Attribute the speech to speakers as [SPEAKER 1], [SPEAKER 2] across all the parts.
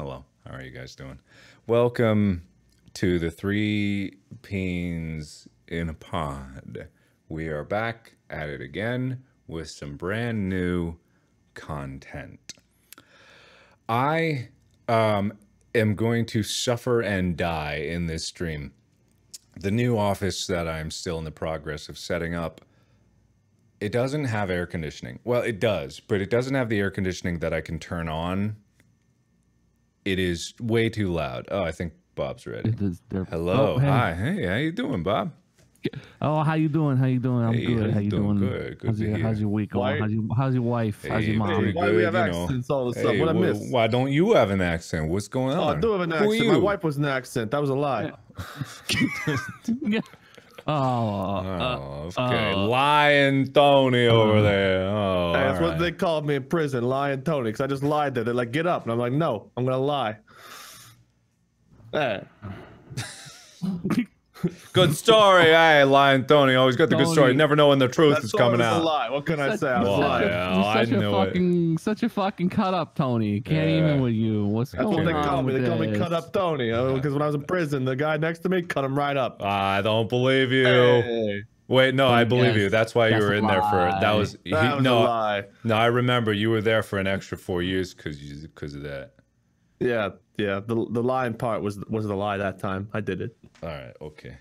[SPEAKER 1] Hello. How are you guys doing? Welcome to the Three Peens in a Pod. We are back at it again with some brand new content. I um, am going to suffer and die in this stream. The new office that I'm still in the progress of setting up it doesn't have air conditioning. Well, it does, but it doesn't have the air conditioning that I can turn on. It is way too loud. Oh, I think Bob's ready. Hello.
[SPEAKER 2] Oh, hey.
[SPEAKER 1] Hi. Hey, how you doing, Bob?
[SPEAKER 2] Oh, how you doing? How you doing? I'm
[SPEAKER 1] Hey,
[SPEAKER 2] good.
[SPEAKER 1] how
[SPEAKER 2] How
[SPEAKER 1] you
[SPEAKER 2] you
[SPEAKER 1] doing?
[SPEAKER 2] doing?
[SPEAKER 1] Good, good
[SPEAKER 2] how's,
[SPEAKER 1] to
[SPEAKER 2] your,
[SPEAKER 1] hear.
[SPEAKER 2] how's your week
[SPEAKER 3] Why-
[SPEAKER 2] going? How's your, how's your wife? how's your mom?
[SPEAKER 1] pretty
[SPEAKER 3] Why do we have
[SPEAKER 1] good, you know.
[SPEAKER 3] accents all of a sudden?
[SPEAKER 1] Hey,
[SPEAKER 3] what I
[SPEAKER 1] wh-
[SPEAKER 3] missed?
[SPEAKER 1] Why don't you have an accent? What's going
[SPEAKER 3] Oh,
[SPEAKER 1] on?
[SPEAKER 3] I do have an
[SPEAKER 1] Who are
[SPEAKER 3] accent. My wife was an accent. That was a lie.
[SPEAKER 2] Yeah. Oh, uh,
[SPEAKER 1] Oh, uh, okay.
[SPEAKER 2] uh,
[SPEAKER 1] Lion Tony over uh. there. Oh,
[SPEAKER 3] Hey, that's
[SPEAKER 1] all
[SPEAKER 3] what they called me in prison, lying Tony, because I just lied there. They're like, get up. And I'm like, no, I'm going to lie. Hey. Eh.
[SPEAKER 1] Good story. Hey, Lion Tony. Always got the good story.
[SPEAKER 2] Tony.
[SPEAKER 1] Never know when the truth
[SPEAKER 3] That's
[SPEAKER 1] is coming
[SPEAKER 3] always
[SPEAKER 1] out.
[SPEAKER 3] a lie. What can I say? I was
[SPEAKER 1] Well,
[SPEAKER 3] lying.
[SPEAKER 1] yeah.
[SPEAKER 2] Such a
[SPEAKER 1] knew it.
[SPEAKER 2] fucking, such a fucking cut up, Tony. Can't
[SPEAKER 1] Yeah.
[SPEAKER 2] even with you. What's
[SPEAKER 3] That's
[SPEAKER 2] going
[SPEAKER 3] what they
[SPEAKER 2] on
[SPEAKER 3] call me.
[SPEAKER 2] with
[SPEAKER 3] They call me? Cut Up Tony. Uh, because when I was in prison, the guy next to me cut him right up.
[SPEAKER 1] I don't believe you.
[SPEAKER 3] Hey,
[SPEAKER 1] Wait, no, I believe
[SPEAKER 2] Yes,
[SPEAKER 1] you. That's why you were
[SPEAKER 2] a
[SPEAKER 1] in there for that was, he,
[SPEAKER 3] that was
[SPEAKER 1] no,
[SPEAKER 3] a lie.
[SPEAKER 1] no. I remember you were there for an extra four years because because of that.
[SPEAKER 3] Yeah, yeah. The the lying part was was the lie that time. I did it.
[SPEAKER 1] All right, okay.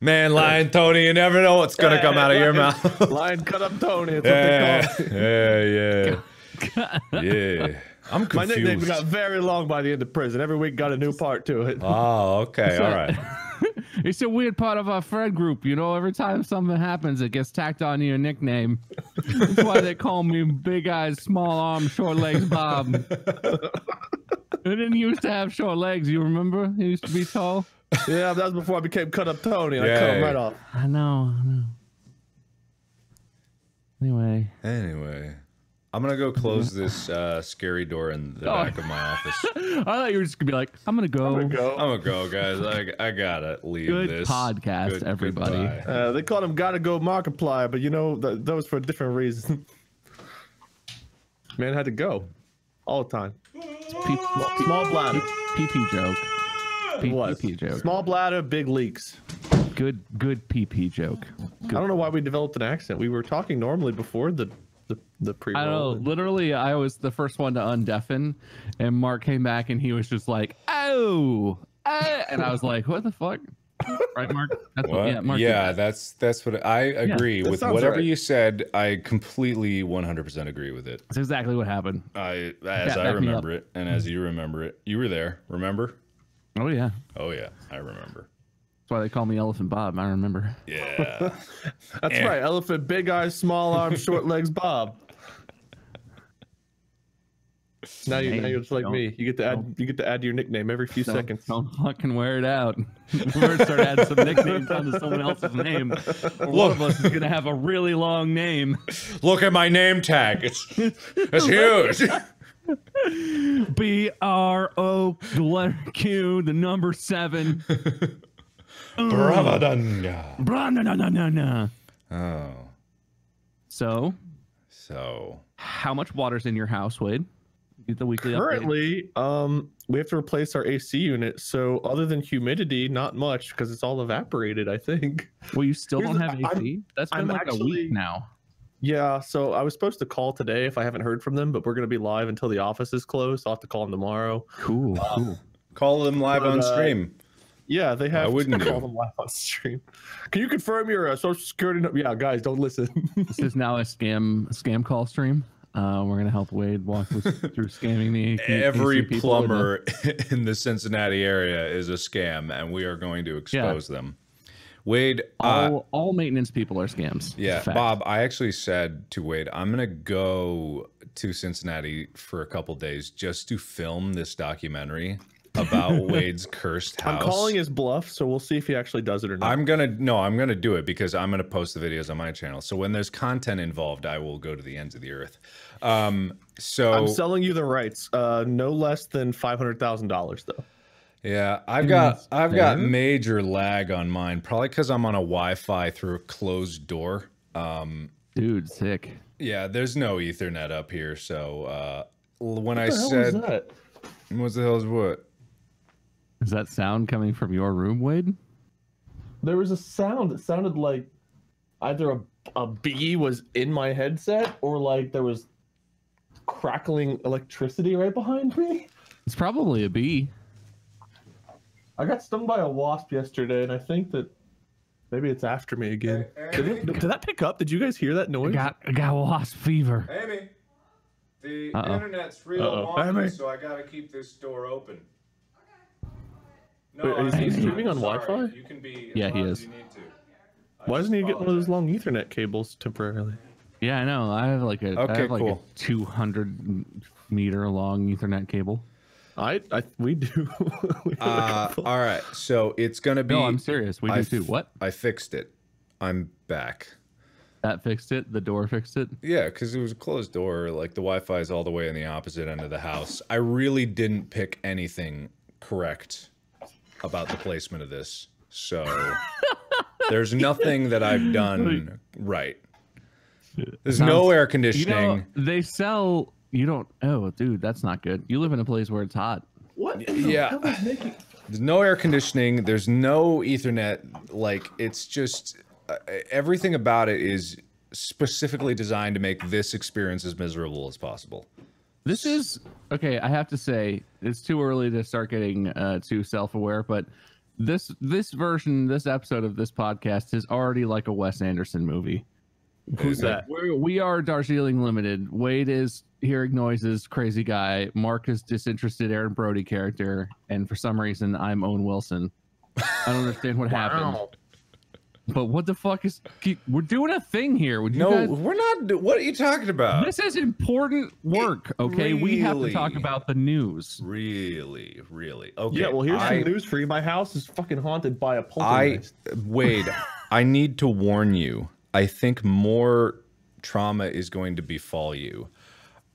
[SPEAKER 1] Man, Lion Tony, you never know what's gonna come out of your mouth.
[SPEAKER 3] Lion Cut Up Tony. That's
[SPEAKER 1] yeah,
[SPEAKER 3] what they call me.
[SPEAKER 1] yeah, yeah, yeah. I'm confused.
[SPEAKER 3] My nickname got very long by the end of prison. Every week got a new part to it.
[SPEAKER 1] Oh, okay, all right.
[SPEAKER 2] It's a weird part of our friend group, you know. Every time something happens, it gets tacked on to your nickname. That's why they call me Big Eyes, Small Arms, Short Legs Bob. I didn't used to have short legs. You remember? He used to be tall.
[SPEAKER 3] Yeah, that was before I became Cut Up Tony. and I cut him
[SPEAKER 1] Yeah.
[SPEAKER 3] right off.
[SPEAKER 2] I know. I know. Anyway,
[SPEAKER 1] Anyway, I'm gonna go close this uh, scary door in the
[SPEAKER 2] Oh.
[SPEAKER 1] back of my office.
[SPEAKER 2] I thought you were just gonna be like, "I'm gonna go."
[SPEAKER 3] There we go.
[SPEAKER 1] I'm gonna go, guys. I, I gotta leave
[SPEAKER 2] Good
[SPEAKER 1] this.
[SPEAKER 2] podcast, everybody.
[SPEAKER 3] Uh, they called him Gotta Go Markiplier, but you know, that, that was for a different reason. Man had to go all the time.
[SPEAKER 2] Pee-
[SPEAKER 3] Small bladder.
[SPEAKER 2] pee pee joke. Pee
[SPEAKER 3] What?
[SPEAKER 2] pee joke.
[SPEAKER 3] Small bladder, big leaks.
[SPEAKER 2] Good good pee pee joke.
[SPEAKER 3] I don't know why we developed an accent. We were talking normally before the the, the pre
[SPEAKER 2] I don't know. Literally, I was the first one to undeafen, and Mark came back and he was just like, "Oh," ah," and I was like, "What the fuck?" Right, Mark? That's
[SPEAKER 1] What?
[SPEAKER 2] what. Yeah,
[SPEAKER 1] Yeah,
[SPEAKER 2] Mark. did that.
[SPEAKER 1] that's that's what I agree
[SPEAKER 3] that
[SPEAKER 1] with. Whatever
[SPEAKER 3] right.
[SPEAKER 1] you said, I completely 100% agree with it.
[SPEAKER 2] That's exactly what happened.
[SPEAKER 1] I as
[SPEAKER 2] Back-
[SPEAKER 1] I remember it, and as you remember it, you were there. Remember?
[SPEAKER 2] Oh yeah.
[SPEAKER 1] Oh yeah, I remember.
[SPEAKER 2] That's why they call me Elephant Bob. I remember.
[SPEAKER 1] Yeah.
[SPEAKER 3] That's right. Elephant, big eyes, small arms, short legs, Bob. Now you, now
[SPEAKER 2] Hey,
[SPEAKER 3] you're just like
[SPEAKER 2] don't-
[SPEAKER 3] me. You get to add you get to add your nickname every few
[SPEAKER 2] Don't,
[SPEAKER 3] seconds.
[SPEAKER 2] don't fucking wear it out. We're gonna start adding some nicknames onto someone else's name. Or one of us is gonna have a really long name.
[SPEAKER 1] Look at my name tag. It's it's huge.
[SPEAKER 2] B R O, the letter Q, the number seven.
[SPEAKER 1] Bravadanga.
[SPEAKER 2] Blah, na, na, na, na, na.
[SPEAKER 1] Oh,
[SPEAKER 2] So,
[SPEAKER 1] so
[SPEAKER 2] how much water's in your house, Wade? The weekly update.
[SPEAKER 3] Currently, um, we have to replace our AC unit. So other than humidity, not much because it's all evaporated. I think.
[SPEAKER 2] Well, you still
[SPEAKER 3] Here's
[SPEAKER 2] don't
[SPEAKER 3] the-
[SPEAKER 2] have
[SPEAKER 3] I'm-
[SPEAKER 2] AC. That's been
[SPEAKER 3] I'm
[SPEAKER 2] like a week now.
[SPEAKER 3] Yeah. So I was supposed to call today if I haven't heard from them, but we're gonna be live until the office is closed. I'll have to call them tomorrow.
[SPEAKER 2] Cool, cool.
[SPEAKER 1] call them live
[SPEAKER 3] But,
[SPEAKER 1] on
[SPEAKER 3] uh,
[SPEAKER 1] stream.
[SPEAKER 3] Yeah, they have I
[SPEAKER 1] wouldn't
[SPEAKER 3] to call them live on stream. Can you confirm your uh, social security? number? Yeah, guys, don't listen.
[SPEAKER 2] this is now a scam scam call stream. Uh, we're gonna help Wade walk us through scamming the
[SPEAKER 1] Every
[SPEAKER 2] people
[SPEAKER 1] plumber in the Cincinnati area is a scam, and we are going to expose them. Wade, uh,
[SPEAKER 2] All, all maintenance people are scams.
[SPEAKER 1] Yeah,
[SPEAKER 2] Fact.
[SPEAKER 1] Bob, I actually said to Wade, I'm going to go to Cincinnati for a couple days just to film this documentary about Wade's cursed house.
[SPEAKER 3] I'm calling his bluff, so we'll see if he actually does it or not.
[SPEAKER 1] I'm going to no, I'm going to do it because I'm going to post the videos on my channel. So when there's content involved, I will go to the ends of the earth. Um so
[SPEAKER 3] I'm selling you the rights. Uh, no less than five hundred thousand dollars, though.
[SPEAKER 1] Yeah, I've got I've got major lag on mine, probably because I'm on a Wi-Fi through a closed door. Um,
[SPEAKER 2] dude, sick.
[SPEAKER 1] yeah, there's no Ethernet up here, so uh, l- when I
[SPEAKER 3] What the hell was
[SPEAKER 1] said
[SPEAKER 3] that?
[SPEAKER 1] What the hell's what?
[SPEAKER 2] Is that sound coming from your room, Wade?
[SPEAKER 3] There was a sound It sounded like either a, a bee was in my headset or like there was crackling electricity right behind me.
[SPEAKER 2] It's probably a bee.
[SPEAKER 3] I got stung by a wasp yesterday, and I think that maybe it's after me again. Did, it, did that pick up? Did you guys hear that
[SPEAKER 2] I
[SPEAKER 3] noise?
[SPEAKER 2] got I got wasp fever.
[SPEAKER 1] Amy, the
[SPEAKER 2] Uh-oh.
[SPEAKER 1] internet's real
[SPEAKER 3] Uh-oh.
[SPEAKER 1] wonky,
[SPEAKER 3] Amy.
[SPEAKER 1] so I gotta keep this door open. No,
[SPEAKER 3] Wait, is
[SPEAKER 1] I'm-
[SPEAKER 3] he streaming on
[SPEAKER 1] sorry.
[SPEAKER 3] Wi-Fi?
[SPEAKER 1] You can be.
[SPEAKER 2] Yeah, he is.
[SPEAKER 1] you need to. I
[SPEAKER 3] Why doesn't he get one of those long Ethernet cables temporarily?
[SPEAKER 2] Yeah, I know. I have like a I
[SPEAKER 1] Okay,
[SPEAKER 2] have like
[SPEAKER 1] cool.
[SPEAKER 2] a 200 meter long Ethernet cable.
[SPEAKER 3] I, I we do. We
[SPEAKER 1] Uh, all right, so it's gonna be.
[SPEAKER 2] No, I'm serious. We
[SPEAKER 1] I
[SPEAKER 2] do too. What?
[SPEAKER 1] I fixed it. I'm back.
[SPEAKER 2] That fixed it. The door fixed it.
[SPEAKER 1] Yeah, because it was a closed door. Like the Wi-Fi is all the way in the opposite end of the house. I really didn't pick anything correct about the placement of this. So there's nothing that I've done right. There's no
[SPEAKER 2] Sounds-
[SPEAKER 1] air
[SPEAKER 2] You
[SPEAKER 1] conditioning.
[SPEAKER 2] know, they sell. You don't. Oh, dude, that's not good. You live in a place where it's hot.
[SPEAKER 3] what?
[SPEAKER 1] yeah.
[SPEAKER 3] hell is making?
[SPEAKER 1] There's no air conditioning. There's no Ethernet. Like it's just uh, everything about it is specifically designed to make this experience as miserable as possible.
[SPEAKER 2] This is okay. I have to say, it's too early to start getting uh, too self-aware, but this this version, this episode of this podcast is already like a Wes Anderson movie.
[SPEAKER 3] Who's that?
[SPEAKER 2] We're, we are Darjeeling Limited. Wade is hearing noises, crazy guy. Mark is disinterested Adrien Brody character, and for some reason, I'm Owen Wilson. I don't understand what happened. But what the fuck is? Keep, we're doing a thing here. Would you
[SPEAKER 1] No,
[SPEAKER 2] guys?
[SPEAKER 1] we're not. What are you talking about?
[SPEAKER 2] This is important work. Okay, we have to talk about the news.
[SPEAKER 1] Really, really. Okay.
[SPEAKER 3] Yeah, well, here's
[SPEAKER 1] I,
[SPEAKER 3] some news for you. My house is fucking haunted by a poltergeist.
[SPEAKER 1] I Wade. I need to warn you. I think more trauma is going to befall you.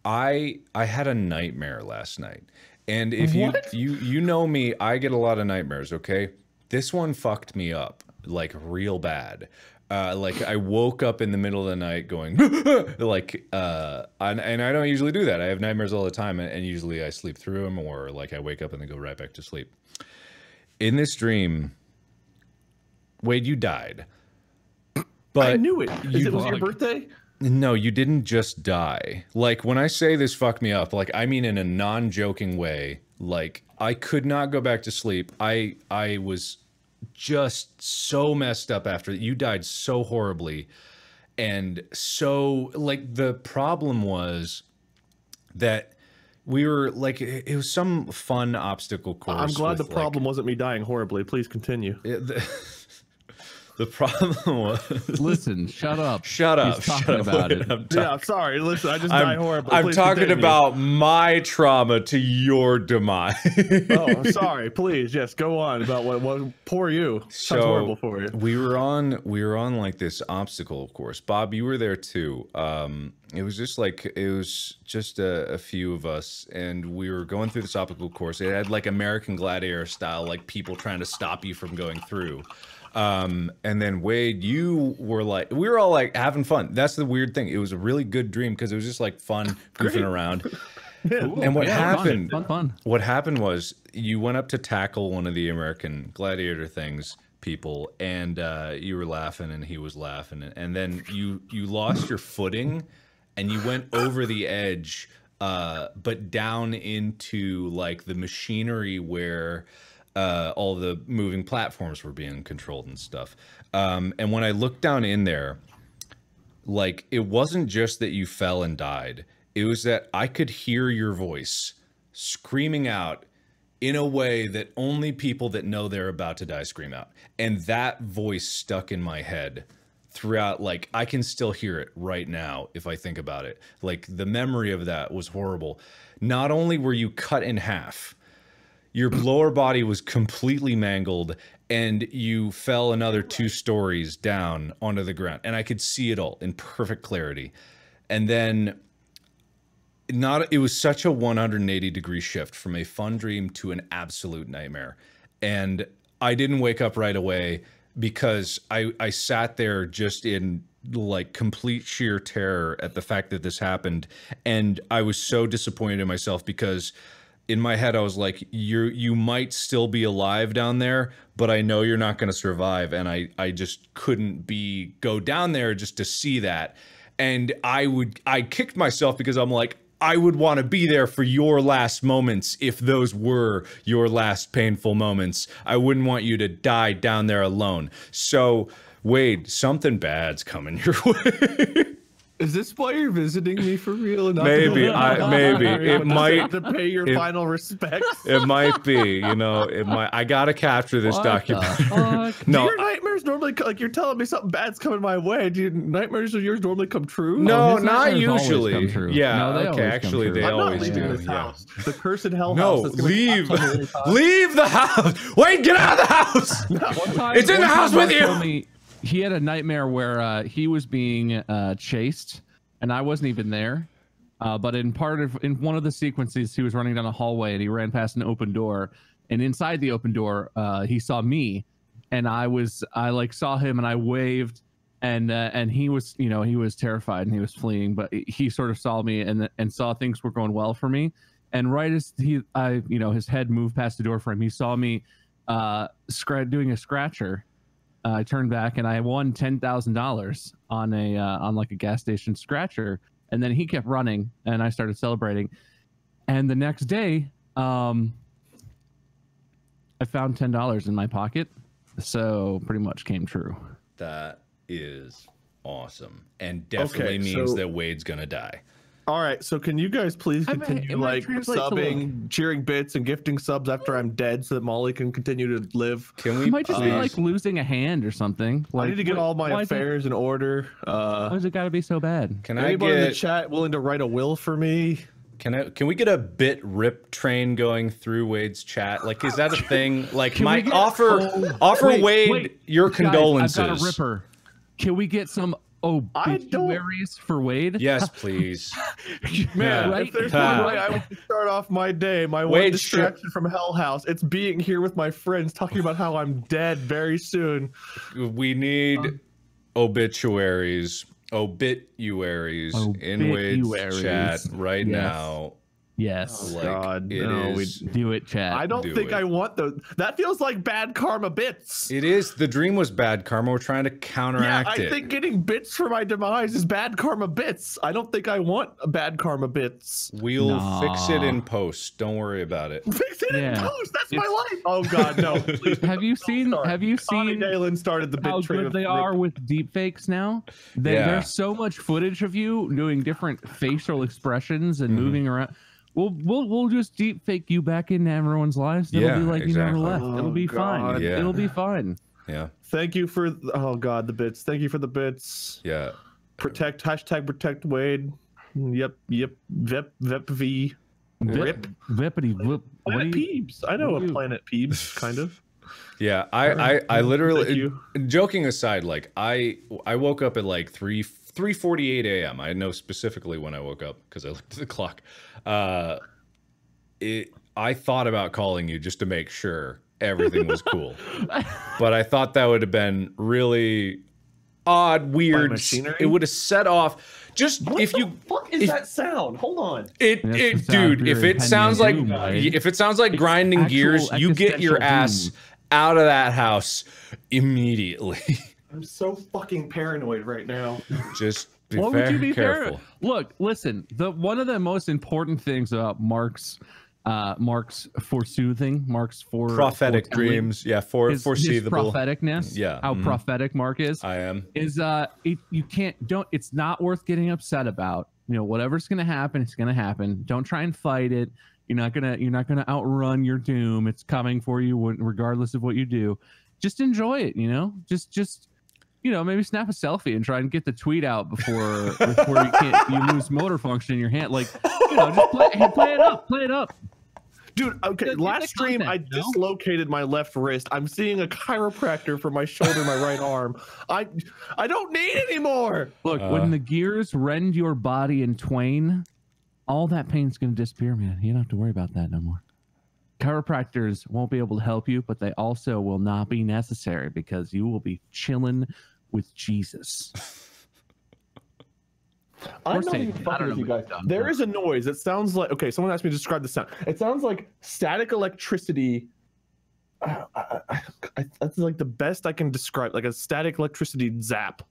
[SPEAKER 1] I I had a nightmare last night, and if
[SPEAKER 3] What?
[SPEAKER 1] you you you know me, I get a lot of nightmares. Okay, this one fucked me up like real bad. Uh, like I woke up in the middle of the night going like uh and, and I don't usually do that. I have nightmares all the time and, and usually I sleep through them or like I wake up and then go right back to sleep. In this dream, Wade, you died. But
[SPEAKER 3] I knew it. Is
[SPEAKER 2] you
[SPEAKER 3] it was your birthday?
[SPEAKER 1] No, you didn't just die. Like when I say this fucked me up, like I mean in a non-joking way. Like I could not go back to sleep. I I was just so messed up after you died so horribly. And so like the problem was that we were like it was some fun obstacle course.
[SPEAKER 3] I'm glad the
[SPEAKER 1] like,
[SPEAKER 3] problem wasn't me dying horribly. Please continue.
[SPEAKER 1] it- the, the problem was
[SPEAKER 2] Listen, shut up.
[SPEAKER 1] Shut up.
[SPEAKER 2] He's talking
[SPEAKER 1] shut up.
[SPEAKER 2] about
[SPEAKER 1] Wait,
[SPEAKER 2] it.
[SPEAKER 1] I'm, ta-
[SPEAKER 3] Yeah, sorry. Listen, I just died
[SPEAKER 1] I'm,
[SPEAKER 3] horribly.
[SPEAKER 1] I'm
[SPEAKER 3] Please
[SPEAKER 1] talking
[SPEAKER 3] continue.
[SPEAKER 1] about my trauma to your demise.
[SPEAKER 3] oh, I'm sorry. Please, yes, go on about what. what poor you. Sounds
[SPEAKER 1] So,
[SPEAKER 3] horrible for you.
[SPEAKER 1] we were on we were on like this obstacle of course. Bob, you were there too. Um, it was just like it was just a, a few of us, and we were going through this obstacle course. It had like American Gladiator style, like people trying to stop you from going through. Um, and then Wade, you were like, we were all like having fun. That's the weird thing. It was a really good dream because it was just like fun goofing around. And what
[SPEAKER 2] Yeah,
[SPEAKER 1] happened?
[SPEAKER 2] Fun, fun.
[SPEAKER 1] What happened was you went up to tackle one of the American Gladiator things people, and uh, you were laughing, and he was laughing, and then you you lost your footing, and you went over the edge, uh, but down into like the machinery where. Uh, all the moving platforms were being controlled and stuff. Um, and when I looked down in there, like it wasn't just that you fell and died. It was that i could hear your voice screaming out in a way that only people that know they're about to die scream out. And that voice stuck in my head throughout like i can still hear it right now if i think about it. Like the memory of that was horrible. Not only were you cut in half your lower body was completely mangled and you fell another two stories down onto the ground. And i could see it all in perfect clarity. And then not it was such a 180 degree shift from a fun dream to an absolute nightmare. And i didn't wake up right away because i i sat there just in like complete sheer terror at the fact that this happened. And i was so disappointed in myself because in my head I was like you you might still be alive down there, but I know you're not going to survive and I I just couldn't be go down there just to see that. And I would I kicked myself because I'm like I would want to be there for your last moments if those were your last painful moments. I wouldn't want you to die down there alone. So, Wade, something bad's coming your way.
[SPEAKER 3] Is this why you're visiting me for real? and not
[SPEAKER 1] Maybe, I- maybe. It might-
[SPEAKER 3] to pay your
[SPEAKER 1] it-
[SPEAKER 3] final respects.
[SPEAKER 1] it might be, you know, it might I got to capture this
[SPEAKER 2] What the
[SPEAKER 1] documentary.
[SPEAKER 2] fuck?
[SPEAKER 1] No,
[SPEAKER 3] Do your nightmares normally co- like you're telling me something bad's coming my way? Do your nightmares of yours normally come true?
[SPEAKER 1] no,
[SPEAKER 2] his
[SPEAKER 1] not usually.
[SPEAKER 2] come true.
[SPEAKER 1] Yeah,
[SPEAKER 2] No, they
[SPEAKER 1] okay,
[SPEAKER 2] always come
[SPEAKER 1] actually
[SPEAKER 2] true.
[SPEAKER 1] they
[SPEAKER 3] I'm not
[SPEAKER 1] always
[SPEAKER 3] leaving
[SPEAKER 1] do.
[SPEAKER 3] this
[SPEAKER 1] Yeah.
[SPEAKER 3] house. The cursed hell
[SPEAKER 1] No,
[SPEAKER 3] house. that's gonna
[SPEAKER 1] leave.
[SPEAKER 3] collapse on me anytime.
[SPEAKER 1] Leave the house. Wait, get out of the house.
[SPEAKER 2] One time-
[SPEAKER 1] It's in the
[SPEAKER 2] one time
[SPEAKER 1] house with
[SPEAKER 2] Mark
[SPEAKER 1] you!
[SPEAKER 2] He had a nightmare where uh, he was being uh, chased, and I wasn't even there. Uh, but in part of in one of the sequences, he was running down a hallway and he ran past an open door. And inside the open door, uh, he saw me, and I was I like saw him and I waved, and uh, and he was you know he was terrified and he was fleeing, but he sort of saw me and and saw things were going well for me. And right as he I you know his head moved past the door frame, he saw me uh doing a scratcher uh, I turned back and I won ten thousand dollars on a uh, on like a gas station scratcher, and then he kept running, and I started celebrating. And the next day, um, I found ten dollars in my pocket, so pretty much came true.
[SPEAKER 1] That is awesome, and definitely
[SPEAKER 3] Okay,
[SPEAKER 1] means
[SPEAKER 3] so-
[SPEAKER 1] that Wade's gonna die.
[SPEAKER 3] All right, so can you guys please continue
[SPEAKER 2] it
[SPEAKER 3] like subbing, cheering bits, and gifting subs after I'm dead, so that Molly can continue to live?
[SPEAKER 1] Can
[SPEAKER 2] You
[SPEAKER 1] we
[SPEAKER 2] might just be like losing a hand or something. Like, I
[SPEAKER 3] need to get
[SPEAKER 2] what-
[SPEAKER 3] all my
[SPEAKER 2] why is it-
[SPEAKER 3] affairs in order.
[SPEAKER 2] Why
[SPEAKER 3] Uh,
[SPEAKER 2] does it got to be so bad?
[SPEAKER 1] Can I
[SPEAKER 3] anybody in the chat willing to write a will for me?
[SPEAKER 1] Can I? Can we get a bit rip train going through Wade's chat? Like, is that a thing? Like, my
[SPEAKER 2] get-
[SPEAKER 1] offer offer
[SPEAKER 2] Wait,
[SPEAKER 1] Wade
[SPEAKER 2] wait,
[SPEAKER 1] your
[SPEAKER 2] Guys,
[SPEAKER 1] condolences.
[SPEAKER 2] I've got a ripper. Can we get some
[SPEAKER 3] I don't- Oh,
[SPEAKER 2] obituaries for Wade?
[SPEAKER 1] Yes, please.
[SPEAKER 3] Man,
[SPEAKER 2] Right?
[SPEAKER 3] if there's one way I want to start off my day, my one
[SPEAKER 1] Wait,
[SPEAKER 3] distraction from Hell House, it's being here with my friends talking about how I'm dead very soon.
[SPEAKER 1] we need um, obituaries, obituaries in Wade's chat right
[SPEAKER 2] Yes.
[SPEAKER 1] now.
[SPEAKER 2] Yes.
[SPEAKER 1] Like,
[SPEAKER 3] God,
[SPEAKER 1] it
[SPEAKER 3] no, we-
[SPEAKER 2] Do it, chat.
[SPEAKER 3] I don't
[SPEAKER 1] do
[SPEAKER 3] think
[SPEAKER 1] it.
[SPEAKER 3] I want those. That feels like bad karma bits.
[SPEAKER 1] It is. The dream was bad karma. We're trying to counteract
[SPEAKER 3] yeah,
[SPEAKER 1] counteract
[SPEAKER 3] I
[SPEAKER 1] it.
[SPEAKER 3] think getting bits for my demise is bad karma bits. I don't think I want bad karma bits.
[SPEAKER 1] We'll fix it in post. Don't worry about it.
[SPEAKER 3] Fix it in post. That's my life. Oh God, no! Please.
[SPEAKER 2] Have you seen?
[SPEAKER 3] start.
[SPEAKER 2] Have you
[SPEAKER 3] Connie
[SPEAKER 2] seen
[SPEAKER 3] Dalen started the bit
[SPEAKER 2] how
[SPEAKER 3] train
[SPEAKER 2] good
[SPEAKER 3] of
[SPEAKER 2] they
[SPEAKER 3] Rick-
[SPEAKER 2] are with deepfakes now? They,
[SPEAKER 1] Yeah.
[SPEAKER 2] There's so much footage of you doing different facial expressions and
[SPEAKER 1] Mhm.
[SPEAKER 2] moving around. We'll we'll we'll just deepfake you back into everyone's lives. It'll
[SPEAKER 1] Yeah,
[SPEAKER 2] be like you never left. It'll
[SPEAKER 3] Oh,
[SPEAKER 2] be
[SPEAKER 3] God.
[SPEAKER 2] fine.
[SPEAKER 1] Yeah.
[SPEAKER 2] It'll be fine.
[SPEAKER 1] Yeah.
[SPEAKER 3] Thank you for oh God the bits. Thank you for the bits.
[SPEAKER 1] Yeah.
[SPEAKER 3] Protect hashtag protect Wade. Yep yep vep vep v. Rip.
[SPEAKER 2] Vippity vip. What
[SPEAKER 3] Planet
[SPEAKER 2] do you-
[SPEAKER 3] Peebs. I know a
[SPEAKER 2] you-
[SPEAKER 3] Planet Peebs kind of.
[SPEAKER 1] Yeah, I, I, I
[SPEAKER 3] Thank
[SPEAKER 1] literally,
[SPEAKER 3] you.
[SPEAKER 1] joking aside, like I, I woke up at like three, three forty eight a.m. I know specifically when I woke up because I looked at the clock. Uh, it, I thought about calling you just to make sure everything was cool, but I thought that would have been really odd, weird. It would have set off just
[SPEAKER 4] What
[SPEAKER 1] if
[SPEAKER 4] the
[SPEAKER 1] you
[SPEAKER 4] fuck is
[SPEAKER 1] if-
[SPEAKER 4] that sound? Hold on.
[SPEAKER 1] it, it dude, if it sounds like
[SPEAKER 2] impending doom, right?
[SPEAKER 1] if it sounds like
[SPEAKER 2] It's
[SPEAKER 1] grinding gears, you get your ass
[SPEAKER 2] doom.
[SPEAKER 1] out of that house immediately.
[SPEAKER 4] I'm so fucking paranoid right now.
[SPEAKER 1] Just be
[SPEAKER 2] What
[SPEAKER 1] very
[SPEAKER 2] would you be
[SPEAKER 1] careful.
[SPEAKER 2] careful? Look, listen. The one of the most important things about Mark's, uh, Mark's forsoothing, Mark's for
[SPEAKER 1] Prophetic
[SPEAKER 2] foretelling,
[SPEAKER 1] dreams, yeah, for
[SPEAKER 2] his, his
[SPEAKER 1] foreseeable.
[SPEAKER 2] propheticness.
[SPEAKER 1] Yeah,
[SPEAKER 2] how
[SPEAKER 1] mhm.
[SPEAKER 2] prophetic Mark is
[SPEAKER 1] I am.
[SPEAKER 2] is uh, it, you can't don't. It's not worth getting upset about. You know, whatever's gonna happen, it's gonna happen. Don't try and fight it. You're not gonna you're not gonna outrun your doom. It's coming for you, regardless of what you do. Just enjoy it. You know, just just you know, maybe snap a selfie and try and get the tweet out before before you can't you lose motor function in your hand. Like, you know, just play, hey, play it up, play it up.
[SPEAKER 3] Dude, okay,
[SPEAKER 2] Get the
[SPEAKER 3] last stream I
[SPEAKER 2] content, you know?
[SPEAKER 3] dislocated my left wrist. I'm seeing a chiropractor for my shoulder, my right arm. I I don't need anymore.
[SPEAKER 2] Look,
[SPEAKER 1] Uh.
[SPEAKER 2] when the gears rend your body in twain, all that pain's gonna disappear, man. You don't have to worry about that no more. Chiropractors won't be able to help you, but they also will not be necessary because you will be chilling with Jesus.
[SPEAKER 3] I'm not
[SPEAKER 2] Sadie.
[SPEAKER 3] even fucking
[SPEAKER 2] don't
[SPEAKER 3] with you
[SPEAKER 2] know
[SPEAKER 3] guys.
[SPEAKER 2] done,
[SPEAKER 3] There
[SPEAKER 2] but-
[SPEAKER 3] is a noise that sounds like okay. Someone asked me to describe the sound. It sounds like static electricity. I, I, I, I- that's like the best I can describe, like a static electricity zap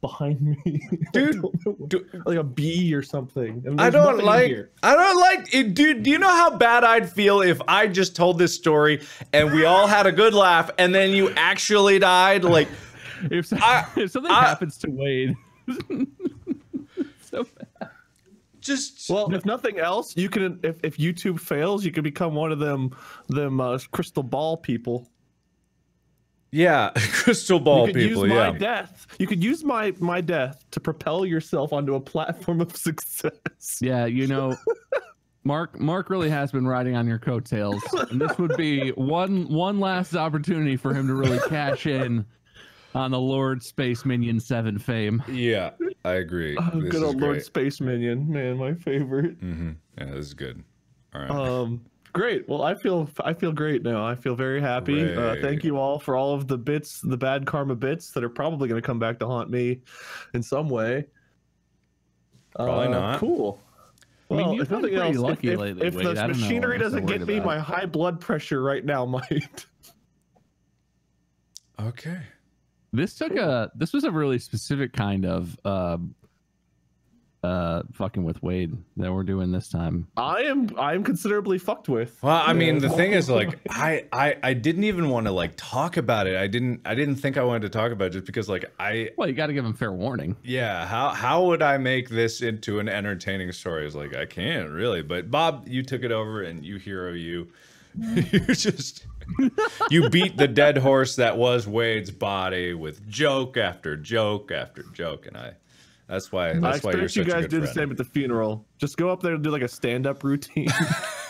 [SPEAKER 3] behind me, I
[SPEAKER 1] Dude,
[SPEAKER 3] don't know,
[SPEAKER 1] do-
[SPEAKER 3] like a bee or something.
[SPEAKER 1] I don't like.
[SPEAKER 3] here.
[SPEAKER 1] I don't like it, dude. Do you know how bad I'd feel if I just told this story and we all had a good laugh, and then you actually died? Like,
[SPEAKER 2] If, so-
[SPEAKER 1] I-
[SPEAKER 2] if something
[SPEAKER 1] I-
[SPEAKER 2] happens to Wade, so bad.
[SPEAKER 1] just
[SPEAKER 3] Well, if nothing else, you can. If, if YouTube fails, you can become one of them them uh, crystal ball people.
[SPEAKER 1] yeah, crystal ball
[SPEAKER 3] you could
[SPEAKER 1] people.
[SPEAKER 3] use
[SPEAKER 1] Yeah,
[SPEAKER 3] death. You could use my my death to propel yourself onto a platform of success.
[SPEAKER 2] Yeah, you know, Mark Mark really has been riding on your coattails, and this would be one one last opportunity for him to really cash in on the Lord Space Minion Seven fame.
[SPEAKER 1] yeah, I agree.
[SPEAKER 3] Oh,
[SPEAKER 1] this
[SPEAKER 3] good
[SPEAKER 1] is
[SPEAKER 3] old Lord
[SPEAKER 1] great.
[SPEAKER 3] Space Minion, man, my favorite.
[SPEAKER 1] Mm-hmm. Yeah, this is good. All right.
[SPEAKER 3] Um, great. Well, I feel I feel great now. I feel very happy. Uh, thank you all for all of the bits, the bad karma bits that are probably going to come back to haunt me in some way.
[SPEAKER 1] Probably
[SPEAKER 3] Uh,
[SPEAKER 1] not.
[SPEAKER 3] Cool.
[SPEAKER 2] I mean,
[SPEAKER 3] Well,
[SPEAKER 2] you've
[SPEAKER 3] if
[SPEAKER 2] been
[SPEAKER 3] nothing
[SPEAKER 2] pretty
[SPEAKER 3] else,
[SPEAKER 2] lucky
[SPEAKER 3] if, if,
[SPEAKER 2] lately,
[SPEAKER 3] if
[SPEAKER 2] Wade.
[SPEAKER 3] The
[SPEAKER 2] don't know
[SPEAKER 3] machinery doesn't get me,
[SPEAKER 2] about.
[SPEAKER 3] my high blood pressure right now might.
[SPEAKER 1] okay.
[SPEAKER 2] This took a this was a really specific kind of uh uh fucking with Wade that we're doing this time.
[SPEAKER 3] I am I am considerably fucked with.
[SPEAKER 1] Well, I mean, the thing is, like, I, I, I didn't even want to like talk about it. I didn't, I didn't think I wanted to talk about it just because, like, I,
[SPEAKER 2] Well, you got to give him fair warning.
[SPEAKER 1] yeah, how, how would I make this into an entertaining story? It's like I can't really. But Bob, you took it over, and you hero you, You're just, you beat the dead horse that was Wade's body with joke after joke after joke, and I, that's why,
[SPEAKER 3] I
[SPEAKER 1] that's why you're
[SPEAKER 3] expect you
[SPEAKER 1] such a
[SPEAKER 3] guys
[SPEAKER 1] good
[SPEAKER 3] do the same at the funeral. Just go up there and do like a stand-up routine.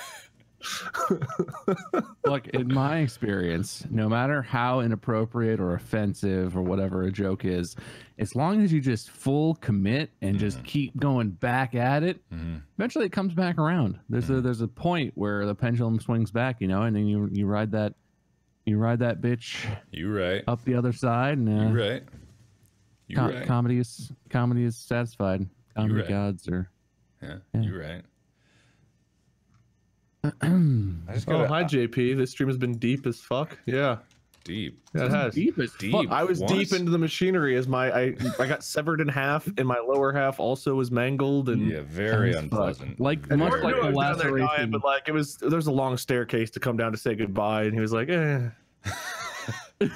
[SPEAKER 2] Look, in my experience, no matter how inappropriate or offensive or whatever a joke is, as long as you just full commit and just keep going back at it,
[SPEAKER 1] Mhm.
[SPEAKER 2] eventually it comes back around. There's a there's a point where the pendulum swings back, you know, and then you you ride that you ride that bitch
[SPEAKER 1] You right.
[SPEAKER 2] up the other side, and uh,
[SPEAKER 1] You right. You
[SPEAKER 2] co-
[SPEAKER 1] right.
[SPEAKER 2] comedy is comedy is satisfied. Comedy
[SPEAKER 1] right.
[SPEAKER 2] gods are.
[SPEAKER 1] yeah,
[SPEAKER 2] Yeah.
[SPEAKER 1] you right. I just
[SPEAKER 3] oh,
[SPEAKER 1] got
[SPEAKER 3] hi JP. This stream has been deep as fuck. Yeah,
[SPEAKER 1] deep.
[SPEAKER 3] yeah it has.
[SPEAKER 2] Deep as
[SPEAKER 1] Deep.
[SPEAKER 2] fuck.
[SPEAKER 3] I was
[SPEAKER 1] What?
[SPEAKER 3] deep into the machinery as my I I got severed in half, and my lower half also was mangled and.
[SPEAKER 1] Yeah, very
[SPEAKER 2] As fuck.
[SPEAKER 1] unpleasant.
[SPEAKER 2] Like
[SPEAKER 3] And
[SPEAKER 2] much
[SPEAKER 3] Mark
[SPEAKER 2] like
[SPEAKER 3] knew
[SPEAKER 2] the
[SPEAKER 3] I was down there dying, but like it was, there's a long staircase to come down to say goodbye, and he was like, "Eh."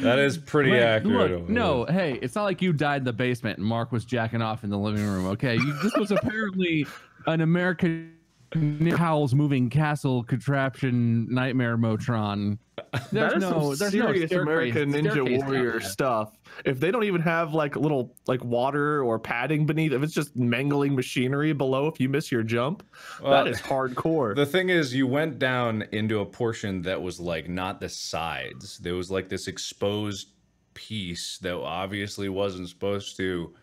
[SPEAKER 1] That is pretty
[SPEAKER 2] Wait,
[SPEAKER 1] accurate.
[SPEAKER 2] Look, no, hey, it's not like you died in the basement and Mark was jacking off in the living room. Okay, you, this was apparently an American Nick Howell's moving castle contraption nightmare Motron. There's
[SPEAKER 3] that is
[SPEAKER 2] no,
[SPEAKER 3] some
[SPEAKER 2] there's
[SPEAKER 3] serious
[SPEAKER 2] no
[SPEAKER 3] American Ninja Warrior stuff. If they don't even have like a little like water or padding beneath, if it's just mangling machinery below, if you miss your jump,
[SPEAKER 1] Well,
[SPEAKER 3] that is hardcore.
[SPEAKER 1] The thing is, you went down into a portion that was like not the sides. There was like this exposed piece that obviously wasn't supposed to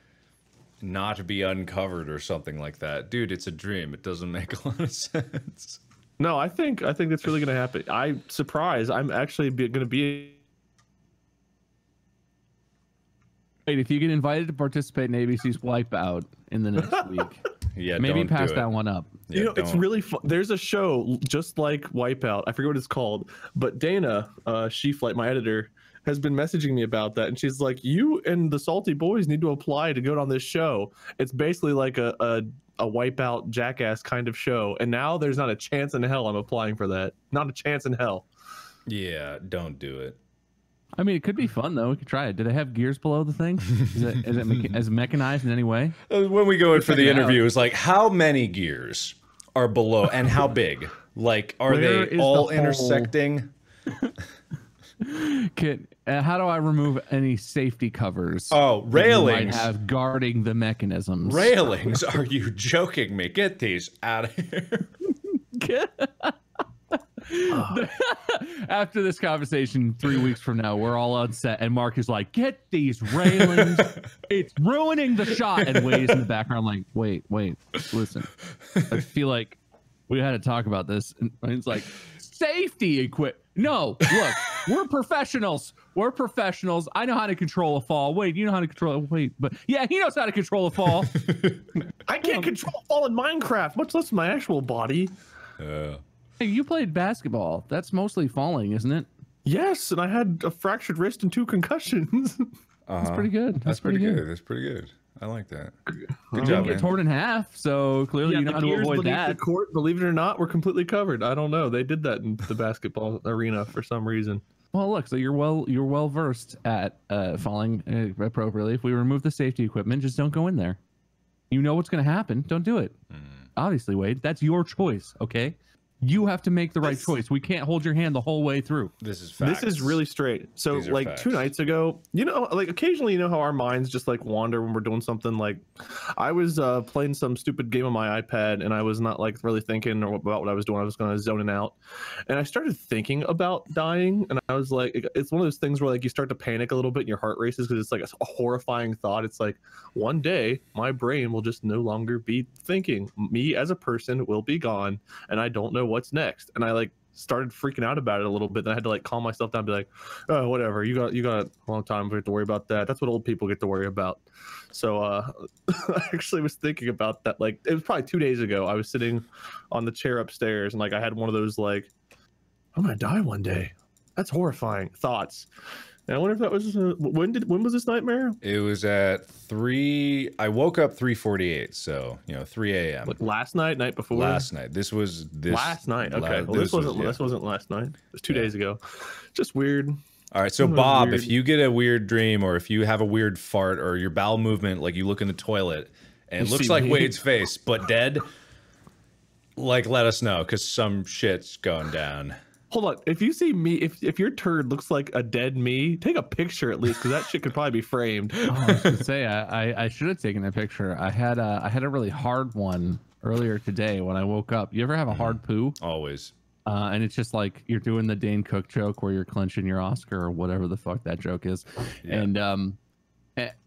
[SPEAKER 1] not be uncovered or something like that. Dude, it's a dream. It doesn't make a lot of sense.
[SPEAKER 3] No, I think I think that's really gonna happen. I surprise. I'm actually gonna be.
[SPEAKER 2] Wait, if you get invited to participate in ABC's Wipeout in the next week,
[SPEAKER 1] Yeah,
[SPEAKER 2] maybe
[SPEAKER 1] don't
[SPEAKER 2] pass
[SPEAKER 1] do
[SPEAKER 2] that
[SPEAKER 1] it.
[SPEAKER 2] one up.
[SPEAKER 1] Yeah,
[SPEAKER 3] you know, it's
[SPEAKER 1] don't.
[SPEAKER 3] really fun. There's a show just like Wipeout. I forget what it's called, but Dana, uh, she flight my editor, has been messaging me about that, and she's like, "You and the Salty Boys need to apply to go on this show. It's basically like a a, a Wipeout Jackass kind of show, and now there's not a chance in hell I'm applying for that. Not a chance in hell.
[SPEAKER 1] Yeah, don't do it.
[SPEAKER 2] I mean, it could be fun though. We could try it. Did it have gears below the thing? Is it is it mecha- is it mechanized in any way?
[SPEAKER 1] Uh, When we go in for the
[SPEAKER 2] check
[SPEAKER 1] interview, it's like how many gears are below and how big? Like, are
[SPEAKER 2] Where is
[SPEAKER 1] they
[SPEAKER 2] the
[SPEAKER 1] all
[SPEAKER 2] hole?
[SPEAKER 1] intersecting?
[SPEAKER 2] Kid, uh, how do I remove any safety covers?
[SPEAKER 1] Oh,
[SPEAKER 2] that you might
[SPEAKER 1] railings.
[SPEAKER 2] have guarding the mechanisms.
[SPEAKER 1] Railings? Are you joking me? Get these out of here.
[SPEAKER 2] After this conversation, three weeks from now, we're all on set, and Mark is like, "Get these railings! it's ruining the shot." And Wade's in the background, like, "Wait, wait, listen. I feel like we had to talk about this." And he's like, safety equip. No, look, we're professionals. We're professionals. I know how to control a fall. Wait, you know how to control it. Wait, but yeah, he knows how to control a fall.
[SPEAKER 3] I can't control a fall in Minecraft, much less my actual body.
[SPEAKER 1] Uh,
[SPEAKER 2] hey, you played basketball. That's mostly falling, isn't it?
[SPEAKER 3] Yes, and I had a fractured wrist and two concussions.
[SPEAKER 2] That's
[SPEAKER 1] uh-huh.
[SPEAKER 2] pretty good. That's,
[SPEAKER 1] That's pretty good. That's pretty good. I like that. Good
[SPEAKER 2] You
[SPEAKER 1] job,
[SPEAKER 2] didn't get
[SPEAKER 1] man.
[SPEAKER 2] torn in half, so clearly you know
[SPEAKER 3] the
[SPEAKER 2] how to avoid
[SPEAKER 3] beneath
[SPEAKER 2] that.
[SPEAKER 3] The court, believe it or not, were completely covered. I don't know. They did that in the basketball arena for some reason.
[SPEAKER 2] Well, look, so you're well you're well versed at uh, falling uh, appropriately. If we remove the safety equipment, just don't go in there. You know what's going to happen. Don't do it.
[SPEAKER 1] Hmm.
[SPEAKER 2] Obviously, Wade, that's your choice. Okay, you have to make the right
[SPEAKER 3] This-
[SPEAKER 2] choice. We can't hold your hand the whole way through.
[SPEAKER 1] This is facts.
[SPEAKER 3] This is really straight. So
[SPEAKER 1] These are
[SPEAKER 3] like two nights ago, you know, like occasionally, you know how our minds just like wander when we're doing something. Like, I was uh, playing some stupid game on my iPad, and I was not like really thinking or about what I was doing. I was kind of zoning out, and I started thinking about dying, and I was like, it's one of those things where like you start to panic a little bit, and your heart races because it's like a horrifying thought. It's like one day my brain will just no longer be thinking. Me as a person will be gone, and I don't know what's next. And I like started freaking out about it a little bit. Then I had to like calm myself down, and be like, oh, whatever. You got you got a long time We have to worry about that. That's what old people get to worry about. So uh, I actually was thinking about that. Like it was probably two days ago. I was sitting on the chair upstairs, and like I had one of those like, I'm gonna die one day. That's horrifying thoughts. And I wonder if that was uh, when did when was this nightmare?
[SPEAKER 1] It was at three. I woke up three forty eight. So you know, three a.m.
[SPEAKER 3] Like last night, night before.
[SPEAKER 1] last night. This was this
[SPEAKER 3] last night.
[SPEAKER 1] la-
[SPEAKER 3] Okay. well, this,
[SPEAKER 1] was-
[SPEAKER 3] wasn't
[SPEAKER 1] yeah.
[SPEAKER 3] this wasn't last night. It was two
[SPEAKER 1] Yeah.
[SPEAKER 3] days ago. Just weird.
[SPEAKER 1] All right, so Bob,
[SPEAKER 3] weird.
[SPEAKER 1] if you get a weird dream or if you have a weird fart or your bowel movement, like you look in the toilet and it looks like
[SPEAKER 3] me.
[SPEAKER 1] Wade's face but dead, like let us know because some shit's going down.
[SPEAKER 3] Hold on. If you see me, if if your turd looks like a dead me, take a picture at least, because that shit could probably be framed.
[SPEAKER 2] Oh, I was gonna say I, I, I should have taken a picture. I had a I had a really hard one earlier today when I woke up. You ever have a hard poo?
[SPEAKER 1] Always.
[SPEAKER 2] Uh, and it's just like you're doing the Dane Cook joke where you're clenching your Oscar or whatever the fuck that joke is.
[SPEAKER 1] Yeah.
[SPEAKER 2] And um,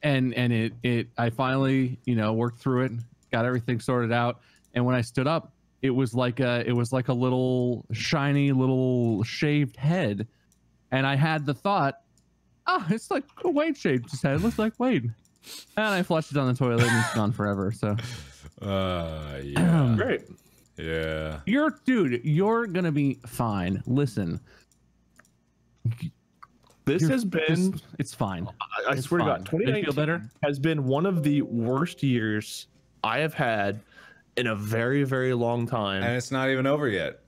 [SPEAKER 2] and and it it I finally you know worked through it, got everything sorted out, and when I stood up, it was like a it was like a little shiny little shaved head, and I had the thought, oh, it's like a Wade shaved his head. It looks like Wade. And I flushed it down the toilet and it's gone forever. So
[SPEAKER 1] Uh, yeah,
[SPEAKER 3] Great.
[SPEAKER 1] yeah.
[SPEAKER 2] you're dude, you're gonna be fine. Listen,
[SPEAKER 3] This
[SPEAKER 2] you're
[SPEAKER 3] has been,
[SPEAKER 2] just- it's fine.
[SPEAKER 3] I, I
[SPEAKER 2] It's
[SPEAKER 3] swear to. God,
[SPEAKER 2] Did you
[SPEAKER 3] 2019
[SPEAKER 2] feel better?
[SPEAKER 3] has been one of the worst years I have had in a very, very long time.
[SPEAKER 1] And it's not even over yet.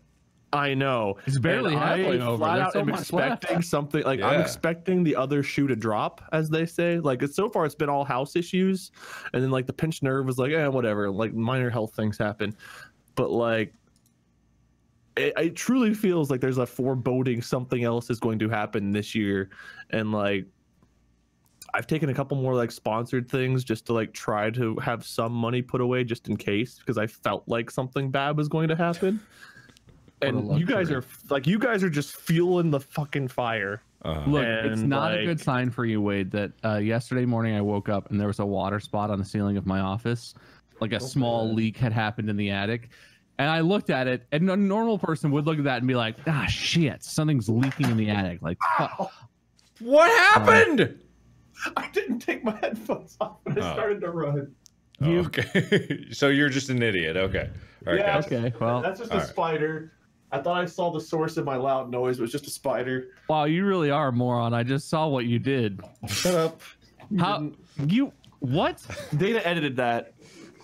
[SPEAKER 3] I know.
[SPEAKER 2] It's barely
[SPEAKER 3] And
[SPEAKER 2] halfway
[SPEAKER 3] I
[SPEAKER 2] over.
[SPEAKER 3] Flat
[SPEAKER 2] There's
[SPEAKER 3] out
[SPEAKER 2] so
[SPEAKER 3] am
[SPEAKER 2] much left.
[SPEAKER 3] expecting something like I'm expecting the other shoe to drop, as they say. Like it's so far, it's been all house issues, and then like the pinched nerve was like, eh, whatever. Like minor health things happen, but like. It, it truly feels like there's a foreboding something else is going to happen this year, and like I've taken a couple more like sponsored things just to like try to have some money put away just in case because I felt like something bad was going to happen. And you guys are like you guys are just fueling the fucking fire.
[SPEAKER 1] Uh,
[SPEAKER 2] Look, it's
[SPEAKER 3] And,
[SPEAKER 2] not a good sign for you, Wade, that uh, yesterday morning I woke up and there was a water spot on the ceiling of my office. Like a small
[SPEAKER 3] Okay.
[SPEAKER 2] leak had happened in the attic. And I looked at it, and a normal person would look at that and be like, ah, shit, something's leaking in the attic. Like, fuck.
[SPEAKER 1] what happened?
[SPEAKER 3] I didn't take my headphones off and
[SPEAKER 1] I Oh.
[SPEAKER 3] started to run.
[SPEAKER 1] Oh,
[SPEAKER 2] You-
[SPEAKER 1] okay. so you're just an idiot. Okay. All right,
[SPEAKER 3] Yeah.
[SPEAKER 1] guys.
[SPEAKER 2] Okay, well,
[SPEAKER 3] That's just a
[SPEAKER 1] right.
[SPEAKER 3] spider. I thought I saw the source of my loud noise, it was just a spider.
[SPEAKER 2] wow, you really are a moron. I just saw what you did.
[SPEAKER 3] Shut up. You
[SPEAKER 2] How
[SPEAKER 3] didn't-
[SPEAKER 2] you what?
[SPEAKER 3] Data edited that.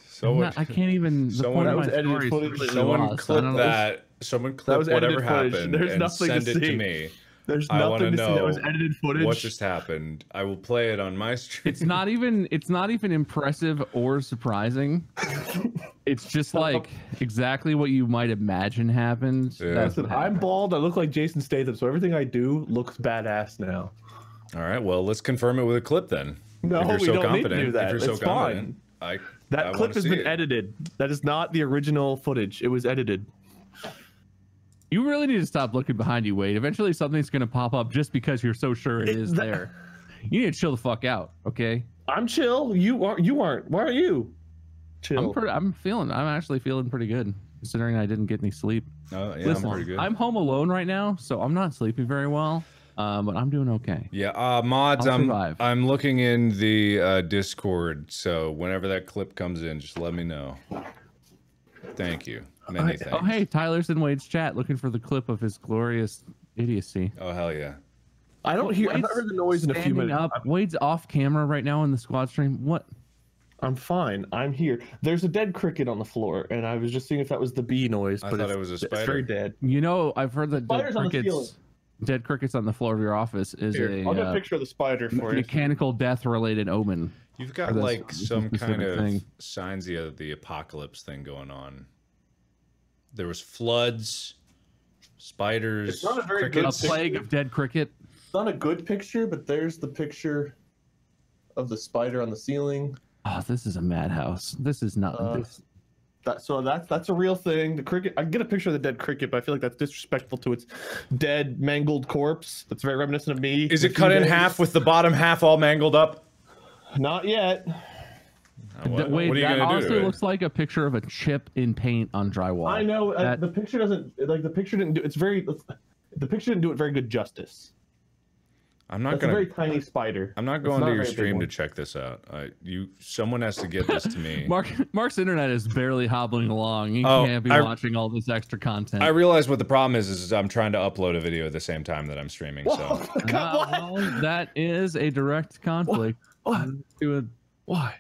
[SPEAKER 1] So
[SPEAKER 2] I'm
[SPEAKER 1] what?
[SPEAKER 2] not- I can't even.
[SPEAKER 1] Someone-
[SPEAKER 2] point
[SPEAKER 3] That was edited footage.
[SPEAKER 2] completely
[SPEAKER 1] Someone
[SPEAKER 2] lost. I
[SPEAKER 1] clip
[SPEAKER 2] don't know.
[SPEAKER 1] that. Someone clip
[SPEAKER 3] was
[SPEAKER 1] whatever
[SPEAKER 3] footage.
[SPEAKER 1] happened
[SPEAKER 3] There's
[SPEAKER 1] and
[SPEAKER 3] nothing to
[SPEAKER 1] send it to
[SPEAKER 3] see.
[SPEAKER 1] me.
[SPEAKER 3] There's
[SPEAKER 1] I wanna
[SPEAKER 3] nothing to see. That was
[SPEAKER 1] know
[SPEAKER 3] edited footage.
[SPEAKER 1] What just happened? I will play it on my stream.
[SPEAKER 2] It's not even. It's not even impressive or surprising. It's just like exactly what you might imagine happened.
[SPEAKER 1] Yeah.
[SPEAKER 2] That's
[SPEAKER 3] Listen,
[SPEAKER 2] what
[SPEAKER 3] I'm bald. I look like Jason Statham, so everything I do looks badass now.
[SPEAKER 1] All right. Well, let's confirm it with a clip then.
[SPEAKER 3] No,
[SPEAKER 1] if you're
[SPEAKER 3] we
[SPEAKER 1] so
[SPEAKER 3] don't need to
[SPEAKER 1] confident,
[SPEAKER 3] do that.
[SPEAKER 1] If you're so
[SPEAKER 3] It's
[SPEAKER 1] confident, I
[SPEAKER 3] That
[SPEAKER 1] I
[SPEAKER 3] clip has been
[SPEAKER 1] it.
[SPEAKER 3] edited. That is not the original footage. It was edited.
[SPEAKER 2] You really need to stop looking behind you, Wade. Eventually, something's gonna pop up just because you're so sure it
[SPEAKER 3] It-
[SPEAKER 2] is
[SPEAKER 3] that-
[SPEAKER 2] there. You need to chill the fuck out, okay?
[SPEAKER 3] I'm chill. You aren't. You aren't. Why are you? Chill.
[SPEAKER 2] I'm pretty, I'm feeling. I'm actually feeling pretty good, considering I didn't get any sleep.
[SPEAKER 1] Oh yeah,
[SPEAKER 2] Listen,
[SPEAKER 1] I'm pretty good.
[SPEAKER 2] I'm home alone right now, so I'm not sleeping very well. Um, but I'm doing okay.
[SPEAKER 1] Yeah, uh, mods.
[SPEAKER 2] I'll
[SPEAKER 1] I'm. I'm looking in the uh, Discord, so whenever that clip comes in, just let me know. Thank you. Many
[SPEAKER 3] I-
[SPEAKER 1] thanks.
[SPEAKER 2] Oh, hey, Tyler's in Wade's chat looking for the clip of his glorious idiocy.
[SPEAKER 1] Oh hell yeah.
[SPEAKER 3] I don't hear. I've not heard the noise in a few minutes.
[SPEAKER 2] Up. Wade's off camera right now in the squad stream. What?
[SPEAKER 3] I'm fine. I'm here. There's a dead cricket on the floor, and I was just seeing if that was the bee noise.
[SPEAKER 1] I
[SPEAKER 3] but
[SPEAKER 1] thought it was a
[SPEAKER 3] It's
[SPEAKER 1] spider.
[SPEAKER 3] very dead.
[SPEAKER 2] You know, I've heard that dead
[SPEAKER 3] Spiders the
[SPEAKER 2] crickets, dead crickets on the floor of your office is
[SPEAKER 3] Here,
[SPEAKER 2] a
[SPEAKER 3] I'll get a
[SPEAKER 2] uh,
[SPEAKER 3] picture of the spider for you.
[SPEAKER 2] mechanical death-related omen.
[SPEAKER 1] You've got like some kind of
[SPEAKER 2] thing.
[SPEAKER 1] signs of the apocalypse thing going on. There was floods, spiders,
[SPEAKER 3] It's not a very good
[SPEAKER 2] A plague of dead cricket.
[SPEAKER 3] It's not a good picture, but there's the picture of the spider on the ceiling.
[SPEAKER 2] Oh, this is a madhouse. This is not.
[SPEAKER 3] Uh,
[SPEAKER 2] this,
[SPEAKER 3] That so that's that's a real thing. The cricket. I can get a picture of the dead cricket, but I feel like that's disrespectful to its dead, mangled corpse. That's very reminiscent of me.
[SPEAKER 1] Is it
[SPEAKER 3] few
[SPEAKER 1] cut in
[SPEAKER 3] days.
[SPEAKER 1] half with the bottom half all mangled up?
[SPEAKER 3] Not yet.
[SPEAKER 1] Uh, What,
[SPEAKER 2] Wait,
[SPEAKER 1] what are you
[SPEAKER 2] that
[SPEAKER 1] gonna do?
[SPEAKER 2] honestly
[SPEAKER 1] To
[SPEAKER 2] looks like a picture of a chip in paint on drywall.
[SPEAKER 3] I know uh,
[SPEAKER 2] That-
[SPEAKER 3] the picture doesn't like the picture didn't do. It's very. The picture didn't do it very good justice.
[SPEAKER 1] I'm not
[SPEAKER 3] That's
[SPEAKER 1] gonna.
[SPEAKER 3] a very tiny spider.
[SPEAKER 1] I'm not going
[SPEAKER 3] not
[SPEAKER 1] to your stream to check this out. I, you, someone has to get this to me.
[SPEAKER 2] Mark Mark's internet is barely hobbling along. He
[SPEAKER 1] Oh,
[SPEAKER 2] can't be
[SPEAKER 1] I-
[SPEAKER 2] watching all this extra content.
[SPEAKER 1] I realize what the problem is. Is I'm trying to upload a video at the same time that I'm streaming. So
[SPEAKER 2] Uh, well, that is a direct conflict.
[SPEAKER 3] What?
[SPEAKER 2] To a-
[SPEAKER 3] Why?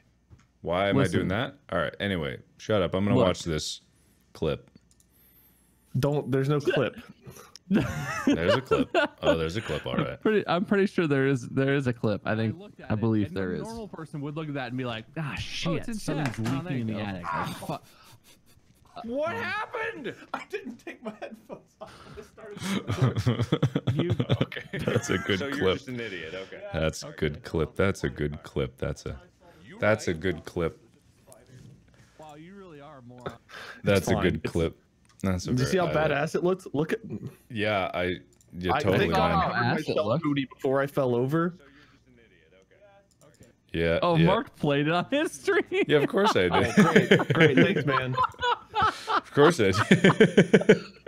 [SPEAKER 1] Why am
[SPEAKER 2] Listen.
[SPEAKER 1] I doing that? All right. Anyway, shut up. I'm gonna
[SPEAKER 2] Look.
[SPEAKER 1] watch this clip.
[SPEAKER 3] Don't. There's no clip.
[SPEAKER 1] There's a clip. Oh, there's a clip. All right.
[SPEAKER 2] pretty, I'm pretty sure there is there is a clip. I think
[SPEAKER 5] looked at
[SPEAKER 2] I
[SPEAKER 5] it,
[SPEAKER 2] believe
[SPEAKER 5] and
[SPEAKER 2] there
[SPEAKER 5] a
[SPEAKER 2] is.
[SPEAKER 5] normal
[SPEAKER 2] person would look at that and be like, ah, shit,
[SPEAKER 5] it's in
[SPEAKER 2] something's
[SPEAKER 5] chat. Oh,
[SPEAKER 2] in the
[SPEAKER 5] go.
[SPEAKER 2] attic. Like, fuck.
[SPEAKER 3] What happened? I didn't take my headphones off. This started.
[SPEAKER 2] You-
[SPEAKER 1] okay. That's a good
[SPEAKER 6] so you're
[SPEAKER 1] clip.
[SPEAKER 6] just an idiot. Okay.
[SPEAKER 1] That's a good clip. That's a good clip. That's a. That's a good clip.
[SPEAKER 5] Wow, you really are more.
[SPEAKER 1] That's a good clip. That's a
[SPEAKER 3] Do you see how badass it looks? Look at.
[SPEAKER 1] Yeah, I. Yeah,
[SPEAKER 3] I
[SPEAKER 1] totally.
[SPEAKER 3] think. I covered
[SPEAKER 2] it
[SPEAKER 3] myself
[SPEAKER 2] looked.
[SPEAKER 3] booty before I fell over.
[SPEAKER 6] So you're just an idiot. Okay.
[SPEAKER 1] Yeah.
[SPEAKER 2] Oh,
[SPEAKER 1] yeah.
[SPEAKER 2] Mark played it on his stream.
[SPEAKER 1] Yeah, of course I oh, did.
[SPEAKER 3] Great, great. Thanks, man.
[SPEAKER 1] of course I did.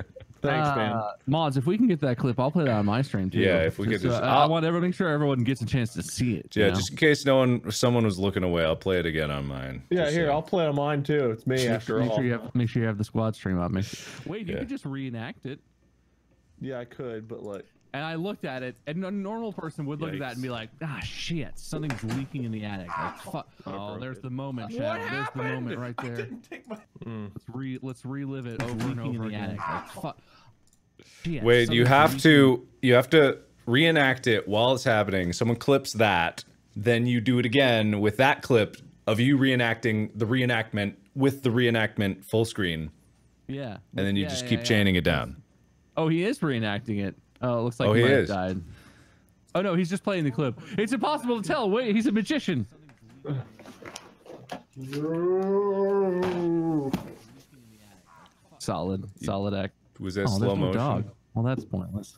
[SPEAKER 3] Thanks, man.
[SPEAKER 2] Uh, Mods, if we can get that clip, I'll play that on my stream too.
[SPEAKER 1] Yeah, if we could
[SPEAKER 2] Just,
[SPEAKER 1] just-
[SPEAKER 2] uh, I want everyone make sure everyone gets a chance to see it. you
[SPEAKER 1] yeah,
[SPEAKER 2] know?
[SPEAKER 1] just in case no one, someone was looking away, I'll play it again on mine.
[SPEAKER 3] Yeah, here
[SPEAKER 1] so-
[SPEAKER 3] I'll play on mine too. It's me after
[SPEAKER 2] make
[SPEAKER 3] all.
[SPEAKER 2] sure you have make sure you have the squad stream up. Make sure, wait, you
[SPEAKER 1] Yeah.
[SPEAKER 2] could just reenact it.
[SPEAKER 3] Yeah, I could, but like,
[SPEAKER 2] And I looked at it, and a normal person would look at that and be like, "Ah, shit, something's leaking in the attic." Like, fuck. Oh, there's the moment, Shadow. There's the moment right there. Let's re let's relive it over and over in the attic. Like, fuck. Shit,
[SPEAKER 1] Wait, you have
[SPEAKER 2] leaking.
[SPEAKER 1] to, you have to reenact it while it's happening. Someone clips that, then you do it again with that clip of you reenacting the reenactment with the reenactment full screen,
[SPEAKER 2] Yeah.
[SPEAKER 1] and then you
[SPEAKER 2] Yeah,
[SPEAKER 1] just
[SPEAKER 2] yeah,
[SPEAKER 1] keep
[SPEAKER 2] yeah.
[SPEAKER 1] chaining it down.
[SPEAKER 2] Oh, he is reenacting it. Oh, it looks like
[SPEAKER 1] Oh,
[SPEAKER 2] he,
[SPEAKER 1] he
[SPEAKER 2] might have
[SPEAKER 1] is.
[SPEAKER 2] died. Oh no, he's just playing the clip. It's impossible to tell. Wait, he's a magician. Solid, solid act.
[SPEAKER 1] Was that
[SPEAKER 2] Oh,
[SPEAKER 1] slow
[SPEAKER 2] there's no dog. Well, that's pointless.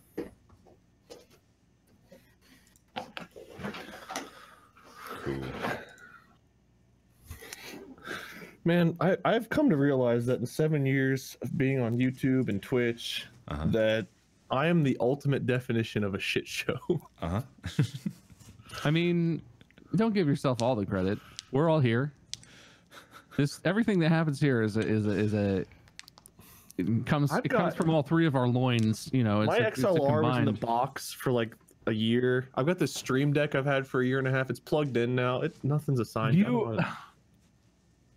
[SPEAKER 1] Cool.
[SPEAKER 3] man, I I've come to realize that in seven years of being on YouTube and Twitch,
[SPEAKER 1] Uh-huh.
[SPEAKER 3] that I am the ultimate definition of a shit show.
[SPEAKER 1] Uh huh.
[SPEAKER 2] I mean, don't give yourself all the credit. We're all here. This everything that happens here is a is a is a it comes
[SPEAKER 3] I've
[SPEAKER 2] it comes from all three of our loins. You know, it's
[SPEAKER 3] My
[SPEAKER 2] a, it's a
[SPEAKER 3] XLR was in the box for like a year. I've got this Stream Deck I've had for a year and a half. It's plugged in now. It nothing's assigned. I don't
[SPEAKER 2] You,
[SPEAKER 3] know how-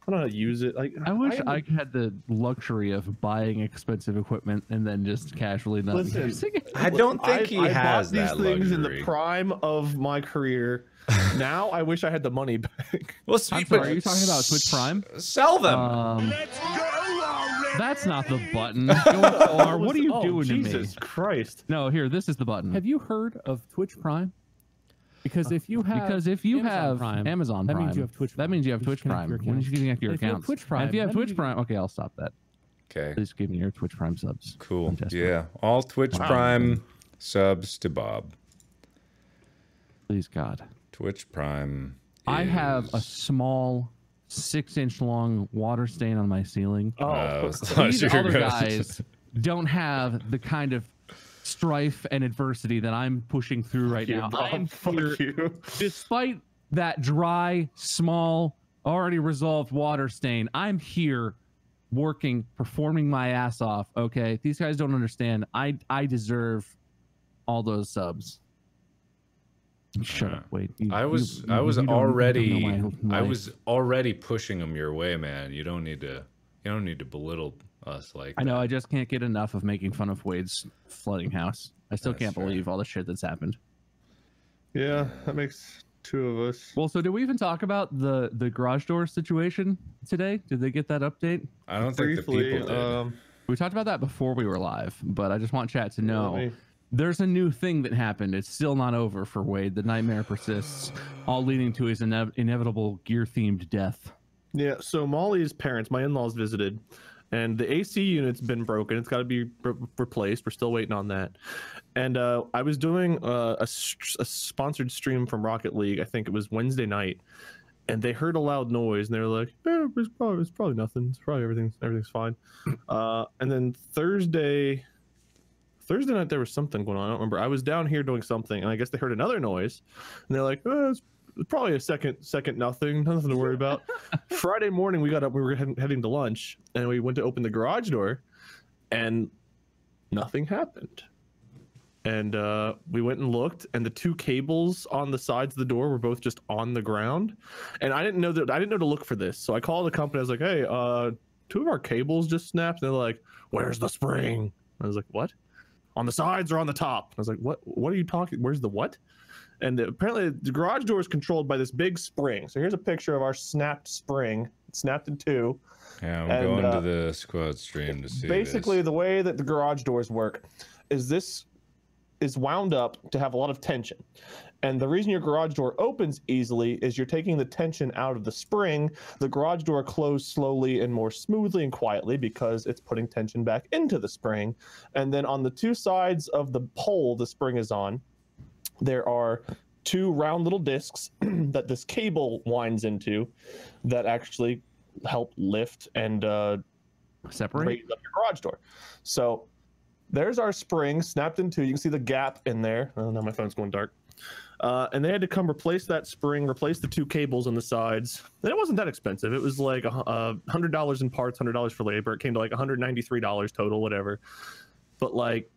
[SPEAKER 3] I don't know how to use it. Like
[SPEAKER 2] I wish
[SPEAKER 3] am
[SPEAKER 2] I,
[SPEAKER 3] a-
[SPEAKER 2] had the luxury of buying expensive equipment and then just casually not
[SPEAKER 3] Listen,
[SPEAKER 2] using it.
[SPEAKER 1] I don't think he
[SPEAKER 3] I, I
[SPEAKER 1] has
[SPEAKER 3] bought these
[SPEAKER 1] that
[SPEAKER 3] things in the prime of my career. now I wish I had the money back.
[SPEAKER 1] Well,
[SPEAKER 2] I'm sorry, are you talking about Twitch Prime?
[SPEAKER 1] Sell them.
[SPEAKER 2] Um, that's not the button. Go What are you
[SPEAKER 3] Oh,
[SPEAKER 2] doing to me?
[SPEAKER 3] Jesus Christ!
[SPEAKER 2] No, here, this is the button.
[SPEAKER 5] Have you heard of Twitch Prime? Because if you have
[SPEAKER 2] because if you
[SPEAKER 5] Amazon
[SPEAKER 2] have
[SPEAKER 5] Prime,
[SPEAKER 2] Amazon
[SPEAKER 5] that
[SPEAKER 2] Prime,
[SPEAKER 5] means you have Twitch
[SPEAKER 2] That
[SPEAKER 5] Prime.
[SPEAKER 2] means you have
[SPEAKER 5] You
[SPEAKER 2] Twitch
[SPEAKER 5] should connect
[SPEAKER 2] Prime.
[SPEAKER 5] your
[SPEAKER 2] When you
[SPEAKER 5] accounts.
[SPEAKER 2] connect your
[SPEAKER 5] If you have
[SPEAKER 2] accounts.
[SPEAKER 5] Twitch Prime,
[SPEAKER 2] And if you have
[SPEAKER 5] then
[SPEAKER 2] Twitch
[SPEAKER 5] you-
[SPEAKER 2] Prime, okay, I'll stop that.
[SPEAKER 1] Okay.
[SPEAKER 2] Please give me your Twitch Prime subs.
[SPEAKER 1] Cool.
[SPEAKER 2] I'm desperate.
[SPEAKER 1] Yeah. All Twitch
[SPEAKER 3] Wow.
[SPEAKER 1] Prime subs to Bob.
[SPEAKER 2] Please God.
[SPEAKER 1] Twitch Prime.
[SPEAKER 2] I have a
[SPEAKER 1] is-
[SPEAKER 2] small, six-inch long water stain on my ceiling.
[SPEAKER 3] Oh,
[SPEAKER 1] Uh,
[SPEAKER 2] These other guys don't have the kind of strife and adversity that I'm pushing through right now. I'm here,
[SPEAKER 3] you.
[SPEAKER 2] despite that dry, small, already resolved water stain. I'm here working, performing my ass off. Okay, these guys don't understand. I I deserve all those subs. Shut up, Wade. You-
[SPEAKER 1] I was
[SPEAKER 2] you-
[SPEAKER 1] I was
[SPEAKER 2] you don't- you don't know
[SPEAKER 1] already
[SPEAKER 2] my
[SPEAKER 1] I was already pushing them your way, man. You don't need to you don't need to belittle us like
[SPEAKER 2] I know.
[SPEAKER 1] that.
[SPEAKER 2] I just can't get enough of making fun of Wade's flooding house. I still
[SPEAKER 1] That's
[SPEAKER 2] can't
[SPEAKER 1] fair.
[SPEAKER 2] believe all the shit that's happened.
[SPEAKER 3] Yeah, that makes two of us.
[SPEAKER 2] Well, so did we even talk about the the garage door situation today? Did they get that update?
[SPEAKER 1] I don't think the people did.
[SPEAKER 3] um,
[SPEAKER 2] We talked about that before we were live, but I just want chat to know
[SPEAKER 3] me-
[SPEAKER 2] there's a new thing that happened. It's still not over for Wade. The nightmare persists, all leading to his ine- inevitable gear themed death.
[SPEAKER 3] Yeah, so Molly's parents, my in-laws visited, and the AC unit's been broken. It's got to be re- replaced. We're still waiting on that. And uh, I was doing uh, a, a sponsored stream from Rocket League. I think it was Wednesday night, and they heard a loud noise, and they were like, eh, "It's probably it's probably nothing. It's probably everything's everything's fine." Uh, and then Thursday. Thursday night there was something going on. I don't remember. I was down here doing something, and I guess they heard another noise, and they're like, oh, "It's probably a second, second nothing, nothing to worry about." Friday morning, we got up. We were heading, heading to lunch, and we went to open the garage door, and nothing happened. And uh, we went and looked, and the two cables on the sides of the door were both just on the ground. And I didn't know that. I didn't know to look for this, so I called the company. I was like, "Hey, uh, two of our cables just snapped." And they're like, "Where's the spring?" I was like, "What?" On the sides or on the top? I was like, "What? What are you talking? Where's the what?" And apparently the garage door is controlled by this big spring. So here's a picture of our snapped spring. It's snapped in two.
[SPEAKER 1] yeah, I'm
[SPEAKER 3] and,
[SPEAKER 1] going
[SPEAKER 3] uh,
[SPEAKER 1] to the squad stream to see
[SPEAKER 3] Basically,
[SPEAKER 1] this.
[SPEAKER 3] the way that the garage doors work is this is wound up to have a lot of tension. And the reason your garage door opens easily is you're taking the tension out of the spring. The garage door closes slowly and more smoothly and quietly because it's putting tension back into the spring. And then on the two sides of the pole the spring is on, there are two round little discs that this cable winds into that actually help lift and uh,
[SPEAKER 2] Separate.
[SPEAKER 3] raise up your garage door. So there's our spring snapped into. You can see the gap in there. Oh, now my phone's going dark. Uh, and they had to come replace that spring, replace the two cables on the sides. And it wasn't that expensive. It was like a uh, hundred dollars in parts, hundred dollars for labor. It came to like 193 dollars total, whatever. But like,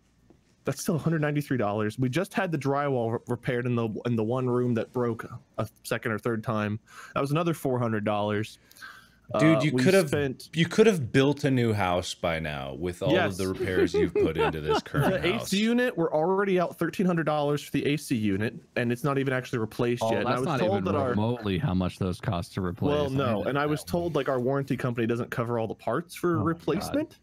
[SPEAKER 3] that's still 193 dollars. We just had the drywall re- repaired in the in the one room that broke a second or third time. That was another 400 dollars.
[SPEAKER 1] Dude, uh, you
[SPEAKER 3] we
[SPEAKER 1] could have
[SPEAKER 3] spent
[SPEAKER 1] you could have built a new house by now with all
[SPEAKER 3] Yes.
[SPEAKER 1] of the repairs you've put into this current
[SPEAKER 3] the
[SPEAKER 1] house.
[SPEAKER 3] AC unit, we're already out thirteen hundred dollars for the AC unit, and it's not even actually replaced
[SPEAKER 2] Oh,
[SPEAKER 3] yet. And I
[SPEAKER 2] that's
[SPEAKER 3] was
[SPEAKER 2] not
[SPEAKER 3] told
[SPEAKER 2] even
[SPEAKER 3] that our
[SPEAKER 2] remotely how much those cost to replace.
[SPEAKER 3] well, no,
[SPEAKER 2] had
[SPEAKER 3] and I was told like our warranty company doesn't cover all the parts for
[SPEAKER 2] Oh my
[SPEAKER 3] replacement.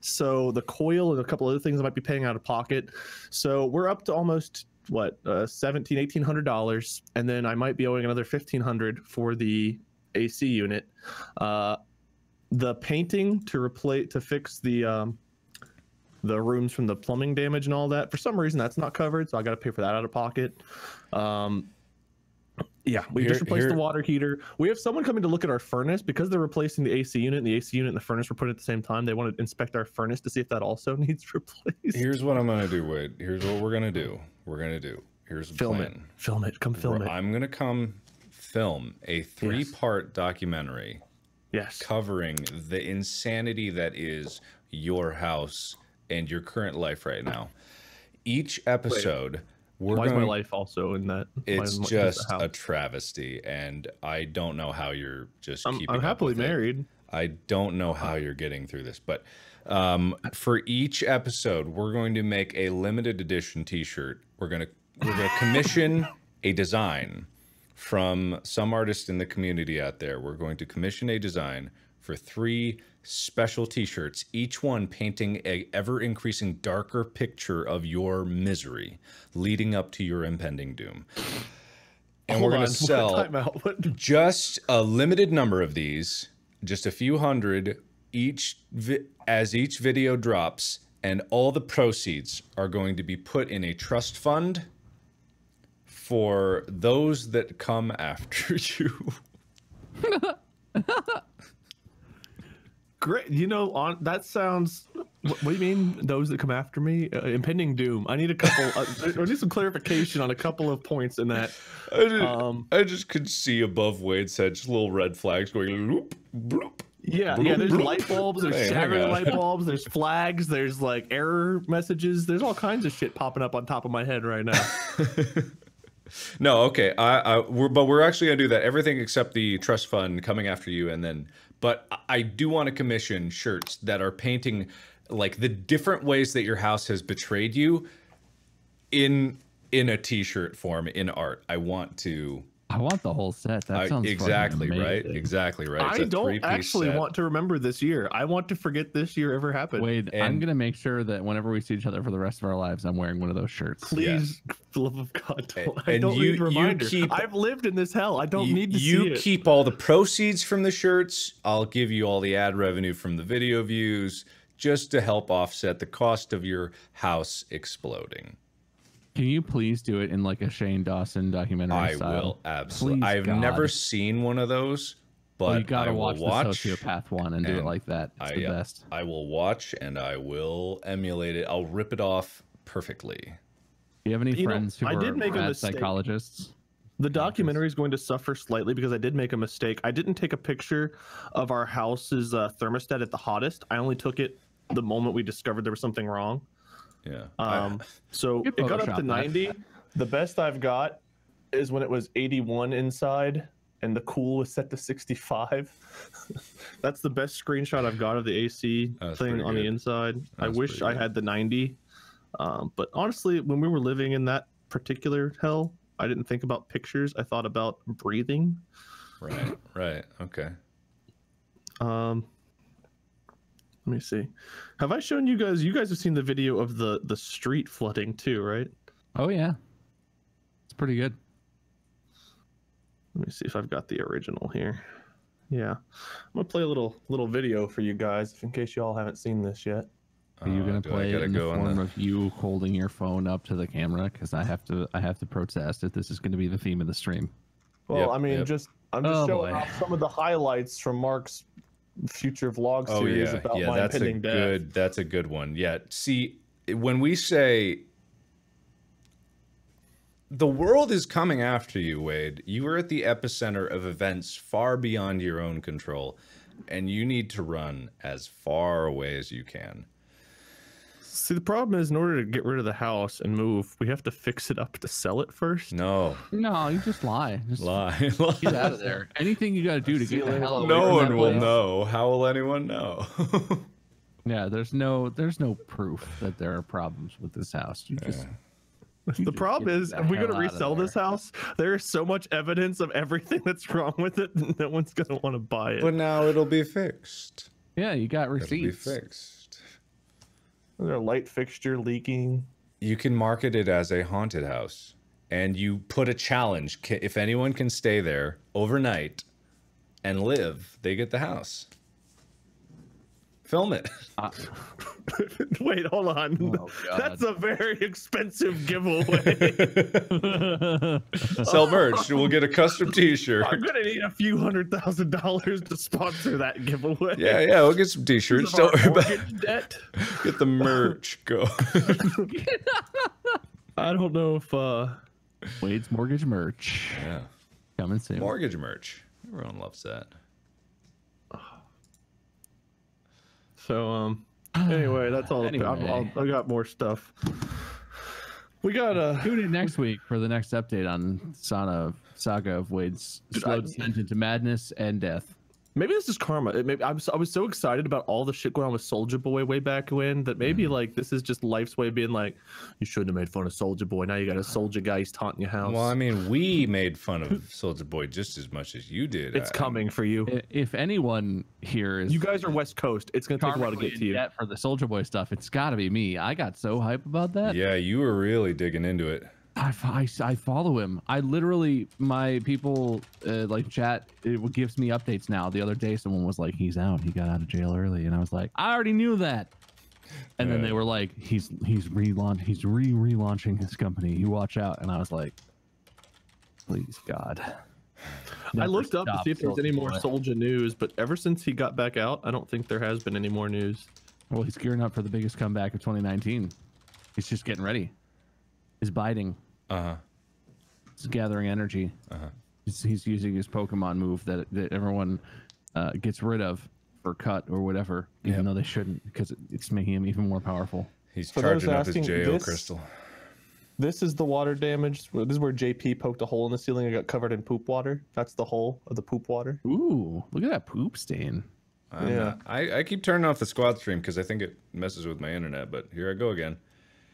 [SPEAKER 3] So the coil and a couple other things I might be paying out of pocket. So we're up to almost what uh, 17 1800 dollars. And then i might be owing another 1500 for the ac unit. Uh, the painting to replace to fix the um, the rooms from the plumbing damage and all that for some reason that's not covered so i got to pay for that out of pocket. Um, yeah we just
[SPEAKER 1] Here-
[SPEAKER 3] replaced the water heater we have someone coming to look at our furnace because they're replacing the ac unit and the ac unit and the furnace were put at the same time they want to inspect our furnace to see if that also needs replaced
[SPEAKER 1] Here's what I'm gonna do, Wade. Here's what we're gonna do. We're gonna do. Here's the
[SPEAKER 3] film
[SPEAKER 1] plan.
[SPEAKER 3] it film it come film
[SPEAKER 1] We're-
[SPEAKER 3] it
[SPEAKER 1] I'm gonna come film a three-part documentary
[SPEAKER 3] yes
[SPEAKER 1] covering the insanity that is your house and your current life right now. Each episode, we're
[SPEAKER 3] why is my life also in that
[SPEAKER 1] It's
[SPEAKER 3] my-
[SPEAKER 1] just a travesty, and I don't know how you're just
[SPEAKER 3] I'm,
[SPEAKER 1] keeping.
[SPEAKER 3] I'm happily
[SPEAKER 1] with it.
[SPEAKER 3] married
[SPEAKER 1] I don't know how you're getting through this, but um, for each episode, we're going to make a limited edition T-shirt. We're gonna we're gonna commission a design from some artist in the community out there. We're going to commission a design for three special T-shirts, each one painting a ever increasing darker picture of your misery, leading up to your impending doom. And
[SPEAKER 3] Hold
[SPEAKER 1] we're gonna sell
[SPEAKER 3] time out. What-
[SPEAKER 1] just a limited number of these, just a few hundred each as each video drops, and all the proceeds are going to be put in a trust fund for those that come after you.
[SPEAKER 3] Great. You know, on that sounds. What, what do you mean? Those that come after me, uh, impending doom. I need a couple. Uh, I need some clarification on a couple of points in that.
[SPEAKER 1] I just,
[SPEAKER 3] Um,
[SPEAKER 1] I just could see above Wade's head just little red flags going loop, bloop.
[SPEAKER 3] Yeah, yeah. There's
[SPEAKER 1] Bloop.
[SPEAKER 3] light bulbs. There's
[SPEAKER 1] Hey,
[SPEAKER 3] shattering light bulbs. There's flags. There's like error messages. There's all kinds of shit popping up on top of my head right now.
[SPEAKER 1] No, okay. I, I we're, but we're actually gonna do that. Everything except the trust fund coming after you, and then. But I- do want to commission shirts that are painting like the different ways that your house has betrayed you in in a t-shirt form in art. I want to.
[SPEAKER 2] I want the whole set. That sounds fucking
[SPEAKER 1] exactly right. Exactly right. It's
[SPEAKER 3] I
[SPEAKER 1] a
[SPEAKER 3] don't actually
[SPEAKER 1] set.
[SPEAKER 3] want to remember this year. I want to forget this year ever happened.
[SPEAKER 2] Wade, I'm gonna make sure that whenever we see each other for the rest of our lives, I'm wearing one of those shirts.
[SPEAKER 3] Please, for the love of God, don't, I don't
[SPEAKER 1] you-
[SPEAKER 3] need a
[SPEAKER 1] you
[SPEAKER 3] reminder.
[SPEAKER 1] keep-
[SPEAKER 3] I've lived in this hell. I don't
[SPEAKER 1] you,
[SPEAKER 3] need to
[SPEAKER 1] you
[SPEAKER 3] see it.
[SPEAKER 1] keep all the proceeds from the shirts. I'll give you all the ad revenue from the video views just to help offset the cost of your house exploding.
[SPEAKER 2] Can you please do it in like a Shane Dawson documentary
[SPEAKER 1] I
[SPEAKER 2] style?
[SPEAKER 1] will absolutely.
[SPEAKER 2] Please,
[SPEAKER 1] I've
[SPEAKER 2] God.
[SPEAKER 1] never seen one of those, but
[SPEAKER 2] Well, you gotta
[SPEAKER 1] I will
[SPEAKER 2] watch,
[SPEAKER 1] watch.
[SPEAKER 2] the sociopath one and, do it like that. It's
[SPEAKER 1] I,
[SPEAKER 2] the
[SPEAKER 1] uh,
[SPEAKER 2] best.
[SPEAKER 1] I will watch and I will emulate it. I'll rip it off perfectly.
[SPEAKER 2] Do you have any
[SPEAKER 3] You know,
[SPEAKER 2] friends who
[SPEAKER 3] I
[SPEAKER 2] are
[SPEAKER 3] did make a
[SPEAKER 2] rad
[SPEAKER 3] mistake.
[SPEAKER 2] psychologists?
[SPEAKER 3] The documentary is going to suffer slightly because I did make a mistake. I didn't take a picture of our house's uh, thermostat at the hottest. I only took it the moment we discovered there was something wrong.
[SPEAKER 1] Yeah.
[SPEAKER 3] Um, so it got up
[SPEAKER 2] Photoshop
[SPEAKER 3] to
[SPEAKER 2] that.
[SPEAKER 3] 90. The best I've got is when it was 81 inside and the cool was set to 65. That's the best screenshot I've got of the AC
[SPEAKER 1] That's
[SPEAKER 3] thing
[SPEAKER 1] pretty
[SPEAKER 3] on the
[SPEAKER 1] good.
[SPEAKER 3] inside. I wish I had the 90. Um, but honestly, when we were living in that particular hell, I didn't think about pictures. I thought about breathing.
[SPEAKER 1] right. Right. Okay.
[SPEAKER 3] Um, let me see. Have I shown you guys? You guys have seen the video of the the street flooding too, right?
[SPEAKER 2] Oh yeah, it's pretty good.
[SPEAKER 3] Let me see if I've got the original here. Yeah, I'm gonna play a little little video for you guys, if in case you all haven't seen this yet.
[SPEAKER 2] Are you
[SPEAKER 1] Uh,
[SPEAKER 2] gonna
[SPEAKER 1] do I
[SPEAKER 2] play it in the
[SPEAKER 1] go on
[SPEAKER 2] form
[SPEAKER 1] the-
[SPEAKER 2] of you holding your phone up to the camera? Because I have to, I have to protest if this is going to be the theme of the stream.
[SPEAKER 3] Well,
[SPEAKER 1] Yep,
[SPEAKER 3] I mean,
[SPEAKER 1] yep.
[SPEAKER 3] just I'm just
[SPEAKER 2] Oh,
[SPEAKER 3] showing
[SPEAKER 2] boy.
[SPEAKER 3] off some of the highlights from Mark's future vlog
[SPEAKER 1] Oh
[SPEAKER 3] series
[SPEAKER 1] yeah,
[SPEAKER 3] about
[SPEAKER 1] yeah.
[SPEAKER 3] my
[SPEAKER 1] That's a
[SPEAKER 3] impending death.
[SPEAKER 1] good. That's a good one. Yeah. See, when we say the world is coming after you, Wade, you are at the epicenter of events far beyond your own control, and you need to run as far away as you can.
[SPEAKER 3] See, the problem is, in order to get rid of the house and move, we have to fix it up to sell it first.
[SPEAKER 1] No,
[SPEAKER 2] No, you just lie. Just
[SPEAKER 1] lie.
[SPEAKER 2] get out of there. Anything you got to do to get
[SPEAKER 3] you
[SPEAKER 2] the
[SPEAKER 3] later.
[SPEAKER 2] hell away
[SPEAKER 1] no
[SPEAKER 2] from that
[SPEAKER 1] one will
[SPEAKER 2] place.
[SPEAKER 1] know. How will anyone know?
[SPEAKER 2] Yeah, there's no, there's no proof that there are problems with this house. You just,
[SPEAKER 3] The problem is,
[SPEAKER 2] the
[SPEAKER 3] if we're gonna resell this house, there is so much evidence of everything that's wrong with it. No one's gonna want to buy it.
[SPEAKER 1] but now it'll be fixed.
[SPEAKER 2] yeah, you got receipts.
[SPEAKER 1] It'll be
[SPEAKER 2] receipts.
[SPEAKER 1] Fixed.
[SPEAKER 3] There's a light fixture leaking.
[SPEAKER 1] you can market it as a haunted house and you put a challenge if anyone can stay there overnight and live they get the house film it
[SPEAKER 3] Wait, hold on.
[SPEAKER 2] Oh,
[SPEAKER 3] That's a very expensive giveaway.
[SPEAKER 1] sell merch we'll get a custom t-shirt
[SPEAKER 3] I'm gonna need a few hundred thousand dollars to sponsor that giveaway.
[SPEAKER 1] yeah yeah we'll get some t-shirts don't worry about.
[SPEAKER 3] Mortgage debt.
[SPEAKER 1] get the merch go
[SPEAKER 3] I don't know if uh
[SPEAKER 2] Wade's mortgage merch
[SPEAKER 1] yeah
[SPEAKER 2] coming soon.
[SPEAKER 1] mortgage merch everyone loves that
[SPEAKER 3] so um anyway, that's all
[SPEAKER 2] Anyway.
[SPEAKER 3] I'll, I'll, I got more stuff. We got uh
[SPEAKER 2] Tune in next week for the next update on Sana Saga of Wade's slow
[SPEAKER 3] I-
[SPEAKER 2] descent into madness and death.
[SPEAKER 3] Maybe this is karma. It maybe I was I was so excited about all the shit going on with Soldier Boy way back when that maybe mm-hmm. like this is just life's way of being like, you shouldn't have made fun of Soldier Boy. Now you got a soldier guy he's taunting your house.
[SPEAKER 1] well i mean we made fun of soldier boy just as much as you did
[SPEAKER 3] it's
[SPEAKER 1] I-
[SPEAKER 3] coming for you.
[SPEAKER 2] If anyone here is
[SPEAKER 3] You guys are West Coast. It's gonna take a while to get to you.
[SPEAKER 2] for the Soldier Boy stuff, it's got to be me. I got so hype about that.
[SPEAKER 1] yeah you were really digging into it
[SPEAKER 2] I, I I follow him. I literally, my people, uh, like chat, it gives me updates now. The other day, someone was like, "He's out. He got out of jail early," and I was like, "I already knew that." And then they were like, "He's he's relaunch he's re relaunching his company. You watch out." And I was like, "Please God."
[SPEAKER 3] I looked up to see if there's any more Soldier news, but ever since he got back out, I don't think there has been any more news.
[SPEAKER 2] Well, he's gearing up for the biggest comeback of 2019. He's just getting ready. He's biting.
[SPEAKER 1] Uh huh.
[SPEAKER 2] He's gathering energy.
[SPEAKER 1] Uh-huh.
[SPEAKER 2] He's, he's using his Pokemon move that that everyone uh, gets rid of for cut or whatever, even
[SPEAKER 1] Yep.
[SPEAKER 2] though they shouldn't, because it, it's making him even more powerful.
[SPEAKER 1] He's
[SPEAKER 3] For
[SPEAKER 1] charging up his
[SPEAKER 3] asking,
[SPEAKER 1] JO
[SPEAKER 3] this-
[SPEAKER 1] crystal.
[SPEAKER 3] This is the water damage. This is where JP poked a hole in the ceiling and got covered in poop water. That's the hole of the poop water.
[SPEAKER 2] Ooh, look at that poop stain.
[SPEAKER 1] I'm
[SPEAKER 3] Yeah.
[SPEAKER 1] not- I, I keep turning off the squad stream because I think it messes with my internet, but here I go again.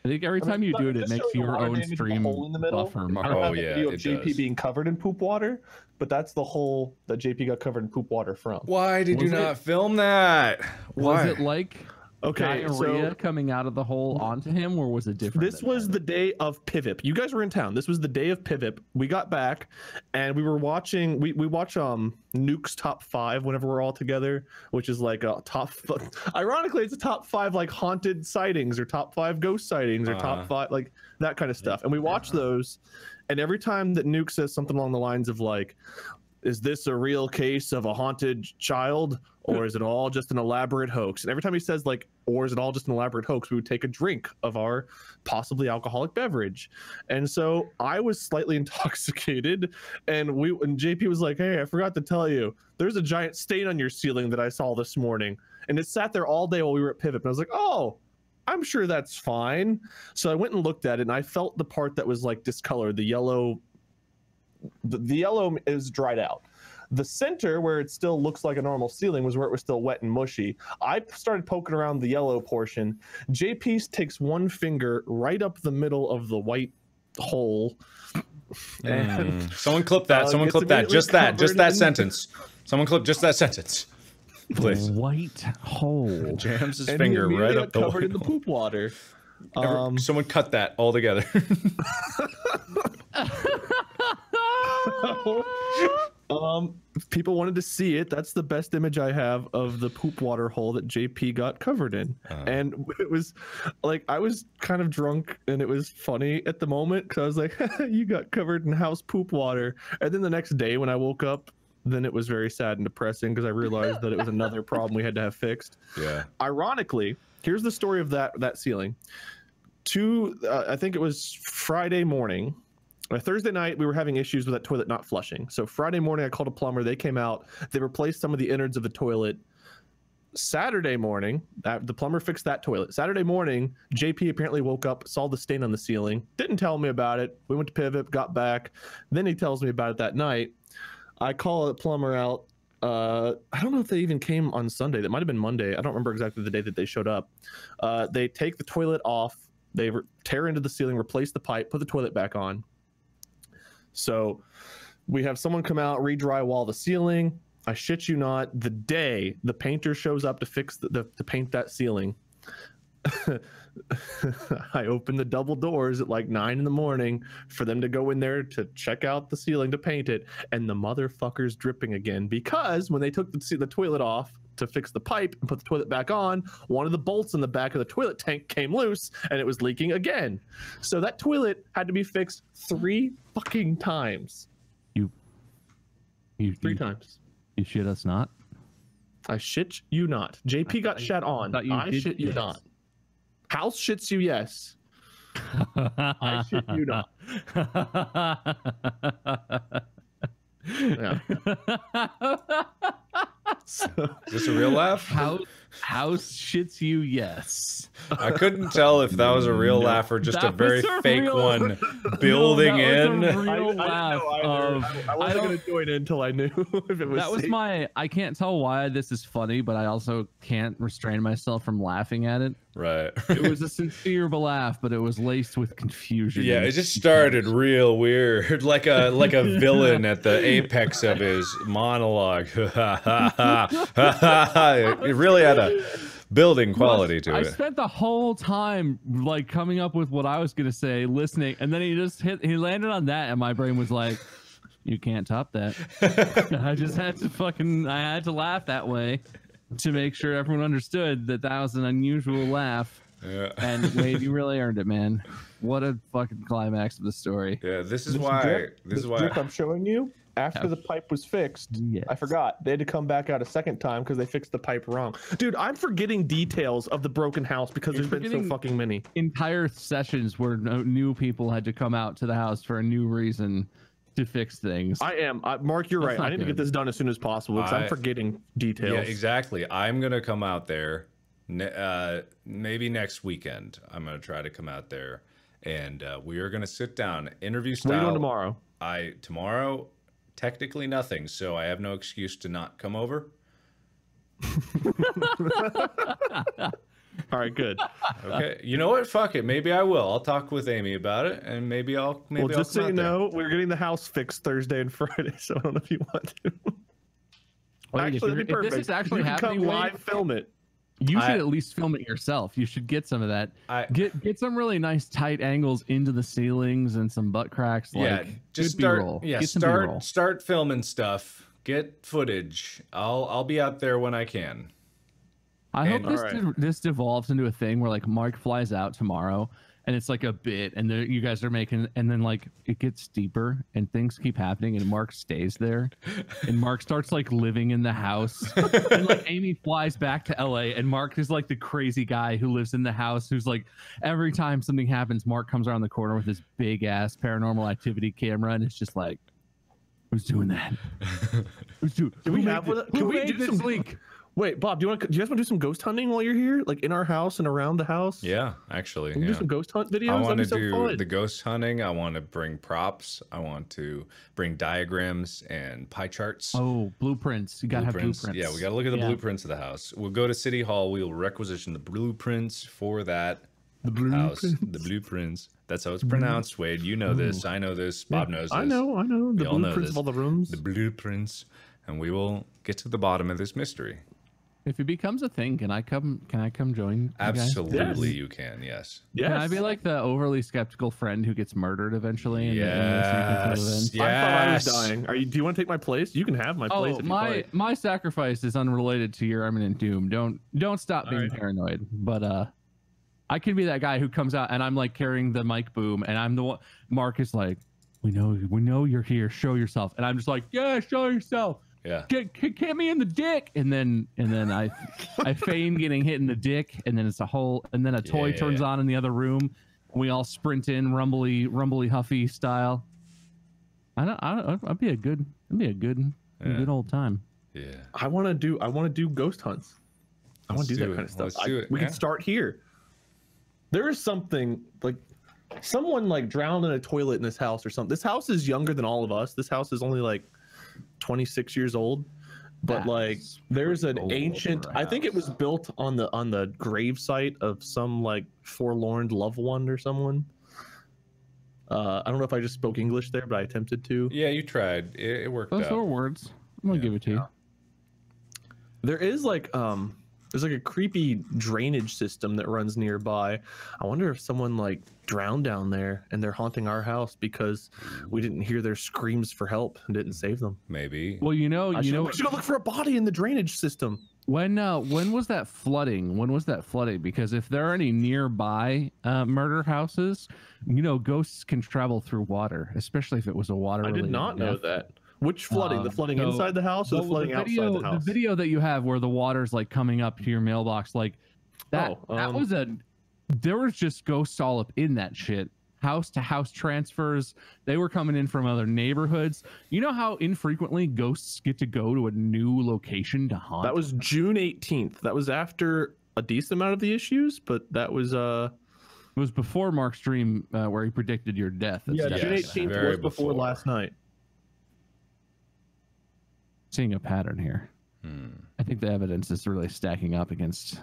[SPEAKER 2] I think every
[SPEAKER 3] I mean,
[SPEAKER 2] time you do it, it makes your own
[SPEAKER 3] damage with the
[SPEAKER 2] stream
[SPEAKER 3] in the
[SPEAKER 2] buffer.
[SPEAKER 3] I
[SPEAKER 2] more.
[SPEAKER 3] don't have
[SPEAKER 1] Oh, yeah,
[SPEAKER 3] video of JP
[SPEAKER 1] does.
[SPEAKER 3] being covered in poop water, but that's the hole that JP got covered in poop water from.
[SPEAKER 1] Why did you
[SPEAKER 2] Was it-
[SPEAKER 1] not film that?
[SPEAKER 2] Was it like
[SPEAKER 3] Okay,
[SPEAKER 2] diarrhea
[SPEAKER 3] so
[SPEAKER 2] coming out of the hole onto him, or was it different?
[SPEAKER 3] this was
[SPEAKER 2] that?
[SPEAKER 3] the day of Pivip. You guys were in town. This was the day of Pivip. We got back and we were watching we, we watch um Nuke's top five whenever we're all together, which is like a top ironically it's a top five like haunted sightings or top five ghost sightings or
[SPEAKER 1] Uh-huh.
[SPEAKER 3] top five like that kind of stuff. And we watch those and every time that Nuke says something along the lines of like is this a real case of a haunted child or is it all just an elaborate hoax? And every time he says like or is it all just an elaborate hoax we would take a drink of our possibly alcoholic beverage. And so i was slightly intoxicated and we and jp was like hey i forgot to tell you there's a giant stain on your ceiling that i saw this morning. And it sat there all day while we were at pivot and i was like oh i'm sure that's fine. So i went and looked at it and i felt the part that was like discolored the yellow the, the yellow is dried out. The center, where it still looks like a normal ceiling, was where it was still wet and mushy. I started poking around the yellow portion. JP takes one finger right up the middle of the white hole. And
[SPEAKER 1] Mm. Someone clip that.
[SPEAKER 3] Uh,
[SPEAKER 1] Someone
[SPEAKER 3] gets
[SPEAKER 1] clip that. Just that. Just that
[SPEAKER 3] in-
[SPEAKER 1] sentence. Someone clip just that sentence. Please.
[SPEAKER 2] white hole.
[SPEAKER 1] Jams his
[SPEAKER 3] and
[SPEAKER 1] finger right up the
[SPEAKER 3] covered in the poop water.
[SPEAKER 1] Ever-
[SPEAKER 3] Um,
[SPEAKER 1] Someone cut that all together.
[SPEAKER 3] um, people wanted to see it. That's the best image I have of the poop water hole that JP got covered in.
[SPEAKER 1] Uh,
[SPEAKER 3] and it was like I was kind of drunk and it was funny at the moment because I was like, "You got covered in house poop water." And then the next day when I woke up, then it was very sad and depressing because I realized that it was another problem we had to have fixed.
[SPEAKER 1] yeah.
[SPEAKER 3] Ironically, here's the story of that that ceiling. Two, uh, I think it was Friday morning. Thursday night, we were having issues with that toilet not flushing. So Friday morning, I called a plumber. They came out. They replaced some of the innards of the toilet. Saturday morning, uh, the plumber fixed that toilet. Saturday morning, JP apparently woke up, saw the stain on the ceiling, didn't tell me about it. We went to Pivot, got back. Then he tells me about it that night. I call a plumber out. Uh, I don't know if they even came on Sunday. That might have been Monday. I don't remember exactly the day that they showed up. Uh, they take the toilet off. They tear into the ceiling, replace the pipe, put the toilet back on. So we have someone come out, re-drywall the ceiling. I shit you not, the day the painter shows up to fix the, the to paint that ceiling. I open the double doors at like nine in the morning for them to go in there to check out the ceiling to paint it, and the motherfucker's dripping again because when they took the, the toilet off to fix the pipe and put the toilet back on, one of the bolts in the back of the toilet tank came loose and it was leaking again. So that toilet had to be fixed three fucking times.
[SPEAKER 2] You, you
[SPEAKER 3] Three
[SPEAKER 2] you,
[SPEAKER 3] times.
[SPEAKER 2] you shit us not.
[SPEAKER 3] I shit you not. JP got
[SPEAKER 2] I-
[SPEAKER 3] shat on.
[SPEAKER 2] you
[SPEAKER 3] I shit you
[SPEAKER 2] yes.
[SPEAKER 3] not. House shits you yes. I shit you not. Yeah.
[SPEAKER 1] Is this a real laugh?
[SPEAKER 2] House, house shits you, yes.
[SPEAKER 1] I couldn't tell if that was a real laugh or just a very
[SPEAKER 2] a
[SPEAKER 1] fake
[SPEAKER 2] real-
[SPEAKER 1] one building
[SPEAKER 2] No,
[SPEAKER 1] in.
[SPEAKER 2] was a
[SPEAKER 3] I, I
[SPEAKER 2] real
[SPEAKER 3] didn't
[SPEAKER 2] laugh
[SPEAKER 3] know either.
[SPEAKER 2] of-
[SPEAKER 3] I, I
[SPEAKER 2] I
[SPEAKER 3] wasn't going to join in until I knew if it was.
[SPEAKER 2] that was
[SPEAKER 3] safe.
[SPEAKER 2] my i can't tell why this is funny but i also can't restrain myself from laughing at it
[SPEAKER 1] Right.
[SPEAKER 2] it was a sincere laugh but it was laced with confusion
[SPEAKER 1] Yeah, it just started real weird, like a like a villain at the apex of his monologue. it really had a building quality to
[SPEAKER 2] I
[SPEAKER 1] it.
[SPEAKER 2] I spent the whole time like coming up with what I was gonna say, listening, and then he just hit. He landed on that, and my brain was like, "You can't top that." I just had to fucking. I had to laugh that way to make sure everyone understood that that was an unusual laugh.
[SPEAKER 1] Yeah.
[SPEAKER 2] And Wade, you really earned it, man. What a fucking climax of the story.
[SPEAKER 1] Yeah, this is
[SPEAKER 3] This
[SPEAKER 1] why.
[SPEAKER 3] drip-
[SPEAKER 1] this is why.
[SPEAKER 3] drip I'm showing you after the pipe was fixed, I forgot they had to come back out a second time because they fixed the pipe wrong. Dude, I'm forgetting details of the broken house because
[SPEAKER 2] You're
[SPEAKER 3] there's been so fucking many.
[SPEAKER 2] Entire sessions where no, new people had to come out to the house for a new reason to fix things.
[SPEAKER 3] I am. I, Mark, you're
[SPEAKER 2] That's
[SPEAKER 3] right. I need to get this done as soon as possible because
[SPEAKER 1] I-
[SPEAKER 3] I'm forgetting details.
[SPEAKER 1] Yeah, exactly. I'm gonna come out there. Ne- uh, maybe next weekend. I'm gonna try to come out there, and uh, we are gonna sit down, interview
[SPEAKER 3] What are you doing tomorrow?
[SPEAKER 1] I tomorrow, technically nothing, so I have no excuse to not come over.
[SPEAKER 3] All right, good.
[SPEAKER 1] Okay, you know what? Fuck it. Maybe I will. I'll talk with Amy about it, and maybe I'll. Maybe
[SPEAKER 3] well,
[SPEAKER 1] I'll
[SPEAKER 3] just so
[SPEAKER 1] come
[SPEAKER 3] you
[SPEAKER 1] out there.
[SPEAKER 3] know, we're getting the house fixed Thursday and Friday, so I don't know if you want to.
[SPEAKER 2] Wait,
[SPEAKER 3] actually,
[SPEAKER 2] you're- if this is actually
[SPEAKER 3] you can
[SPEAKER 2] happening,
[SPEAKER 3] come
[SPEAKER 2] Wade,
[SPEAKER 3] live, film it.
[SPEAKER 2] You should
[SPEAKER 1] I-
[SPEAKER 2] at least film it yourself. You should get some of that.
[SPEAKER 1] I,
[SPEAKER 2] Get get some really nice tight angles into the ceilings and some butt cracks.
[SPEAKER 1] yeah,
[SPEAKER 2] Like
[SPEAKER 1] just start.
[SPEAKER 2] B-roll.
[SPEAKER 1] Yeah,
[SPEAKER 2] Get
[SPEAKER 1] start start filming stuff. Get footage. I'll I'll be out there when I can.
[SPEAKER 2] I hope this
[SPEAKER 3] Alright.
[SPEAKER 2] de- this devolves into a thing where like Mark flies out tomorrow and it's like a bit and there you guys are making and then like it gets deeper and things keep happening and Mark stays there and Mark starts like living in the house and like Amy flies back to LA and Mark is like the crazy guy who lives in the house who's like every time something happens Mark comes around the corner with his big ass paranormal activity camera and it's just like who's doing that? Who's doing?
[SPEAKER 3] Do we have
[SPEAKER 2] made
[SPEAKER 3] one?
[SPEAKER 2] thi-
[SPEAKER 3] Can we do
[SPEAKER 2] this
[SPEAKER 3] some
[SPEAKER 2] leak?
[SPEAKER 3] Wait, Bob, do you want? Do you guys want to do some ghost hunting while you're here, like in our house and around the house?
[SPEAKER 1] Yeah, actually. Yeah.
[SPEAKER 3] do some ghost hunt videos?
[SPEAKER 1] I want to
[SPEAKER 3] so
[SPEAKER 1] do
[SPEAKER 3] fun.
[SPEAKER 1] the ghost hunting. I want to bring props. I want to bring diagrams and pie charts.
[SPEAKER 2] Oh, blueprints. You gotta have blueprints.
[SPEAKER 1] Yeah, we got to look at the
[SPEAKER 2] Yeah.
[SPEAKER 1] blueprints of the house. We'll go to City Hall. We'll requisition the blueprints for that
[SPEAKER 3] The
[SPEAKER 1] house. The blueprints. That's how it's pronounced, Wade. You know this. I know this. Bob knows this.
[SPEAKER 3] I know, I know. The
[SPEAKER 1] We all know
[SPEAKER 3] blueprints of all the rooms.
[SPEAKER 1] The blueprints. And we will get to the bottom of this mystery.
[SPEAKER 2] If it becomes a thing, can I come? Can I come join? you?
[SPEAKER 1] Absolutely,
[SPEAKER 3] Yes.
[SPEAKER 1] you can. Yes.
[SPEAKER 3] yes.
[SPEAKER 2] Can I be like the overly skeptical friend who gets murdered eventually? and- and then so you can fill it in?
[SPEAKER 1] Yes.
[SPEAKER 3] I thought I was dying. Are you? Do you want to take my place? You can have my place.
[SPEAKER 2] Oh, my
[SPEAKER 3] like.
[SPEAKER 2] my sacrifice is unrelated to your imminent doom. Don't don't stop being
[SPEAKER 3] Alright.
[SPEAKER 2] paranoid. But uh, I can be that guy who comes out and I'm like carrying the mic boom, and I'm the one. Mark is like, we know we know you're here. Show yourself, and I'm just like, yeah, show yourself.
[SPEAKER 1] Yeah.
[SPEAKER 2] Get, get, get me in the dick, and then and then I I feign getting hit in the dick, and then it's a whole, and then a toy
[SPEAKER 1] Yeah.
[SPEAKER 2] turns on in the other room. We all sprint in, rumbly, rumbly, huffy style. I don't, I don't, I'd be a good, it'd be a good, a good old time.
[SPEAKER 1] Yeah.
[SPEAKER 3] I want to do. I want to do ghost hunts. I want to do that
[SPEAKER 1] it.
[SPEAKER 3] kind of stuff.
[SPEAKER 1] Let's
[SPEAKER 3] I-
[SPEAKER 1] do it,
[SPEAKER 3] We
[SPEAKER 1] yeah.
[SPEAKER 3] can start here. There is something like someone like drowned in a toilet in this house or something. This house is younger than all of us. This house is only like 26 years old. But like there's an ancient
[SPEAKER 2] for a
[SPEAKER 3] I think it was built on the on the grave site of some like forlorn loved one or someone. Uh, I don't know if I just spoke English there, but I attempted to.
[SPEAKER 1] Yeah, you tried. It, it worked
[SPEAKER 2] Those
[SPEAKER 1] out.
[SPEAKER 2] are words. I'm gonna
[SPEAKER 1] Yeah.
[SPEAKER 2] give it to you.
[SPEAKER 3] There is like um there's like a creepy drainage system that runs nearby. I wonder if someone like drowned down there and they're haunting our house because we didn't hear their screams for help and didn't save them.
[SPEAKER 1] Maybe.
[SPEAKER 2] Well, you know,
[SPEAKER 3] I
[SPEAKER 2] you
[SPEAKER 3] should,
[SPEAKER 2] know,
[SPEAKER 3] we should go look for a body in the drainage system.
[SPEAKER 2] when uh, when was that flooding? When was that flooding? Because if there are any nearby uh, murder houses, you know, ghosts can travel through water, especially if it was a water.
[SPEAKER 3] I did not know that. Which flooding? the
[SPEAKER 2] Um,
[SPEAKER 3] flooding
[SPEAKER 2] so-
[SPEAKER 3] inside the house or the
[SPEAKER 2] Well,
[SPEAKER 3] flooding
[SPEAKER 2] video,
[SPEAKER 3] outside the house?
[SPEAKER 2] The video that you have where the water's like coming up to your mailbox, like that.
[SPEAKER 3] Oh,
[SPEAKER 2] that
[SPEAKER 3] um,
[SPEAKER 2] was a. There was just ghosts all up in that shit. House to house transfers. They were coming in from other neighborhoods. You know how infrequently ghosts get to go to a new location to haunt.
[SPEAKER 3] That was June 18th. That was after a decent amount of the issues, but that was uh
[SPEAKER 2] It was before Mark's dream uh, where he predicted your death.
[SPEAKER 3] Yeah,
[SPEAKER 2] definitely
[SPEAKER 1] Yes,
[SPEAKER 3] June 18th was before,
[SPEAKER 1] before.
[SPEAKER 3] last night.
[SPEAKER 2] Seeing a pattern here.
[SPEAKER 1] Hmm.
[SPEAKER 2] I think the evidence is really stacking up against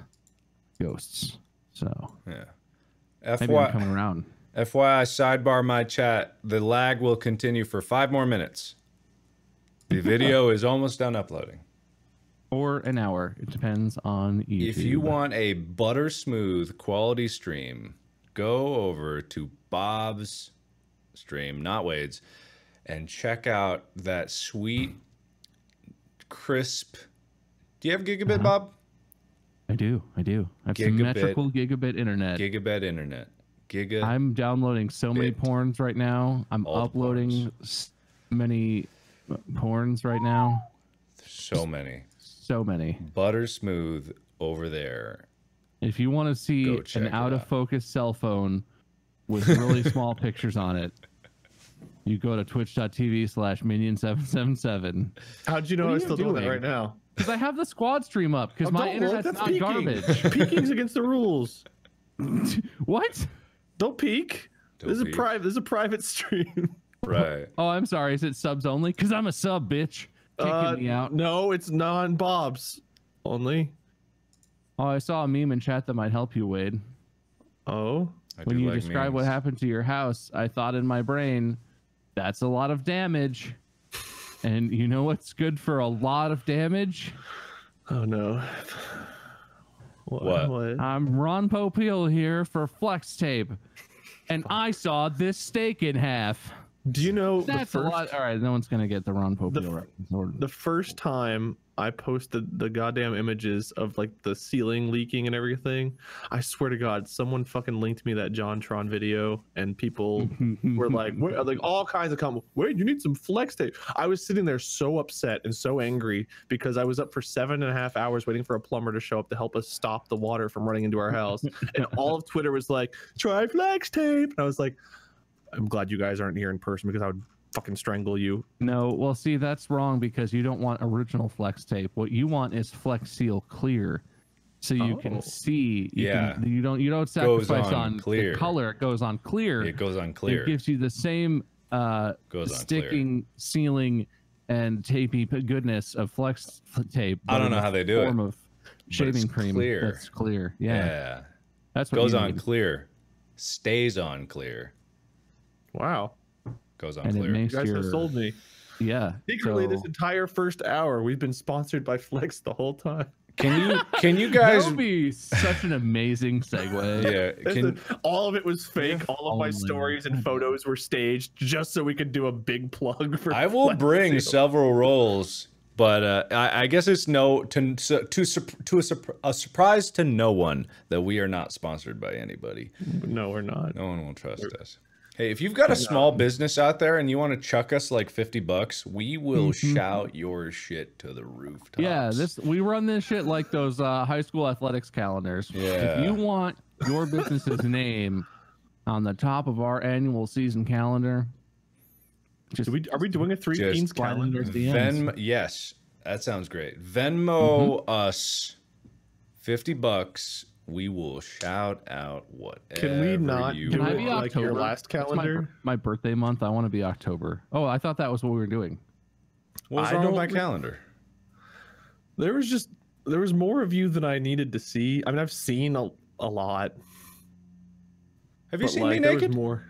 [SPEAKER 2] ghosts. So
[SPEAKER 1] Yeah.
[SPEAKER 2] maybe I'm coming around.
[SPEAKER 1] FYI, sidebar my chat. The lag will continue for five more minutes. The video is almost done uploading.
[SPEAKER 2] Or an hour. It depends on YouTube.
[SPEAKER 1] If you want a butter smooth quality stream, go over to Bob's stream, not Wade's, and check out that sweet, crisp. Do you have gigabit,
[SPEAKER 2] Uh-huh.
[SPEAKER 1] Bob?
[SPEAKER 2] I do. I do. I have
[SPEAKER 1] Gigabit.
[SPEAKER 2] symmetrical gigabit internet.
[SPEAKER 1] Gigabit internet. Giga.
[SPEAKER 2] I'm downloading so many porns right now. I'm uploading
[SPEAKER 1] porns.
[SPEAKER 2] s- many porns right now.
[SPEAKER 1] So many.
[SPEAKER 2] So many.
[SPEAKER 1] Butter smooth over there.
[SPEAKER 2] If you want to see an out of focus cell phone with really small pictures on it, you go to twitch.tv slash minion777.
[SPEAKER 3] How'd you know I
[SPEAKER 2] are
[SPEAKER 3] was still doing that right now?
[SPEAKER 2] Because I have the squad stream up because
[SPEAKER 3] Oh,
[SPEAKER 2] my
[SPEAKER 3] don't look,
[SPEAKER 2] internet's
[SPEAKER 3] that's
[SPEAKER 2] not
[SPEAKER 3] peeking.
[SPEAKER 2] garbage.
[SPEAKER 3] Peeking's against the rules.
[SPEAKER 2] what?
[SPEAKER 3] Don't peek.
[SPEAKER 1] Don't
[SPEAKER 3] this is a private. This is a private stream.
[SPEAKER 1] Right.
[SPEAKER 2] Oh, I'm sorry. Is it subs only? Because I'm a sub, bitch. Kicking
[SPEAKER 3] Uh,
[SPEAKER 2] me out.
[SPEAKER 3] No, it's non-Bob's only.
[SPEAKER 2] Oh, I saw a meme in chat that might help you, Wade.
[SPEAKER 3] Oh,
[SPEAKER 1] I
[SPEAKER 2] when you
[SPEAKER 1] like
[SPEAKER 2] describe what happened to your house, I thought in my brain, that's a lot of damage. And you know what's good for a lot of damage?
[SPEAKER 3] oh no.
[SPEAKER 1] What?
[SPEAKER 2] I'm Ron Popeil here for Flex Tape. And I saw this steak in half.
[SPEAKER 3] Do you know the
[SPEAKER 2] That's a lot. All right, no one's going to get the Ron Popeil
[SPEAKER 3] f-
[SPEAKER 2] reference.
[SPEAKER 3] The first time I posted the goddamn images of like the ceiling leaking and everything, I swear to God, someone fucking linked me that JonTron video, and people were like, "Wait," like all kinds of comments. Wait, you need some flex tape. I was sitting there so upset and so angry because I was up for seven and a half hours waiting for a plumber to show up to help us stop the water from running into our house, and all of Twitter was like, "Try flex tape," and I was like, "I'm glad you guys aren't here in person because I would." Fucking strangle you.
[SPEAKER 2] No, well, see, that's wrong because you don't want original flex tape. What you want is flex seal clear, so you
[SPEAKER 3] Oh.
[SPEAKER 2] can see. You
[SPEAKER 1] Yeah.
[SPEAKER 2] can, you don't. You don't
[SPEAKER 1] Goes
[SPEAKER 2] sacrifice
[SPEAKER 1] on
[SPEAKER 2] on,
[SPEAKER 1] clear.
[SPEAKER 2] the color. It goes on clear.
[SPEAKER 1] It goes on clear.
[SPEAKER 2] It gives you the same uh,
[SPEAKER 1] Goes on clear.
[SPEAKER 2] sticking, sealing, and tapey goodness of flex tape.
[SPEAKER 1] I don't know how they do it,
[SPEAKER 2] form Of shaving cream
[SPEAKER 1] clear.
[SPEAKER 2] that's clear. Yeah,
[SPEAKER 1] Yeah.
[SPEAKER 2] that's what
[SPEAKER 1] Goes on
[SPEAKER 2] need.
[SPEAKER 1] clear. Stays on clear.
[SPEAKER 3] Wow.
[SPEAKER 1] Goes on
[SPEAKER 2] and it
[SPEAKER 1] clear.
[SPEAKER 2] makes
[SPEAKER 3] You guys
[SPEAKER 2] your
[SPEAKER 3] have sold me.
[SPEAKER 2] yeah.
[SPEAKER 3] Secretly, this entire first hour, we've been sponsored by Flex the whole time.
[SPEAKER 1] Can you can you
[SPEAKER 2] that
[SPEAKER 1] guys
[SPEAKER 2] would be such an amazing segue.
[SPEAKER 1] Yeah, can
[SPEAKER 3] all of it was fake. All of my
[SPEAKER 2] Oh
[SPEAKER 3] stories and photos were staged just so we could do a big plug for.
[SPEAKER 1] I will
[SPEAKER 3] Flex
[SPEAKER 1] bring
[SPEAKER 3] Seal.
[SPEAKER 1] several roles, but uh, I, I guess it's no to to to, sup- to a, a surprise to no one that we are not sponsored by anybody.
[SPEAKER 3] No, we're not.
[SPEAKER 1] No one will trust us. Hey, if you've got a small business out there and you want to chuck us like fifty bucks, we will shout your shit to the rooftops.
[SPEAKER 2] Mm-hmm. Yeah, this we run this shit like those uh, high school athletics calendars.
[SPEAKER 1] Yeah.
[SPEAKER 2] If you want your business's name on the top of our annual season calendar, just
[SPEAKER 3] Do we, are we doing a three
[SPEAKER 1] Just
[SPEAKER 3] teens
[SPEAKER 2] slide
[SPEAKER 3] calendar?
[SPEAKER 2] under the ends.
[SPEAKER 1] Venmo, yes, that sounds great. Venmo
[SPEAKER 2] Mm-hmm.
[SPEAKER 1] us fifty bucks. We will shout out whatever.
[SPEAKER 3] Can we not
[SPEAKER 1] you
[SPEAKER 3] do
[SPEAKER 2] Can I
[SPEAKER 3] it
[SPEAKER 2] be
[SPEAKER 1] want.
[SPEAKER 3] like your
[SPEAKER 2] October?
[SPEAKER 3] last
[SPEAKER 2] It's my,
[SPEAKER 3] calendar?
[SPEAKER 2] my birthday month. I want to be October. Oh, I thought that was what we were doing.
[SPEAKER 1] What was
[SPEAKER 3] I
[SPEAKER 1] wrong with my calendar?
[SPEAKER 3] There was just there was more of you than I needed to see. I mean, I've seen a, a lot.
[SPEAKER 1] Have you
[SPEAKER 3] but,
[SPEAKER 1] seen
[SPEAKER 3] like,
[SPEAKER 1] me
[SPEAKER 3] there was
[SPEAKER 1] naked?
[SPEAKER 3] more.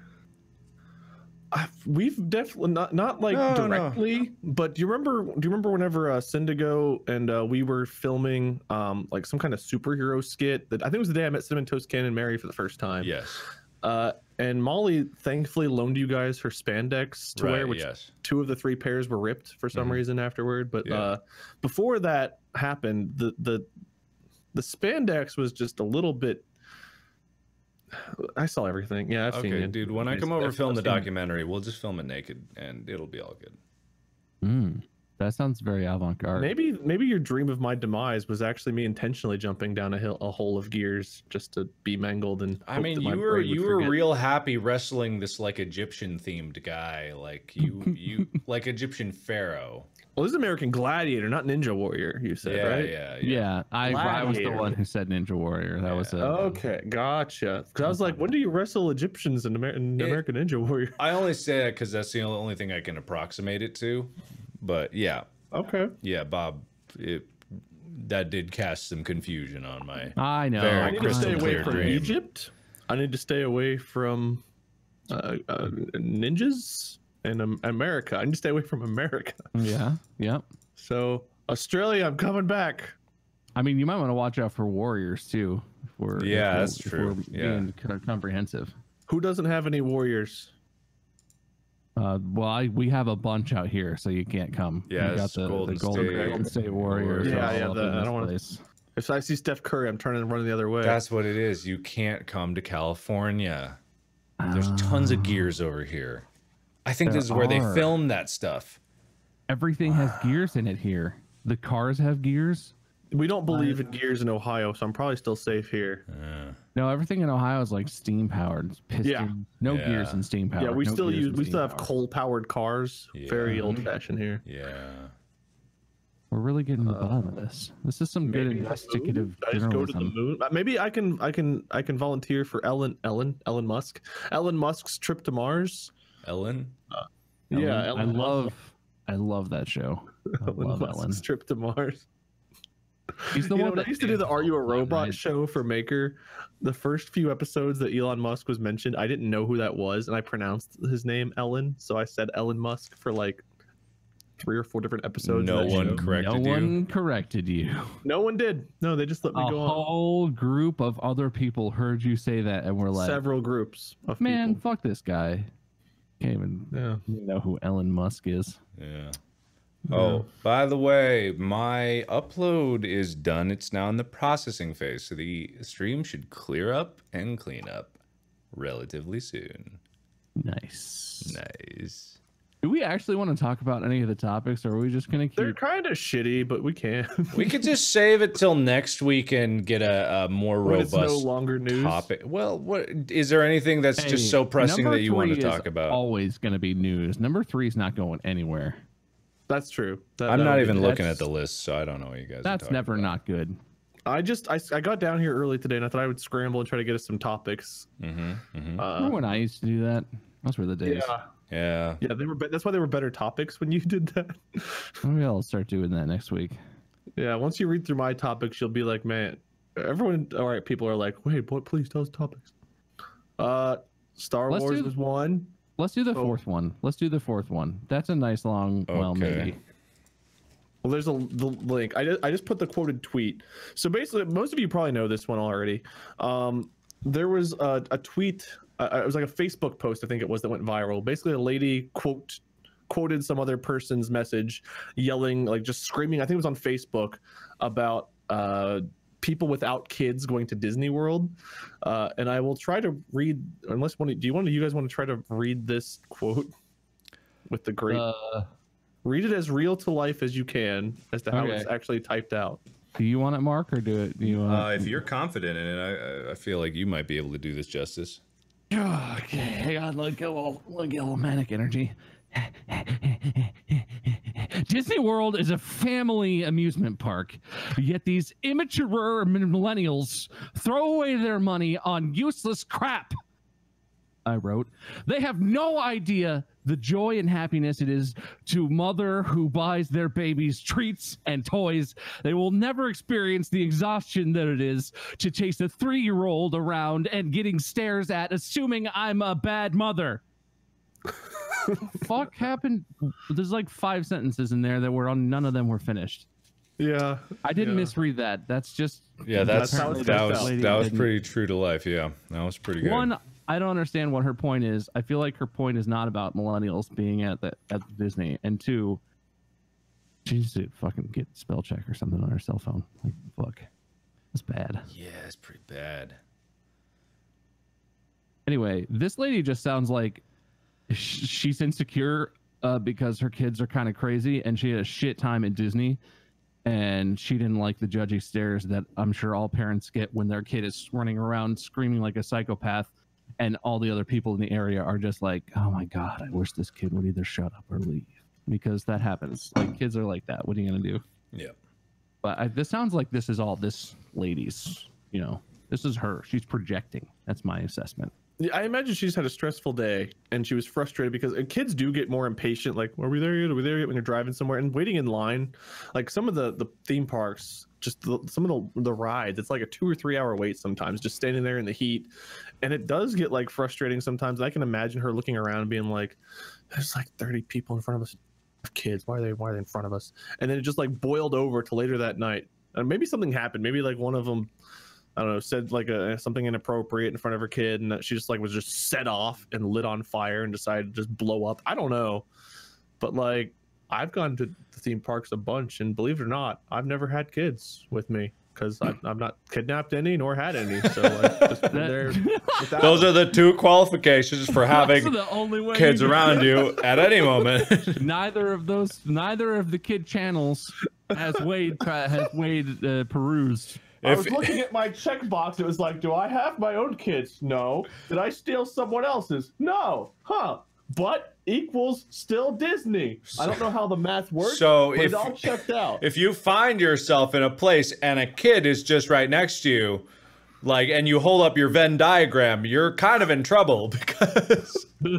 [SPEAKER 3] We've definitely not not like
[SPEAKER 1] No, no.
[SPEAKER 3] directly, but do you remember? Do you remember whenever uh, Cyndago and uh, we were filming um like some kind of superhero skit? That I think it was the day I met Cinnamon Toast Ken and Mary for the first time.
[SPEAKER 1] Yes.
[SPEAKER 3] Uh, and Molly thankfully loaned you guys her spandex to
[SPEAKER 1] right.
[SPEAKER 3] wear, which
[SPEAKER 1] yes.
[SPEAKER 3] two of the three pairs were ripped for some
[SPEAKER 1] Mhm.
[SPEAKER 3] reason afterward. But
[SPEAKER 1] Yeah.
[SPEAKER 3] uh, before that happened, the the the spandex was just a little bit. I saw everything. Yeah, I've seen
[SPEAKER 1] Okay,
[SPEAKER 3] it.
[SPEAKER 1] dude. When I come over
[SPEAKER 3] I've-
[SPEAKER 1] film the
[SPEAKER 3] seen it.
[SPEAKER 1] documentary, we'll just film it naked, and it'll be all good.
[SPEAKER 2] Mm, that sounds very avant-garde.
[SPEAKER 3] Maybe maybe your dream of my demise was actually me intentionally jumping down a hill a hole of gears just to be mangled and.
[SPEAKER 1] I
[SPEAKER 3] hope
[SPEAKER 1] mean, you were you were
[SPEAKER 3] forget.
[SPEAKER 1] real happy wrestling this like Egyptian themed guy, like you you like Egyptian pharaoh.
[SPEAKER 3] Well, this is American Gladiator, not Ninja Warrior. You said
[SPEAKER 1] yeah,
[SPEAKER 3] right?
[SPEAKER 1] yeah, yeah,
[SPEAKER 2] Yeah, I, I was the one who said Ninja Warrior. That was
[SPEAKER 1] Yeah.
[SPEAKER 2] a
[SPEAKER 3] Okay, gotcha. Because I was like, when do you wrestle Egyptians in, Amer- in
[SPEAKER 1] It-
[SPEAKER 3] American Ninja Warrior?
[SPEAKER 1] I only say that because that's the only thing I can approximate it to. But yeah,
[SPEAKER 3] Okay.
[SPEAKER 1] yeah, Bob, it, that did cast some confusion on my.
[SPEAKER 2] I know.
[SPEAKER 1] Very
[SPEAKER 3] I need to stay away from
[SPEAKER 1] dream.
[SPEAKER 3] Egypt. I need to stay away from uh, uh, ninjas and um, America. I need to stay away from America.
[SPEAKER 2] Yeah, Yep.
[SPEAKER 3] So Australia, I'm coming back.
[SPEAKER 2] I mean, you might want to watch out for warriors too. If we're, if
[SPEAKER 1] Yeah,
[SPEAKER 2] we're-
[SPEAKER 1] that's
[SPEAKER 2] if
[SPEAKER 1] true.
[SPEAKER 2] we're
[SPEAKER 1] Yeah.
[SPEAKER 2] being co- comprehensive.
[SPEAKER 3] Who doesn't have any warriors?
[SPEAKER 2] Uh, well, I, we have a bunch out here, so you can't come.
[SPEAKER 1] Yeah,
[SPEAKER 2] we got the
[SPEAKER 1] Golden
[SPEAKER 2] the Golden,
[SPEAKER 1] State
[SPEAKER 2] Golden State Warriors.
[SPEAKER 3] Yeah, yeah, the- I don't wanna-
[SPEAKER 2] place.
[SPEAKER 3] If I see Steph Curry, I'm turning and running the other way.
[SPEAKER 1] That's what it is. You can't come to California. There's tons of gears over here. I think this is
[SPEAKER 2] There
[SPEAKER 1] where they
[SPEAKER 2] are.
[SPEAKER 1] film that stuff.
[SPEAKER 2] Everything has gears in it here. The cars have gears.
[SPEAKER 3] We don't believe in gears in Ohio, so I'm probably still safe here.
[SPEAKER 1] Uh,
[SPEAKER 2] No, everything in Ohio is like steam powered. Piston.
[SPEAKER 3] Yeah.
[SPEAKER 2] No
[SPEAKER 1] Yeah.
[SPEAKER 2] gears and steam powered.
[SPEAKER 3] yeah, we
[SPEAKER 2] no
[SPEAKER 3] still use we still have coal powered cars. Very old fashioned here.
[SPEAKER 1] yeah.
[SPEAKER 2] We're really getting to the bottom of this. This is some good investigative
[SPEAKER 3] moon? I just go to the moon. Uh, Maybe I can I can I can volunteer for Ellen Ellen Ellen Musk. Ellen Musk's trip to Mars.
[SPEAKER 1] Uh, Ellen.
[SPEAKER 3] yeah,
[SPEAKER 2] Ellen,
[SPEAKER 3] Ellen
[SPEAKER 2] I love, I love that show. I
[SPEAKER 3] Elon
[SPEAKER 2] love
[SPEAKER 3] Musk's
[SPEAKER 2] Ellen.
[SPEAKER 3] trip to Mars.
[SPEAKER 2] He's the
[SPEAKER 3] you know,
[SPEAKER 2] one
[SPEAKER 3] I
[SPEAKER 2] that
[SPEAKER 3] used to do the Are You a Robot
[SPEAKER 2] right?
[SPEAKER 3] show for Maker, the first few episodes that Elon Musk was mentioned, I didn't know who that was, and I pronounced his name Ellen, so I said Ellen Musk for like three or four different episodes.
[SPEAKER 1] No one
[SPEAKER 3] show.
[SPEAKER 1] corrected
[SPEAKER 2] no
[SPEAKER 1] you.
[SPEAKER 2] one corrected you.
[SPEAKER 3] No one did. No, they just let me
[SPEAKER 2] A
[SPEAKER 3] go on.
[SPEAKER 2] whole group of other people heard you say that and were like,
[SPEAKER 3] Several groups of
[SPEAKER 2] "Man,
[SPEAKER 3] people.
[SPEAKER 2] fuck this guy." Can't even
[SPEAKER 3] Yeah.
[SPEAKER 2] know who Elon Musk is.
[SPEAKER 1] Yeah. Oh, by the way, my upload is done. It's now in the processing phase, so the stream should clear up and clean up relatively soon.
[SPEAKER 2] Nice.
[SPEAKER 1] Nice.
[SPEAKER 2] Do we actually want to talk about any of the topics, or are we just gonna keep?
[SPEAKER 3] They're kind of shitty, but we can.
[SPEAKER 1] We could just save it till next week and get a, a more
[SPEAKER 3] when it's no
[SPEAKER 1] robust
[SPEAKER 3] longer news.
[SPEAKER 1] topic. Well, what is there anything that's
[SPEAKER 2] Hey,
[SPEAKER 1] just so pressing that you want to
[SPEAKER 2] three is
[SPEAKER 1] talk about?
[SPEAKER 2] Always gonna be news. Number three is not going anywhere.
[SPEAKER 3] That's true. That-
[SPEAKER 1] I'm not even
[SPEAKER 3] good.
[SPEAKER 1] looking at the list, so I don't know what you guys.
[SPEAKER 2] That's
[SPEAKER 1] talking
[SPEAKER 2] never
[SPEAKER 1] about.
[SPEAKER 2] not good.
[SPEAKER 3] I just I, I got down here early today, and I thought I would scramble and try to get us some topics.
[SPEAKER 1] Mhm, mhm.
[SPEAKER 3] Uh,
[SPEAKER 2] Remember when I used to do that? Those were the days.
[SPEAKER 3] yeah,
[SPEAKER 1] Yeah.
[SPEAKER 3] yeah, they were. Be- that's why they were better topics when you did that.
[SPEAKER 2] Maybe I'll start doing that next week.
[SPEAKER 3] yeah, once you read through my topics, you'll be like, man, everyone. All right, people are like, wait, what? Please tell us topics. Uh, Star
[SPEAKER 2] Let's
[SPEAKER 3] Wars
[SPEAKER 2] do-
[SPEAKER 3] was one.
[SPEAKER 2] Let's do the
[SPEAKER 3] Oh.
[SPEAKER 2] fourth one. Let's do the fourth one. That's a nice long. Well,
[SPEAKER 1] Okay.
[SPEAKER 2] maybe.
[SPEAKER 3] Well, there's a the link. I just, I just put the quoted tweet. So basically, most of you probably know this one already. Um, there was a, a tweet. Uh, it was like a Facebook post, I think it was, that went viral. Basically, a lady quote quoted some other person's message, yelling like just screaming. I think it was on Facebook about uh, people without kids going to Disney World. Uh, and I will try to read. Unless one, do you want to? You guys want to try to read this quote with the great?
[SPEAKER 2] Uh,
[SPEAKER 3] read it as real to life as you can as to how
[SPEAKER 2] Okay.
[SPEAKER 3] it's actually typed out.
[SPEAKER 2] do you want it, Mark, or do it? Do you want?
[SPEAKER 1] Uh, if you're confident in it, I, I feel like you might be able to do this justice.
[SPEAKER 2] Okay, hang on. Let go. Let little manic energy. Disney World is a family amusement park, yet these immature millennials throw away their money on useless crap. I wrote, they have no idea the joy and happiness it is to mother who buys their babies treats and toys. They will never experience the exhaustion that it is to chase a three year old around and getting stares at, assuming I'm a bad mother. Fuck happened? There's like five sentences in there that were on, none of them were finished.
[SPEAKER 3] Yeah.
[SPEAKER 2] I didn't
[SPEAKER 3] Yeah.
[SPEAKER 2] misread that. That's just
[SPEAKER 1] Yeah, that's,
[SPEAKER 3] That's how
[SPEAKER 1] that was that was pretty true to life. Yeah, that was pretty good.
[SPEAKER 2] One, I don't understand what her point is. I feel like her point is not about millennials being at the at Disney. And two, she needs to fucking get spell check or something on her cell phone. Like fuck, that's bad.
[SPEAKER 1] Yeah, it's pretty bad.
[SPEAKER 2] Anyway, this lady just sounds like she's insecure uh, because her kids are kind of crazy, and she had a shit time at Disney. And she didn't like the judgy stares that I'm sure all parents get when their kid is running around screaming like a psychopath, and all the other people in the area are just like, "Oh my god, I wish this kid would either shut up or leave," because that happens. Like kids are like that. What are you gonna do?
[SPEAKER 1] Yeah.
[SPEAKER 2] But I, this sounds like this is all this lady's. You know, this is her. She's projecting. That's my assessment.
[SPEAKER 3] Yeah, I imagine she's had a stressful day and she was frustrated because and kids do get more impatient. Like, are we there yet? Are we there yet? When you're driving somewhere and waiting in line, like some of the the theme parks, just the, some of the the rides, it's like a two or three hour wait sometimes, just standing there in the heat, and it does get like frustrating sometimes. I can imagine her looking around and being like, "There's like 30 people in front of us, kids. Why are they why are they in front of us?" And then it just like boiled over to later that night. And maybe something happened. Maybe like one of them I don't know, said like a, something inappropriate in front of her kid, and she just like was just set off and lit on fire and decided to just blow up. I don't know, but like I've gone to the theme parks a bunch, and believe it or not, I've never had kids with me
[SPEAKER 7] because I'm, I'm not kidnapped any nor had any. So just been there
[SPEAKER 1] Those are the two qualifications for having
[SPEAKER 2] the only way
[SPEAKER 1] kids
[SPEAKER 2] you
[SPEAKER 1] around you at any moment.
[SPEAKER 2] Neither of those, neither of the kid channels has Wade has Wade uh, perused.
[SPEAKER 3] I
[SPEAKER 1] If-
[SPEAKER 3] was looking at my checkbox. It was like, do I have my own kids? No. Did I steal someone else's? No. Huh. But equals still Disney. I don't know how the math works.
[SPEAKER 1] So
[SPEAKER 3] but
[SPEAKER 1] if-
[SPEAKER 3] it all checked out.
[SPEAKER 1] if you find yourself in a place and a kid is just right next to you, like, and you hold up your Venn diagram, you're kind of in trouble because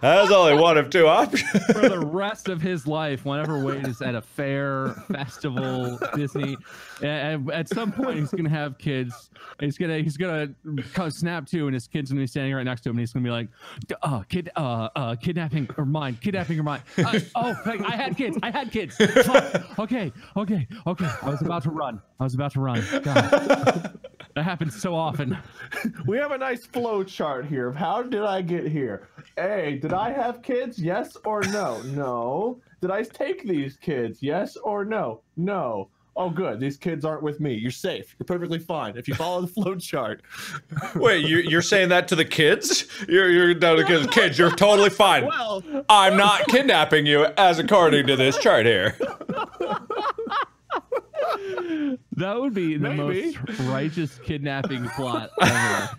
[SPEAKER 1] there's only one of two options.
[SPEAKER 2] for the rest of his life, whenever Wade is at a fair, festival, Disney, at, some point he's gonna have kids. He's gonna he's gonna snap to, and his kid's gonna be standing right next to him, and he's gonna be like, "Uh, kid, uh, uh, kidnapping or mine, kidnapping or mine." Uh, oh, I had kids, I had kids. Okay, okay, okay. I was about to run. I was about to run. God. That happens so often.
[SPEAKER 3] We have a nice flow chart here of how did I get here? A, did I have kids? Yes or no? No. Did I take these kids? Yes or no? No. Oh, good. These kids aren't with me. You're safe. You're perfectly fine if you follow the flow chart.
[SPEAKER 1] Wait, you, you're saying that to the kids? You're you're down to the kids. Kids, you're totally fine.
[SPEAKER 3] Well,
[SPEAKER 1] I'm not kidnapping you, as according to this chart here.
[SPEAKER 2] That would be the
[SPEAKER 3] Maybe.
[SPEAKER 2] most righteous kidnapping plot ever.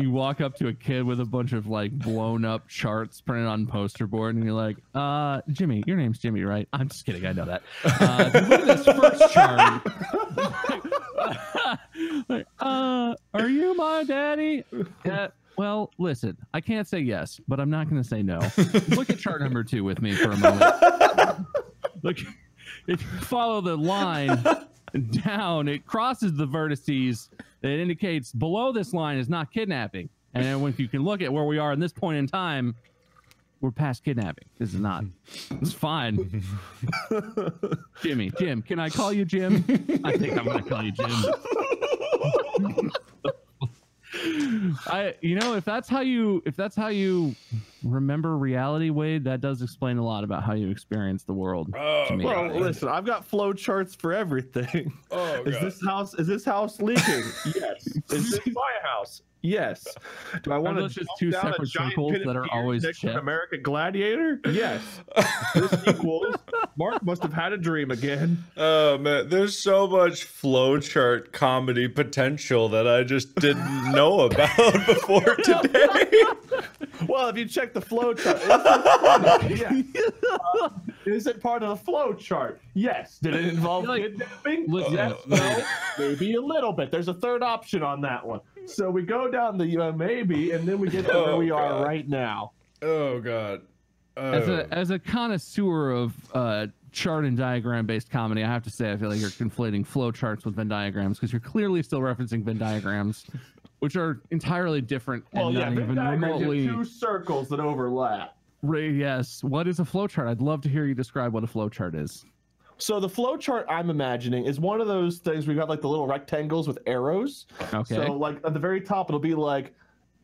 [SPEAKER 2] You walk up to a kid with a bunch of like blown up charts printed on poster board, and you're like, "Uh, Jimmy, your name's Jimmy, right?" I'm just kidding. I know that. Uh, look at this first chart. like, uh, are you my daddy? Uh, well, listen, I can't say yes, but I'm not going to say no. Look at chart number two with me for a moment. Look, if you follow the line down, it crosses the vertices. It indicates below this line is not kidnapping. And if you can look at where we are in this point in time, we're past kidnapping. This is not. It's fine. Jimmy, Jim, can I call you Jim? I think I'm gonna call you Jim. I, you know, if that's how you, if that's how you remember reality, Wade, that does explain a lot about how you experience the world. to oh, me.
[SPEAKER 7] Well, listen, I've got flow charts for everything.
[SPEAKER 1] Oh,
[SPEAKER 7] is this house is this house leaking? yes. Is this my house? Yes. Do I want to
[SPEAKER 2] just two separate circles that are always
[SPEAKER 7] next
[SPEAKER 2] checked?
[SPEAKER 7] American Gladiator? Yes. this equals Mark must have had a dream again.
[SPEAKER 1] Oh man, there's so much flowchart comedy potential that I just didn't know about before today.
[SPEAKER 3] well, if you check the flowchart, is it, yeah. Uh, is it part of the flowchart? Yes. Did it involve
[SPEAKER 2] Like,
[SPEAKER 3] kidnapping?
[SPEAKER 2] listen-
[SPEAKER 3] yes. No. Maybe a little bit. There's a third option on that one. So we go down the uh, maybe, and then we get to where
[SPEAKER 1] Oh,
[SPEAKER 3] we are right now.
[SPEAKER 1] Oh god.
[SPEAKER 2] as
[SPEAKER 1] Oh.
[SPEAKER 2] a as a connoisseur of uh, chart and diagram based comedy, I have to say I feel like you're conflating flow charts with Venn diagrams because you're clearly still referencing Venn diagrams, which are entirely different and
[SPEAKER 3] Well, yeah,
[SPEAKER 2] not
[SPEAKER 3] Venn
[SPEAKER 2] even
[SPEAKER 3] diagrams have
[SPEAKER 2] remotely.
[SPEAKER 3] two circles that overlap.
[SPEAKER 2] Right, yes. What is a flow chart? I'd love to hear you describe what a flow chart is.
[SPEAKER 3] So the flow chart I'm imagining is one of those things where you got like the little rectangles with arrows.
[SPEAKER 2] Okay.
[SPEAKER 3] So like at the very top, it'll be like,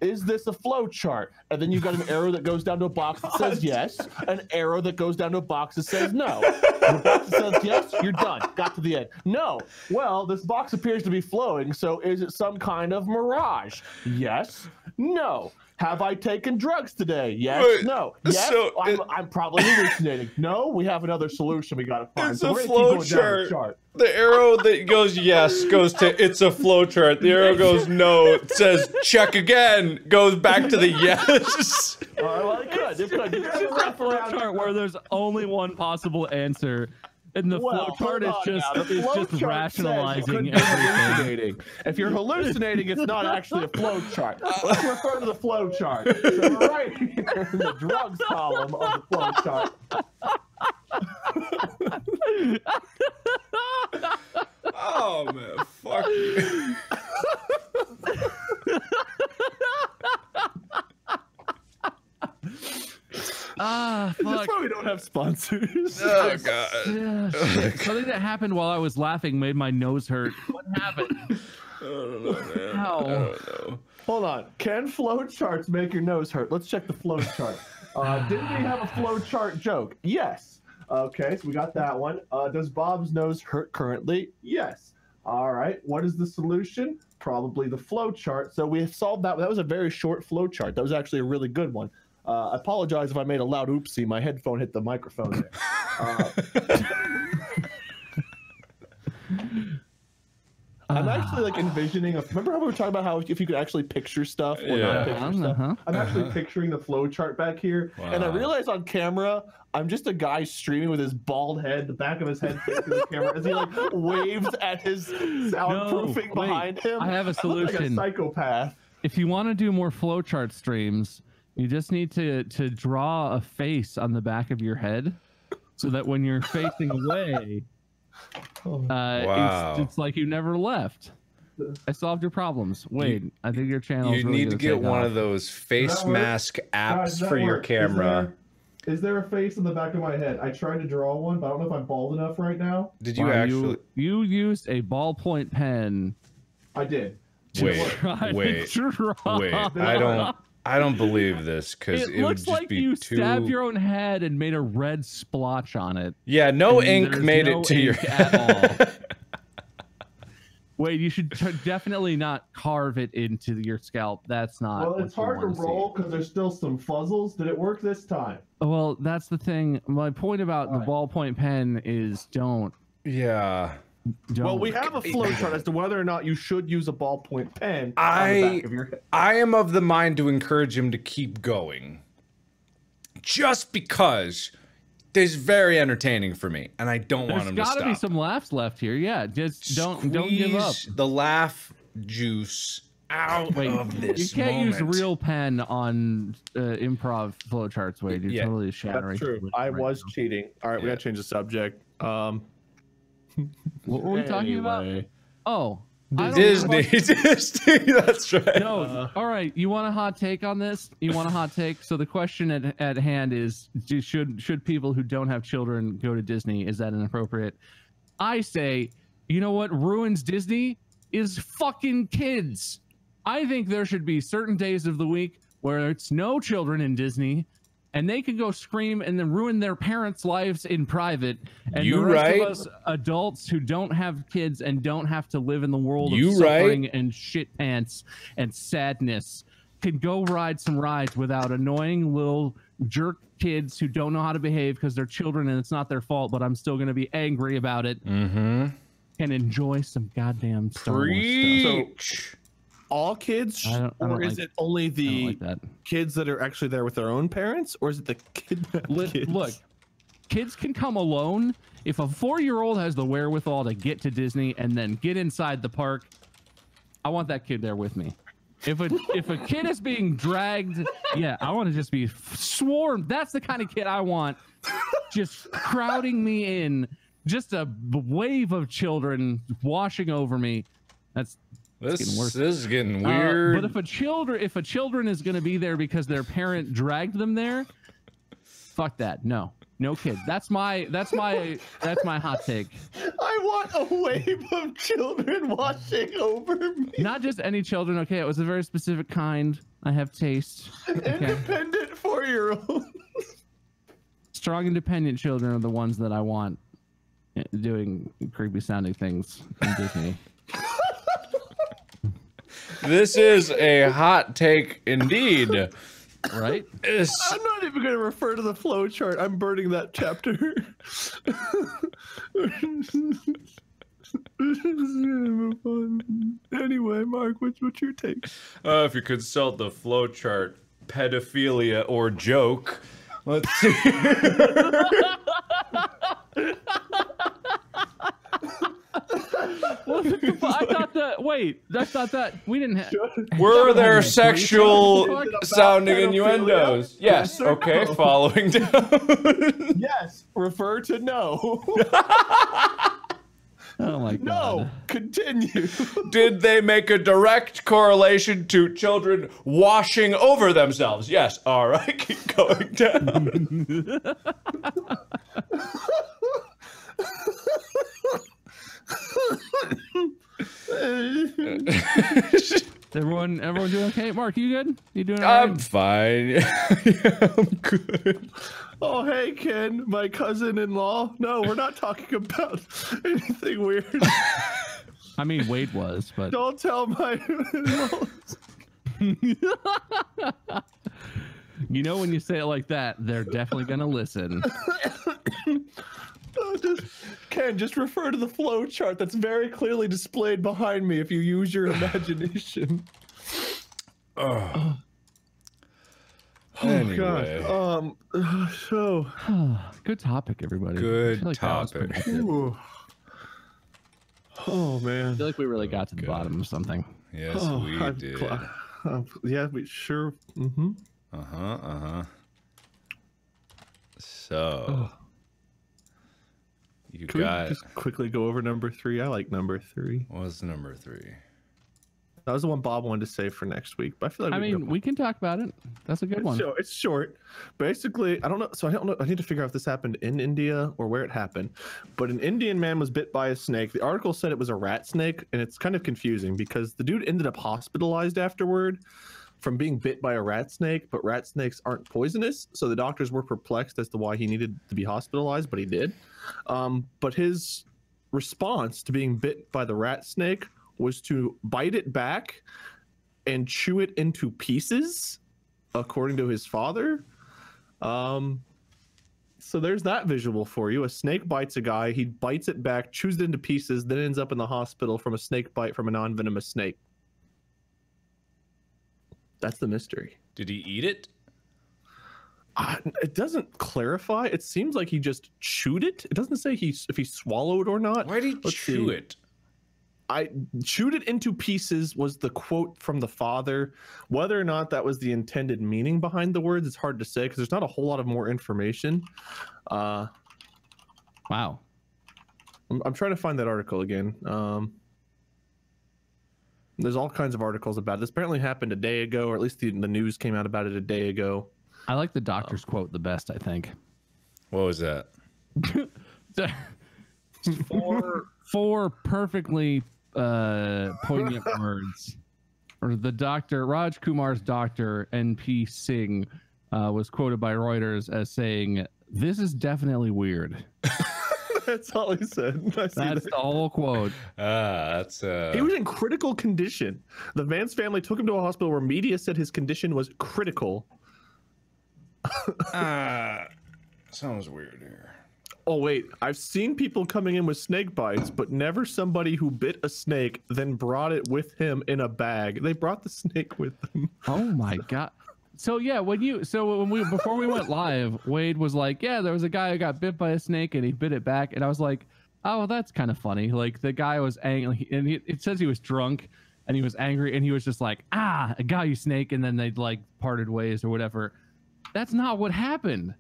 [SPEAKER 3] "Is this a flow chart?" And then you've got an arrow that goes down to a box that says yes, an arrow that goes down to a box that says no. The box that says yes, you're done. Got to the end. No. Well, this box appears to be flowing. So is it some kind of mirage? Yes. No. Have I taken drugs today? Yes.
[SPEAKER 1] Wait,
[SPEAKER 3] no. Yes.
[SPEAKER 1] so
[SPEAKER 3] I'm,
[SPEAKER 1] it-
[SPEAKER 3] I'm probably hallucinating. No. We have another solution we got to find.
[SPEAKER 1] It's
[SPEAKER 3] So
[SPEAKER 1] a
[SPEAKER 3] we're gonna
[SPEAKER 1] flow
[SPEAKER 3] going down the
[SPEAKER 1] chart.
[SPEAKER 3] chart.
[SPEAKER 1] The arrow that goes yes goes to it's a flowchart. The arrow goes no, it says check again, goes back to the yes.
[SPEAKER 3] All right, well, it could. It could. You gotta wrap
[SPEAKER 2] flow
[SPEAKER 3] around
[SPEAKER 2] chart where there's only one possible answer, and the
[SPEAKER 3] Well,
[SPEAKER 2] flow chart is just
[SPEAKER 3] now.
[SPEAKER 2] Is just
[SPEAKER 3] chart says it
[SPEAKER 2] rationalizing
[SPEAKER 3] could
[SPEAKER 2] everything.
[SPEAKER 3] hallucinating. If you're hallucinating, it's not actually a flow chart. Let's refer to the flow chart. So right here in the drugs column of the flow chart.
[SPEAKER 1] Oh man, fuck you.
[SPEAKER 2] Ah,
[SPEAKER 3] That's
[SPEAKER 2] fuck.
[SPEAKER 3] why we don't have sponsors.
[SPEAKER 1] Oh god.
[SPEAKER 2] Yeah, shit. Something that happened while I was laughing made my nose hurt. What happened?
[SPEAKER 1] I don't know, man.
[SPEAKER 2] Ow.
[SPEAKER 1] I don't know.
[SPEAKER 3] Hold on. Can flow charts make your nose hurt? Let's check the flow chart. Uh, didn't we have a flow chart joke? Yes. Okay, so we got that one. Uh, does Bob's nose hurt currently? Yes. All right. What is the solution? Probably the flow chart. So we have solved that. That was a very short flow chart. That was actually a really good one. Uh, I apologize if I made a loud oopsie. My headphone hit the microphone there. Uh, I'm actually like envisioning. A, remember how we were talking about how if you could actually picture stuff or
[SPEAKER 1] Yeah.
[SPEAKER 3] not picture stuff?
[SPEAKER 2] Uh-huh.
[SPEAKER 3] I'm actually picturing the flow chart back here, and I
[SPEAKER 1] Wow.
[SPEAKER 3] realize on camera I'm just a guy streaming with his bald head, the back of his head facing the camera, as he like waves at his soundproofing
[SPEAKER 2] wait,
[SPEAKER 3] behind him.
[SPEAKER 2] I have a
[SPEAKER 3] I look like a
[SPEAKER 2] solution.
[SPEAKER 3] psychopath.
[SPEAKER 2] If you want to do more flowchart streams, you just need to to draw a face on the back of your head, so that when you're facing away, uh,
[SPEAKER 1] Wow.
[SPEAKER 2] it's, it's like you never left. I solved your problems. Wade, I think your channel.
[SPEAKER 1] You need to get one of those face
[SPEAKER 3] That work?
[SPEAKER 1] mask apps
[SPEAKER 3] Guys, that
[SPEAKER 1] for your
[SPEAKER 3] work. Is
[SPEAKER 1] camera.
[SPEAKER 3] there- Is there a face on the back of my head? I tried to draw one, but I don't know if I'm bald enough right now.
[SPEAKER 1] Did you
[SPEAKER 2] Wow,
[SPEAKER 1] actually
[SPEAKER 2] You, you used a ballpoint pen.
[SPEAKER 3] I did.
[SPEAKER 1] wait? Wait, wait. I don't. I don't believe this because
[SPEAKER 2] It,
[SPEAKER 1] it, would
[SPEAKER 2] looks
[SPEAKER 1] just
[SPEAKER 2] like
[SPEAKER 1] be
[SPEAKER 2] you
[SPEAKER 1] too.
[SPEAKER 2] stabbed your own head and made a red splotch on it.
[SPEAKER 1] Yeah, no ink made
[SPEAKER 2] no
[SPEAKER 1] it to your
[SPEAKER 2] ink at all. Wait, you should t- definitely not carve it into your scalp. That's not.
[SPEAKER 3] Well,
[SPEAKER 2] what
[SPEAKER 3] it's
[SPEAKER 2] you
[SPEAKER 3] hard to roll because there's still some fuzzles. Did it work this time?
[SPEAKER 2] Well, that's the thing. My point about the
[SPEAKER 3] Alright.
[SPEAKER 2] ballpoint pen is don't.
[SPEAKER 1] yeah.
[SPEAKER 2] Don't.
[SPEAKER 3] Well, we have a flow chart as to whether or not you should use a ballpoint pen
[SPEAKER 1] I-
[SPEAKER 3] back of your head.
[SPEAKER 1] I am of the mind to encourage him to keep going. Just because there's very entertaining for me, and I don't want
[SPEAKER 2] There's
[SPEAKER 1] him to stop.
[SPEAKER 2] There's got to be some laughs left here. Yeah, just don't don't give up.
[SPEAKER 1] The laugh juice out
[SPEAKER 2] Wait,
[SPEAKER 1] of this.
[SPEAKER 2] you can't use real pen on uh, improv flowcharts. Wait, you're
[SPEAKER 1] Yeah,
[SPEAKER 2] totally shattering.
[SPEAKER 3] That's true. I
[SPEAKER 2] right
[SPEAKER 3] was
[SPEAKER 2] now.
[SPEAKER 3] cheating. All right, we gotta change the subject. Um,
[SPEAKER 2] What were we talking about?
[SPEAKER 3] anyway.
[SPEAKER 2] Oh, I don't
[SPEAKER 1] Disney,
[SPEAKER 2] give a-
[SPEAKER 1] Disney. That's right.
[SPEAKER 2] No,
[SPEAKER 3] Uh,
[SPEAKER 2] all right. You want a hot take on this? You want a hot take? So the question at, at hand is: do, should should people who don't have children go to Disney? Is that inappropriate? I say, you know what ruins Disney is fucking kids. I think there should be certain days of the week where it's no children in Disney, and they can go scream and then ruin their parents' lives in private. And
[SPEAKER 1] You
[SPEAKER 2] the rest
[SPEAKER 1] right.
[SPEAKER 2] of us adults who don't have kids and don't have to live in the world
[SPEAKER 1] You
[SPEAKER 2] of
[SPEAKER 1] right.
[SPEAKER 2] suffering and shit pants and sadness can go ride some rides without annoying little jerk kids who don't know how to behave because they're children and it's not their fault, but I'm still going to be angry about it
[SPEAKER 1] Mm-hmm.
[SPEAKER 2] and enjoy some goddamn Star Wars stuff.
[SPEAKER 1] Preach.
[SPEAKER 3] All kids,
[SPEAKER 2] I don't- I
[SPEAKER 3] or
[SPEAKER 2] don't
[SPEAKER 3] is
[SPEAKER 2] like-
[SPEAKER 3] it only the
[SPEAKER 2] like that.
[SPEAKER 3] kids that are actually there with their own parents, or is it the kidnapped
[SPEAKER 2] Li-
[SPEAKER 3] kids?
[SPEAKER 2] Look, kids can come alone. If a four-year-old has the wherewithal to get to Disney and then get inside the park, I want that kid there with me. If a if a kid is being dragged, yeah, I want to just be swarmed. That's the kind of kid I want, just crowding me in. Just a wave of children washing over me. That's
[SPEAKER 1] This,
[SPEAKER 2] getting worse.
[SPEAKER 1] this is getting
[SPEAKER 2] uh,
[SPEAKER 1] weird.
[SPEAKER 2] but if a children if a children is going to be there because their parent dragged them there, fuck that. No, no kid. That's my that's my that's my hot take.
[SPEAKER 3] I want a wave of children washing over me.
[SPEAKER 2] Not just any children. Okay, it was a very specific kind. I have taste. Okay.
[SPEAKER 3] Independent four-year-old.
[SPEAKER 2] Strong, independent children are the ones that I want uh, doing creepy sounding things in Disney.
[SPEAKER 1] this is a hot take indeed.
[SPEAKER 2] Right?
[SPEAKER 3] I'm not even going to refer to the flow chart. I'm burning that chapter. anyway, Mark, what's, what's your take?
[SPEAKER 1] Uh, if you consult the flowchart, pedophilia or joke. Let's see.
[SPEAKER 2] What the fu- I thought that. Wait, I thought that we didn't have.
[SPEAKER 1] Were there sexual sounding innuendos? Yes.
[SPEAKER 3] Yes
[SPEAKER 1] Okay.
[SPEAKER 3] no?
[SPEAKER 1] Following down.
[SPEAKER 3] Yes, refer to no.
[SPEAKER 2] Oh my god.
[SPEAKER 3] no, continue.
[SPEAKER 1] Did they make a direct correlation to children washing over themselves? Yes. All right. Keep going down.
[SPEAKER 2] Everyone, everyone doing okay? Mark, you good? You doing all
[SPEAKER 1] I'm
[SPEAKER 2] right?
[SPEAKER 1] fine. yeah, I'm good.
[SPEAKER 3] Oh, hey, Ken, my cousin-in-law. No, we're not talking about anything weird.
[SPEAKER 2] I mean, Wade was, but
[SPEAKER 3] Don't tell my.
[SPEAKER 2] you know when you say it like that, they're definitely gonna listen.
[SPEAKER 3] Oh, just, Ken, just refer to the flow chart that's very clearly displayed behind me if you use your imagination.
[SPEAKER 1] Oh.
[SPEAKER 3] Oh
[SPEAKER 1] Anyway.
[SPEAKER 3] God. Um. So.
[SPEAKER 2] Good topic, everybody. I
[SPEAKER 1] Good
[SPEAKER 2] like
[SPEAKER 1] topic.
[SPEAKER 2] productive.
[SPEAKER 3] ooh. Oh
[SPEAKER 2] I
[SPEAKER 3] man.
[SPEAKER 2] feel like we really got to the
[SPEAKER 1] Good.
[SPEAKER 2] bottom of something.
[SPEAKER 1] Yes,
[SPEAKER 3] oh,
[SPEAKER 1] we
[SPEAKER 3] I'm
[SPEAKER 1] did.
[SPEAKER 3] gl- um, yeah, we sure. Mm-hmm.
[SPEAKER 1] Uh huh. Uh huh. So you
[SPEAKER 3] Can
[SPEAKER 1] got
[SPEAKER 3] we just quickly go over number three? I like number three.
[SPEAKER 1] what's number three?
[SPEAKER 3] That was the one Bob wanted to say for next week, but I feel like
[SPEAKER 2] I
[SPEAKER 3] we can
[SPEAKER 2] mean,
[SPEAKER 3] go-
[SPEAKER 2] we can talk about it. That's a good
[SPEAKER 3] It's
[SPEAKER 2] one.
[SPEAKER 3] short, it's short. Basically, I don't know. So I don't know. I need to figure out if this happened in India or where it happened. But an Indian man was bit by a snake. The article said it was a rat snake, and it's kind of confusing because the dude ended up hospitalized afterward from being bit by a rat snake. But rat snakes aren't poisonous, so the doctors were perplexed as to why he needed to be hospitalized, but he did. Um, but his response to being bit by the rat snake was to bite it back and chew it into pieces according to his father. Um, so there's that visual for you. A snake bites a guy, he bites it back, chews it into pieces, then ends up in the hospital from a snake bite from a non venomous snake. That's the mystery.
[SPEAKER 1] Did he eat it?
[SPEAKER 3] Uh, it doesn't clarify. It seems like he just chewed it. It doesn't say he if he swallowed or not.
[SPEAKER 1] Why did he
[SPEAKER 3] Let's
[SPEAKER 1] chew
[SPEAKER 3] see.
[SPEAKER 1] it?
[SPEAKER 3] I chewed it into pieces was the quote from the father. Whether or not that was the intended meaning behind the words, it's hard to say because there's not a whole lot of more information. Uh,
[SPEAKER 2] Wow.
[SPEAKER 3] I'm, I'm trying to find that article again. Um, there's all kinds of articles about it. This apparently happened a day ago, or at least the, the news came out about it a day ago.
[SPEAKER 2] I like the doctor's quote the best, I think.
[SPEAKER 1] What was that?
[SPEAKER 2] four four perfectly uh poignant words. Or the doctor Raj Kumar's doctor NP Singh uh, was quoted by Reuters as saying, "This is definitely weird."
[SPEAKER 3] That's all he said. I see
[SPEAKER 2] That's
[SPEAKER 3] that.
[SPEAKER 2] the whole quote.
[SPEAKER 1] Ah, that's uh.
[SPEAKER 3] He was in critical condition. The Vance family took him to a hospital where media said his condition was critical.
[SPEAKER 1] ah, sounds weird here.
[SPEAKER 3] Oh wait, I've seen people coming in with snake bites, but never somebody who bit a snake then brought it with him in a bag. They brought the snake with them.
[SPEAKER 2] Oh my god. So yeah, when you so when we before we went live, Wade was like, "Yeah, there was a guy who got bit by a snake and he bit it back," and I was like, "Oh, that's kind of funny." Like the guy was angry, and he, it says he was drunk and he was angry, and he was just like, "Ah, I got you, snake," and then they like parted ways or whatever. That's not what happened.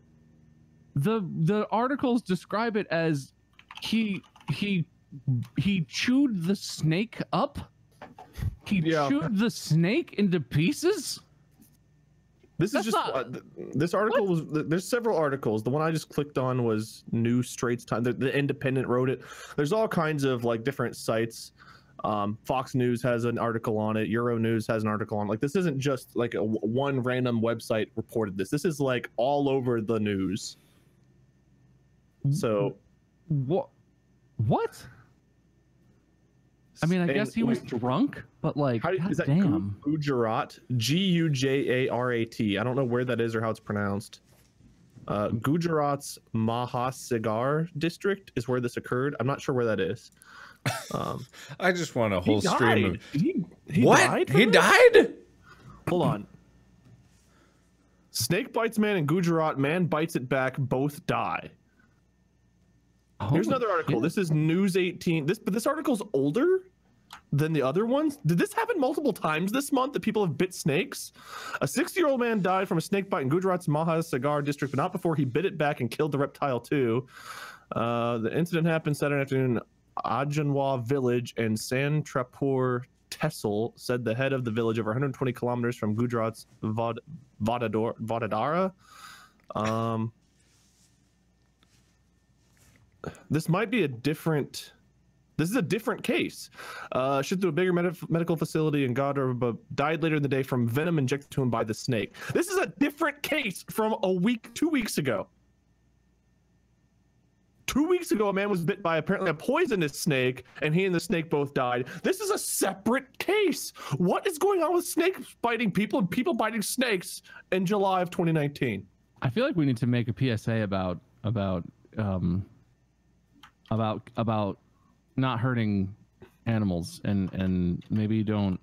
[SPEAKER 2] the The articles describe it as he he he chewed the snake up. He
[SPEAKER 3] Yeah.
[SPEAKER 2] chewed the snake into pieces.
[SPEAKER 3] This
[SPEAKER 2] That's
[SPEAKER 3] is just
[SPEAKER 2] not-
[SPEAKER 3] uh, this article was. There's several articles. The one I just clicked on was New Straits Times. The, the Independent wrote it. There's all kinds of like different sites. Um, Fox News has an article on it. Euro News has an article on. it. Like this isn't just like a w- one random website reported this. This is like all over the news. So
[SPEAKER 2] What? What? I mean, I
[SPEAKER 3] and
[SPEAKER 2] guess he was drunk, but like,
[SPEAKER 3] How
[SPEAKER 2] God
[SPEAKER 3] is that
[SPEAKER 2] damn.
[SPEAKER 3] Gujarat? G U J A R A T. I don't know where that is or how it's pronounced. Uh, Gujarat's Mahasagar district is where this occurred. I'm not sure where that is. Um,
[SPEAKER 1] I just want a
[SPEAKER 3] he
[SPEAKER 1] whole stream
[SPEAKER 3] died.
[SPEAKER 1] of
[SPEAKER 3] He, he
[SPEAKER 1] what?
[SPEAKER 3] died
[SPEAKER 1] he
[SPEAKER 3] this?
[SPEAKER 1] died?
[SPEAKER 3] Hold on. Snake bites man in Gujarat. Man bites it back. Both die. Here's another article.
[SPEAKER 2] shit.
[SPEAKER 3] This is News 18. This but this article's older than the other ones. Did this happen multiple times this month that people have bit snakes? A 60-year-old man died from a snake bite in Gujarat's Mahasagar district, but not before he bit it back and killed the reptile too. Uh, the incident happened Saturday afternoon in Ajanwa village and Santrapur tehsil said the head of the village over 120 kilometers from Gujarat's Vadador- Vadodara. Um, this might be a different This is a different case. Uh, shipped to a bigger med- medical facility and got but died later in the day from venom injected to him by the snake. This is a different case from a week, two weeks ago. Two weeks ago, a man was bit by apparently a poisonous snake, and he and the snake both died. This is a separate case. What is going on with snakes biting people and people biting snakes in July of 2019?
[SPEAKER 2] I feel like we need to make a PSA about about um about about not hurting animals and and maybe don't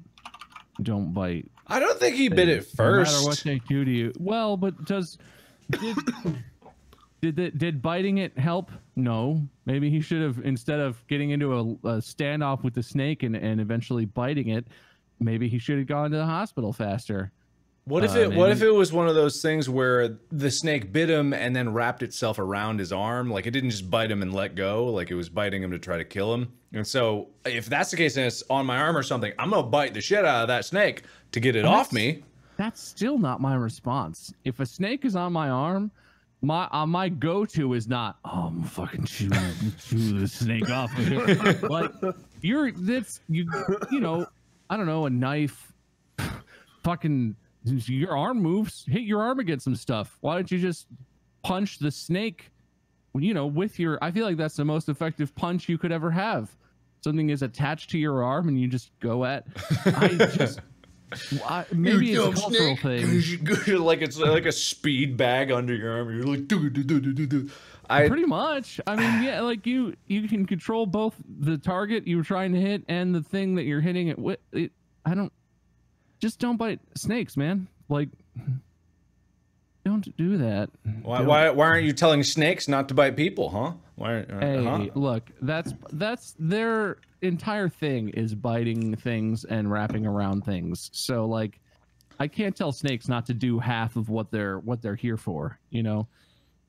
[SPEAKER 2] don't bite.
[SPEAKER 1] I don't think he bit it
[SPEAKER 2] No matter what
[SPEAKER 1] first.
[SPEAKER 2] they do to you. Well, but does did did the, did biting it help? No. Maybe he should have instead of getting into a, a standoff with the snake and and eventually biting it, maybe he should have gone to the hospital faster.
[SPEAKER 1] What if
[SPEAKER 2] Uh,
[SPEAKER 1] it? What if it was one of those things where the snake bit him and then wrapped itself around his arm? Like it didn't just bite him and let go. Like it was biting him to try to kill him. And so, if that's the case and it's on my arm or something, I'm gonna bite the shit out of that snake to get it off me.
[SPEAKER 2] That's still not my response. If a snake is on my arm, my uh, my go-to is not, oh, I'm fucking chew, chew the snake off of like you're that's you you know, I don't know, a knife, fucking your arm moves, hit your arm against some stuff. Why don't you just punch the snake? You know, with your, I feel like that's the most effective punch you could ever have. Something is attached to your arm and you just go at. I just. I, maybe it's a cultural thing.
[SPEAKER 1] like it's like a speed bag under your arm. You're like, do do do do do. I
[SPEAKER 2] Pretty much. I mean, yeah, like you you can control both the target you're trying to hit and the thing that you're hitting it with. It, I don't. Just don't bite snakes, man. Like, don't do that.
[SPEAKER 1] why,
[SPEAKER 2] Don't-
[SPEAKER 1] why why aren't you telling snakes not to bite people, huh? Why? Uh,
[SPEAKER 2] Hey,
[SPEAKER 1] huh?
[SPEAKER 2] look, that's that's their entire thing is biting things and wrapping around things. So like I can't tell snakes not to do half of what they're what they're here for, you know.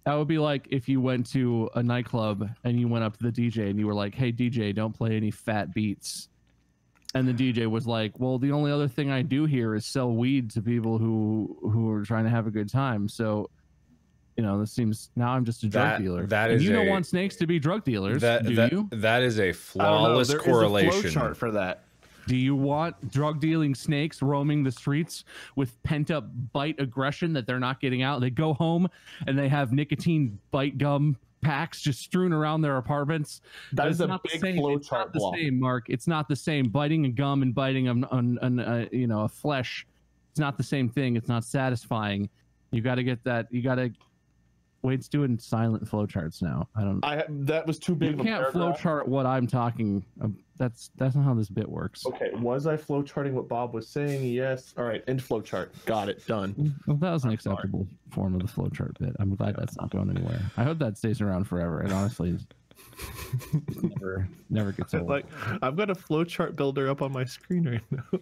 [SPEAKER 2] That would be like if you went to a nightclub and you went up to the DJ and you were like, "Hey DJ, don't play any fat beats." And the DJ was like, "Well, the only other thing I do here is sell weed to people who who are trying to have a good time." So, you know, this seems now I'm just a drug
[SPEAKER 1] That-
[SPEAKER 2] dealer.
[SPEAKER 1] that
[SPEAKER 2] And
[SPEAKER 1] is
[SPEAKER 2] you don't want snakes to be drug dealers,
[SPEAKER 1] That
[SPEAKER 2] do
[SPEAKER 1] that
[SPEAKER 2] you?
[SPEAKER 1] That is a
[SPEAKER 3] don't know,
[SPEAKER 1] flawless
[SPEAKER 3] a
[SPEAKER 1] correlation.
[SPEAKER 3] flow chart for that.
[SPEAKER 2] Do you want drug dealing snakes roaming the streets with pent up bite aggression that they're not getting out? They go home and they have nicotine bite gum packs just strewn around their apartments.
[SPEAKER 8] That is a
[SPEAKER 2] not
[SPEAKER 8] big
[SPEAKER 2] same.
[SPEAKER 8] flow chart
[SPEAKER 2] not the
[SPEAKER 8] block.
[SPEAKER 2] same, Mark. It's not the same. Biting a gum and biting on, on, on uh, you know a flesh. It's not the same thing. It's not satisfying. You got to get that. You got to. Wade's doing silent flowcharts now. I don't.
[SPEAKER 8] I that was too big
[SPEAKER 2] You
[SPEAKER 8] of
[SPEAKER 2] can't flowchart what I'm talking. That's that's not how this bit works.
[SPEAKER 3] Okay, was I flowcharting what Bob was saying? Yes. All right, end flowchart. Got it. Done.
[SPEAKER 2] Mm, well, that was an
[SPEAKER 3] I'm sorry.
[SPEAKER 2] acceptable form of the flowchart bit. I'm glad that's not going anywhere. I hope that stays around forever. It honestly is never never gets old.
[SPEAKER 3] Like, I've got a flowchart builder up on my screen right now.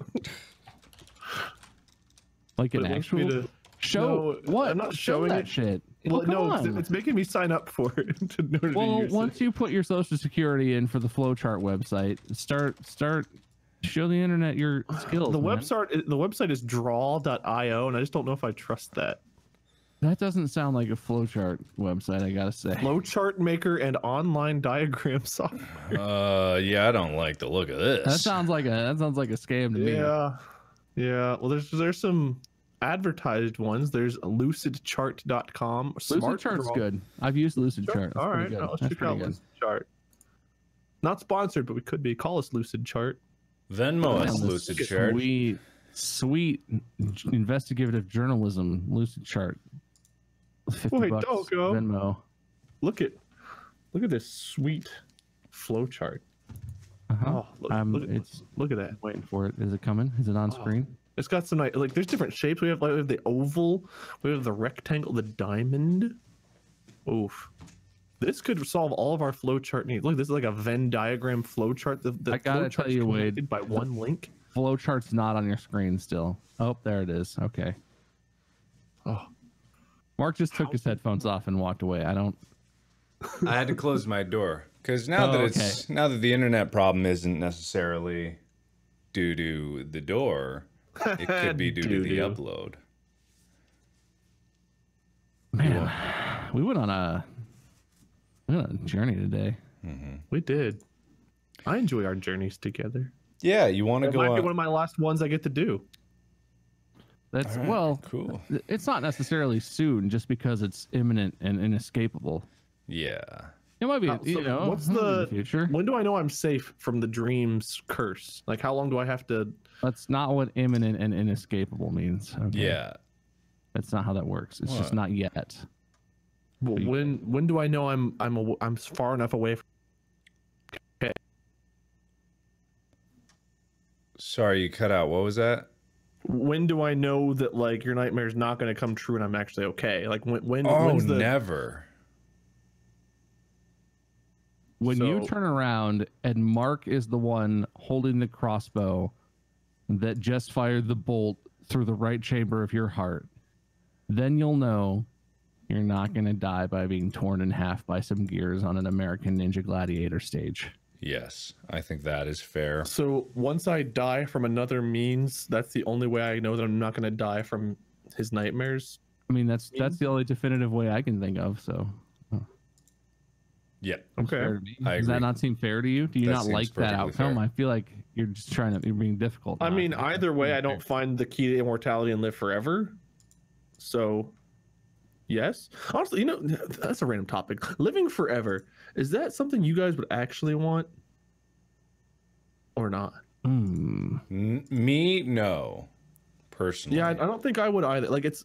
[SPEAKER 2] like an
[SPEAKER 3] But me
[SPEAKER 2] actual show.
[SPEAKER 3] No,
[SPEAKER 2] what?
[SPEAKER 3] I'm not
[SPEAKER 2] Show
[SPEAKER 3] showing
[SPEAKER 2] that
[SPEAKER 3] it.
[SPEAKER 2] shit.
[SPEAKER 3] Well,
[SPEAKER 2] Well, come
[SPEAKER 3] no, it's,
[SPEAKER 2] on.
[SPEAKER 3] it's making me sign up for it to know to
[SPEAKER 2] well, once
[SPEAKER 3] it.
[SPEAKER 2] you put your social security in for the flowchart website, start start show the internet your skills.
[SPEAKER 3] the
[SPEAKER 2] man.
[SPEAKER 3] website the website is draw.io and I just don't know if I trust that.
[SPEAKER 2] That doesn't sound like a flowchart website. I gotta say.
[SPEAKER 3] Flowchart maker and online diagram software.
[SPEAKER 1] Uh, yeah, I don't like the look of this.
[SPEAKER 2] That sounds like a that sounds like a scam to me.
[SPEAKER 3] Yeah. Yeah. Well there's there's some advertised ones. There's lucidchart.com.
[SPEAKER 2] Lucid
[SPEAKER 3] Smart
[SPEAKER 2] Chart's
[SPEAKER 3] Draw.
[SPEAKER 2] good. I've used Lucidchart.
[SPEAKER 3] Sure.
[SPEAKER 2] Chart. That's
[SPEAKER 3] All
[SPEAKER 2] pretty
[SPEAKER 3] right,
[SPEAKER 2] good.
[SPEAKER 3] let's
[SPEAKER 2] That's
[SPEAKER 3] check out
[SPEAKER 2] good.
[SPEAKER 3] Lucid Chart. Not sponsored, but we could be. Call us Lucid Chart.
[SPEAKER 1] Venmo us
[SPEAKER 2] Man, this
[SPEAKER 1] Lucid Chart.
[SPEAKER 2] Sweet, sweet investigative journalism. Lucidchart. Fifty
[SPEAKER 3] Wait,
[SPEAKER 2] bucks.
[SPEAKER 3] don't go.
[SPEAKER 2] Venmo.
[SPEAKER 3] Look at look at this sweet flow chart.
[SPEAKER 2] Uh-huh.
[SPEAKER 3] Oh, look,
[SPEAKER 2] I'm.
[SPEAKER 3] look, at,
[SPEAKER 2] it's
[SPEAKER 3] look at that.
[SPEAKER 2] waiting for it. Is it coming? Is it on
[SPEAKER 3] Oh.
[SPEAKER 2] screen?
[SPEAKER 3] It's got some like, like there's different shapes. We have like we have the oval, we have the rectangle, the diamond. Oof. This could solve all of our flowchart needs. Look, this is like a Venn diagram flowchart. The, the
[SPEAKER 2] I gotta
[SPEAKER 3] flowchart's
[SPEAKER 2] tell you, Wade.
[SPEAKER 3] by one link.
[SPEAKER 2] Flowchart's not on your screen still. Oh, there it is. Okay.
[SPEAKER 3] Oh,
[SPEAKER 2] Mark just took his headphones off and walked away. I don't.
[SPEAKER 1] I had to close my door because now
[SPEAKER 2] Oh,
[SPEAKER 1] that it's now that the internet problem isn't necessarily due to the door, it could be due to the upload.
[SPEAKER 2] Man, we went on a we went on a journey today. Mm-hmm.
[SPEAKER 3] we did. I enjoy our journeys together.
[SPEAKER 1] Yeah, you want to go
[SPEAKER 3] might be one of my last ones I get to do.
[SPEAKER 2] That's
[SPEAKER 1] All right,
[SPEAKER 2] well,
[SPEAKER 1] cool.
[SPEAKER 2] it's not necessarily soon, just because it's imminent and inescapable.
[SPEAKER 1] Yeah.
[SPEAKER 2] It might be,
[SPEAKER 3] Uh,
[SPEAKER 2] you know,
[SPEAKER 3] what's
[SPEAKER 2] in
[SPEAKER 3] the-
[SPEAKER 2] future?
[SPEAKER 3] When do I know I'm safe from the dream's curse? Like, how long do I have to?
[SPEAKER 2] That's not what imminent and inescapable means. Okay?
[SPEAKER 1] Yeah.
[SPEAKER 2] that's not how that works. It's just not yet.
[SPEAKER 3] Well,
[SPEAKER 2] you-
[SPEAKER 3] when when do I know I'm I'm aw- I'm far enough away from?
[SPEAKER 1] Sorry, you cut out. What was that?
[SPEAKER 3] When do I know that like your nightmare's not going to come true and I'm actually okay? Like when when
[SPEAKER 1] Oh,
[SPEAKER 3] when's the
[SPEAKER 1] never.
[SPEAKER 2] When you turn around and Mark is the one holding the crossbow that just fired the bolt through the right chamber of your heart, then you'll know you're not going to die by being torn in half by some gears on an American Ninja Gladiator stage.
[SPEAKER 1] Yes, I think that is fair.
[SPEAKER 3] So once I die from another means, that's the only way I know that I'm not going to die from his nightmares.
[SPEAKER 2] I mean, that's that's the only definitive way I can think of. So,
[SPEAKER 1] Yeah.
[SPEAKER 2] fair to me. Does that not seem fair to you? Do you
[SPEAKER 1] That
[SPEAKER 2] not like that outcome?
[SPEAKER 1] fair.
[SPEAKER 2] I feel like you're just trying to you're being difficult.
[SPEAKER 3] I mean, either way, I don't find the key to immortality and live forever. So, yes. Honestly, you know, that's a random topic. Living forever is that something you guys would actually want, or not?
[SPEAKER 2] Hmm.
[SPEAKER 1] N- me, no. Personally.
[SPEAKER 3] Yeah, I, don't think I would either. Like, it's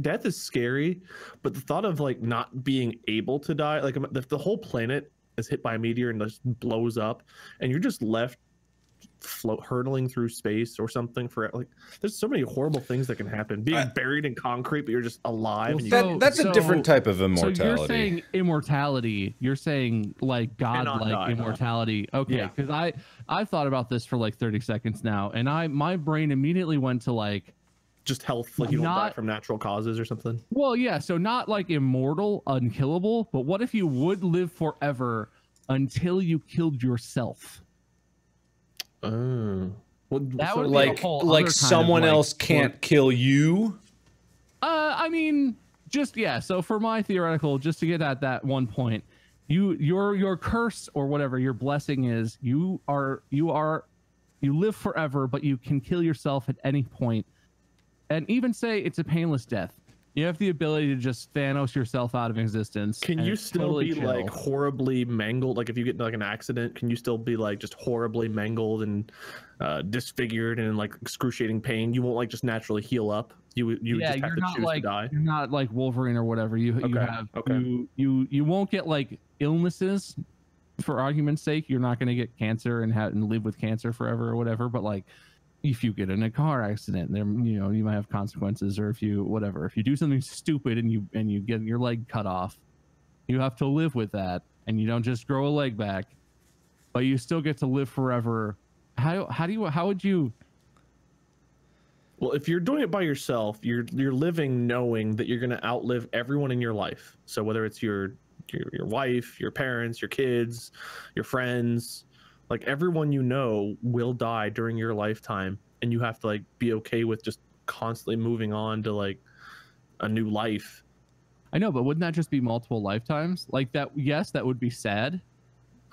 [SPEAKER 3] death is scary, but the thought of like not being able to die, like if the whole planet is hit by a meteor and just blows up, and you're just left float hurtling through space or something for like there's so many horrible things that can happen being
[SPEAKER 1] I-
[SPEAKER 3] buried in concrete but you're just alive
[SPEAKER 2] Well,
[SPEAKER 3] and you
[SPEAKER 1] That,
[SPEAKER 2] So-
[SPEAKER 1] that's a different type of immortality
[SPEAKER 2] So
[SPEAKER 1] immortality.
[SPEAKER 2] you're saying immortality. You're saying like
[SPEAKER 3] Cannot
[SPEAKER 2] godlike
[SPEAKER 3] die.
[SPEAKER 2] Uh, immortality. Okay,
[SPEAKER 3] Yeah.
[SPEAKER 2] because I I've thought about this for like 30 seconds now, and I my brain immediately went to like,
[SPEAKER 3] just health like you don't die from natural causes or something
[SPEAKER 2] well, yeah, so not like immortal, unkillable, but what if you would live forever until you killed yourself?
[SPEAKER 3] Oh well,
[SPEAKER 2] That
[SPEAKER 3] so,
[SPEAKER 2] would be a
[SPEAKER 1] like
[SPEAKER 2] other
[SPEAKER 1] like
[SPEAKER 2] kind of,
[SPEAKER 1] someone
[SPEAKER 2] like,
[SPEAKER 1] else can't kill you.
[SPEAKER 2] Uh, I mean, just yeah. So for my theoretical, just to get at that one point, you your your curse or whatever your blessing is, you are you are you live forever, but you can kill yourself at any point, and even say it's a painless death. You have the ability to just Thanos yourself out of existence.
[SPEAKER 3] can you still
[SPEAKER 2] totally
[SPEAKER 3] be
[SPEAKER 2] chill.
[SPEAKER 3] like horribly mangled like if you get into, like an accident can you still be like just horribly mangled and uh disfigured and in like excruciating pain you won't like just naturally heal up you would- you would
[SPEAKER 2] yeah,
[SPEAKER 3] just have to choose
[SPEAKER 2] like
[SPEAKER 3] to die
[SPEAKER 2] you're not like Wolverine or whatever. You you have
[SPEAKER 3] okay.
[SPEAKER 2] you you you won't get like illnesses. For argument's sake, you're not going to get cancer and have and live with cancer forever or whatever. But like, if you get in a car accident, there you know you might have consequences. Or if you whatever, if you do something stupid and you and you get your leg cut off, you have to live with that, and you don't just grow a leg back, but you still get to live forever. How how do you how would you
[SPEAKER 3] Well, if you're doing it by yourself, you're you're living knowing that you're going to outlive everyone in your life. So whether it's your your your wife, your parents, your kids, your friends, like everyone you know will die during your lifetime and you have to like be okay with just constantly moving on to like a new life.
[SPEAKER 2] I know, but wouldn't that just be multiple lifetimes? Like that? Yes, that would be sad.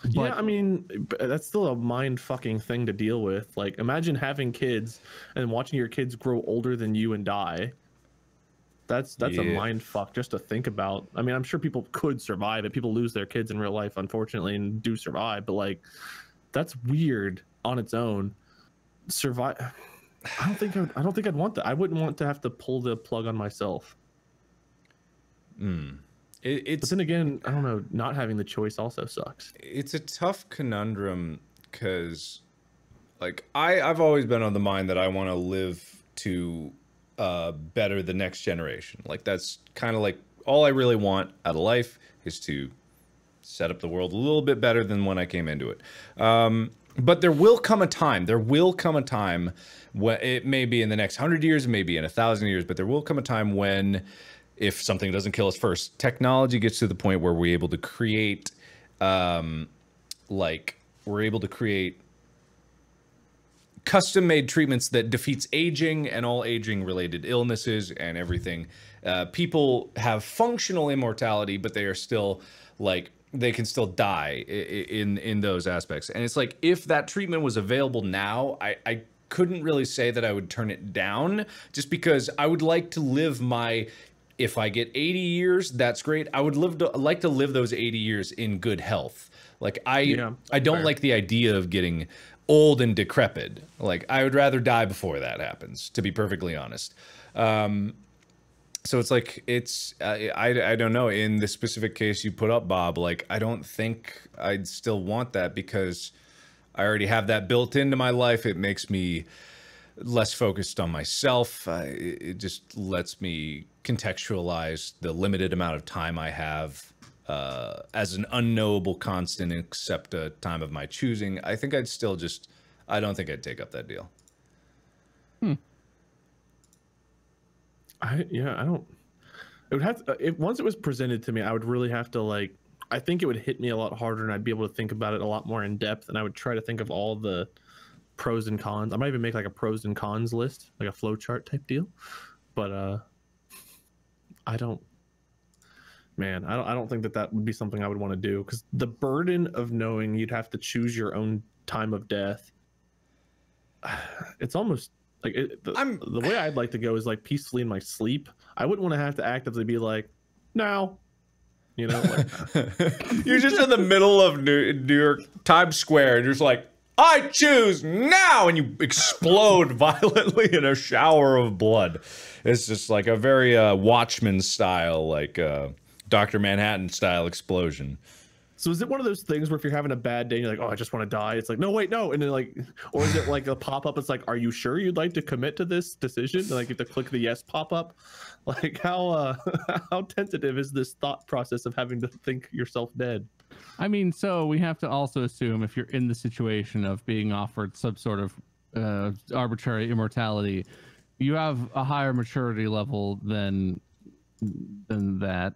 [SPEAKER 3] yeah, I mean, that's still a mind fucking thing to deal with. Like, imagine having kids and watching your kids grow older than you and die. That's that's a mind fuck just to think about. I mean, I'm sure people could survive it. People lose their kids in real life, unfortunately, and do survive. But like, that's weird on its own. Survive. I don't think I, would, I don't think I'd want that. I wouldn't want to have to pull the plug on myself.
[SPEAKER 1] Mm. It,
[SPEAKER 3] But
[SPEAKER 1] it's
[SPEAKER 3] then again, I don't know. Not having the choice also sucks.
[SPEAKER 1] it's a tough conundrum because like i i've always been on the mind that i want to live to uh better the next generation like that's kind of like all i really want out of life is to set up the world a little bit better than when i came into it. Um but there will come a time there will come a time when it may be in the next hundred years it may be in a thousand years but there will come a time when if something doesn't kill us first technology gets to the point where we're able to create um like we're able to create custom made treatments that defeats aging and all aging related illnesses and everything. Uh, people have functional immortality but they are still like they can still die in in those aspects. And it's like if that treatment was available now, I I couldn't really say that I would turn it down just because I would like to live my if I get 80 years, that's great. I would live to, like to live those 80 years in good health. Like I
[SPEAKER 3] Yeah,
[SPEAKER 1] I don't
[SPEAKER 3] fair.
[SPEAKER 1] like the idea of getting old and decrepit. Like I would rather die before that happens, to be perfectly honest. Um, so it's like it's I, I I don't know in the specific case you put up, Bob. Like I don't think I'd still want that because I already have that built into my life. It makes me less focused on myself. Uh, it, it just lets me contextualize the limited amount of time I have uh, as an unknowable constant, except a time of my choosing. I think I'd still just. I don't think I'd take up that deal.
[SPEAKER 3] I yeah, I don't. It would have to, if once it was presented to me, I would really have to like. I think it would hit me a lot harder, and I'd be able to think about it a lot more in depth. And I would try to think of all the pros and cons. I might even make like a pros and cons list, like a flow chart type deal. But uh, I don't. Man, I don't. I don't think that that would be something I would want to do because the burden of knowing you'd have to choose your own time of death. It's almost like it, the,
[SPEAKER 1] I'm-
[SPEAKER 3] the way I'd like to go is like peacefully in my sleep. I wouldn't want to have to actively be like, now, you know, like,
[SPEAKER 1] You're just in the middle of New, New York Times Square, and you're just like, I choose now, and you explode violently in a shower of blood. It's just like a very uh, Watchmen style, like uh, Doctor Manhattan style explosion.
[SPEAKER 3] So is it one of those things where if you're having a bad day and you're like, oh, I just want to die? It's like, no, wait, no, and then like, or is it like a pop up? It's like, are you sure you'd like to commit to this decision? And, like, you have to click the yes pop up. Like, how uh, how tentative is this thought process of having to think yourself dead?
[SPEAKER 2] I mean, so we have to also assume if you're in the situation of being offered some sort of uh, arbitrary immortality, you have a higher maturity level than than that.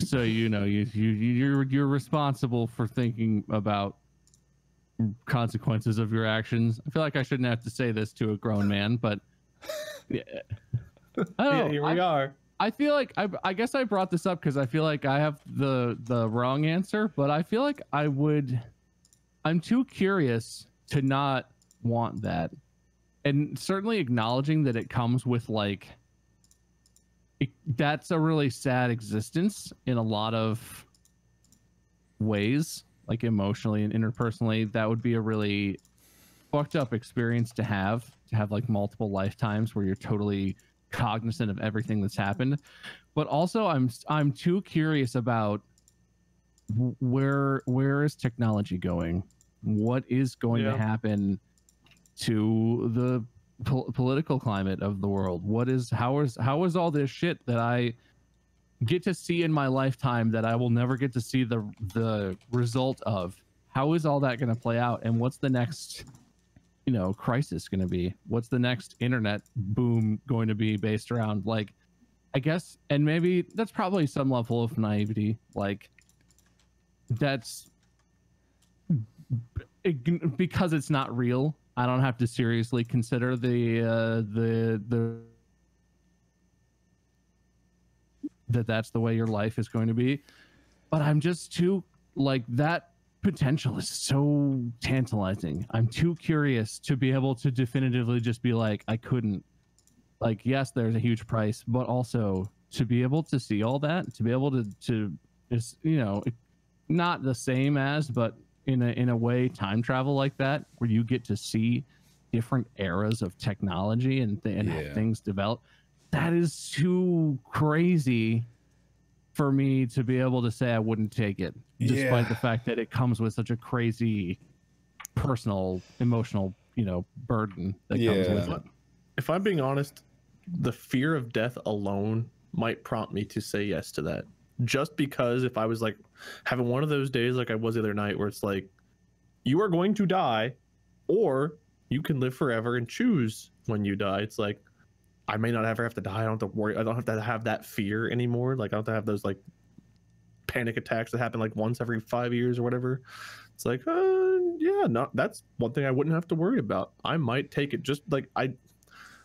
[SPEAKER 2] So you know you you you're you're responsible for thinking about consequences of your actions. I feel like I shouldn't have to say this to a grown man, but yeah. I
[SPEAKER 3] Yeah, here
[SPEAKER 2] I-
[SPEAKER 3] we are.
[SPEAKER 2] I feel like I, I guess I brought this up because I feel like I have the the wrong answer, but I feel like I would. I'm too curious to not want that, and certainly acknowledging that it comes with like. It, that's a really sad existence in a lot of ways, like emotionally and interpersonally. That would be a really fucked up experience to have. To have like multiple lifetimes where you're totally cognizant of everything that's happened but also i'm i'm too curious about where where is technology going what is going
[SPEAKER 3] Yeah.
[SPEAKER 2] to happen to the pol- political climate of the world. What is how is how is all this shit that i get to see in my lifetime that i will never get to see the the result of? How is all that going to play out? And what's the next you know crisis going to be? What's the next internet boom going to be based around? Like i guess and maybe that's probably some level of naivety. Like that's because it's not real i don't have to seriously consider the uh the the that that's the way your life is going to be but i'm just too like that potential is so tantalizing. I'm too curious to be able to definitively just be like, I couldn't. Like, yes, there's a huge price, but also to be able to see all that, to be able to to just you know, not the same as, but in a in a way, time travel like that, where you get to see different eras of technology and, th- and
[SPEAKER 1] Yeah.
[SPEAKER 2] things develop. That is too crazy for me to be able to say I wouldn't take it, despite
[SPEAKER 1] Yeah.
[SPEAKER 2] the fact that it comes with such a crazy personal, emotional, you know, burden that comes with it.
[SPEAKER 3] If I'm being honest, the fear of death alone might prompt me to say yes to that. Just because if I was like having one of those days like I was the other night where it's like you are going to die or you can live forever and choose when you die. It's like I may not ever have to die. I don't have to worry. I don't have to have that fear anymore. Like I don't have have those like panic attacks that happen like once every five years or whatever. It's like, uh, yeah, no, that's one thing I wouldn't have to worry about. I might take it just like I,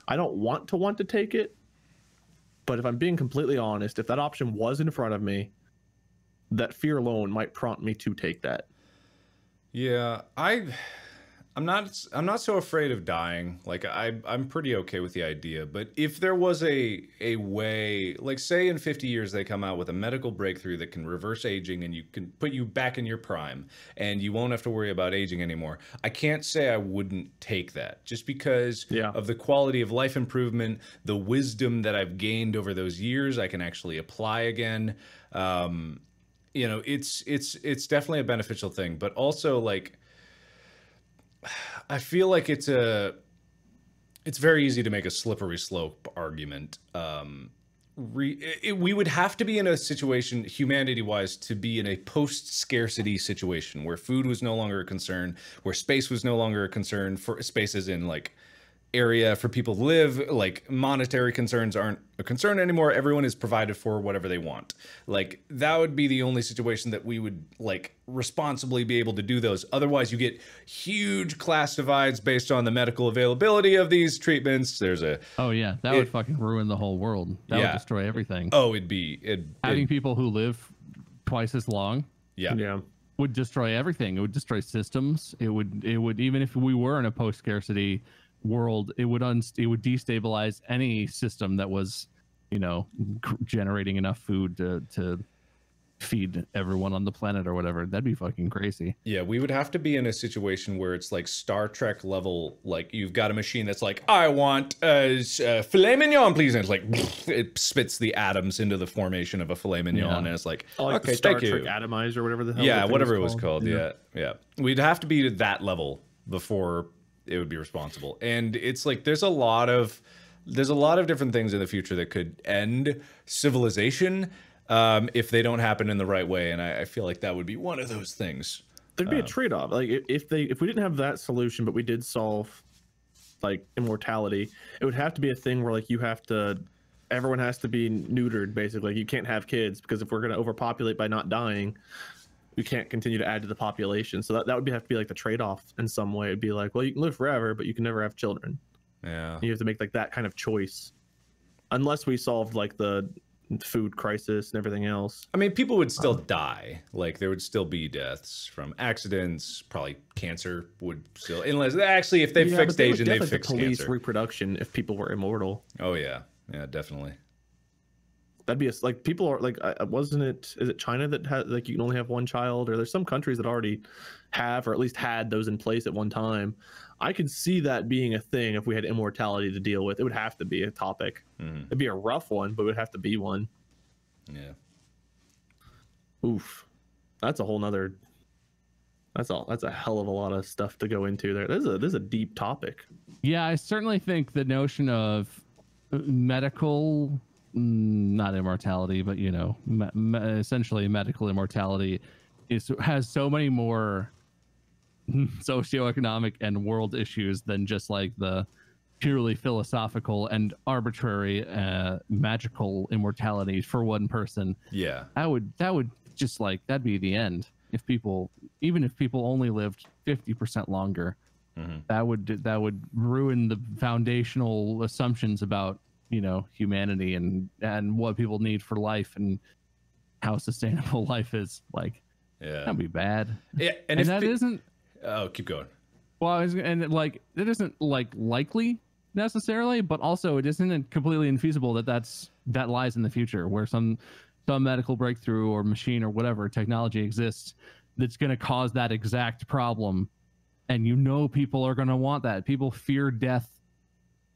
[SPEAKER 3] I don't want to want to take it, but if I'm being completely honest, if that option was in front of me, that fear alone might prompt me to take that.
[SPEAKER 1] Yeah, I I'm not I'm not so afraid of dying. Like I I'm pretty okay with the idea, but if there was a a way, like say in 50 years they come out with a medical breakthrough that can reverse aging and you can put you back in your prime and you won't have to worry about aging anymore. I can't say I wouldn't take that just because
[SPEAKER 3] Yeah.
[SPEAKER 1] of the quality of life improvement, the wisdom that I've gained over those years I can actually apply again. Um you know, it's it's it's definitely a beneficial thing, but also like I feel like it's a it's very easy to make a slippery slope argument. Um, re, it, we would have to be in a situation, humanity wise, to be in a post scarcity situation where food was no longer a concern, where space was no longer a concern for spaces in like area for people to live like monetary concerns aren't a concern anymore everyone is provided for whatever they want like that would be the only situation that we would like responsibly be able to do those otherwise you get huge class divides based on the medical availability of these treatments there's a
[SPEAKER 2] Oh yeah, that
[SPEAKER 1] It-
[SPEAKER 2] would fucking ruin the whole world. That
[SPEAKER 1] Yeah.
[SPEAKER 2] would destroy everything.
[SPEAKER 1] oh it'd be it,
[SPEAKER 2] Having
[SPEAKER 1] it
[SPEAKER 2] people who live twice as long
[SPEAKER 1] yeah
[SPEAKER 3] Yeah.
[SPEAKER 2] would destroy everything. It would destroy systems. It would it would even if we were in a post scarcity world, it would un- it would destabilize any system that was, you know, c- generating enough food to to feed everyone on the planet or whatever. That'd be fucking crazy.
[SPEAKER 1] Yeah, we would have to be in a situation where it's like Star Trek level. Like you've got a machine that's like, I want uh, s- uh, filet mignon, please, and it's like it spits the atoms into the formation of a filet mignon,
[SPEAKER 2] Yeah.
[SPEAKER 1] and it's like,
[SPEAKER 3] Oh, like
[SPEAKER 1] okay,
[SPEAKER 3] Star
[SPEAKER 1] thank you.
[SPEAKER 3] Trek Atomizer or whatever the hell.
[SPEAKER 1] yeah,
[SPEAKER 3] thing
[SPEAKER 1] whatever it was called.
[SPEAKER 3] Yeah.
[SPEAKER 1] Yeah. yeah, We'd have to be to that level before it would be responsible. And it's like there's a lot of there's a lot of different things in the future that could end civilization um, if they don't happen in the right way. And I, I feel like that would be one of those things.
[SPEAKER 3] There'd be a trade-off. Like if they if we didn't have that solution, but we did solve like immortality, it would have to be a thing where like you have to everyone has to be neutered basically. Like, you can't have kids because if we're gonna overpopulate by not dying, we can't continue to add to the population. So that, that would be, have to be like the trade-off in some way. It'd be like, well, you can live forever, but you can never have children.
[SPEAKER 1] Yeah.
[SPEAKER 3] You have to make like that kind of choice. Unless we solved like the food crisis and everything else.
[SPEAKER 1] I mean, people would still um, die. Like there would still be deaths from accidents. Probably cancer would still, unless actually if they
[SPEAKER 3] Yeah,
[SPEAKER 1] fixed
[SPEAKER 3] they
[SPEAKER 1] Asian, they fixed
[SPEAKER 3] police
[SPEAKER 1] cancer.
[SPEAKER 3] reproduction if people were immortal.
[SPEAKER 1] oh yeah, yeah, definitely.
[SPEAKER 3] That'd be a, like people are like, uh, wasn't it? Is it China that has like you can only have one child, or there's some countries that already have, or at least had those in place at one time. I could see that being a thing if we had immortality to deal with. It would have to be a topic.
[SPEAKER 1] Mhm.
[SPEAKER 3] It'd be a rough one, but it would have to be one.
[SPEAKER 1] Yeah.
[SPEAKER 3] Oof, that's a whole nother. That's all. That's a hell of a lot of stuff to go into there. This is a this is a deep topic.
[SPEAKER 2] Yeah, I certainly think the notion of uh, medical, mm, not immortality, but you know, me- me- essentially medical immortality, is has so many more socioeconomic and world issues than just like the purely philosophical and arbitrary uh, magical immortality for one person.
[SPEAKER 1] Yeah.
[SPEAKER 2] That would that would just like that'd be the end if people even if people only lived 50% longer
[SPEAKER 1] Mhm.
[SPEAKER 2] that would that would ruin the foundational assumptions about you know humanity and and what people need for life and how sustainable life is like
[SPEAKER 1] Yeah.
[SPEAKER 2] that'd be bad
[SPEAKER 1] Yeah. And,
[SPEAKER 2] and that
[SPEAKER 1] it,
[SPEAKER 2] not
[SPEAKER 1] oh, keep going.
[SPEAKER 2] well I was, and like it isn't like likely necessarily but also it isn't completely infeasible that that's that lies in the future where some some medical breakthrough or machine or whatever technology exists that's going to cause that exact problem and you know people are going to want that people fear death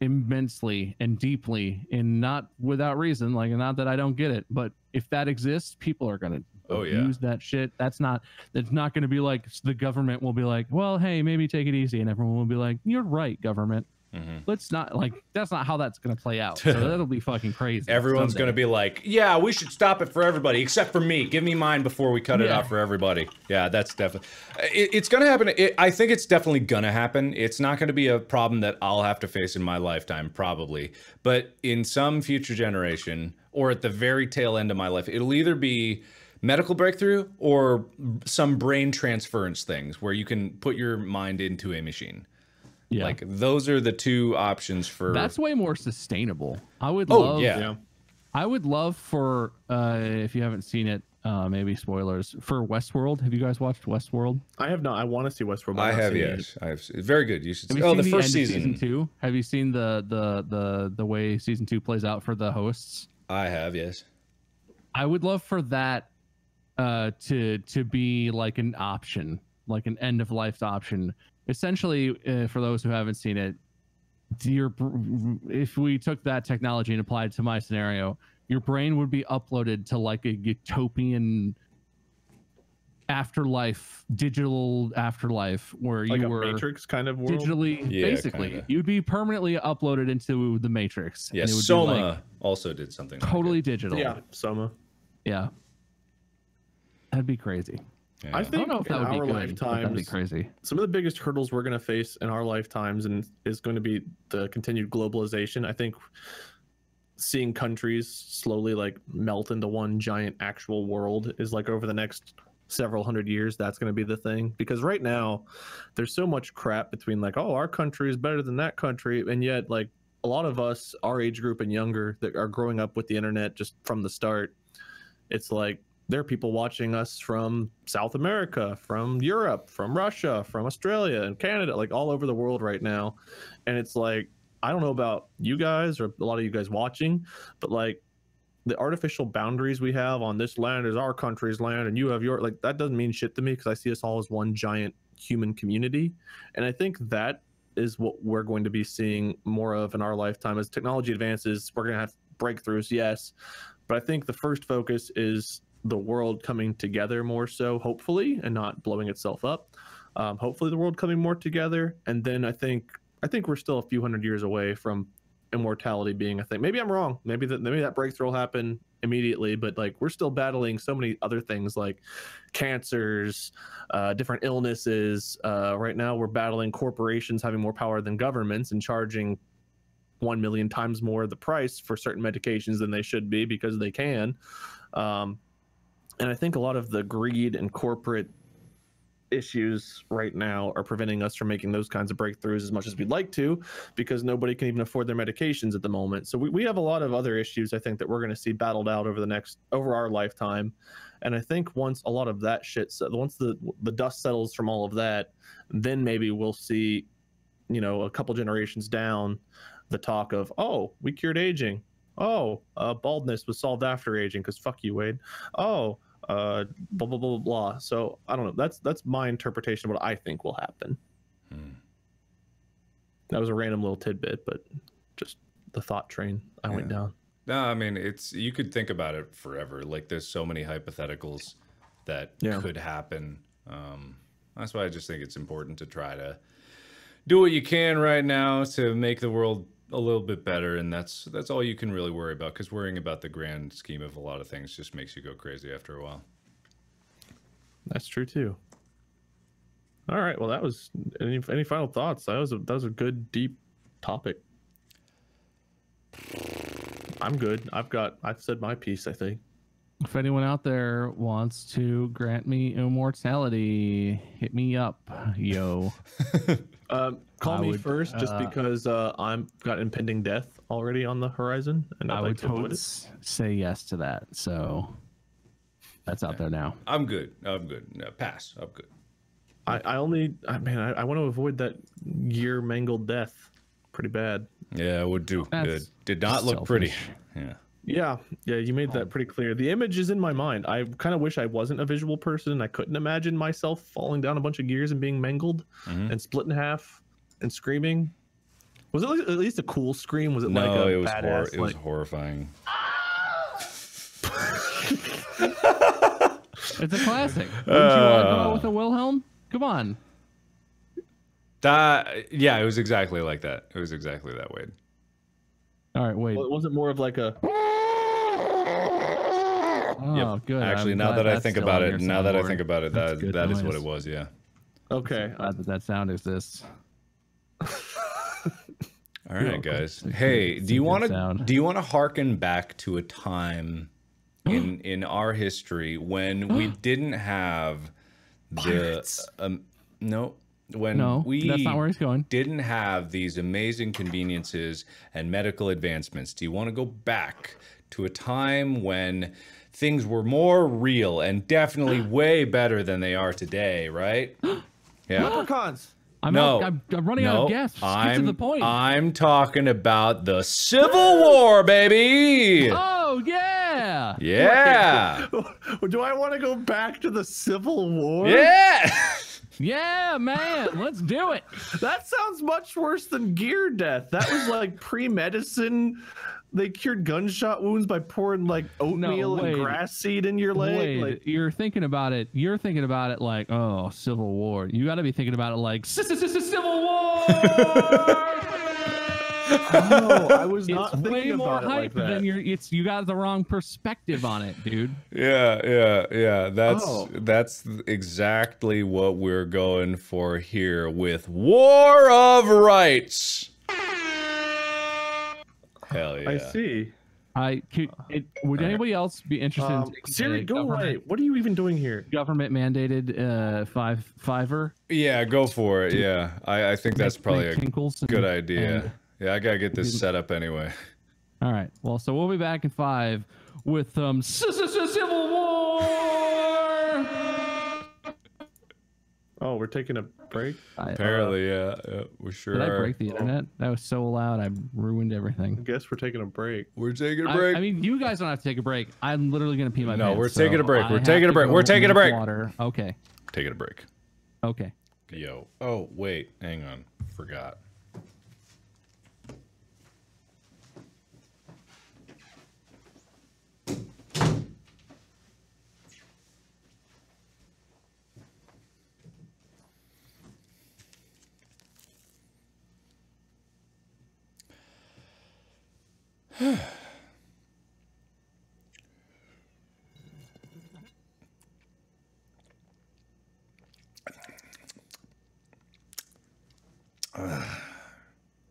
[SPEAKER 2] immensely and deeply and not without reason like not that i don't get it but if that exists people are going to
[SPEAKER 1] Oh, yeah.
[SPEAKER 2] use that shit that's not that's not going to be like the government will be like well hey maybe take it easy and everyone will be like you're right government
[SPEAKER 1] Mhm.
[SPEAKER 2] let's not like that's not how that's going to play out so that'll be fucking crazy
[SPEAKER 1] Everyone's
[SPEAKER 2] someday.
[SPEAKER 1] going to be like, yeah, we should stop it for everybody except for me. Give me mine before we cut it
[SPEAKER 2] Yeah.
[SPEAKER 1] off for everybody. Yeah, that's definitely. It, it's going to happen. It, I think it's definitely going to happen. It's not going to be a problem that I'll have to face in my lifetime, probably. But in some future generation, or at the very tail end of my life, it'll either be medical breakthrough or some brain transference things where you can put your mind into a machine.
[SPEAKER 2] Yeah
[SPEAKER 1] Like those are the two options for.
[SPEAKER 2] that's way more sustainable i would
[SPEAKER 1] Oh,
[SPEAKER 2] love
[SPEAKER 1] yeah.
[SPEAKER 3] Yeah.
[SPEAKER 2] I would love for uh, if you haven't seen it, uh, maybe spoilers for Westworld. Have you guys watched Westworld?
[SPEAKER 3] I have not. I want to see Westworld.
[SPEAKER 1] I
[SPEAKER 3] I've not
[SPEAKER 1] have
[SPEAKER 3] seen it
[SPEAKER 1] yes. I have. Very good. You should.
[SPEAKER 2] Have
[SPEAKER 1] See.
[SPEAKER 2] you
[SPEAKER 1] Oh, the
[SPEAKER 2] the
[SPEAKER 1] first
[SPEAKER 2] end of
[SPEAKER 1] season.
[SPEAKER 2] two? Have you seen the the the the way season two plays out for the hosts?
[SPEAKER 1] I have yes.
[SPEAKER 2] I would love for that uh, to to be like an option, like an end of life option. Essentially, uh, for those who haven't seen it, your if we took that technology and applied it to my scenario, your brain would be uploaded to like a utopian afterlife, digital afterlife, where
[SPEAKER 3] Like
[SPEAKER 2] you
[SPEAKER 3] a
[SPEAKER 2] were
[SPEAKER 3] Matrix kind of world.
[SPEAKER 2] digitally,
[SPEAKER 1] Yeah,
[SPEAKER 2] basically,
[SPEAKER 1] kinda.
[SPEAKER 2] you'd be permanently uploaded into the Matrix. and
[SPEAKER 1] Yes.
[SPEAKER 2] it
[SPEAKER 1] Soma
[SPEAKER 2] like,
[SPEAKER 1] also did something.
[SPEAKER 2] totally
[SPEAKER 1] it.
[SPEAKER 2] digital.
[SPEAKER 3] Yeah, Soma.
[SPEAKER 2] Yeah. That'd be crazy.
[SPEAKER 1] Yeah.
[SPEAKER 3] I
[SPEAKER 2] I
[SPEAKER 3] think
[SPEAKER 2] don't know if
[SPEAKER 3] in
[SPEAKER 2] would
[SPEAKER 3] our
[SPEAKER 2] good. but That'd be
[SPEAKER 3] lifetimes,
[SPEAKER 2] crazy.
[SPEAKER 3] some of the biggest hurdles we're going to face in our lifetimes and is going to be the continued globalization. I think seeing countries slowly like melt into one giant actual world is like over the next several hundred years that's going to be the thing because right now there's so much crap between like oh our country is better than that country and yet like a lot of us our age group and younger that are growing up with the internet just from the start it's like there are people watching us from South America, from Europe, from Russia, from Australia and Canada, like all over the world right now. And it's like, I don't know about you guys or a lot of you guys watching, but like the artificial boundaries we have on this land is our country's land and you have your like that doesn't mean shit to me because I see us all as one giant human community. And I think that is what we're going to be seeing more of in our lifetime as technology advances. We're going to have breakthroughs, yes, but I think the first focus is the world coming together more so, hopefully, and not blowing itself up. Um, hopefully, the world coming more together, and then I think I think we're still a few hundred years away from immortality being a thing. Maybe I'm wrong. Maybe that maybe that breakthrough will happen immediately, but like we're still battling so many other things like cancers, uh, different illnesses. Uh, right now, we're battling corporations having more power than governments and charging one million times more the price for certain medications than they should be because they can. Um, and I think a lot of the greed and corporate issues right now are preventing us from making those kinds of breakthroughs as much as we'd like to because nobody can even afford their medications at the moment. So we, we have a lot of other issues I think that we're going to see battled out over the next over our lifetime. And I think once a lot of that shit once the the dust settles from all of that, then maybe we'll see you know a couple generations down the talk of oh we cured aging oh uh, baldness was solved after aging because fuck you wade oh uh blah blah blah blah blah so i don't know that's that's my interpretation of what i think will happen
[SPEAKER 1] Hmm.
[SPEAKER 3] that was a random little tidbit but just the thought train i went down
[SPEAKER 1] No, I mean it's you could think about it forever. Like there's so many hypotheticals that
[SPEAKER 3] Yeah.
[SPEAKER 1] could happen. Um, that's why I just think it's important to try to do what you can right now to make the world a little bit better, and that's that's all you can really worry about. Because worrying about the grand scheme of a lot of things just makes you go crazy after a while.
[SPEAKER 3] that's true too all right well that was any, any final thoughts that was a, that was a good deep topic i'm good i've got i've said my piece i think
[SPEAKER 2] If anyone out there wants to grant me immortality, hit me up, yo.
[SPEAKER 3] Um, call
[SPEAKER 2] I
[SPEAKER 3] me
[SPEAKER 2] would,
[SPEAKER 3] first, just
[SPEAKER 2] uh,
[SPEAKER 3] because uh, I'm got impending death already on the horizon, and I'd
[SPEAKER 2] I
[SPEAKER 3] like
[SPEAKER 2] would
[SPEAKER 3] to avoid
[SPEAKER 2] say yes to that. So that's out there now.
[SPEAKER 1] I'm good. I'm good. No, pass. I'm good.
[SPEAKER 3] I, I only, I man, I, I want to avoid that year mangled death, pretty bad.
[SPEAKER 1] Yeah, I would do.
[SPEAKER 2] That's
[SPEAKER 1] It did not look pretty. Yeah.
[SPEAKER 3] Yeah, yeah, you made that pretty clear. The image is in my mind. I kind of wish I wasn't a visual person. I couldn't imagine myself falling down a bunch of gears and being mangled
[SPEAKER 1] Mhm.
[SPEAKER 3] and split in half and screaming. Was it like- at least a cool scream? Was it
[SPEAKER 1] No,
[SPEAKER 3] like a
[SPEAKER 1] it was hor-
[SPEAKER 3] badass?
[SPEAKER 1] it was horrifying.
[SPEAKER 2] It's a classic. Wouldn't you want to go
[SPEAKER 1] Uh.
[SPEAKER 2] out with a Wilhelm? Come on.
[SPEAKER 1] That yeah, it was exactly like that. It was exactly that way.
[SPEAKER 2] All right, wait.
[SPEAKER 3] well, it wasn't more of like a.
[SPEAKER 2] Oh, good.
[SPEAKER 1] Actually,
[SPEAKER 2] I'm
[SPEAKER 1] now that I think about it, now that I think about it,
[SPEAKER 2] That's
[SPEAKER 1] that
[SPEAKER 2] good
[SPEAKER 1] that is what it was. Yeah.
[SPEAKER 3] Okay,
[SPEAKER 2] Glad that that sound exists.
[SPEAKER 1] All right, guys. Hey, do you want to do you want to harken back to a time in in our history when we didn't have the um no when
[SPEAKER 2] No,
[SPEAKER 1] we
[SPEAKER 2] that's not where he's going.
[SPEAKER 1] didn't have these amazing conveniences and medical advancements? Do you want to go back to a time when things were more real and definitely way better than they are today, right? Yeah.
[SPEAKER 8] Leprechauns.
[SPEAKER 2] I'm,
[SPEAKER 1] no,
[SPEAKER 2] out, I'm, I'm running out of gas. Just
[SPEAKER 1] I'm,
[SPEAKER 2] get to the point.
[SPEAKER 1] I'm talking about the Civil War, baby.
[SPEAKER 2] oh yeah.
[SPEAKER 1] Yeah.
[SPEAKER 3] Do I want to go back to the Civil War?
[SPEAKER 1] Yeah.
[SPEAKER 2] Yeah, man. Let's do it.
[SPEAKER 3] That sounds much worse than gear death. That was like pre-medicine. They cured gunshot wounds by pouring like oatmeal
[SPEAKER 2] wait.
[SPEAKER 3] and grass seed in your leg.
[SPEAKER 2] Wait,
[SPEAKER 3] like,
[SPEAKER 2] you're thinking about it. You're thinking about it like, oh, Civil War. You got to be thinking about it like this is this Civil War.
[SPEAKER 3] oh, I was not
[SPEAKER 2] it's way
[SPEAKER 3] thinking
[SPEAKER 2] more
[SPEAKER 3] about it like that.
[SPEAKER 2] than you're. It's you got the wrong perspective on it, dude.
[SPEAKER 1] Yeah, yeah, yeah. That's
[SPEAKER 3] Oh.
[SPEAKER 1] that's exactly what we're going for here with War of Rights. Hell yeah.
[SPEAKER 3] I see.
[SPEAKER 2] I could. It, would anybody else be interested
[SPEAKER 3] Um,
[SPEAKER 2] in taking
[SPEAKER 3] Siri, go
[SPEAKER 2] government,
[SPEAKER 3] away. What are you even doing here?
[SPEAKER 2] Government mandated uh, five fiver.
[SPEAKER 1] Yeah, go for it. Yeah. I, I think that's probably a
[SPEAKER 2] tinkles and-
[SPEAKER 1] good idea.
[SPEAKER 2] and-
[SPEAKER 1] Yeah, I gotta get this set up anyway.
[SPEAKER 2] all right. Well, so we'll be back in five with um Civil War.
[SPEAKER 3] Oh, we're taking a break.
[SPEAKER 2] I- uh,
[SPEAKER 1] Apparently, yeah, yeah, we sure
[SPEAKER 2] Did I break the internet? That was so loud. I ruined everything.
[SPEAKER 3] I guess we're taking a break.
[SPEAKER 1] We're taking a break.
[SPEAKER 2] I mean, you guys don't have to take a break. I'm literally gonna pee my
[SPEAKER 1] No,
[SPEAKER 2] pants.
[SPEAKER 1] we're taking a break. We're taking a break. We're taking a break.
[SPEAKER 2] Water. Okay.
[SPEAKER 1] taking a break.
[SPEAKER 2] Okay.
[SPEAKER 1] Yo. Oh, wait. Hang on. Forgot.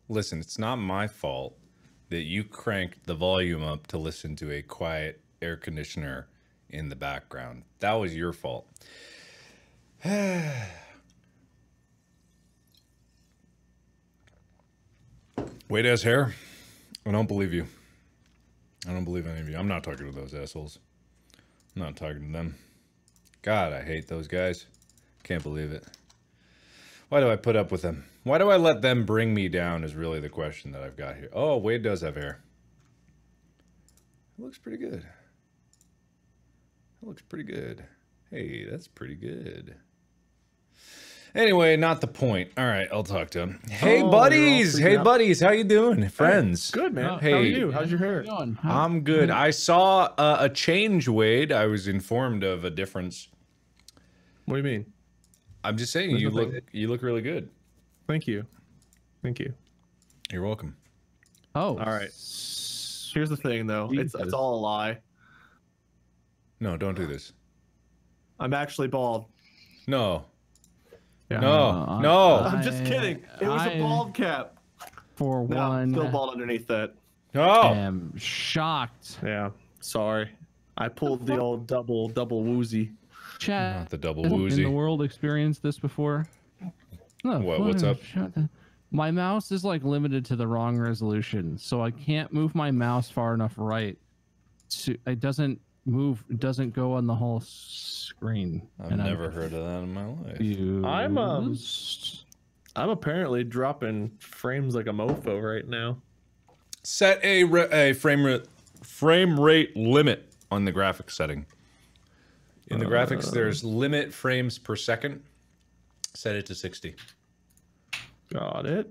[SPEAKER 1] Listen, it's not my fault that you cranked the volume up to listen to a quiet air conditioner in the background. That was your fault. Wait, as hair? I don't believe you. I don't believe any of you. I'm not talking to those assholes. I'm not talking to them. God, I hate those guys. Can't believe it. Why do I put up with them? Why do I let them bring me down is really the question that I've got here. Oh, Wade does have hair. It looks pretty good. That looks pretty good. Hey, that's pretty good. Anyway, not the point. All right, I'll talk to him. Hey,
[SPEAKER 3] Oh,
[SPEAKER 1] buddies. Hey,
[SPEAKER 3] out.
[SPEAKER 1] buddies. How you doing, friends?
[SPEAKER 3] Good man.
[SPEAKER 2] Oh,
[SPEAKER 3] How are
[SPEAKER 1] hey.
[SPEAKER 3] you? How's your hair?
[SPEAKER 2] Going. How-
[SPEAKER 1] I'm good. I saw uh, a change, Wade. I was informed of a difference.
[SPEAKER 3] What do you mean?
[SPEAKER 1] I'm just saying,
[SPEAKER 3] There's
[SPEAKER 1] you
[SPEAKER 3] nothing-
[SPEAKER 1] look you look really good.
[SPEAKER 3] Thank you. Thank you.
[SPEAKER 1] You're welcome.
[SPEAKER 2] Oh.
[SPEAKER 3] All right. Here's the thing, though. It's
[SPEAKER 2] Jesus.
[SPEAKER 3] it's all a lie.
[SPEAKER 1] No, don't do this.
[SPEAKER 3] I'm actually bald.
[SPEAKER 1] No.
[SPEAKER 3] Yeah.
[SPEAKER 1] No.
[SPEAKER 2] Uh,
[SPEAKER 1] no.
[SPEAKER 3] I'm just kidding. It was
[SPEAKER 2] I-
[SPEAKER 3] a bald cap.
[SPEAKER 2] For
[SPEAKER 3] No,
[SPEAKER 2] one,
[SPEAKER 3] still bald underneath that.
[SPEAKER 1] no.
[SPEAKER 2] I'm shocked.
[SPEAKER 3] Yeah. Sorry. I pulled the old double double woozy.
[SPEAKER 2] Chat.
[SPEAKER 1] Not the double woozy.
[SPEAKER 2] in the world experienced this before? No,
[SPEAKER 1] What- what's up?
[SPEAKER 2] My mouse is like limited to the wrong resolution, so I can't move my mouse far enough right. To, it doesn't move. Doesn't go on the whole screen.
[SPEAKER 1] I've
[SPEAKER 2] and I'm
[SPEAKER 1] never heard of that in my life.
[SPEAKER 2] confused.
[SPEAKER 3] I'm, um, I'm apparently dropping frames like a mofo right now.
[SPEAKER 1] Set a re- a frame rate frame rate limit on the graphics setting. In the graphics, there's limit frames per second. Set it to 60.
[SPEAKER 3] Got it.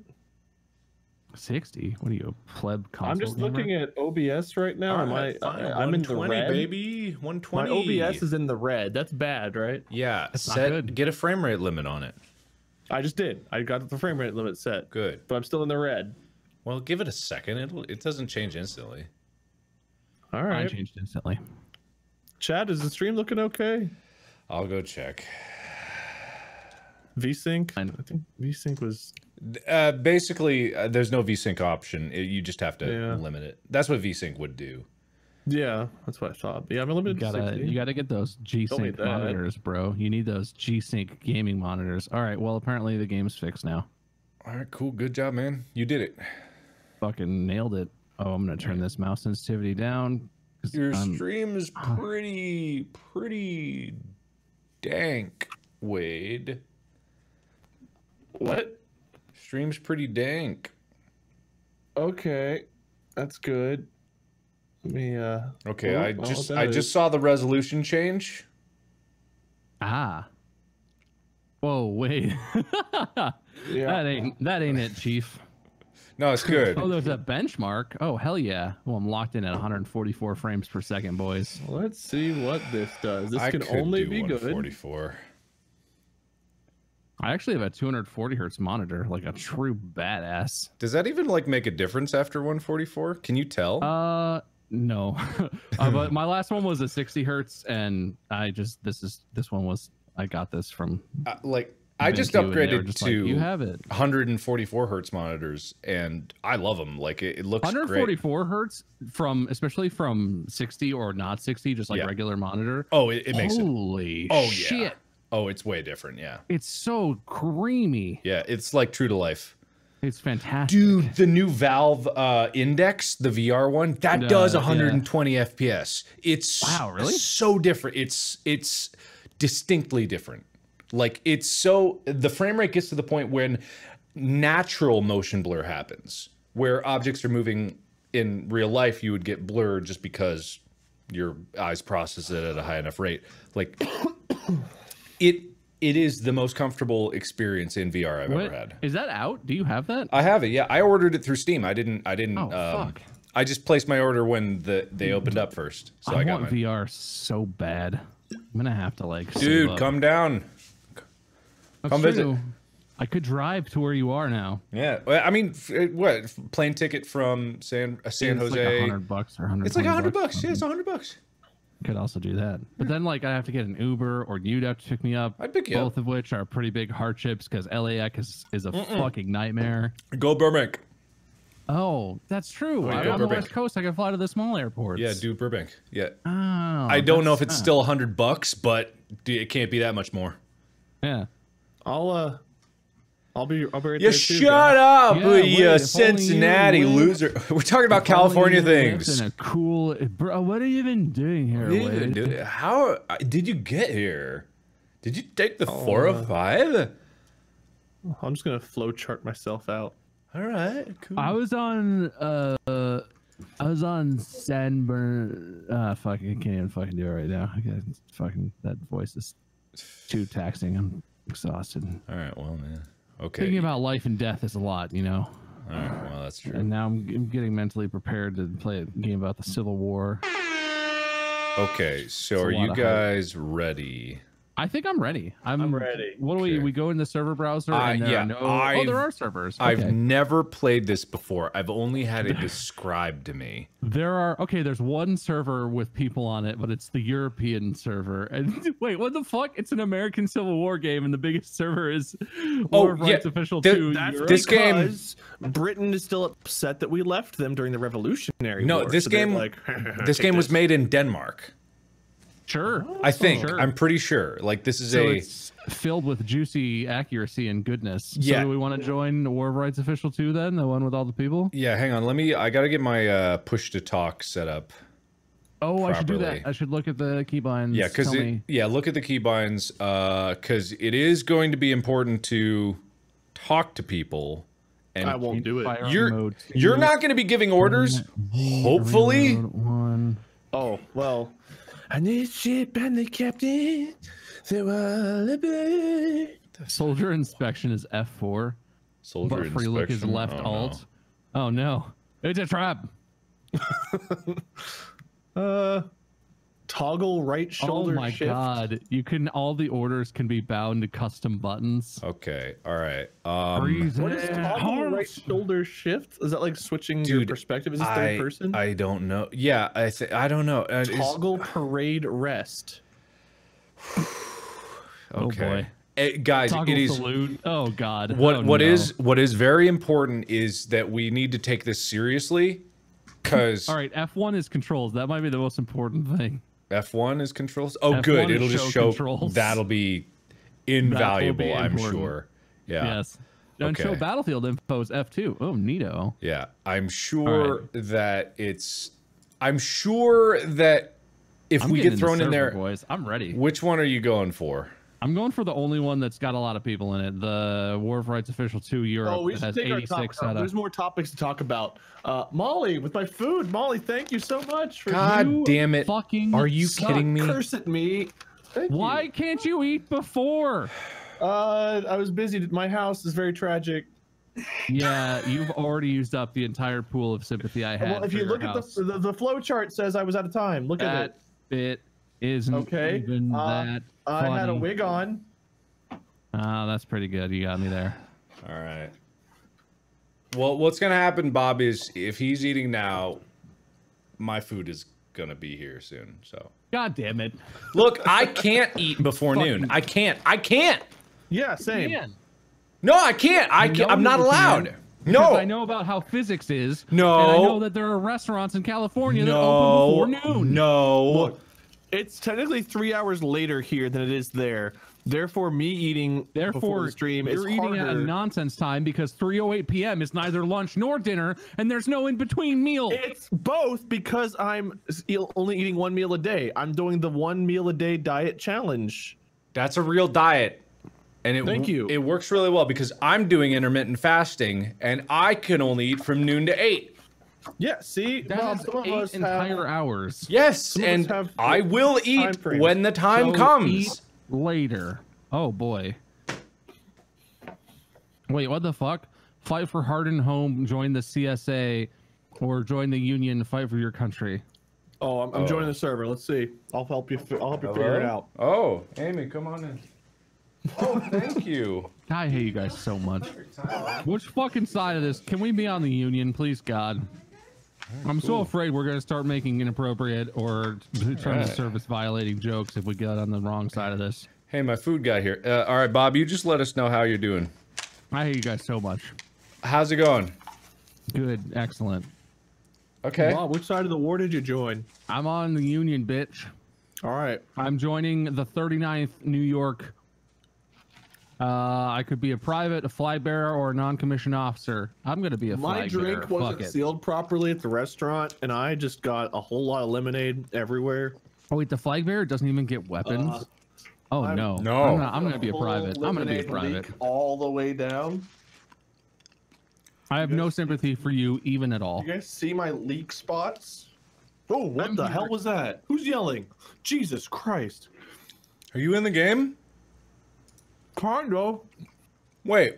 [SPEAKER 2] Sixty. What are you, a pleb console
[SPEAKER 3] I'm just
[SPEAKER 2] gamer?
[SPEAKER 3] looking at OBS right now. Am I, I, am in the red.
[SPEAKER 1] baby.
[SPEAKER 3] My OBS is in the red. That's bad, right?
[SPEAKER 1] yeah.
[SPEAKER 2] not
[SPEAKER 1] Set
[SPEAKER 2] good.
[SPEAKER 1] get a frame rate limit on it.
[SPEAKER 3] I just did. I got the frame rate limit set,
[SPEAKER 1] Good.
[SPEAKER 3] but I'm still in the red.
[SPEAKER 1] Well, give it a second. It'll it doesn't change instantly.
[SPEAKER 3] all right
[SPEAKER 2] I
[SPEAKER 3] right.
[SPEAKER 2] changed instantly.
[SPEAKER 3] Chad, is the stream looking okay?
[SPEAKER 1] I'll go check.
[SPEAKER 3] VSync. I think VSync was.
[SPEAKER 1] Uh, basically, uh, there's no VSync option. It- you just have to
[SPEAKER 3] Yeah.
[SPEAKER 1] limit it. That's what VSync would do.
[SPEAKER 3] Yeah, that's what I thought. But yeah, I'm limited to
[SPEAKER 2] gotta
[SPEAKER 3] 60.
[SPEAKER 2] you gotta get those G Sync monitors, bro. You need those G Sync gaming monitors. All right, well apparently the game's fixed now.
[SPEAKER 1] All right, cool. Good job, man. You did it.
[SPEAKER 2] Fucking nailed it. Oh, I'm gonna turn this mouse sensitivity down.
[SPEAKER 1] Your
[SPEAKER 2] I'm-
[SPEAKER 1] stream's pretty, pretty dank, Wade.
[SPEAKER 3] What?
[SPEAKER 1] Stream's pretty dank.
[SPEAKER 3] Okay, that's good. Let me. uh
[SPEAKER 1] Okay,
[SPEAKER 3] Oh,
[SPEAKER 1] I
[SPEAKER 3] well,
[SPEAKER 1] just
[SPEAKER 3] that
[SPEAKER 1] I just saw the resolution change.
[SPEAKER 2] Ah. Whoa, wait.
[SPEAKER 3] Yeah.
[SPEAKER 2] That ain't that ain't it, Chief.
[SPEAKER 1] No, it's good.
[SPEAKER 2] Oh, there's a benchmark. Oh, hell yeah. Well, I'm locked in at 144 frames per second, boys.
[SPEAKER 3] Let's see what this does. This
[SPEAKER 1] I
[SPEAKER 3] can
[SPEAKER 1] could
[SPEAKER 3] only
[SPEAKER 1] do
[SPEAKER 3] be good.
[SPEAKER 1] 144.
[SPEAKER 2] I actually have a 240 hertz monitor, like a true badass.
[SPEAKER 1] Does that even like make a difference after 144? Can you tell?
[SPEAKER 2] Uh, no. uh, but my last one was a 60 hertz, and I just this is this one was I got this from.
[SPEAKER 1] Uh, like I just
[SPEAKER 2] BenQ, and they were
[SPEAKER 1] upgraded
[SPEAKER 2] just like,
[SPEAKER 1] to
[SPEAKER 2] you have it.
[SPEAKER 1] 144 hertz monitors, and I love them. Like it, it looks great.
[SPEAKER 2] 144 hertz from especially from 60 or not 60, just like
[SPEAKER 1] Yeah.
[SPEAKER 2] regular monitor.
[SPEAKER 1] Oh, it, it makes it.
[SPEAKER 2] Holy
[SPEAKER 1] Oh yeah.
[SPEAKER 2] shit!
[SPEAKER 1] Oh, it's way different. Yeah.
[SPEAKER 2] It's so creamy.
[SPEAKER 1] Yeah, it's like true to life.
[SPEAKER 2] It's fantastic.
[SPEAKER 1] Dude, the new Valve uh, Index, the VR one, that
[SPEAKER 2] Uh,
[SPEAKER 1] does
[SPEAKER 2] yeah.
[SPEAKER 1] 120 FPS. It's
[SPEAKER 2] Wow, really?
[SPEAKER 1] so different. It's it's distinctly different. Like it's so the frame rate gets to the point when natural motion blur happens, where objects are moving in real life, you would get blurred just because your eyes process it at a high enough rate. Like it it is the most comfortable experience in VR I've
[SPEAKER 2] What-
[SPEAKER 1] ever had.
[SPEAKER 2] Is that out? Do you have that?
[SPEAKER 1] I have it. Yeah, I ordered it through Steam. I didn't. I didn't.
[SPEAKER 2] Oh,
[SPEAKER 1] um,
[SPEAKER 2] fuck.
[SPEAKER 1] I just placed my order when the they opened up first, so I, got it.
[SPEAKER 2] I,
[SPEAKER 1] got
[SPEAKER 2] want
[SPEAKER 1] mine.
[SPEAKER 2] VR so bad. I'm gonna have to like.
[SPEAKER 1] Dude, come down.
[SPEAKER 2] That's
[SPEAKER 1] come visit.
[SPEAKER 2] I could drive to where you are now.
[SPEAKER 1] Yeah, I mean, f- what plane ticket from San uh, San
[SPEAKER 2] it's
[SPEAKER 1] Jose?
[SPEAKER 2] like hundred bucks or hundred.
[SPEAKER 1] it's like a hundred bucks. Yeah, it's a hundred bucks.
[SPEAKER 2] Could also do that, but then like I have to get an Uber or you'd have to pick me up.
[SPEAKER 1] I'd pick you
[SPEAKER 2] both
[SPEAKER 1] up.
[SPEAKER 2] of which are pretty big hardships because LAX is, is a fucking nightmare.
[SPEAKER 1] Go Burbank.
[SPEAKER 2] Oh, that's true.
[SPEAKER 1] yeah,
[SPEAKER 2] I'm
[SPEAKER 1] go
[SPEAKER 2] on the west coast. I can fly to the small airports.
[SPEAKER 1] Yeah, do Burbank. Yeah,
[SPEAKER 2] Oh,
[SPEAKER 1] I don't know if
[SPEAKER 2] that's-
[SPEAKER 1] it's still a hundred bucks, but it can't be that much more.
[SPEAKER 2] Yeah.
[SPEAKER 3] I'll uh, I'll be I'll be right
[SPEAKER 1] You
[SPEAKER 3] there too,
[SPEAKER 1] shut
[SPEAKER 3] guys.
[SPEAKER 1] up,
[SPEAKER 2] Yeah,
[SPEAKER 1] you
[SPEAKER 2] wait, if you
[SPEAKER 1] Cincinnati
[SPEAKER 2] lived-
[SPEAKER 1] loser. We're talking about California
[SPEAKER 2] Only you lived
[SPEAKER 1] things.
[SPEAKER 2] In a cool, bro. What have you been doing here?
[SPEAKER 1] Yeah,
[SPEAKER 2] Wade?
[SPEAKER 1] dude, How uh, did you get here? Did you take the
[SPEAKER 2] Oh,
[SPEAKER 1] 405?
[SPEAKER 3] I'm just gonna flow chart myself out.
[SPEAKER 1] All right, cool.
[SPEAKER 2] I was on uh I was on San Bern uh fuck I can't even fucking do it right now. I got fucking that voice is too taxing. I'm exhausted.
[SPEAKER 1] All right, well, man. Okay.
[SPEAKER 2] Thinking about life and death is a lot, you know.
[SPEAKER 1] All right, well, that's true.
[SPEAKER 2] And now I'm, I'm getting mentally prepared to play a game about the Civil War.
[SPEAKER 1] Okay, so are you
[SPEAKER 2] of hype.
[SPEAKER 1] guys ready?
[SPEAKER 2] I think I'm ready. I'm,
[SPEAKER 3] I'm ready.
[SPEAKER 2] What do we
[SPEAKER 1] Okay.
[SPEAKER 2] we go in the server browser
[SPEAKER 1] Uh,
[SPEAKER 2] and
[SPEAKER 1] yeah,
[SPEAKER 2] no Oh,
[SPEAKER 1] I've-
[SPEAKER 2] there are servers.
[SPEAKER 1] I've never played this before. I've only had it described to me.
[SPEAKER 2] There are okay. There's one server with people on it, but it's the European server. And wait, what the fuck? It's an American Civil War game, and the biggest server is
[SPEAKER 1] Oh,
[SPEAKER 2] War of
[SPEAKER 1] yeah,
[SPEAKER 2] Rights Official
[SPEAKER 1] th-
[SPEAKER 2] Two.
[SPEAKER 3] That's
[SPEAKER 2] Europe.
[SPEAKER 1] This game-
[SPEAKER 3] Britain is still upset that we left them during the Revolutionary
[SPEAKER 1] No,
[SPEAKER 3] War.
[SPEAKER 1] this
[SPEAKER 3] so
[SPEAKER 1] game-
[SPEAKER 3] like,
[SPEAKER 1] This
[SPEAKER 3] "Take
[SPEAKER 1] game was made in Denmark.
[SPEAKER 2] Sure.
[SPEAKER 1] I think.
[SPEAKER 2] sure.
[SPEAKER 1] I'm pretty sure. Like this is
[SPEAKER 2] So
[SPEAKER 1] a
[SPEAKER 2] it's filled with juicy accuracy and goodness.
[SPEAKER 1] Yeah.
[SPEAKER 2] So do we want to join War of Rights Official Two then, the one with all the people?
[SPEAKER 1] Yeah, hang on. Let me I got to get my uh push to talk set up.
[SPEAKER 2] Oh, I should do that. I should look at the keybinds.
[SPEAKER 1] Yeah, cuz
[SPEAKER 2] Tell me.
[SPEAKER 1] yeah, look at the keybinds uh cuz it is going to be important to talk to people and
[SPEAKER 3] I won't do it.
[SPEAKER 1] You're
[SPEAKER 2] mode
[SPEAKER 1] you're not going to be giving orders hopefully
[SPEAKER 2] One.
[SPEAKER 3] Oh well. And this ship and the captain, they were a.
[SPEAKER 2] Soldier inspection is F4,
[SPEAKER 1] soldier
[SPEAKER 2] but free look is left
[SPEAKER 1] Oh, no.
[SPEAKER 2] alt. Oh no, it's a trap.
[SPEAKER 3] Uh, toggle right shoulder shift.
[SPEAKER 2] oh my
[SPEAKER 3] shift.
[SPEAKER 2] god, you can all the orders can be bound to custom buttons.
[SPEAKER 1] Okay. All right. Um
[SPEAKER 2] Freeze
[SPEAKER 3] What is toggle right shoulder shift? Is that like switching your perspective? Is this
[SPEAKER 1] I
[SPEAKER 3] third person?
[SPEAKER 1] I don't know. Yeah, I th- I don't know. Uh, is-
[SPEAKER 3] toggle parade rest.
[SPEAKER 2] Oh
[SPEAKER 1] okay.
[SPEAKER 2] boy.
[SPEAKER 1] Eh, guys,
[SPEAKER 2] Toggle
[SPEAKER 1] it is
[SPEAKER 2] salute. Oh god.
[SPEAKER 1] what
[SPEAKER 2] Oh,
[SPEAKER 1] what
[SPEAKER 2] no.
[SPEAKER 1] is what is very important is that we need to take this seriously Because
[SPEAKER 2] All right, F1 is controls. That might be the most important thing.
[SPEAKER 1] F1 is controls. Oh,
[SPEAKER 2] F1
[SPEAKER 1] good. It'll just
[SPEAKER 2] show controls.
[SPEAKER 1] That'll be invaluable. I'm
[SPEAKER 2] important.
[SPEAKER 1] sure. Yeah.
[SPEAKER 2] Yes. Don't show battlefield info is F2. Oh, neato.
[SPEAKER 1] Yeah. I'm sure that it's. I'm sure that if
[SPEAKER 2] I'm
[SPEAKER 1] we get thrown in there,
[SPEAKER 2] boys. I'm ready.
[SPEAKER 1] which one are you going for?
[SPEAKER 2] I'm going for the only one that's got a lot of people in it. The War of Rights Official 2 Europe
[SPEAKER 3] Oh, we should
[SPEAKER 2] has
[SPEAKER 3] take our
[SPEAKER 2] 86
[SPEAKER 3] topic.
[SPEAKER 2] out
[SPEAKER 3] There's more topics to talk about. Uh, Molly, with my food. Molly, thank you so much for
[SPEAKER 1] God
[SPEAKER 2] You
[SPEAKER 1] damn it.
[SPEAKER 2] Fucking
[SPEAKER 1] Are you
[SPEAKER 2] suck.
[SPEAKER 1] kidding me?
[SPEAKER 3] curse at me. Thank you.
[SPEAKER 2] Why can't you eat before?
[SPEAKER 3] Uh, I was busy. My house is very tragic.
[SPEAKER 2] Yeah, you've already used up the entire pool of sympathy I had.
[SPEAKER 3] Well, if
[SPEAKER 2] for
[SPEAKER 3] you
[SPEAKER 2] your
[SPEAKER 3] look at the, the the flow chart says I was out of time. Look at
[SPEAKER 2] that
[SPEAKER 3] it.
[SPEAKER 2] bit isn't
[SPEAKER 3] Okay,
[SPEAKER 2] even
[SPEAKER 3] uh,
[SPEAKER 2] that
[SPEAKER 3] I had a wig on.
[SPEAKER 2] Ah, that's pretty good. You got me there.
[SPEAKER 1] All right. Well, what's gonna happen, Bob, is if he's eating now, my food is gonna be here soon. So
[SPEAKER 2] God damn it.
[SPEAKER 1] look, I can't eat before noon. I can't. I can't.
[SPEAKER 3] Yeah, same.
[SPEAKER 2] Man,
[SPEAKER 1] No, I can't. I can't. I'm not
[SPEAKER 2] you can.
[SPEAKER 1] allowed.
[SPEAKER 2] because
[SPEAKER 1] No.
[SPEAKER 2] I know about how physics is.
[SPEAKER 1] No.
[SPEAKER 2] And I know that there are restaurants in California that open before noon.
[SPEAKER 1] No.
[SPEAKER 3] Look, it's technically three hours later here than it is there. Therefore, me eating before
[SPEAKER 2] Therefore,
[SPEAKER 3] the stream is
[SPEAKER 2] you're eating at a nonsense time because 3:08 p.m. is neither lunch nor dinner, and there's no in between meal.
[SPEAKER 3] It's both because I'm s- e- only eating one meal a day. I'm doing the one meal a day diet challenge.
[SPEAKER 1] That's a real diet. And it
[SPEAKER 3] Thank you.
[SPEAKER 1] It works really well because I'm doing intermittent fasting and I can only eat from noon to eight.
[SPEAKER 3] Yeah, see,
[SPEAKER 2] That
[SPEAKER 3] Bob,
[SPEAKER 2] is
[SPEAKER 3] some of
[SPEAKER 2] eight
[SPEAKER 3] us
[SPEAKER 2] entire
[SPEAKER 3] have.
[SPEAKER 2] hours.
[SPEAKER 1] Yes,
[SPEAKER 3] of
[SPEAKER 1] and I will eat when the time
[SPEAKER 2] So
[SPEAKER 1] comes.
[SPEAKER 2] eat later. Oh boy. Wait, what the fuck? Fight for heart and home, join the CSA, or join the union, fight for your country.
[SPEAKER 3] Oh, I'm, I'm
[SPEAKER 1] Oh.
[SPEAKER 3] joining the oh. server. Let's see. I'll help you. I'll help you figure it out.
[SPEAKER 1] Oh, Amy, come on in. Oh, thank you.
[SPEAKER 2] I hate you guys so much. Which fucking side of this? Can we be on the union, please, God? I'm so afraid we're gonna start making inappropriate or trying to service violating jokes if we get on the wrong side of this.
[SPEAKER 1] Hey, my food guy here. Uh, all right, Bob, you just let us know how you're doing.
[SPEAKER 2] I hate you guys so much.
[SPEAKER 1] How's it going?
[SPEAKER 2] Good, excellent.
[SPEAKER 1] Okay.
[SPEAKER 3] Bob, which side of the war did you join?
[SPEAKER 2] I'm on the union, bitch.
[SPEAKER 3] All right.
[SPEAKER 2] I'm joining the 39th New York. Uh, I could be a private, a flag bearer, or a non-commissioned officer. I'm gonna be a
[SPEAKER 3] My
[SPEAKER 2] flag
[SPEAKER 3] drink
[SPEAKER 2] bearer.
[SPEAKER 3] wasn't
[SPEAKER 2] Fuck it.
[SPEAKER 3] sealed properly at the restaurant, and I just got a whole lot of lemonade everywhere.
[SPEAKER 2] Oh wait, the flag bearer doesn't even get weapons.
[SPEAKER 3] Uh,
[SPEAKER 2] oh
[SPEAKER 3] I'm-
[SPEAKER 2] no,
[SPEAKER 1] No.
[SPEAKER 2] I'm, not, I'm gonna be a
[SPEAKER 3] whole
[SPEAKER 2] private. I'm gonna be a
[SPEAKER 3] lemonade
[SPEAKER 2] private.
[SPEAKER 3] leak all the way down.
[SPEAKER 2] I have no sympathy for you, even at all.
[SPEAKER 3] You guys see my leak spots? Oh, what
[SPEAKER 2] I'm
[SPEAKER 3] the
[SPEAKER 2] here.
[SPEAKER 3] hell was that? Who's yelling? Jesus Christ!
[SPEAKER 1] Are you in the game?
[SPEAKER 3] Condo.
[SPEAKER 1] Wait.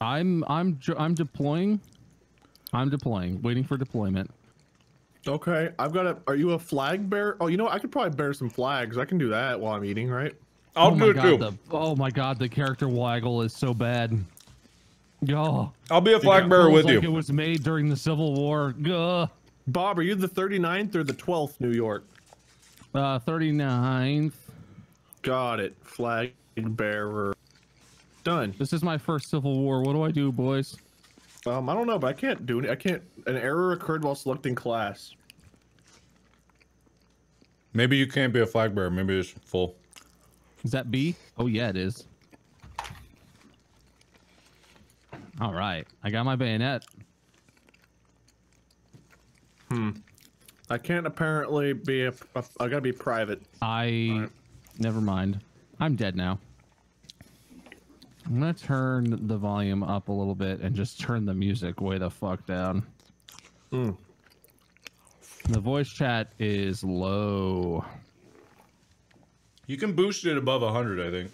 [SPEAKER 2] I'm I'm I'm deploying. I'm deploying, waiting for deployment.
[SPEAKER 3] Okay, I've got a. Are you a flag bearer? Oh, you know, what? I could probably bear some flags. I can do that while I'm eating, right?
[SPEAKER 1] I'll
[SPEAKER 2] oh
[SPEAKER 1] do
[SPEAKER 2] my
[SPEAKER 1] it
[SPEAKER 2] god,
[SPEAKER 1] too.
[SPEAKER 2] the oh my god, the character waggle is so bad. Oh,
[SPEAKER 1] I'll be a flag bearer with
[SPEAKER 2] like
[SPEAKER 1] you.
[SPEAKER 2] It was made during the Civil War. Ugh.
[SPEAKER 3] Bob, are you the 39th or the 12th New York?
[SPEAKER 2] Uh, 39th.
[SPEAKER 3] Got it. Flag bearer. Done.
[SPEAKER 2] This is my first Civil War. What do I do, boys?
[SPEAKER 3] Um, I don't know, but I can't do it. I can't. An error occurred while selecting class.
[SPEAKER 1] Maybe you can't be a flag bearer. Maybe it's full.
[SPEAKER 2] Is that B? Oh yeah, it is. All right, I got my bayonet. Hmm.
[SPEAKER 3] I can't apparently be a. a I gotta be private.
[SPEAKER 2] I
[SPEAKER 3] Alright.
[SPEAKER 2] Never mind. I'm dead now. I'm gonna turn the volume up a little bit and just turn the music way the fuck down.
[SPEAKER 3] Hmm.
[SPEAKER 2] The voice chat is low.
[SPEAKER 1] You can boost it above 100, I think.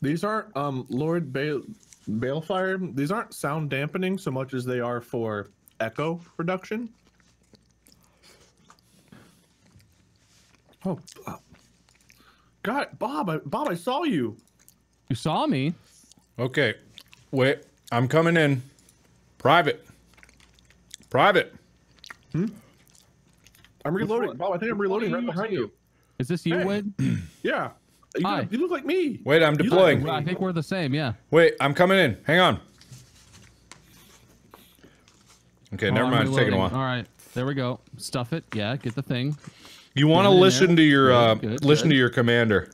[SPEAKER 3] These aren't um Lord Bale Balefire. These aren't sound dampening so much as they are for echo reduction. Oh, God, Bob, I, Bob, I saw you.
[SPEAKER 2] You saw me.
[SPEAKER 1] Okay. Wait. I'm coming in. Private. Private. Hmm?
[SPEAKER 3] I'm reloading, Bob. I think I'm reloading right behind
[SPEAKER 2] two?
[SPEAKER 3] you.
[SPEAKER 2] Is this you,
[SPEAKER 3] Hey.
[SPEAKER 2] Wade?
[SPEAKER 3] Yeah. You,
[SPEAKER 2] Hi.
[SPEAKER 3] you look like me.
[SPEAKER 1] Wait, I'm deploying.
[SPEAKER 3] like
[SPEAKER 2] I think we're the same. Yeah.
[SPEAKER 1] Wait, I'm coming in. Hang on. Okay,
[SPEAKER 2] Oh,
[SPEAKER 1] never
[SPEAKER 2] I'm
[SPEAKER 1] mind. It's taking a while.
[SPEAKER 2] All right, there we go. Stuff it. Yeah, get the thing.
[SPEAKER 1] You want to listen to your uh,
[SPEAKER 2] Good, good,
[SPEAKER 1] listen
[SPEAKER 2] good.
[SPEAKER 1] to your commander.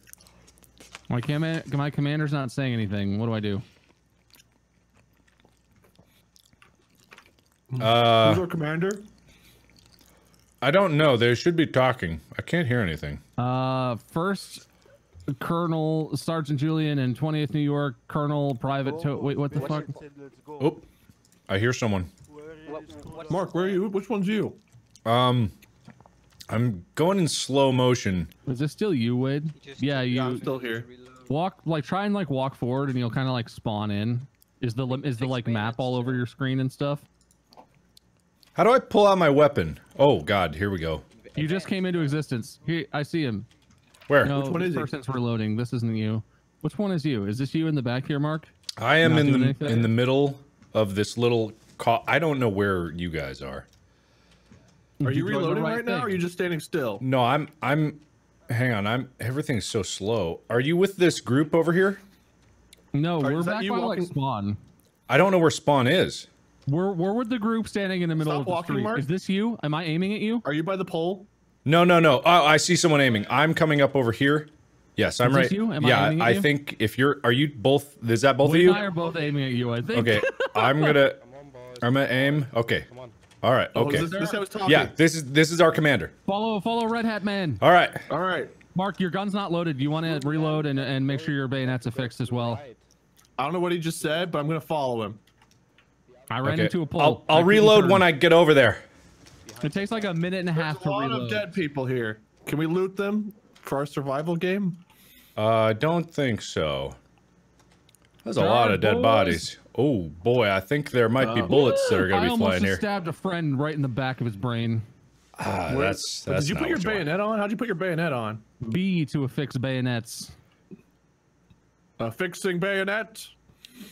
[SPEAKER 2] My command, my commander's not saying anything. What do I do?
[SPEAKER 1] Uh,
[SPEAKER 3] Who's our commander?
[SPEAKER 1] I don't know. They should be talking. I can't hear anything.
[SPEAKER 2] Uh, first Colonel Sergeant Julian and 20th New York, Colonel Private. To- wait, what the fuck?
[SPEAKER 1] Oh, I hear someone.
[SPEAKER 3] Mark, where are you? Which one's you?
[SPEAKER 1] Um, I'm going in slow motion.
[SPEAKER 2] Is this still you, Wade? Yeah, you
[SPEAKER 3] Yeah, I'm still here.
[SPEAKER 2] walk like try and like walk forward, and you'll kind of like spawn in. Is the is the like map all over your screen and stuff?
[SPEAKER 1] How do I pull out my weapon? Oh God, here we go.
[SPEAKER 2] You just came into existence. Here, I see him.
[SPEAKER 1] Where?
[SPEAKER 2] No,
[SPEAKER 3] one
[SPEAKER 2] this
[SPEAKER 3] is he?
[SPEAKER 2] person's reloading. This isn't you. Which one is you? Is this you in the back here, Mark?
[SPEAKER 1] I am in the
[SPEAKER 2] anything?
[SPEAKER 1] in the middle of this little. Co- I don't know where you guys are.
[SPEAKER 3] Are you
[SPEAKER 2] doing
[SPEAKER 3] reloading
[SPEAKER 2] right
[SPEAKER 3] right, now, or are you just standing still?
[SPEAKER 1] No, I'm I'm. Hang on, I'm. Everything's so slow. Are you with this group over here?
[SPEAKER 2] No,
[SPEAKER 3] Are-
[SPEAKER 2] we're back
[SPEAKER 3] you
[SPEAKER 2] by like spawn.
[SPEAKER 1] I don't know where spawn is.
[SPEAKER 2] We're we're the group standing in the middle
[SPEAKER 3] Stop
[SPEAKER 2] of the
[SPEAKER 3] walking,
[SPEAKER 2] street.
[SPEAKER 3] Mark.
[SPEAKER 2] Is this you? Am I aiming at you?
[SPEAKER 3] Are you by the pole?
[SPEAKER 1] No, no, no. Oh, I see someone aiming. I'm coming up over here. Yes, I'm
[SPEAKER 2] Is
[SPEAKER 1] right.
[SPEAKER 2] this you? Am I
[SPEAKER 1] yeah,
[SPEAKER 2] aiming at
[SPEAKER 1] I
[SPEAKER 2] you?
[SPEAKER 1] think if you're, are you both? Is that both
[SPEAKER 2] Wade
[SPEAKER 1] of you?
[SPEAKER 2] and I are both aiming at you. I think.
[SPEAKER 1] Okay, I'm gonna. I'm gonna aim. Okay. All right.
[SPEAKER 3] Oh,
[SPEAKER 1] Okay.
[SPEAKER 3] is this, this talking.
[SPEAKER 1] Yeah, this is this is our commander.
[SPEAKER 2] Follow follow Red Hat Man.
[SPEAKER 1] All right.
[SPEAKER 3] All right.
[SPEAKER 2] Mark, your gun's not loaded. You want to reload and and make sure your bayonets are fixed as well.
[SPEAKER 3] I don't know what he just said, but I'm gonna follow him.
[SPEAKER 2] I ran
[SPEAKER 1] Okay.
[SPEAKER 2] into a pole.
[SPEAKER 1] I'll
[SPEAKER 2] I
[SPEAKER 1] I'll reload
[SPEAKER 2] turn.
[SPEAKER 1] when I get over there.
[SPEAKER 2] It takes like a minute and a half
[SPEAKER 3] There's a
[SPEAKER 2] to
[SPEAKER 3] lot of dead people here. Can we loot them for our survival game?
[SPEAKER 1] Uh, I don't think so. There's a lot
[SPEAKER 2] are
[SPEAKER 1] of dead
[SPEAKER 2] boys.
[SPEAKER 1] bodies. Oh boy, I think there might be bullets that are gonna be
[SPEAKER 2] almost
[SPEAKER 1] flying
[SPEAKER 2] just
[SPEAKER 1] here.
[SPEAKER 2] stabbed a friend right in the back of his brain.
[SPEAKER 1] Ah,
[SPEAKER 3] Where-
[SPEAKER 1] that's
[SPEAKER 3] But
[SPEAKER 1] that's
[SPEAKER 3] Did you
[SPEAKER 1] not
[SPEAKER 3] put your
[SPEAKER 1] what want.
[SPEAKER 3] bayonet on? How'd you put your bayonet on?
[SPEAKER 2] B to affix bayonets.
[SPEAKER 3] Uh, fixing bayonet.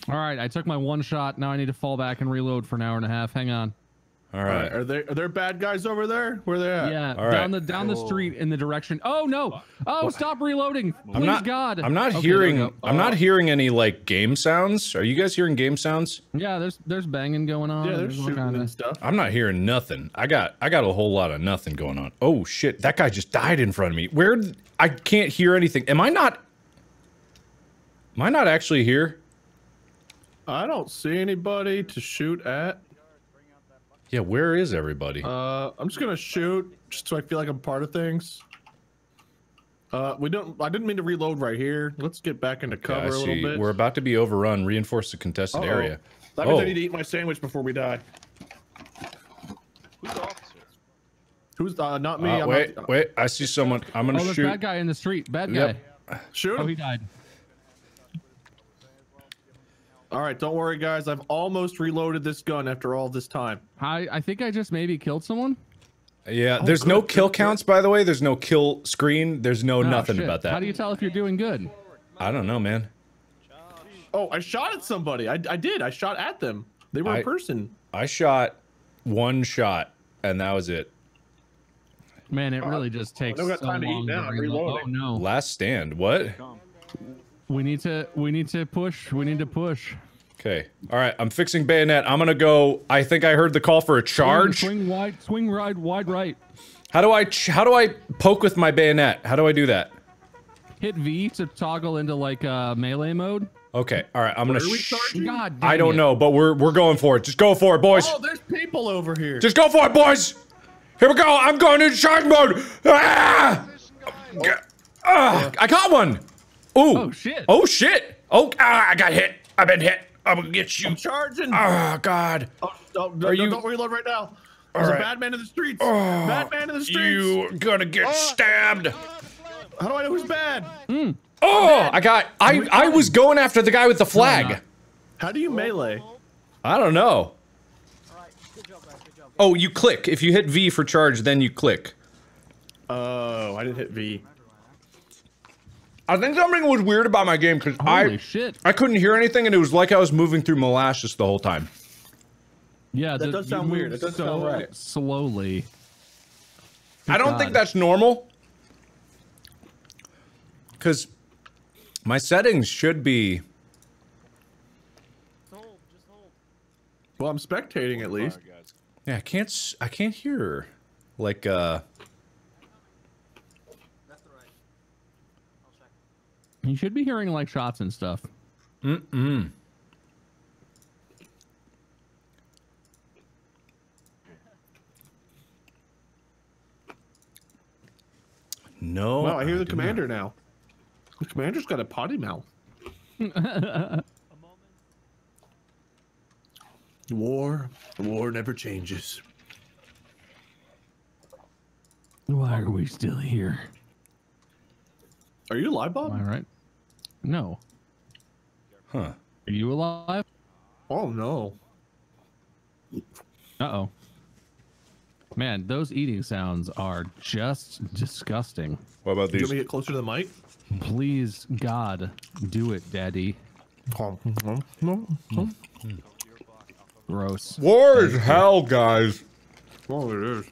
[SPEAKER 2] All right, I took my one shot. Now I need to fall back and reload for an hour and a half. Hang on.
[SPEAKER 1] All
[SPEAKER 3] All
[SPEAKER 1] right.
[SPEAKER 3] right. Are there are there bad guys over there? Where they at?
[SPEAKER 2] Yeah,
[SPEAKER 1] All right.
[SPEAKER 2] down the down the street in the direction. Oh no! Oh, stop reloading! Please
[SPEAKER 1] I'm not.
[SPEAKER 2] God.
[SPEAKER 1] I'm not
[SPEAKER 2] Okay,
[SPEAKER 1] hearing.
[SPEAKER 2] go.
[SPEAKER 1] I'm not uh, hearing any like game sounds. Are you guys hearing game sounds?
[SPEAKER 2] Yeah, there's there's banging going on.
[SPEAKER 3] Yeah, they're
[SPEAKER 2] There's
[SPEAKER 3] shooting
[SPEAKER 2] kinda-
[SPEAKER 3] and stuff.
[SPEAKER 1] I'm not hearing nothing. I got. I got a whole lot of nothing going on. Oh shit! That guy just died in front of me. Where? I can't hear anything. Am I not? Am I not actually here?
[SPEAKER 3] I don't see anybody to shoot at.
[SPEAKER 1] Yeah. Where is everybody?
[SPEAKER 3] Uh, I'm just gonna shoot just so I feel like I'm part of things. Uh, we don't. I didn't mean to reload right here. Let's get back into
[SPEAKER 1] Yeah,
[SPEAKER 3] cover
[SPEAKER 1] I
[SPEAKER 3] a little bit.
[SPEAKER 1] We're about to be overrun. Reinforce the contested
[SPEAKER 3] Uh-oh.
[SPEAKER 1] area.
[SPEAKER 3] That means
[SPEAKER 1] Oh.
[SPEAKER 3] I need to eat my sandwich before we die.
[SPEAKER 6] Who's the officer?
[SPEAKER 3] Who's uh, not me?
[SPEAKER 1] Uh,
[SPEAKER 3] I'm
[SPEAKER 1] wait,
[SPEAKER 3] not,
[SPEAKER 1] wait. I see someone. I'm gonna
[SPEAKER 2] Oh, there's
[SPEAKER 1] shoot.
[SPEAKER 2] bad guy in the street. Bad
[SPEAKER 1] Yep.
[SPEAKER 2] guy.
[SPEAKER 3] Shoot
[SPEAKER 2] Oh, he died.
[SPEAKER 3] All right, don't worry, guys. I've almost reloaded this gun after all this time.
[SPEAKER 2] I I think I just maybe killed someone.
[SPEAKER 1] Yeah.
[SPEAKER 3] Oh,
[SPEAKER 1] there's no kill
[SPEAKER 3] good, good.
[SPEAKER 1] counts, by the way. There's no kill screen. There's no
[SPEAKER 2] Oh,
[SPEAKER 1] nothing
[SPEAKER 2] shit.
[SPEAKER 1] about that.
[SPEAKER 2] How do you tell if you're doing good?
[SPEAKER 1] I don't know, man.
[SPEAKER 3] Oh, I shot at somebody. I, I did. I shot at them. They were
[SPEAKER 1] I-
[SPEAKER 3] a person.
[SPEAKER 1] I shot one shot, and that was it.
[SPEAKER 2] Man, it really just takes
[SPEAKER 3] don't got
[SPEAKER 2] so
[SPEAKER 3] time to eat now. I'm
[SPEAKER 2] reload. Oh no.
[SPEAKER 1] Last stand. What?
[SPEAKER 2] We need to we need to push. We need to push.
[SPEAKER 1] Okay. All right. I'm fixing bayonet. I'm gonna go. I think I heard the call for a charge.
[SPEAKER 2] Swing, swing wide, swing right, wide right.
[SPEAKER 1] How do I? ch- How do I poke with my bayonet? How do I do that?
[SPEAKER 2] Hit V to toggle into like uh, melee mode.
[SPEAKER 1] Okay. All right. I'm gonna.
[SPEAKER 3] Are we
[SPEAKER 1] sh-
[SPEAKER 3] charging?
[SPEAKER 2] God,
[SPEAKER 1] I don't
[SPEAKER 2] it.
[SPEAKER 1] know, but we're we're going for it. Just go for it, boys.
[SPEAKER 3] Oh, there's people over here.
[SPEAKER 1] Just go for it, boys. Here we go. I'm going into charge mode. Ah! G- ah, I got one. Ooh.
[SPEAKER 2] Oh shit.
[SPEAKER 1] Oh shit. Oh, ah, I got hit. I've been hit. I'm gonna get you.
[SPEAKER 3] I'm charging.
[SPEAKER 1] Oh God.
[SPEAKER 3] oh, oh, no,
[SPEAKER 1] Are you-
[SPEAKER 3] don't reload right now. There's
[SPEAKER 1] right.
[SPEAKER 3] a bad man in the streets. Oh, bad man in the streets.
[SPEAKER 1] You gonna get ah. stabbed.
[SPEAKER 3] How do I know who's bad? Hmm.
[SPEAKER 1] Oh, I got. I I was going after the guy with the flag.
[SPEAKER 2] not.
[SPEAKER 3] How do you melee?
[SPEAKER 1] I don't know. Oh, you click. If you hit V for charge, then you click.
[SPEAKER 3] Oh, I didn't hit V.
[SPEAKER 1] I think something was weird about my game because I
[SPEAKER 2] shit.
[SPEAKER 1] I couldn't hear anything and it was like I was moving through molasses the whole time.
[SPEAKER 2] Yeah,
[SPEAKER 3] That
[SPEAKER 2] the-
[SPEAKER 3] does sound weird.
[SPEAKER 2] move
[SPEAKER 3] That does
[SPEAKER 2] so
[SPEAKER 3] sound right.
[SPEAKER 2] Slowly.
[SPEAKER 1] I don't
[SPEAKER 2] God.
[SPEAKER 1] think that's normal. Because my settings should be.
[SPEAKER 3] Well, I'm spectating at least.
[SPEAKER 6] Alright.
[SPEAKER 1] Yeah, I can't. s- I can't hear. Like, uh.
[SPEAKER 2] You should be hearing like shots and stuff.
[SPEAKER 1] Mm-mm. No.
[SPEAKER 3] Wow, I hear the
[SPEAKER 1] do
[SPEAKER 3] commander now. The commander's got a potty mouth. War, war never changes.
[SPEAKER 2] Why are we still here?
[SPEAKER 3] Are you alive, Bob?
[SPEAKER 2] Am I
[SPEAKER 3] Bob?
[SPEAKER 2] right? No.
[SPEAKER 1] Huh.
[SPEAKER 2] Are you alive?
[SPEAKER 3] Oh no.
[SPEAKER 2] Uh oh. Man, those eating sounds are just disgusting.
[SPEAKER 1] What about
[SPEAKER 3] Do you
[SPEAKER 1] these?
[SPEAKER 3] want me to get closer to the mic?
[SPEAKER 2] Please, God, do it, Daddy. Gross.
[SPEAKER 1] War is hell, guys.
[SPEAKER 3] Oh, it is.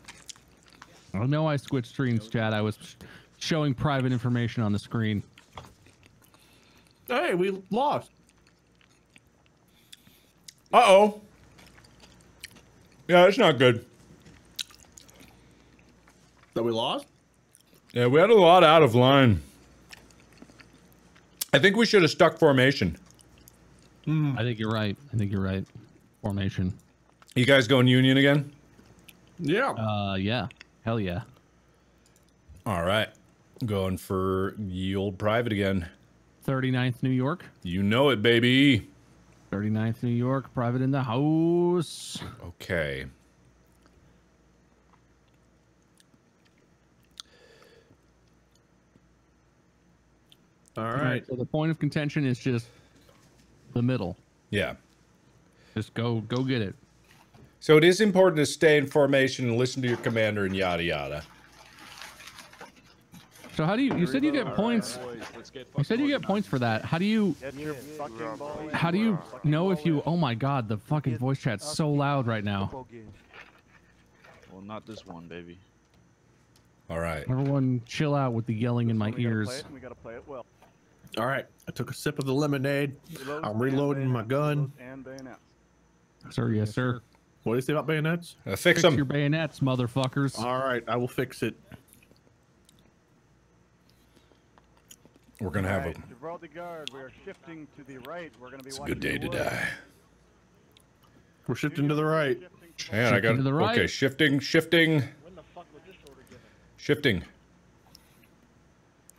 [SPEAKER 2] I know I switched screens, Chad. I was showing private information on the screen.
[SPEAKER 3] Hey, we lost.
[SPEAKER 1] Uh oh. Yeah, it's not good.
[SPEAKER 3] That we lost?
[SPEAKER 1] Yeah, we had a lot out of line. I think we should have stuck formation.
[SPEAKER 2] I think you're right. I think you're right. Formation.
[SPEAKER 1] You guys going Union again?
[SPEAKER 3] Yeah.
[SPEAKER 2] Uh, yeah. Hell yeah.
[SPEAKER 1] All right. Going for the old private again.
[SPEAKER 2] 39th New York.
[SPEAKER 1] You know it, baby.
[SPEAKER 2] 39th New York. Private in the house.
[SPEAKER 1] Okay.
[SPEAKER 3] All
[SPEAKER 2] All
[SPEAKER 3] right.
[SPEAKER 2] right. So the point of contention is just the middle.
[SPEAKER 1] Yeah.
[SPEAKER 2] Just go, go get it.
[SPEAKER 1] So it is important to stay in formation and listen to your commander and yada yada.
[SPEAKER 2] So how do you? You said you get points.
[SPEAKER 6] Boys, let's get
[SPEAKER 2] You said you get points for that. How do you?
[SPEAKER 6] Get your fucking ball.
[SPEAKER 2] How do you know if you? Oh my God, the fucking voice chat's so loud right now.
[SPEAKER 6] Well, not this one, baby.
[SPEAKER 1] All right.
[SPEAKER 2] Everyone, chill out with the yelling in my
[SPEAKER 9] We gotta play
[SPEAKER 2] ears.
[SPEAKER 9] it, and we gotta play it well.
[SPEAKER 3] All right. I took a sip of the lemonade. I'm reloading my gun.
[SPEAKER 9] And bayonets.
[SPEAKER 2] Sir, yes, sir.
[SPEAKER 3] What do you say about bayonets?
[SPEAKER 1] Uh, fix
[SPEAKER 2] Fix
[SPEAKER 1] them.
[SPEAKER 2] your bayonets, motherfuckers.
[SPEAKER 3] All right, I will fix it.
[SPEAKER 1] We're gonna have a.
[SPEAKER 9] Garibaldi Guard, we are shifting to the right. We're gonna be
[SPEAKER 1] It's a good day to die.
[SPEAKER 3] We're shifting to the right.
[SPEAKER 9] Shifting
[SPEAKER 1] Man, I got
[SPEAKER 2] to the right.
[SPEAKER 1] okay. Shifting, shifting, shifting.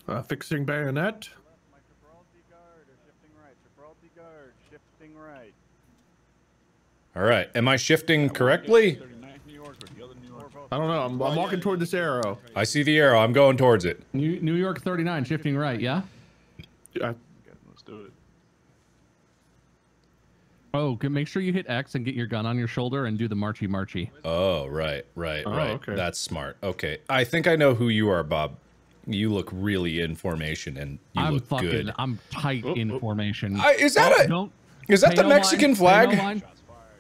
[SPEAKER 3] Uh, fixing bayonet.
[SPEAKER 9] My Garibaldi Guard shifting right. Garibaldi Guard shifting right.
[SPEAKER 1] All right. Am I shifting correctly?
[SPEAKER 6] 39th New York or the other New York?
[SPEAKER 9] Or both.
[SPEAKER 3] I don't know. I'm, I'm walking toward this arrow.
[SPEAKER 1] I see the arrow. I'm going towards it.
[SPEAKER 2] New, New York 39, shifting right, yeah?
[SPEAKER 3] I,
[SPEAKER 6] let's do it.
[SPEAKER 2] Oh, make sure you hit X and get your gun on your shoulder and do the marchy marchy.
[SPEAKER 1] Oh, right, right,
[SPEAKER 3] Oh,
[SPEAKER 1] right.
[SPEAKER 3] okay.
[SPEAKER 1] That's smart. Okay. I think I know who you are, Bob. You look really in formation and you
[SPEAKER 2] I'm
[SPEAKER 1] look
[SPEAKER 2] fucking,
[SPEAKER 1] good.
[SPEAKER 2] I'm tight in oh, oh. formation.
[SPEAKER 1] I, is that
[SPEAKER 2] Oh,
[SPEAKER 1] a
[SPEAKER 2] don't
[SPEAKER 1] is that the Mexican
[SPEAKER 2] mind, pay
[SPEAKER 1] flag?
[SPEAKER 2] no.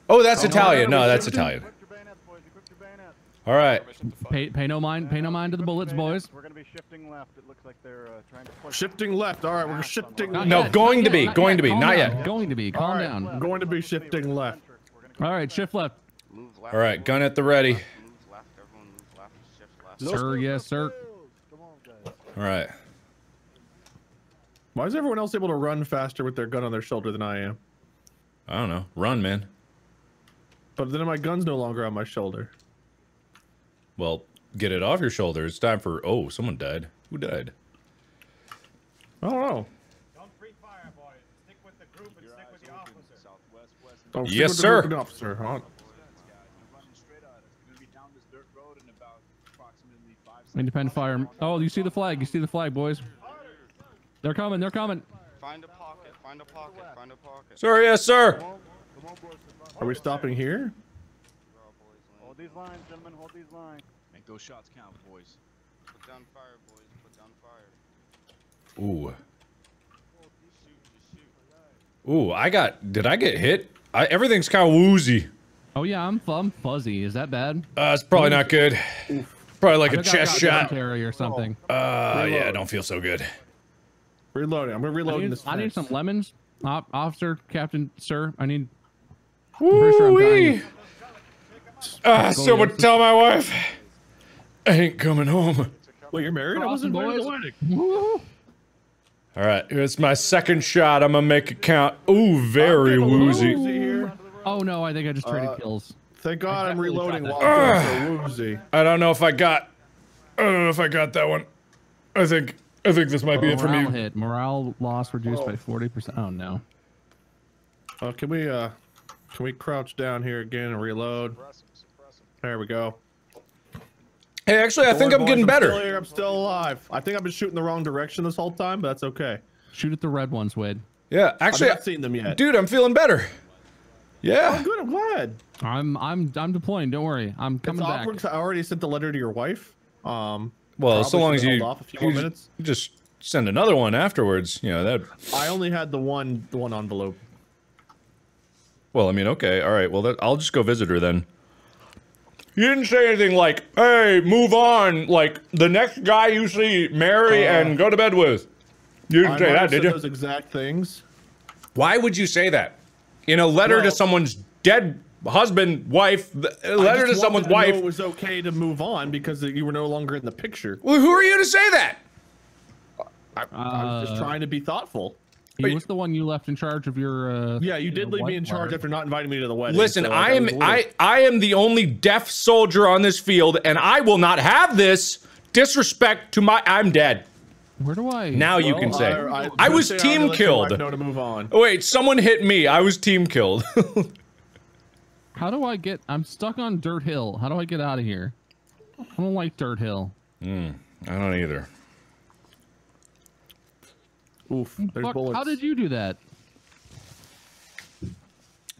[SPEAKER 1] Oh, that's
[SPEAKER 3] Oh,
[SPEAKER 1] Italian.
[SPEAKER 3] no,
[SPEAKER 1] No, that's. Italian.
[SPEAKER 9] Equip your bayonets, boys. Equip your bayonets.
[SPEAKER 1] All right.
[SPEAKER 2] Pay, pay no mind, pay no mind to the bullets, boys.
[SPEAKER 9] We're gonna be shifting left. It looks like they're uh, trying to push.
[SPEAKER 3] shifting left. All right, we're shifting.
[SPEAKER 2] Not
[SPEAKER 1] No,
[SPEAKER 2] yet,
[SPEAKER 1] going
[SPEAKER 2] not
[SPEAKER 1] to be,
[SPEAKER 2] yet,
[SPEAKER 1] going to be,
[SPEAKER 2] calm
[SPEAKER 1] not
[SPEAKER 2] down,
[SPEAKER 1] yet.
[SPEAKER 2] Going to be, calm
[SPEAKER 3] right.
[SPEAKER 2] down.
[SPEAKER 3] I'm going to be shifting left.
[SPEAKER 9] We're gonna go
[SPEAKER 2] All right, shift left.
[SPEAKER 10] Move left.
[SPEAKER 1] All right. Gun at the ready.
[SPEAKER 10] Left. Left.
[SPEAKER 2] Sir, yes, sir.
[SPEAKER 9] Come on, guys.
[SPEAKER 1] All right.
[SPEAKER 3] Why is everyone else able to run faster with their gun on their shoulder than I am?
[SPEAKER 1] I don't know. Run, man.
[SPEAKER 3] But then my gun's no longer on my shoulder.
[SPEAKER 1] Well, get it off your shoulder. It's time for. Oh, someone died. Who died?
[SPEAKER 3] I don't know.
[SPEAKER 9] Don't free fire, boys. Stick with the group and stick with the officer.
[SPEAKER 6] Southwest, west,
[SPEAKER 3] Oh, stick
[SPEAKER 1] Yes,
[SPEAKER 3] with the
[SPEAKER 1] sir.
[SPEAKER 3] moving Officer. huh?
[SPEAKER 6] guys. We're running straight at us. We're gonna be down this dirt road in about approximately five seconds.
[SPEAKER 2] Independent fire. Oh, you see the flag. You see the flag, boys. They're coming. They're coming.
[SPEAKER 10] Find a pocket. Find a pocket. Find a pocket.
[SPEAKER 1] Sir, yes, sir.
[SPEAKER 9] Come on, boys.
[SPEAKER 3] Are we stopping here?
[SPEAKER 10] Where all boys land.
[SPEAKER 9] Hold these lines, gentlemen. Hold these lines.
[SPEAKER 6] Make those shots count, boys.
[SPEAKER 10] Put down fire, boys. Put down fire.
[SPEAKER 1] Ooh.
[SPEAKER 10] Shoot. Shoot.
[SPEAKER 1] Ooh, I got. Did I get hit? I, everything's kind of woozy.
[SPEAKER 2] Oh yeah, I'm, I'm fuzzy. Is that bad?
[SPEAKER 1] Uh, it's probably not good. Probably like
[SPEAKER 2] I
[SPEAKER 1] a
[SPEAKER 2] think I
[SPEAKER 1] chest shot.
[SPEAKER 2] or something.
[SPEAKER 1] Uh, yeah, I don't feel so good.
[SPEAKER 3] Reloading. I'm gonna
[SPEAKER 2] I
[SPEAKER 3] reload
[SPEAKER 2] need,
[SPEAKER 3] this.
[SPEAKER 2] I need some lemons. Op, officer, captain, sir. I need. pretty sure I'm dying.
[SPEAKER 1] Woo-wee. Ah, someone tell my wife I ain't coming home.
[SPEAKER 3] Wait, you're married? I wasn't
[SPEAKER 2] Crossing,
[SPEAKER 3] invited to
[SPEAKER 2] boys.
[SPEAKER 3] the wedding.
[SPEAKER 1] All right, it's my second shot. I'm gonna make it count. Ooh, very
[SPEAKER 3] getting a little
[SPEAKER 1] woozy.
[SPEAKER 3] woozy.
[SPEAKER 2] Oh no, I think I just traded
[SPEAKER 3] Uh,
[SPEAKER 2] kills.
[SPEAKER 3] Thank God I'm reloading while
[SPEAKER 2] that.
[SPEAKER 3] I'm so woozy.
[SPEAKER 1] I don't know if I got. I don't know if I got that one. I think. I think this might be it for
[SPEAKER 2] Morale
[SPEAKER 1] me.
[SPEAKER 2] hit. Morale loss reduced by forty percent. Oh no.
[SPEAKER 3] Uh, can we uh, can we crouch down here again and reload?
[SPEAKER 6] Suppress him, suppress him.
[SPEAKER 3] There we go.
[SPEAKER 1] Hey, actually, I think
[SPEAKER 3] Don't
[SPEAKER 1] I'm
[SPEAKER 3] worry,
[SPEAKER 1] getting
[SPEAKER 3] boys,
[SPEAKER 1] better.
[SPEAKER 3] Still here, I'm still alive. I think I've been shooting the wrong direction this whole time, but that's okay.
[SPEAKER 2] Shoot at the red ones, Wade.
[SPEAKER 1] Yeah, actually, I've
[SPEAKER 3] not seen them yet.
[SPEAKER 1] dude, I'm feeling better. Yeah.
[SPEAKER 3] Oh, good. I'm glad.
[SPEAKER 2] I'm I'm I'm deploying. Don't worry. I'm
[SPEAKER 3] It's
[SPEAKER 2] coming back.
[SPEAKER 3] awkward 'cause I already sent the letter to your wife. Um,
[SPEAKER 1] Well, so long as you,
[SPEAKER 3] held off a few
[SPEAKER 1] you
[SPEAKER 3] more
[SPEAKER 1] just-
[SPEAKER 3] minutes.
[SPEAKER 1] just send another one afterwards. You know that.
[SPEAKER 3] I only had the one, the one envelope.
[SPEAKER 1] Well, I mean, okay, all right. Well, that, I'll just go visit her then. You didn't say anything like, "Hey, move on." Like the next guy you see, marry
[SPEAKER 3] Uh,
[SPEAKER 1] and go to bed with. You didn't
[SPEAKER 3] I
[SPEAKER 1] say that, did you?
[SPEAKER 3] Those exact things.
[SPEAKER 1] Why would you say that? In a letter to someone's dead husband, wife, a letter
[SPEAKER 3] I
[SPEAKER 1] to someone's
[SPEAKER 3] wanted to know
[SPEAKER 1] wife.
[SPEAKER 3] It was okay to move on because you were no longer in the picture.
[SPEAKER 1] Well, who are you to say that?
[SPEAKER 3] I, I was just
[SPEAKER 2] Uh,
[SPEAKER 3] trying to be thoughtful.
[SPEAKER 2] He was the one you left in charge of your. Uh,
[SPEAKER 3] Yeah, you did leave me in charge
[SPEAKER 2] bar.
[SPEAKER 3] after not inviting me to the wedding.
[SPEAKER 1] Listen,
[SPEAKER 3] so, like,
[SPEAKER 1] I am
[SPEAKER 3] was a little-
[SPEAKER 1] I I am the only deaf soldier on this field, and I will not have this disrespect to my. I'm dead.
[SPEAKER 2] Where do I?
[SPEAKER 1] Now you can say.
[SPEAKER 3] I,
[SPEAKER 1] I
[SPEAKER 3] was
[SPEAKER 1] was
[SPEAKER 3] say,
[SPEAKER 1] team
[SPEAKER 3] I'll let
[SPEAKER 1] killed.
[SPEAKER 3] Know to move on.
[SPEAKER 1] Oh, wait, someone hit me. I was team killed.
[SPEAKER 2] How do I get? I'm stuck on Dirt Hill. How do I get out of here? I don't like Dirt Hill.
[SPEAKER 1] I don't either.
[SPEAKER 3] Oof, there's
[SPEAKER 2] Fuck,
[SPEAKER 3] bullets.
[SPEAKER 2] how did you do that?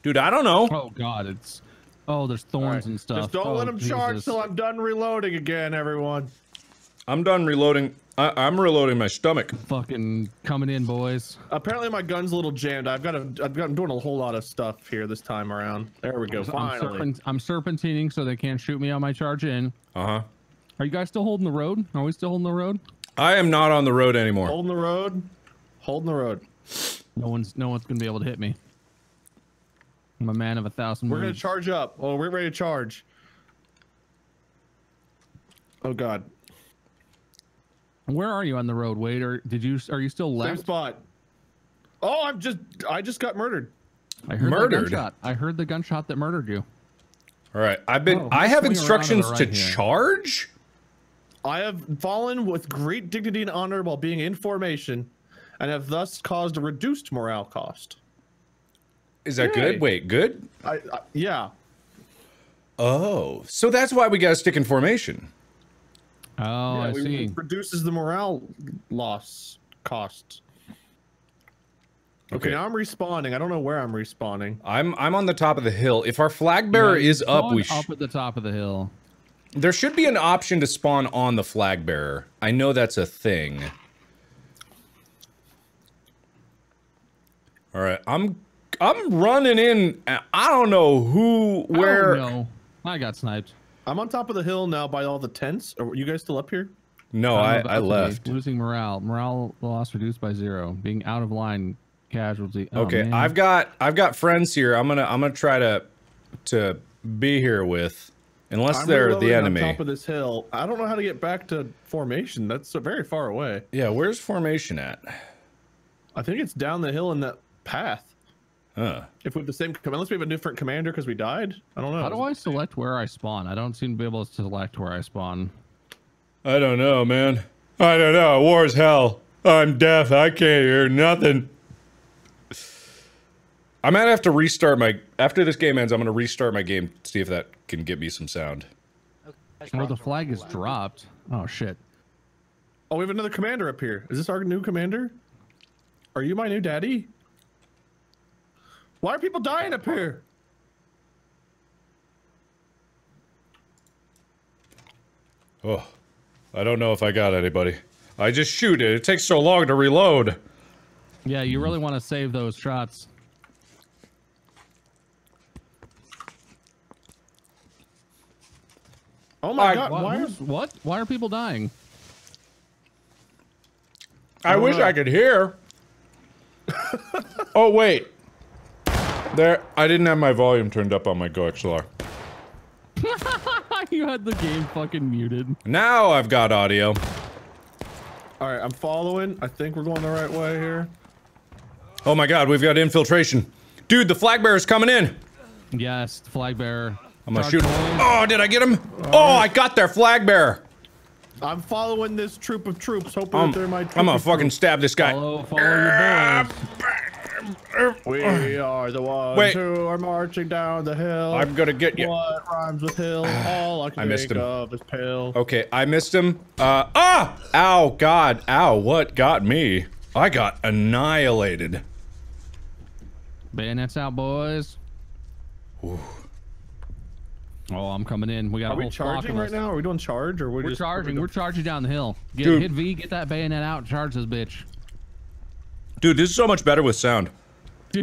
[SPEAKER 1] Dude, I don't know.
[SPEAKER 2] Oh God, it's. Oh, there's thorns
[SPEAKER 3] All right,
[SPEAKER 2] and stuff.
[SPEAKER 3] Just don't
[SPEAKER 2] oh,
[SPEAKER 3] let him charge
[SPEAKER 2] Jesus.
[SPEAKER 3] till I'm done reloading again, everyone.
[SPEAKER 1] I'm done reloading. I, I'm reloading my stomach.
[SPEAKER 2] Fucking coming in, boys.
[SPEAKER 3] Apparently my gun's a little jammed. I've got a, I've got, I'm doing a whole lot of stuff here this time around. There we go.
[SPEAKER 2] I'm,
[SPEAKER 3] Finally.
[SPEAKER 2] serpent, I'm serpentining so they can't shoot me on my charge in.
[SPEAKER 1] Uh huh.
[SPEAKER 2] Are you guys still holding the road? Are we still holding the road?
[SPEAKER 1] I am not on the road anymore.
[SPEAKER 3] Holding the road. Holding the road.
[SPEAKER 2] No one's no one's gonna be able to hit me. I'm a man of a thousand
[SPEAKER 3] We're gonna charge up. Oh, we're ready to charge. Oh God.
[SPEAKER 2] Where are you on the road, Wade? Or did you? Are you still
[SPEAKER 3] Same
[SPEAKER 2] left?
[SPEAKER 3] spot. Oh, I'm just, I just got murdered.
[SPEAKER 2] I heard
[SPEAKER 1] Murdered?
[SPEAKER 2] the gunshot. I heard the gunshot that murdered you.
[SPEAKER 1] All right. I've been.
[SPEAKER 2] Oh,
[SPEAKER 1] I have
[SPEAKER 2] swing around to
[SPEAKER 1] instructions to
[SPEAKER 2] right here.
[SPEAKER 1] charge.
[SPEAKER 3] I have fallen with great dignity and honor while being in formation, and have thus caused a reduced morale cost.
[SPEAKER 1] Is that
[SPEAKER 3] Yay.
[SPEAKER 1] good? Wait, good.
[SPEAKER 3] I, I yeah.
[SPEAKER 1] Oh, so that's why we gotta stick in formation.
[SPEAKER 2] Oh,
[SPEAKER 3] yeah,
[SPEAKER 2] I
[SPEAKER 3] we-
[SPEAKER 2] see.
[SPEAKER 3] It reduces the morale loss cost. Okay,
[SPEAKER 1] Okay.
[SPEAKER 3] now I'm respawning. I don't know where I'm respawning.
[SPEAKER 1] I'm I'm on the top of the hill. If our flag bearer
[SPEAKER 2] Yeah,
[SPEAKER 1] is up,
[SPEAKER 2] spawn
[SPEAKER 1] we sh-
[SPEAKER 2] up at the top of the hill.
[SPEAKER 1] there should be an option to spawn on the flag bearer. I know that's a thing. All right, I'm I'm running in. I don't know who where.
[SPEAKER 2] Oh, no, I got sniped.
[SPEAKER 3] I'm on top of the hill now by all the tents. Are you guys still up here?
[SPEAKER 1] No,
[SPEAKER 2] I'm
[SPEAKER 1] I I left.
[SPEAKER 2] Losing morale. Morale loss reduced by zero. Being out of line. Casualty. Oh,
[SPEAKER 1] Okay,
[SPEAKER 2] man.
[SPEAKER 1] I've got I've got friends here. I'm gonna I'm gonna try to to be here with, unless
[SPEAKER 3] I'm
[SPEAKER 1] they're the enemy.
[SPEAKER 3] On top of this hill. I don't know how to get back to formation. That's very far away.
[SPEAKER 1] Yeah, where's formation at?
[SPEAKER 3] I think it's down the hill in that path.
[SPEAKER 1] Huh.
[SPEAKER 3] If we have the same, command, unless we have a different commander because we died. I don't know.
[SPEAKER 2] How do I select where I spawn? I don't seem to be able to select where I spawn.
[SPEAKER 1] I don't know, man. I don't know. War's hell. I'm deaf. I can't hear nothing. I might have to restart my. After this game ends, I'm gonna restart my game. See if that can get me some sound.
[SPEAKER 2] Oh, the flag is dropped. Oh shit.
[SPEAKER 3] Oh, we have another commander up here. Is this our new commander? Are you my new daddy? Why are people dying up here?
[SPEAKER 1] Oh, I don't know if I got anybody. I just shoot it. It takes so long to reload.
[SPEAKER 2] Yeah, you really want to save those shots.
[SPEAKER 3] Oh my
[SPEAKER 1] I-
[SPEAKER 3] god,
[SPEAKER 2] Why,
[SPEAKER 3] why are
[SPEAKER 2] what? Why are people dying?
[SPEAKER 1] I oh wish I could hear. oh wait. There, I didn't have my volume turned up on my GoXLR.
[SPEAKER 2] you had the game fucking muted.
[SPEAKER 1] Now I've got audio.
[SPEAKER 3] All right, I'm following. I think we're going the right way here.
[SPEAKER 1] Oh my god, we've got infiltration. Dude, the flag bearer's coming in.
[SPEAKER 2] Yes, the flag bearer.
[SPEAKER 1] I'm gonna
[SPEAKER 2] Charge
[SPEAKER 1] shoot.
[SPEAKER 2] forward.
[SPEAKER 1] Oh, did I get him? Oh, I got their flag bearer.
[SPEAKER 3] I'm following this troop of troops, hoping
[SPEAKER 1] I'm,
[SPEAKER 3] that they're my.
[SPEAKER 1] I'm gonna fucking
[SPEAKER 3] troops.
[SPEAKER 1] stab this guy.
[SPEAKER 2] Follow, follow your boys.
[SPEAKER 3] Ah, We are the ones
[SPEAKER 1] Wait.
[SPEAKER 3] who are marching down the hill.
[SPEAKER 1] I'm gonna get you.
[SPEAKER 3] What rhymes with hill? All I can
[SPEAKER 1] I missed
[SPEAKER 3] think
[SPEAKER 1] him.
[SPEAKER 3] of is pill.
[SPEAKER 1] Okay, I missed him. Uh, ah! Ow, God, ow, what got me? I got annihilated.
[SPEAKER 2] Bayonets out, boys. Oh, I'm coming in. We got
[SPEAKER 3] Are
[SPEAKER 2] a
[SPEAKER 3] we
[SPEAKER 2] whole flock
[SPEAKER 3] charging right now? Are we doing charge or we're,
[SPEAKER 2] We're
[SPEAKER 3] just
[SPEAKER 2] charging. We're charging down the hill. Get
[SPEAKER 1] Dude.
[SPEAKER 2] hit V. Get that bayonet out. Charge this bitch.
[SPEAKER 1] Dude, this is so much better with sound.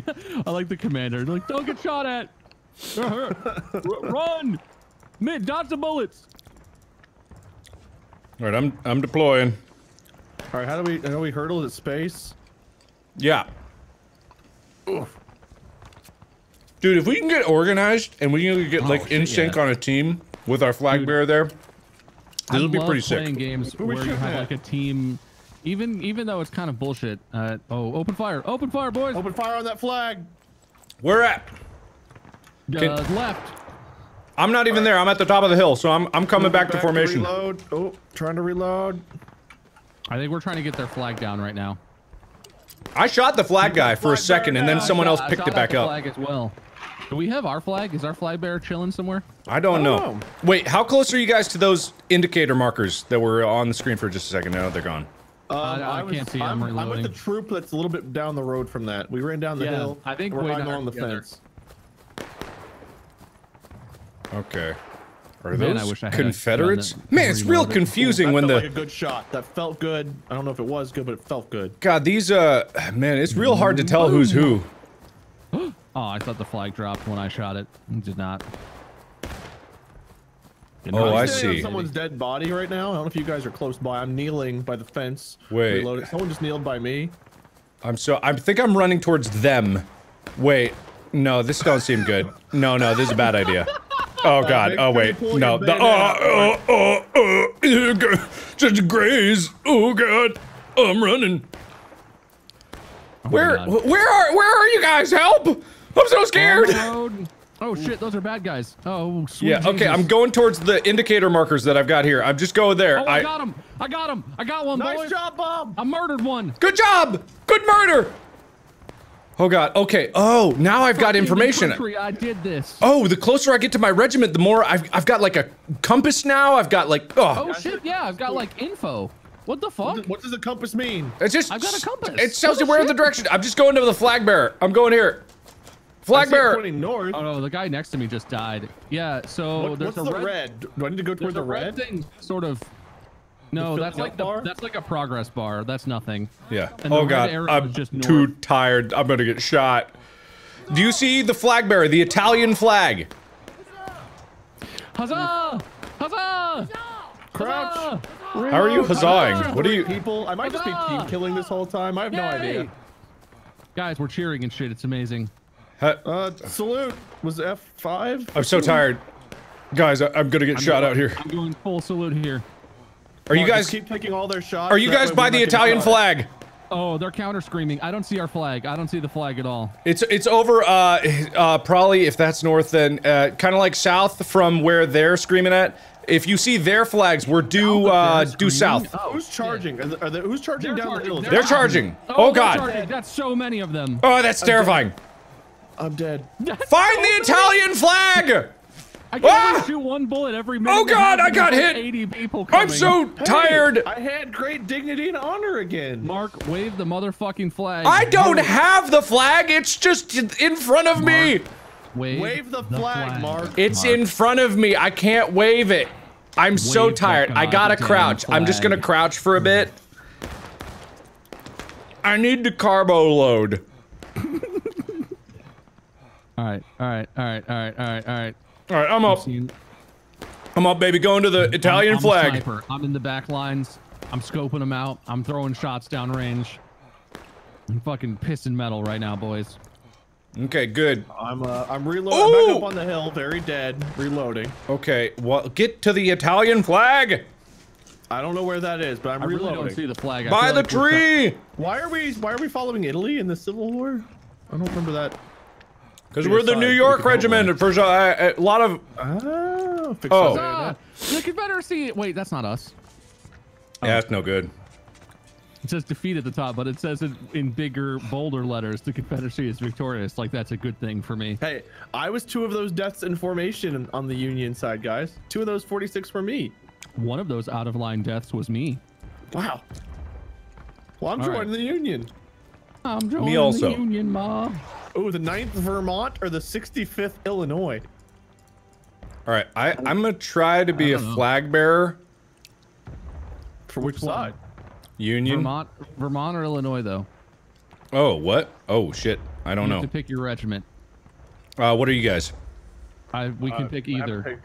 [SPEAKER 2] I like the commander. Like, don't get shot at. Run! Mid, dodge the bullets.
[SPEAKER 1] All right, I'm I'm deploying.
[SPEAKER 3] All right, how do we how do we hurdle at space?
[SPEAKER 1] Yeah. Dude, if we can get organized and we can get oh, like
[SPEAKER 2] Oh, shit,
[SPEAKER 1] in sync
[SPEAKER 2] yeah.
[SPEAKER 1] on a team with our flag bearer there, this
[SPEAKER 2] I
[SPEAKER 1] will be
[SPEAKER 2] love
[SPEAKER 1] pretty
[SPEAKER 2] playing
[SPEAKER 1] sick.
[SPEAKER 2] games
[SPEAKER 3] Who we
[SPEAKER 2] where you have
[SPEAKER 3] at?
[SPEAKER 2] like a team, even even though it's kind of bullshit. Uh, oh, open fire! Open fire, boys!
[SPEAKER 3] Open fire on that flag.
[SPEAKER 1] Where at?
[SPEAKER 2] uh,
[SPEAKER 1] can-
[SPEAKER 2] left.
[SPEAKER 1] I'm not even there. I'm at the top of the hill, so I'm I'm coming back, to formation.
[SPEAKER 3] reload. Oh, trying to reload.
[SPEAKER 2] I think we're trying to get their flag down right now.
[SPEAKER 1] I shot the flag guy for a second, and then someone
[SPEAKER 2] Yeah,
[SPEAKER 1] else picked it back up.
[SPEAKER 2] Flag as well. Do we have our flag? Is our flag bearer chilling somewhere?
[SPEAKER 1] I don't know.
[SPEAKER 3] know.
[SPEAKER 1] Wait, how close are you guys to those indicator markers that were on the screen for just a second? No, they're gone.
[SPEAKER 3] Um,
[SPEAKER 2] I
[SPEAKER 3] was-
[SPEAKER 2] can't see, I'm
[SPEAKER 3] I'm, I'm with the troop that's a little bit down the road from that. We ran down the
[SPEAKER 2] Yeah,
[SPEAKER 3] hill.
[SPEAKER 2] I think
[SPEAKER 3] we're
[SPEAKER 2] way
[SPEAKER 3] hiding
[SPEAKER 2] down
[SPEAKER 3] along the
[SPEAKER 2] together.
[SPEAKER 3] fence.
[SPEAKER 1] Okay. Are
[SPEAKER 2] Man,
[SPEAKER 1] those
[SPEAKER 2] I wish I
[SPEAKER 1] Confederates?
[SPEAKER 2] gun
[SPEAKER 1] Man, it's real
[SPEAKER 2] reloaded.
[SPEAKER 1] confusing
[SPEAKER 3] that
[SPEAKER 1] when
[SPEAKER 3] felt
[SPEAKER 1] the
[SPEAKER 3] like a good shot. That felt good. I don't know if it was good, but it felt good.
[SPEAKER 1] God, these uh man, it's real hard to tell who's who.
[SPEAKER 2] Oh, I thought the flag dropped when I shot it. It did not. Did
[SPEAKER 1] Oh,
[SPEAKER 2] not.
[SPEAKER 1] I
[SPEAKER 3] I'm on
[SPEAKER 1] see.
[SPEAKER 3] Someone's dead body right now. I don't know if you guys are close by. I'm kneeling by the fence.
[SPEAKER 1] Wait.
[SPEAKER 3] Reloading. Someone just kneeled by me.
[SPEAKER 1] I'm so I think I'm running towards them. Wait, no, this don't seem good. No, no, this is a bad idea. Oh god. Oh wait. No.
[SPEAKER 3] your
[SPEAKER 1] The
[SPEAKER 3] bayonet
[SPEAKER 1] oh oh oh uh, just graze. Oh god. I'm running.
[SPEAKER 2] Oh
[SPEAKER 1] Where where are where are you guys? Help! I'm so scared.
[SPEAKER 2] Road. Oh shit, those are bad guys. Oh, sweet
[SPEAKER 1] Yeah, okay,
[SPEAKER 2] Jesus.
[SPEAKER 1] I'm going towards the indicator markers that I've got here. I'm just going there.
[SPEAKER 2] Oh, I,
[SPEAKER 1] I
[SPEAKER 2] got him! I got him! I got one,
[SPEAKER 3] Nice
[SPEAKER 2] boys!
[SPEAKER 3] job, Bob.
[SPEAKER 2] I murdered one!
[SPEAKER 1] Good job! Good murder! Oh god, okay. Oh, now I've got information.
[SPEAKER 2] infantry, I did this.
[SPEAKER 1] Oh, the closer I get to my regiment, the more I've, I've got like a compass now. I've got like, oh,
[SPEAKER 2] Oh shit, yeah, I've got like info. What the fuck?
[SPEAKER 3] What does the compass mean?
[SPEAKER 1] it's just,
[SPEAKER 2] I've got a compass.
[SPEAKER 1] It tells
[SPEAKER 2] What
[SPEAKER 1] you
[SPEAKER 2] the
[SPEAKER 1] where the direction. I'm just going to the flag bearer. I'm going here.
[SPEAKER 3] I
[SPEAKER 1] Flag
[SPEAKER 3] see
[SPEAKER 1] bearer.
[SPEAKER 3] Pointing north.
[SPEAKER 2] Oh no, the guy next to me just died. Yeah, so
[SPEAKER 3] What-
[SPEAKER 2] there's
[SPEAKER 3] what's
[SPEAKER 2] a
[SPEAKER 3] the
[SPEAKER 2] red,
[SPEAKER 3] red? Do I need to go
[SPEAKER 2] There's
[SPEAKER 3] toward
[SPEAKER 2] a
[SPEAKER 3] the red?
[SPEAKER 2] thing, sort of. No,
[SPEAKER 3] The
[SPEAKER 2] that's like
[SPEAKER 3] up
[SPEAKER 2] the that's like a progress bar. That's nothing.
[SPEAKER 1] Yeah.
[SPEAKER 2] And
[SPEAKER 1] Oh god, I'm
[SPEAKER 2] is just
[SPEAKER 1] too
[SPEAKER 2] north.
[SPEAKER 1] tired. I'm gonna get shot. Do you see the flag bearer, the Italian flag?
[SPEAKER 2] Huzzah! Huzzah!
[SPEAKER 3] Crouch.
[SPEAKER 2] Huzzah!
[SPEAKER 1] How are you huzzahing? What are you?
[SPEAKER 3] People, I might just be team killing this whole time. I have no idea.
[SPEAKER 2] Guys, we're cheering and shit. It's amazing.
[SPEAKER 1] Huh?
[SPEAKER 3] Uh, salute. Was F five?
[SPEAKER 1] I'm so tired. Guys, I, I'm gonna get shot out here.
[SPEAKER 2] I'm going full salute here.
[SPEAKER 1] Are you guys?
[SPEAKER 3] keep taking all their shots?
[SPEAKER 1] Are you guys by the Italian flag?
[SPEAKER 2] Oh, they're counter screaming. I don't see our flag. I don't see the flag at all.
[SPEAKER 1] It's it's over uh uh probably if that's north then uh kind of like south from where they're screaming at. If you see their flags, we're due uh
[SPEAKER 2] They're
[SPEAKER 1] due
[SPEAKER 2] screaming?
[SPEAKER 1] south.
[SPEAKER 2] Oh,
[SPEAKER 3] Who's charging? Are they, are they- who's charging
[SPEAKER 2] They're
[SPEAKER 3] down
[SPEAKER 2] charging.
[SPEAKER 3] the hill?
[SPEAKER 1] They're charging. Oh,
[SPEAKER 2] they're
[SPEAKER 1] god.
[SPEAKER 2] charging. That's so many of them.
[SPEAKER 1] Oh, that's terrifying.
[SPEAKER 3] I'm dead.
[SPEAKER 1] Find the Italian flag.
[SPEAKER 2] I can
[SPEAKER 1] Ah!
[SPEAKER 2] shoot one bullet every minute.
[SPEAKER 1] Oh, God, I got hit.
[SPEAKER 2] 80 people coming.
[SPEAKER 1] I'm so
[SPEAKER 3] Hey,
[SPEAKER 1] tired.
[SPEAKER 3] I had great dignity and honor again.
[SPEAKER 2] Mark, wave the motherfucking flag.
[SPEAKER 1] I don't have the flag. It's just in front of me.
[SPEAKER 2] wave,
[SPEAKER 3] Wave the flag, Mark.
[SPEAKER 1] It's
[SPEAKER 2] Mark.
[SPEAKER 1] in front of me. I can't wave it. I'm so
[SPEAKER 2] Wave the
[SPEAKER 1] tired. I gotta
[SPEAKER 2] goddamn
[SPEAKER 1] crouch. I'm just gonna crouch for a bit. I need the carbo load.
[SPEAKER 2] All right, all right, all right, all right, all right, all right.
[SPEAKER 1] All right, I'm up.
[SPEAKER 2] Seeing-
[SPEAKER 1] I'm up, baby. Going to the Italian
[SPEAKER 2] I'm, I'm a
[SPEAKER 1] flag.
[SPEAKER 2] sniper. I'm in the back lines. I'm scoping them out. I'm throwing shots down range. I'm fucking pissing metal right now, boys.
[SPEAKER 1] Okay, good.
[SPEAKER 3] I'm uh, I'm reloading. I'm back up on the hill, very dead. Reloading.
[SPEAKER 1] Okay, well, get to the Italian flag
[SPEAKER 3] I don't know where that is, but I'm
[SPEAKER 2] I really don't see the flag. I
[SPEAKER 1] by the
[SPEAKER 2] like
[SPEAKER 1] tree
[SPEAKER 3] Why are we Why are we following Italy in the Civil War? I don't remember that.
[SPEAKER 1] Because we're the New York regiment.
[SPEAKER 3] on.
[SPEAKER 1] For sure, uh, a lot of
[SPEAKER 3] Oh, fix
[SPEAKER 1] Oh.
[SPEAKER 3] that.
[SPEAKER 2] The Confederacy. Wait, that's not us.
[SPEAKER 1] yeah, it's no good.
[SPEAKER 2] It says defeat at the top, but it says it in bigger, bolder letters. The Confederacy is victorious. Like that's a good thing for me.
[SPEAKER 3] Hey, I was two of those deaths in formation on the Union side, guys. Two of those 46 were me.
[SPEAKER 2] One of those out of line deaths was me.
[SPEAKER 3] Wow. Well, I'm
[SPEAKER 2] All
[SPEAKER 3] joining
[SPEAKER 2] right.
[SPEAKER 3] the Union.
[SPEAKER 2] I'm joining
[SPEAKER 1] also.
[SPEAKER 2] the Union mob.
[SPEAKER 3] Oh, the 9th Vermont or the 65th Illinois?
[SPEAKER 1] All right, I I'm gonna try to be a
[SPEAKER 2] know.
[SPEAKER 1] flag bearer.
[SPEAKER 3] For which,
[SPEAKER 2] one?
[SPEAKER 3] side?
[SPEAKER 1] Union.
[SPEAKER 2] Vermont, Vermont or Illinois though.
[SPEAKER 1] Oh, what? Oh shit, I don't
[SPEAKER 2] you
[SPEAKER 1] know.
[SPEAKER 2] have to pick your regiment.
[SPEAKER 1] Uh, what are you guys?
[SPEAKER 2] I we can pick either.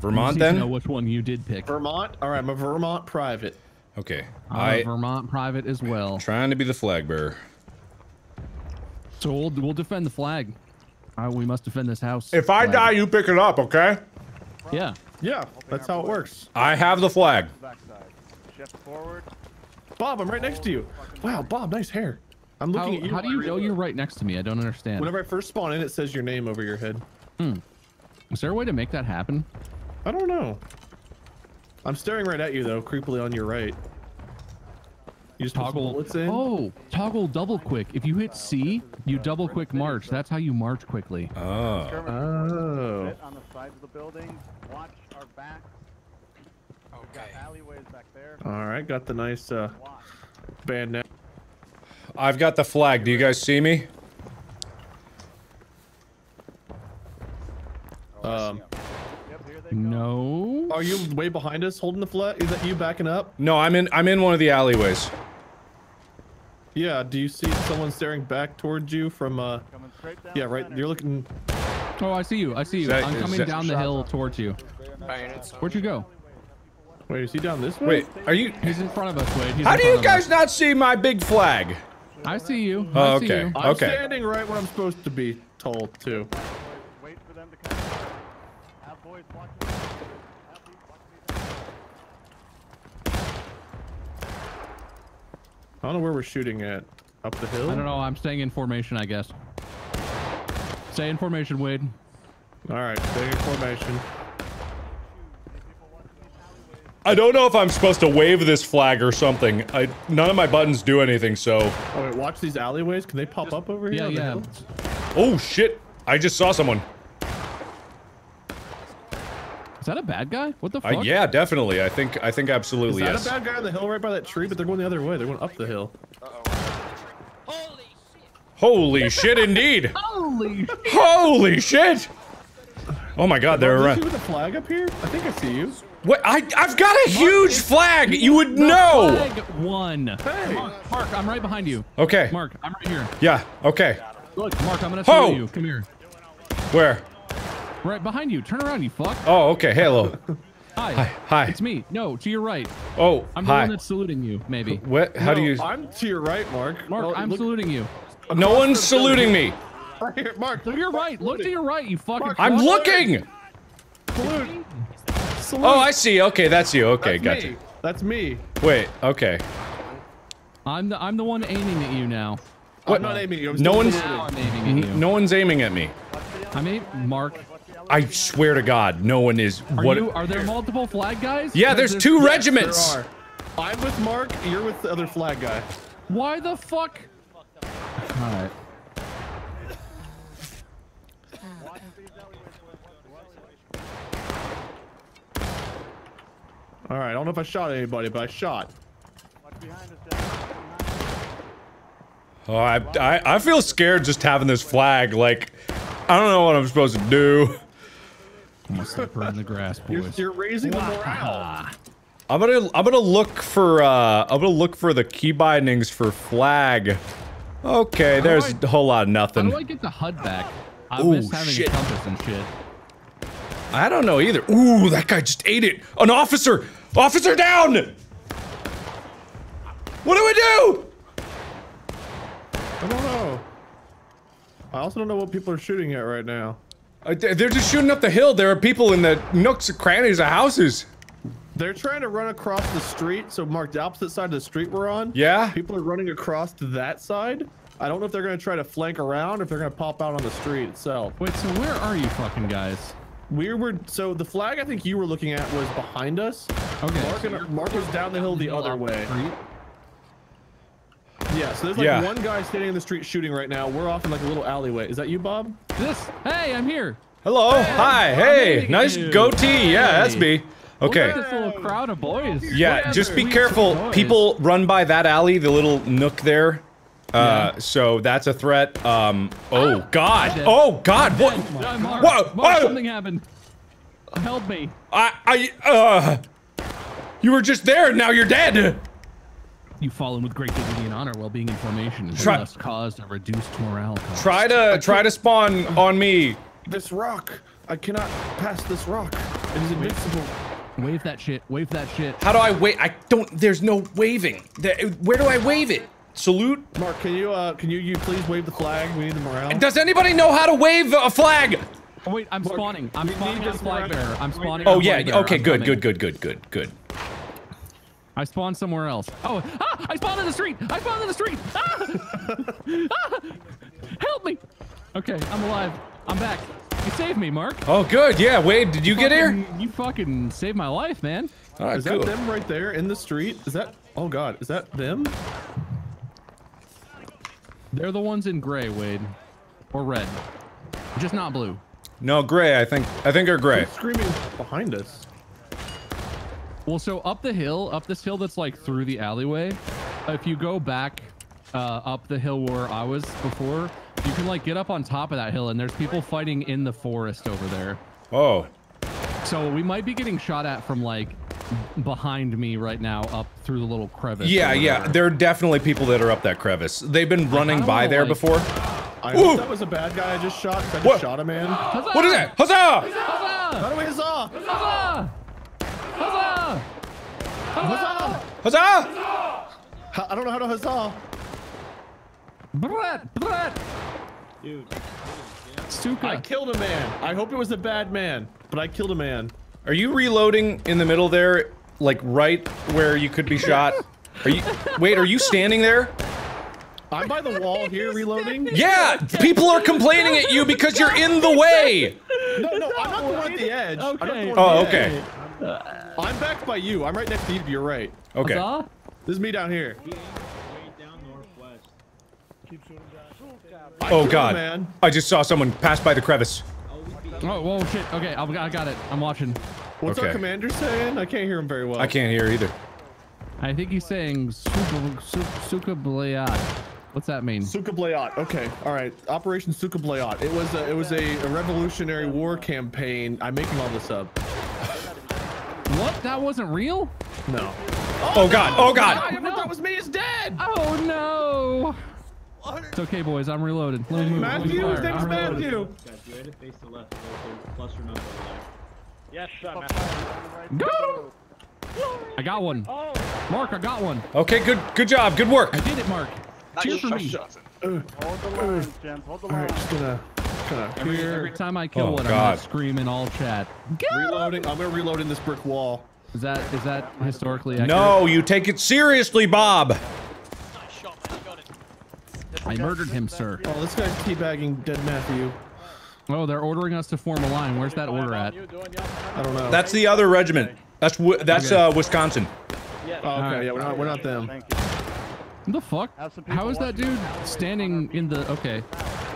[SPEAKER 1] Vermont
[SPEAKER 2] Just need to know which one you did pick.
[SPEAKER 3] Vermont? All right, I'm a Vermont private.
[SPEAKER 1] Okay,
[SPEAKER 2] I'm a
[SPEAKER 1] I
[SPEAKER 2] Vermont private as well.
[SPEAKER 1] trying to be the flag bearer.
[SPEAKER 2] So we'll, we'll defend the flag. Uh, we must defend this house.
[SPEAKER 1] If I
[SPEAKER 2] flag.
[SPEAKER 1] die, you pick it up, okay?
[SPEAKER 2] yeah.
[SPEAKER 3] Yeah, that's how it works.
[SPEAKER 1] I have the flag.
[SPEAKER 9] Shift forward.
[SPEAKER 3] Bob, I'm right next to you. Wow, Bob, nice hair. I'm
[SPEAKER 2] How,
[SPEAKER 3] looking at you.
[SPEAKER 2] how do you know you're right next to me? I don't understand.
[SPEAKER 3] Whenever I first spawn in, it says your name over your head. Hmm.
[SPEAKER 2] Is there a way to make that happen?
[SPEAKER 3] I don't know. I'm staring right at you though, creepily on your right. You just
[SPEAKER 2] Toggle.
[SPEAKER 3] bullets in.
[SPEAKER 2] Oh, toggle double quick. If you hit C, you double quick march. That's how you march quickly.
[SPEAKER 1] Oh.
[SPEAKER 3] Oh.
[SPEAKER 9] Sit on the sides of the building. Watch our back. Got alleyways back there.
[SPEAKER 3] All right, got the nice uh,
[SPEAKER 9] Watch.
[SPEAKER 1] I've got the flag. Do you guys see me?
[SPEAKER 3] Um,
[SPEAKER 9] Yep, here they go.
[SPEAKER 2] No.
[SPEAKER 3] are you way behind us holding the flag? Is that you backing up?
[SPEAKER 1] No, I'm in. I'm in one of the alleyways.
[SPEAKER 3] Yeah. Do you see someone staring back towards you from? uh
[SPEAKER 9] Coming straight down
[SPEAKER 3] Yeah, right.
[SPEAKER 9] center.
[SPEAKER 3] You're looking.
[SPEAKER 2] Oh, I see you. I see you.
[SPEAKER 1] Is that-
[SPEAKER 2] I'm coming
[SPEAKER 1] that-
[SPEAKER 2] down the hill towards you. Where'd you go?
[SPEAKER 3] Wait, is he down this way?
[SPEAKER 1] Wait, are you?
[SPEAKER 2] He's in front of us, Wade. He's
[SPEAKER 1] How do you guys not see my big flag?
[SPEAKER 2] I see you.
[SPEAKER 1] Oh,
[SPEAKER 2] I see
[SPEAKER 1] okay.
[SPEAKER 2] you.
[SPEAKER 3] I'm
[SPEAKER 1] Okay.
[SPEAKER 3] standing right where I'm supposed to be told to.
[SPEAKER 9] Wait for them to come. Have boys watch me. Have these watch me.
[SPEAKER 3] I don't know where we're shooting at. Up the hill?
[SPEAKER 2] I don't know. I'm staying in formation, I guess. Stay in formation, Wade.
[SPEAKER 3] All right, stay in formation.
[SPEAKER 1] I don't know if I'm supposed to wave this flag or something. I none of my buttons do anything. So,
[SPEAKER 3] Oh wait, watch these alleyways. Can they pop up over here?
[SPEAKER 2] Yeah, yeah.
[SPEAKER 1] oh shit! I just saw someone.
[SPEAKER 2] Is that a bad guy? What the
[SPEAKER 1] Uh, yeah, definitely. I think. I think absolutely Is
[SPEAKER 3] that
[SPEAKER 1] yes.
[SPEAKER 3] a bad guy on the hill right by that tree? But they're going the other way. They're going up the hill.
[SPEAKER 1] Holy shit! Indeed.
[SPEAKER 2] Holy
[SPEAKER 1] Holy shit! Oh my God, they're
[SPEAKER 3] Is
[SPEAKER 1] around.
[SPEAKER 3] you with a flag up here? I think I see you.
[SPEAKER 1] What? I I've got a huge flag. You would know.
[SPEAKER 2] Flag one.
[SPEAKER 3] Hey.
[SPEAKER 2] Mark, I'm right behind you.
[SPEAKER 1] Okay.
[SPEAKER 2] Mark, I'm right here.
[SPEAKER 1] Yeah. Okay.
[SPEAKER 2] Look, Mark, I'm gonna
[SPEAKER 1] Ho!
[SPEAKER 2] salute you. Come here.
[SPEAKER 1] Where?
[SPEAKER 2] Right behind you. Turn around, you fuck.
[SPEAKER 1] Oh, okay. Hello.
[SPEAKER 2] Hi.
[SPEAKER 1] Hi. Hi.
[SPEAKER 2] It's me. No, to your right.
[SPEAKER 1] Oh,
[SPEAKER 2] I'm the
[SPEAKER 1] hi.
[SPEAKER 2] one that's saluting you, maybe.
[SPEAKER 1] What? How do you?
[SPEAKER 3] I'm to your right, Mark.
[SPEAKER 2] Mark,
[SPEAKER 3] Oh,
[SPEAKER 2] I'm
[SPEAKER 3] look-
[SPEAKER 2] saluting you.
[SPEAKER 1] No one's saluting me.
[SPEAKER 3] Right here, Mark.
[SPEAKER 2] To your right. Look to your right, you fucking
[SPEAKER 3] Mark,
[SPEAKER 1] I'm
[SPEAKER 2] fuck.
[SPEAKER 1] looking.
[SPEAKER 3] Salute. Salute.
[SPEAKER 1] Oh, I see. Okay, that's you. Okay,
[SPEAKER 3] That's
[SPEAKER 1] gotcha.
[SPEAKER 3] me. That's me.
[SPEAKER 1] Wait. Okay.
[SPEAKER 2] I'm the I'm the one aiming at you now.
[SPEAKER 3] I'm not aiming at you. I'm
[SPEAKER 1] No one's-
[SPEAKER 2] Now I'm aiming at you.
[SPEAKER 1] No one's aiming at me.
[SPEAKER 2] I mean, Mark.
[SPEAKER 1] I swear to God, no one is.
[SPEAKER 2] Are
[SPEAKER 1] what?
[SPEAKER 2] you? Are there multiple flag guys?
[SPEAKER 1] yeah, there's two
[SPEAKER 3] Yes,
[SPEAKER 1] regiments.
[SPEAKER 3] There are. I'm with Mark. You're with the other flag guy.
[SPEAKER 2] Why the fuck? All right.
[SPEAKER 3] All right. I don't know if I shot anybody, but I shot.
[SPEAKER 9] Watch behind us, Jack. Behind us.
[SPEAKER 1] Oh, I, I I feel scared just having this flag. Like, I don't know what I'm supposed to do.
[SPEAKER 2] I'm gonna slip her in the grass,
[SPEAKER 3] You're, you're raising the morale.
[SPEAKER 1] I'm gonna I'm gonna look for uh I'm gonna look for the key bindings for flag. Okay,
[SPEAKER 2] do
[SPEAKER 1] there's
[SPEAKER 2] I-
[SPEAKER 1] a whole lot of nothing.
[SPEAKER 2] How
[SPEAKER 1] nothing.
[SPEAKER 2] do I get the HUD back? I
[SPEAKER 1] Ooh,
[SPEAKER 2] miss having
[SPEAKER 1] shit.
[SPEAKER 2] a compass and shit.
[SPEAKER 1] I don't know either. Ooh, that guy just ate it. An officer! Officer down! What do we do?
[SPEAKER 3] I don't know. I also don't know what people are shooting at right now.
[SPEAKER 1] Uh, they- They're just shooting up the hill. There are people in the nooks and crannies of houses.
[SPEAKER 3] They're trying to run across the street. So, Mark, the opposite side of the street we're on.
[SPEAKER 1] Yeah?
[SPEAKER 3] People are running across to that side. I don't know if they're going to try to flank around or if they're going to pop out on the street itself.
[SPEAKER 2] Wait, so where are you fucking guys?
[SPEAKER 3] We were so the flag I think you were looking at was behind us.
[SPEAKER 2] Okay.
[SPEAKER 3] Mark, and, Mark was down the hill the other way. Yeah, so there's like
[SPEAKER 1] Yeah.
[SPEAKER 3] one guy standing in the street shooting right now. We're off in like a little alleyway. Is that you, Bob?
[SPEAKER 2] This. Hey, I'm here.
[SPEAKER 1] Hello. Hi. Hey.
[SPEAKER 2] Hey.
[SPEAKER 1] Nice goatee. Yeah, that's me.
[SPEAKER 2] Look
[SPEAKER 1] Okay.
[SPEAKER 2] at this little crowd of boys.
[SPEAKER 1] Yeah, just be careful. People run by that alley, the little nook there. Uh, so that's a threat. Um, oh God. Oh God. What?
[SPEAKER 2] Uh, Mark,
[SPEAKER 1] Whoa,
[SPEAKER 2] Mark,
[SPEAKER 1] whoa.
[SPEAKER 2] something happened. Help me.
[SPEAKER 1] I, I, uh, you were just there. And now you're dead.
[SPEAKER 2] You fallen with great dignity and honor while being in formation and
[SPEAKER 1] Try-
[SPEAKER 2] thus caused a reduced morale cost.
[SPEAKER 1] Try to, try to spawn on me.
[SPEAKER 3] This rock. I cannot pass this rock. It is invincible.
[SPEAKER 2] Wave that shit. Wave that shit.
[SPEAKER 1] How do I wait? I don't. There's no waving. Where do I wave it? Salute.
[SPEAKER 3] Mark, can you uh can you you please wave the flag? We need the morale.
[SPEAKER 1] Does anybody know how to wave a flag?
[SPEAKER 2] Oh, wait, I'm spawning. I'm spawning
[SPEAKER 3] need
[SPEAKER 2] flag bearer. I'm spawning.
[SPEAKER 1] Oh yeah. Okay. Good. Good. Good. Good. Good. Good.
[SPEAKER 2] I spawned somewhere else. Oh, ah, I spawned in the street. I spawned in the street. Ah! Ah! Help me. Okay, I'm alive. I'm back. You saved me, Mark.
[SPEAKER 1] Oh, good. Yeah. Wade, did you get here?
[SPEAKER 2] You fucking saved my life, man.
[SPEAKER 1] All right.
[SPEAKER 3] Is
[SPEAKER 1] Cool.
[SPEAKER 3] that them right there in the street? Is that oh god, is that them?
[SPEAKER 2] They're the ones in gray, Wade, or red, just not blue.
[SPEAKER 1] No, gray. I think. I think they're gray.
[SPEAKER 3] Screaming behind us.
[SPEAKER 2] Well, so up the hill, up this hill that's like through the alleyway, if you go back uh, up the hill where I was before, you can like get up on top of that hill and there's people fighting in the forest over there.
[SPEAKER 1] Oh.
[SPEAKER 2] So we might be getting shot at from like behind me right now up through the little crevice.
[SPEAKER 1] Yeah, yeah. There are definitely people that are up that crevice. They've been running
[SPEAKER 2] kinda
[SPEAKER 1] by
[SPEAKER 2] wanna,
[SPEAKER 1] there
[SPEAKER 2] like-
[SPEAKER 1] before.
[SPEAKER 3] I
[SPEAKER 1] Ooh.
[SPEAKER 3] that was a bad guy I just shot. 'cause I just
[SPEAKER 1] What?
[SPEAKER 3] shot a man.
[SPEAKER 2] Huzzah!
[SPEAKER 1] What is that? Huzzah!
[SPEAKER 2] Huzzah!
[SPEAKER 3] How do we huzzah?
[SPEAKER 2] Huzzah! Huzzah!
[SPEAKER 3] Huzzah!
[SPEAKER 1] Huzzah!
[SPEAKER 3] I don't know how to huzzah.
[SPEAKER 2] Brett! Brett!
[SPEAKER 6] Dude,
[SPEAKER 3] I killed a man. I hope it was a bad man, but I killed a man.
[SPEAKER 1] Are you reloading in the middle there, like right where you could be shot? Are you? Wait, are you standing there?
[SPEAKER 3] I'm by the wall here reloading.
[SPEAKER 1] Yeah, people are complaining at you because you're in the way.
[SPEAKER 3] No, no, I'm not the one at the edge. I'm not the oh,
[SPEAKER 2] Okay.
[SPEAKER 3] one
[SPEAKER 1] Oh,
[SPEAKER 3] the
[SPEAKER 1] okay.
[SPEAKER 3] Edge. I'm back by you. I'm right next to you. You're right.
[SPEAKER 1] Okay.
[SPEAKER 2] Huzzah!
[SPEAKER 3] This is me down here.
[SPEAKER 6] way down northwest.
[SPEAKER 3] I
[SPEAKER 1] Oh God!
[SPEAKER 3] man.
[SPEAKER 1] I just saw someone pass by the crevice.
[SPEAKER 2] Oh, oh whoa, shit. Okay, I'll- I got it. I'm watching.
[SPEAKER 3] What's
[SPEAKER 1] Okay.
[SPEAKER 3] our commander saying? I can't hear him very well.
[SPEAKER 1] I can't hear either.
[SPEAKER 2] I think he's saying Suka, Suka, Suka Blayat. What's that mean?
[SPEAKER 3] Suka Blayat. Okay, all right. Operation Suka Blayat. It was a, it was a, a Revolutionary War campaign. I'm making all this up.
[SPEAKER 2] What? That wasn't real?
[SPEAKER 3] No.
[SPEAKER 1] Oh, oh God! Oh God!
[SPEAKER 3] I never thought was me. Is dead.
[SPEAKER 2] Oh no! It's okay, boys. I'm reloaded. Let me move.
[SPEAKER 3] Matthew. His is
[SPEAKER 2] I'm reloaded.
[SPEAKER 3] Matthew.
[SPEAKER 6] Guys, you had to face the left. Plus or number there.
[SPEAKER 9] Yes, sir, man.
[SPEAKER 2] Got him! I got one. Oh. Mark, I got one.
[SPEAKER 1] Okay, good, good job, good work.
[SPEAKER 2] I did it, Mark. Cheer for me.
[SPEAKER 9] Hold the line, Jim. Hold the
[SPEAKER 3] All right, just gonna, gonna
[SPEAKER 2] Every,
[SPEAKER 3] here.
[SPEAKER 2] every time I kill
[SPEAKER 1] Oh,
[SPEAKER 2] one, I'm
[SPEAKER 1] God.
[SPEAKER 2] gonna scream in all chat.
[SPEAKER 3] Reloading. I'm gonna reload in this brick wall.
[SPEAKER 2] Is that is that historically accurate?
[SPEAKER 1] No, you take it seriously, Bob.
[SPEAKER 2] I murdered him, sir.
[SPEAKER 3] Oh, this guy's teabagging dead Matthew.
[SPEAKER 2] Oh, they're ordering us to form a line. Where's that order at?
[SPEAKER 3] I don't know.
[SPEAKER 1] That's the other regiment. That's that's uh, Wisconsin.
[SPEAKER 3] oh, okay. Yeah, we're not. We're not them.
[SPEAKER 9] Thank you.
[SPEAKER 2] What the fuck?
[SPEAKER 9] Have some people
[SPEAKER 2] How is that dude standing in the? Okay,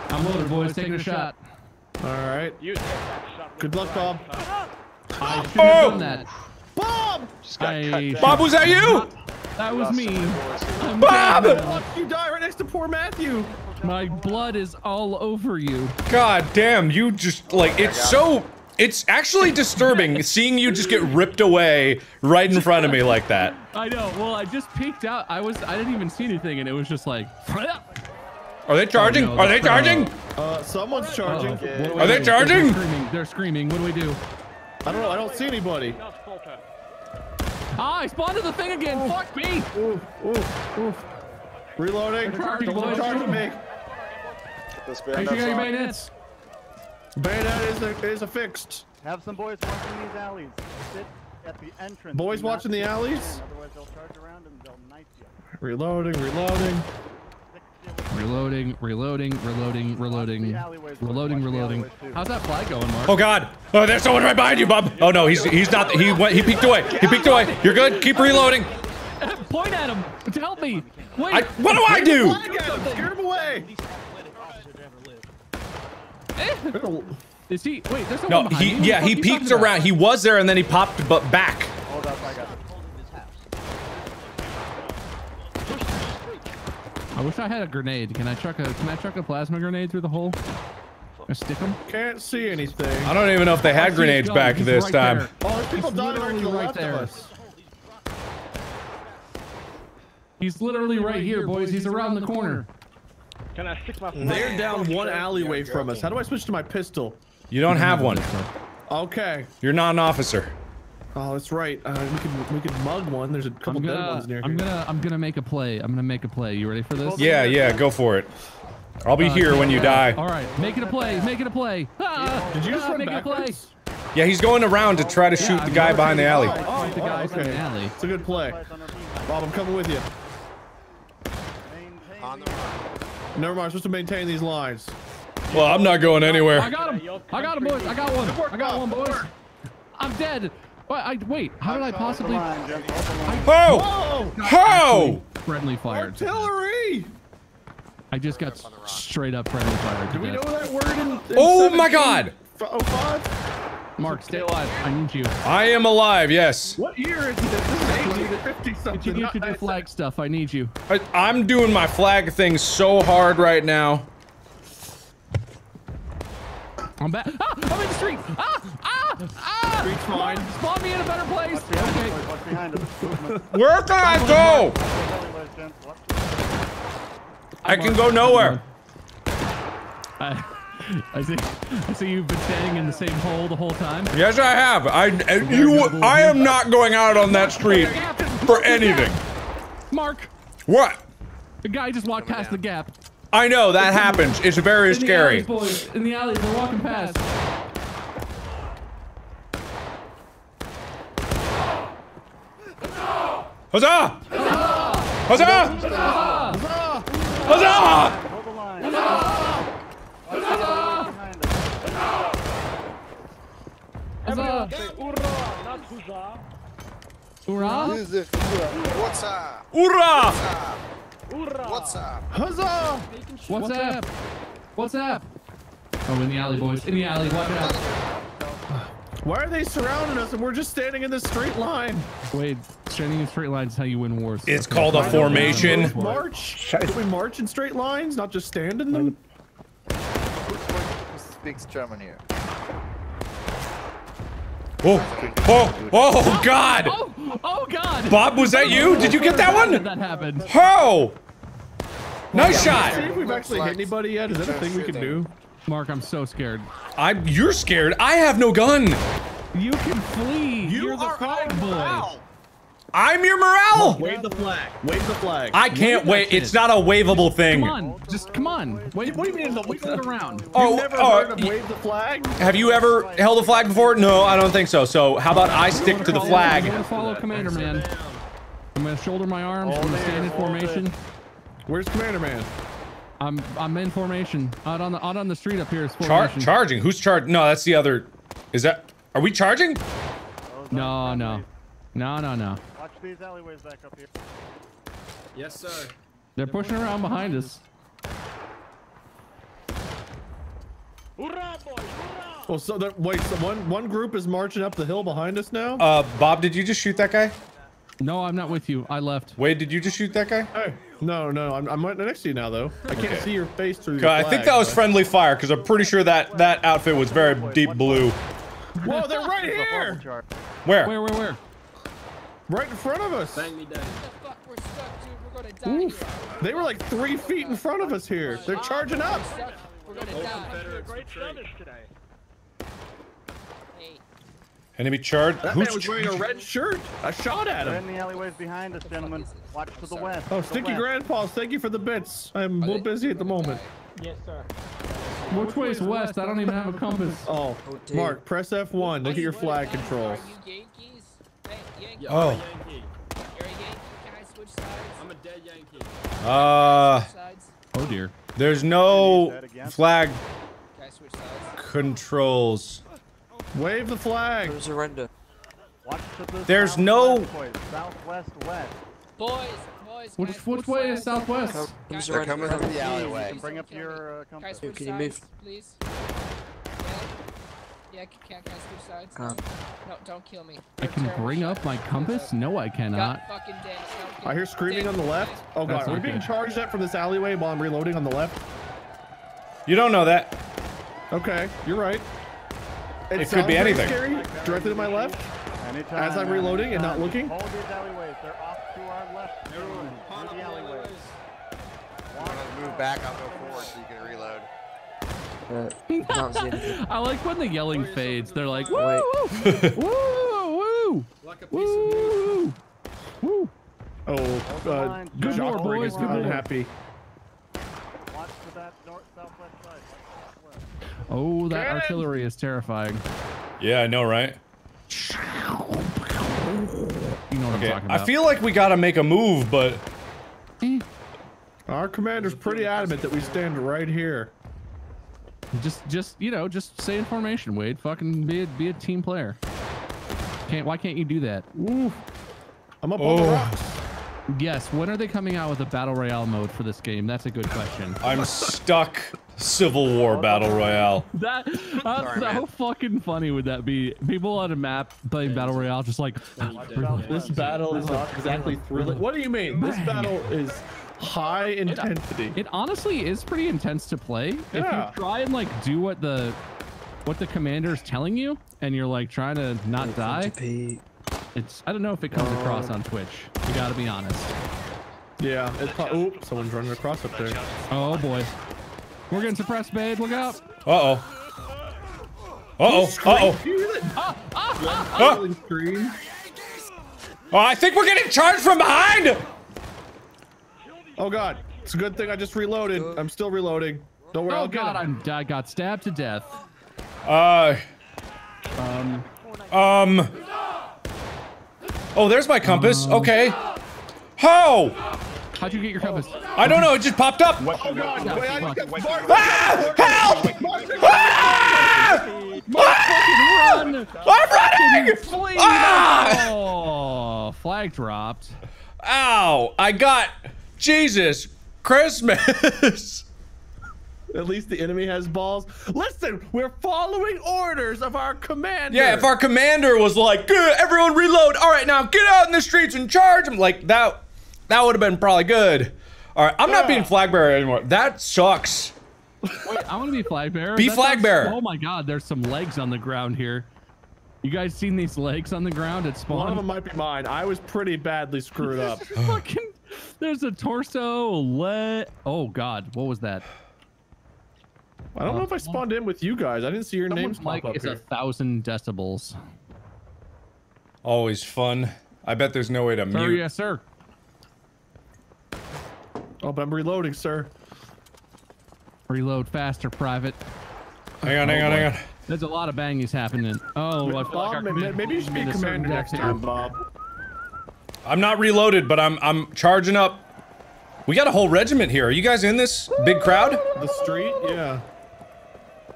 [SPEAKER 2] I'm loaded, boys. Taking a shot.
[SPEAKER 3] All right. Good luck, Bob.
[SPEAKER 2] I shouldn't
[SPEAKER 1] Oh!
[SPEAKER 2] have done that.
[SPEAKER 3] Bob.
[SPEAKER 2] I
[SPEAKER 1] Bob, was that you?
[SPEAKER 2] that was me. I'm
[SPEAKER 1] Bob!
[SPEAKER 2] dead.
[SPEAKER 3] You die right next to poor Matthew.
[SPEAKER 2] My blood is all over you.
[SPEAKER 1] God damn, you just like it's so. It's actually disturbing seeing you just get ripped away right in front of me like that.
[SPEAKER 2] I know. Well, I just peeked out. I was. I didn't even see anything, and it was just like.
[SPEAKER 1] Are they charging?
[SPEAKER 2] Oh, no,
[SPEAKER 1] Are they charging?
[SPEAKER 3] Uh, someone's charging.
[SPEAKER 2] Oh, what do
[SPEAKER 1] Are they charging?
[SPEAKER 2] They're screaming. They're screaming. What do we do?
[SPEAKER 3] I don't know. I don't see anybody.
[SPEAKER 2] Ah, I spawned in the thing again. Fuck me.
[SPEAKER 3] Oof, oof, oof. Reloading.
[SPEAKER 2] Charging,
[SPEAKER 3] Don't
[SPEAKER 2] boys.
[SPEAKER 3] charge me.
[SPEAKER 6] This
[SPEAKER 2] Make sure you got your bayonets.
[SPEAKER 3] Bayonet is, a, is affixed.
[SPEAKER 9] Have some boys watching these alleys. Sit at the entrance.
[SPEAKER 3] Boys
[SPEAKER 9] Do
[SPEAKER 3] watching the alleys?
[SPEAKER 9] in, Otherwise, they'll charge around and they'll knife you.
[SPEAKER 3] Reloading, reloading.
[SPEAKER 9] Stick to your-
[SPEAKER 2] Reloading, reloading, reloading, reloading, reloading, reloading. How's that flag going, Mark?
[SPEAKER 1] Oh God! Oh, there's someone right behind you, Bob. Oh no, he's he's not. He went. He peeked away. He peeked away. You're good. Keep reloading.
[SPEAKER 2] Point at him to help me. Wait.
[SPEAKER 1] I, what do I do?
[SPEAKER 3] Flag him, Scare him.
[SPEAKER 2] Is he? Wait, there's
[SPEAKER 1] No,
[SPEAKER 2] someone behind
[SPEAKER 1] he
[SPEAKER 2] you.
[SPEAKER 1] Yeah he
[SPEAKER 2] fuck
[SPEAKER 1] peeked
[SPEAKER 2] talking
[SPEAKER 1] around. He was there and then he popped but back.
[SPEAKER 9] Hold up, I got it.
[SPEAKER 2] I wish I had a grenade. Can I chuck a Can I chuck a plasma grenade through the hole? I stick him.
[SPEAKER 3] Can't see anything.
[SPEAKER 1] I don't even know if they had grenades back
[SPEAKER 2] He's
[SPEAKER 1] this
[SPEAKER 2] right
[SPEAKER 1] time.
[SPEAKER 2] there.
[SPEAKER 3] Oh, there's people
[SPEAKER 2] He's
[SPEAKER 3] dying right to the
[SPEAKER 2] literally right
[SPEAKER 3] left
[SPEAKER 2] there.
[SPEAKER 3] of us.
[SPEAKER 2] He's literally right here, boys. He's around the corner.
[SPEAKER 6] Can I stick my
[SPEAKER 3] They're down one alleyway from us. How do I switch to my pistol?
[SPEAKER 1] You don't have one.
[SPEAKER 3] Okay.
[SPEAKER 1] You're not an officer.
[SPEAKER 3] Oh, that's right. Uh, we could we can mug one. There's a couple
[SPEAKER 2] I'm
[SPEAKER 3] dead ones near
[SPEAKER 2] I'm
[SPEAKER 3] here.
[SPEAKER 2] gonna, I'm gonna make a play. I'm gonna make a play. You ready for this?
[SPEAKER 1] Yeah, yeah, go for it. I'll be here when you die.
[SPEAKER 2] All right, make it a play. Make it a play. Ah,
[SPEAKER 3] Did you just
[SPEAKER 2] ah,
[SPEAKER 3] run
[SPEAKER 2] make it a play?
[SPEAKER 1] Yeah, he's going around to try to shoot
[SPEAKER 2] Yeah,
[SPEAKER 1] the guy behind the alley.
[SPEAKER 2] rotating
[SPEAKER 3] Oh,
[SPEAKER 2] Fight the
[SPEAKER 3] oh,
[SPEAKER 2] guys
[SPEAKER 3] okay.
[SPEAKER 2] the alley.
[SPEAKER 3] It's a good play.
[SPEAKER 9] Lights on our beam.
[SPEAKER 3] Bob, I'm coming with you.
[SPEAKER 10] On the
[SPEAKER 9] the-
[SPEAKER 10] run.
[SPEAKER 3] Never mind. I'm supposed to maintain these lines.
[SPEAKER 1] Well, I'm not going anywhere.
[SPEAKER 2] I got him. I got him, boys. I got one. I got one, boys. I'm dead. What? I wait. How did I possibly?
[SPEAKER 9] line, gents. The line.
[SPEAKER 1] Ho!
[SPEAKER 3] Whoa!
[SPEAKER 1] Ho!
[SPEAKER 2] Friendly fired.
[SPEAKER 3] Artillery!
[SPEAKER 2] I just got straight up friendly fired.
[SPEAKER 3] Do we know that word in? in
[SPEAKER 1] Oh my God!
[SPEAKER 3] Oh five?
[SPEAKER 2] Mark, stay alive. I need you.
[SPEAKER 1] I am alive. Yes.
[SPEAKER 3] What year is this? This is 1850 something.
[SPEAKER 2] Continue
[SPEAKER 3] not
[SPEAKER 2] to do flag stuff. I need you.
[SPEAKER 1] I, I'm doing my flag thing so hard right now.
[SPEAKER 2] I'm back. Ah! I'm in the street. Ah! Ah! Ah!
[SPEAKER 3] Street's
[SPEAKER 2] Come on,
[SPEAKER 3] fine.
[SPEAKER 2] Spawn me in a better place.
[SPEAKER 9] Behind us,
[SPEAKER 2] Okay.
[SPEAKER 9] boys. Watch behind us.
[SPEAKER 1] Where can I go?
[SPEAKER 9] Alleyways, gents. Watch the-
[SPEAKER 1] I can go nowhere.
[SPEAKER 2] I, I see. I see you've been staying in the same hole the whole time.
[SPEAKER 1] Yes, I have. I you. I am not going out on that street for anything.
[SPEAKER 2] Mark,
[SPEAKER 1] What?
[SPEAKER 2] the guy just walked past the gap.
[SPEAKER 1] I know that happens. It's very
[SPEAKER 2] In the
[SPEAKER 1] scary.
[SPEAKER 2] alleys, boys. In the alleys, they're walking past.
[SPEAKER 1] Huzzah! Huzzah! Huzzah!
[SPEAKER 9] Hold the line. Watch the alleyways behind us.
[SPEAKER 2] Huzzah! Hoorah!
[SPEAKER 10] What's up?
[SPEAKER 1] Hoorah!
[SPEAKER 10] What's up?
[SPEAKER 3] Huzzah!
[SPEAKER 2] What's up? What's up? Oh, in the alley, boys. In the alley. Watch out.
[SPEAKER 3] Why are they surrounding us and we're just standing in the straight line?
[SPEAKER 2] Wade, standing in straight lines is how you win wars.
[SPEAKER 1] It's called a formation.
[SPEAKER 3] March? Do we march in straight lines, not just stand in them?
[SPEAKER 11] Who speaks German here?
[SPEAKER 1] Oh, oh, oh, God!
[SPEAKER 2] Oh, oh God!
[SPEAKER 1] Bob, was that you? Did you get that
[SPEAKER 2] How did
[SPEAKER 1] one?
[SPEAKER 2] that happen?
[SPEAKER 1] Ho! Nice
[SPEAKER 3] See
[SPEAKER 1] shot.
[SPEAKER 3] if we've actually hit anybody yet. Is that a thing we can do?
[SPEAKER 2] Mark, I'm so scared.
[SPEAKER 1] I. You're scared. I have no gun.
[SPEAKER 2] You can flee. You are the flag boy.
[SPEAKER 1] I'm your morale.
[SPEAKER 3] Wave the flag. Wave the flag.
[SPEAKER 1] I can't wait. It's not a waveable thing.
[SPEAKER 2] Come on, just come on. Wait, what do you mean? Wait it around.
[SPEAKER 1] Oh,
[SPEAKER 3] You've never
[SPEAKER 1] oh,
[SPEAKER 3] heard of wave the flag?
[SPEAKER 1] Have you ever held a flag before? No, I don't think so. So how about I stick to the flag?
[SPEAKER 2] I'm gonna follow Commander Man. I'm gonna shoulder my arms. I'm gonna stand in formation.
[SPEAKER 3] Where's Commander Man?
[SPEAKER 2] I'm I'm in formation. Out on the out on the street up here is
[SPEAKER 1] Char
[SPEAKER 2] formation.
[SPEAKER 1] charging. Who's charging? No, that's the other. Is that? Are we charging?
[SPEAKER 9] Those
[SPEAKER 2] No, no, no, no, no.
[SPEAKER 9] Watch these alleyways back up here.
[SPEAKER 3] Yes, sir.
[SPEAKER 2] They're pushing around behind us.
[SPEAKER 3] Well, so that, wait, so one one group is marching up the hill behind us now.
[SPEAKER 1] Uh, Bob, did you just shoot that guy?
[SPEAKER 2] No, I'm not with you. I left.
[SPEAKER 1] Wade, did you just shoot that guy?
[SPEAKER 3] Hey, no, no, I'm, I'm right next to you now though. I can't
[SPEAKER 1] Okay.
[SPEAKER 3] see your face through. Your
[SPEAKER 1] I think that was
[SPEAKER 3] but-
[SPEAKER 1] friendly fire because I'm pretty sure that that outfit was very deep blue.
[SPEAKER 3] Whoa, they're right
[SPEAKER 9] There's a bubble
[SPEAKER 3] here.
[SPEAKER 1] Where?
[SPEAKER 2] Where, where, where?
[SPEAKER 3] Right in front of us.
[SPEAKER 12] Fuck, we're stuck, dude. We're gonna die
[SPEAKER 3] Oof. They were like three feet in front of us here. They're charging up.
[SPEAKER 12] here. We're gonna die.
[SPEAKER 6] Great service today.
[SPEAKER 12] Hey,
[SPEAKER 1] Enemy charge.
[SPEAKER 3] That
[SPEAKER 1] Who's
[SPEAKER 3] man was wearing a red shirt. I shot at
[SPEAKER 9] They're
[SPEAKER 3] him.
[SPEAKER 9] in the alleyways behind us, gentlemen. Watch to the west.
[SPEAKER 3] Oh,
[SPEAKER 9] to the
[SPEAKER 3] Sticky. Grandpa's, thank you for the bits. I'm a little busy at the moment. Yes, sir.
[SPEAKER 2] Which way is west? I don't even have a compass.
[SPEAKER 3] Oh, oh Mark, press F1. Look at your flag controls.
[SPEAKER 12] Are you Yankees? Hey, Yankee.
[SPEAKER 1] Oh.
[SPEAKER 12] You're a Yankee. Can I switch sides? I'm a dead Yankee.
[SPEAKER 1] Uh,
[SPEAKER 2] Oh dear.
[SPEAKER 1] there's no flag
[SPEAKER 12] Can I switch sides?
[SPEAKER 1] controls.
[SPEAKER 3] Wave the flag.
[SPEAKER 10] Surrender.
[SPEAKER 9] Watch the
[SPEAKER 1] There's no-
[SPEAKER 9] southwest, west.
[SPEAKER 12] Boys, boys.
[SPEAKER 2] Which
[SPEAKER 12] guys,
[SPEAKER 2] which way is southwest?
[SPEAKER 12] Guys,
[SPEAKER 10] They're coming
[SPEAKER 12] sides.
[SPEAKER 10] from the
[SPEAKER 9] You
[SPEAKER 10] alleyway.
[SPEAKER 9] can bring up your uh,
[SPEAKER 12] I
[SPEAKER 9] compass.
[SPEAKER 12] switch
[SPEAKER 10] Can you move?
[SPEAKER 12] please? Yeah. Yeah, I switch sides?
[SPEAKER 10] Can't.
[SPEAKER 12] No, don't kill me. You're a
[SPEAKER 2] can bring
[SPEAKER 12] shot.
[SPEAKER 2] up my compass? No, I cannot.
[SPEAKER 12] fucking damn
[SPEAKER 3] I hear screaming on the left. Oh god,
[SPEAKER 2] That's
[SPEAKER 3] are we being charged at from this alleyway while I'm reloading on the left?
[SPEAKER 1] You don't know that.
[SPEAKER 3] Okay, you're right.
[SPEAKER 1] It could be anything.
[SPEAKER 3] Scary. Directly to my left.
[SPEAKER 9] Anytime,
[SPEAKER 3] As I'm reloading and not looking?
[SPEAKER 9] Hold these alleyways. They're off to our left. Through the alleyways.
[SPEAKER 11] Move back, I'll go forward so you can reload.
[SPEAKER 10] Uh, can't see anything.
[SPEAKER 2] I like when the yelling fades. They're like, woo,
[SPEAKER 10] Wait.
[SPEAKER 2] woo, woo, woo, woo.
[SPEAKER 3] Oh, uh,
[SPEAKER 9] line.
[SPEAKER 3] good
[SPEAKER 2] Good more,
[SPEAKER 3] job,
[SPEAKER 2] boys, good more.
[SPEAKER 3] Unhappy.
[SPEAKER 9] Watch to that north southwest side.
[SPEAKER 2] Oh, that
[SPEAKER 3] Cannon!
[SPEAKER 2] artillery is terrifying.
[SPEAKER 1] Yeah, I know, right?
[SPEAKER 2] You know what
[SPEAKER 1] Okay.
[SPEAKER 2] I'm talking about.
[SPEAKER 1] I feel like we gotta make a move, but
[SPEAKER 3] Our commander's pretty adamant that we stand right here.
[SPEAKER 2] Just, just you know, just stay in formation, Wade. Fucking be a, be a team player. Can't? Why can't you do that?
[SPEAKER 3] Ooh. I'm up on the
[SPEAKER 1] Oh.
[SPEAKER 3] rocks.
[SPEAKER 2] Yes. When are they coming out with a battle royale mode for this game? That's a good question.
[SPEAKER 1] I'm stuck. Civil War Battle Royale.
[SPEAKER 2] That uh,
[SPEAKER 11] Sorry,
[SPEAKER 2] how
[SPEAKER 11] man.
[SPEAKER 2] fucking funny would that be? People on a map playing battle royale, just like
[SPEAKER 3] This battle is not exactly thrilling. What do you mean? This battle is high intensity.
[SPEAKER 2] It honestly is pretty intense to play.
[SPEAKER 3] Yeah.
[SPEAKER 2] If you try and like do what the what the commander is telling you, and you're like trying to not die,
[SPEAKER 10] Pete.
[SPEAKER 2] it's I don't know if it comes across on Twitch. You got to be honest.
[SPEAKER 3] Yeah. It's pro- Oop, someone's running across up there.
[SPEAKER 2] Oh boy, we're getting suppressed, babe. Look out!
[SPEAKER 1] Uh oh. Uh oh. Uh oh.
[SPEAKER 3] You hear that?
[SPEAKER 1] Ah.
[SPEAKER 3] Yelling scream.
[SPEAKER 1] Oh, I think we're getting charged from behind.
[SPEAKER 3] Oh god. It's a good thing I just reloaded. I'm still reloading. Don't worry,
[SPEAKER 2] Oh
[SPEAKER 3] I'll get
[SPEAKER 2] god,
[SPEAKER 3] him.
[SPEAKER 2] I'm, I got stabbed to death.
[SPEAKER 1] Uh.
[SPEAKER 2] Um,
[SPEAKER 1] Um. Oh, there's my compass. Okay. How?
[SPEAKER 2] how'd you get your compass?
[SPEAKER 1] I don't know. It just popped up.
[SPEAKER 3] Oh god.
[SPEAKER 2] Yeah,
[SPEAKER 3] Wait, I just got
[SPEAKER 1] Ah! Help! Ah!
[SPEAKER 2] Run!
[SPEAKER 1] I'm running!
[SPEAKER 2] Flee!
[SPEAKER 1] Ah!
[SPEAKER 2] Oh, flag dropped.
[SPEAKER 1] Ow! I got Jesus Christmas.
[SPEAKER 3] At least the enemy has balls. Listen, we're following orders of our commander.
[SPEAKER 1] Yeah, if our commander was like, "Good, everyone reload. All right, now get out in the streets and charge them." Like that, that would have been probably good. All right, I'm not being flag bearer anymore. That sucks.
[SPEAKER 2] Wait, I want to be flag bearer.
[SPEAKER 1] Be
[SPEAKER 2] That
[SPEAKER 1] flag
[SPEAKER 2] sounds-
[SPEAKER 1] bearer.
[SPEAKER 2] Oh my god, there's some legs on the ground here. You guys seen these legs on the ground at spawn?
[SPEAKER 3] one of them might be mine. I was pretty badly screwed up.
[SPEAKER 2] Fucking, there's a torso, leg. Oh god, what was that?
[SPEAKER 3] I don't know if I uh, spawned in with you guys. I didn't see your names
[SPEAKER 2] Someone's
[SPEAKER 3] pop
[SPEAKER 2] mic
[SPEAKER 3] up
[SPEAKER 2] is a thousand decibels.
[SPEAKER 1] Always fun. I bet there's no way to
[SPEAKER 2] Sir,
[SPEAKER 1] mute.
[SPEAKER 2] yes, sir.
[SPEAKER 3] Oh, but I'm reloading, sir.
[SPEAKER 2] Reload faster, private.
[SPEAKER 1] Hang on, hang on, hang oh, on.
[SPEAKER 2] There's a lot of bangies happening. Oh, I feel like
[SPEAKER 3] Bob,
[SPEAKER 2] our
[SPEAKER 3] ma- maybe you should be
[SPEAKER 2] made
[SPEAKER 3] commander next time, Bob.
[SPEAKER 1] I'm not reloaded, but I'm I'm charging up. We got a whole regiment here. Are you guys in this big crowd?
[SPEAKER 3] The street, yeah.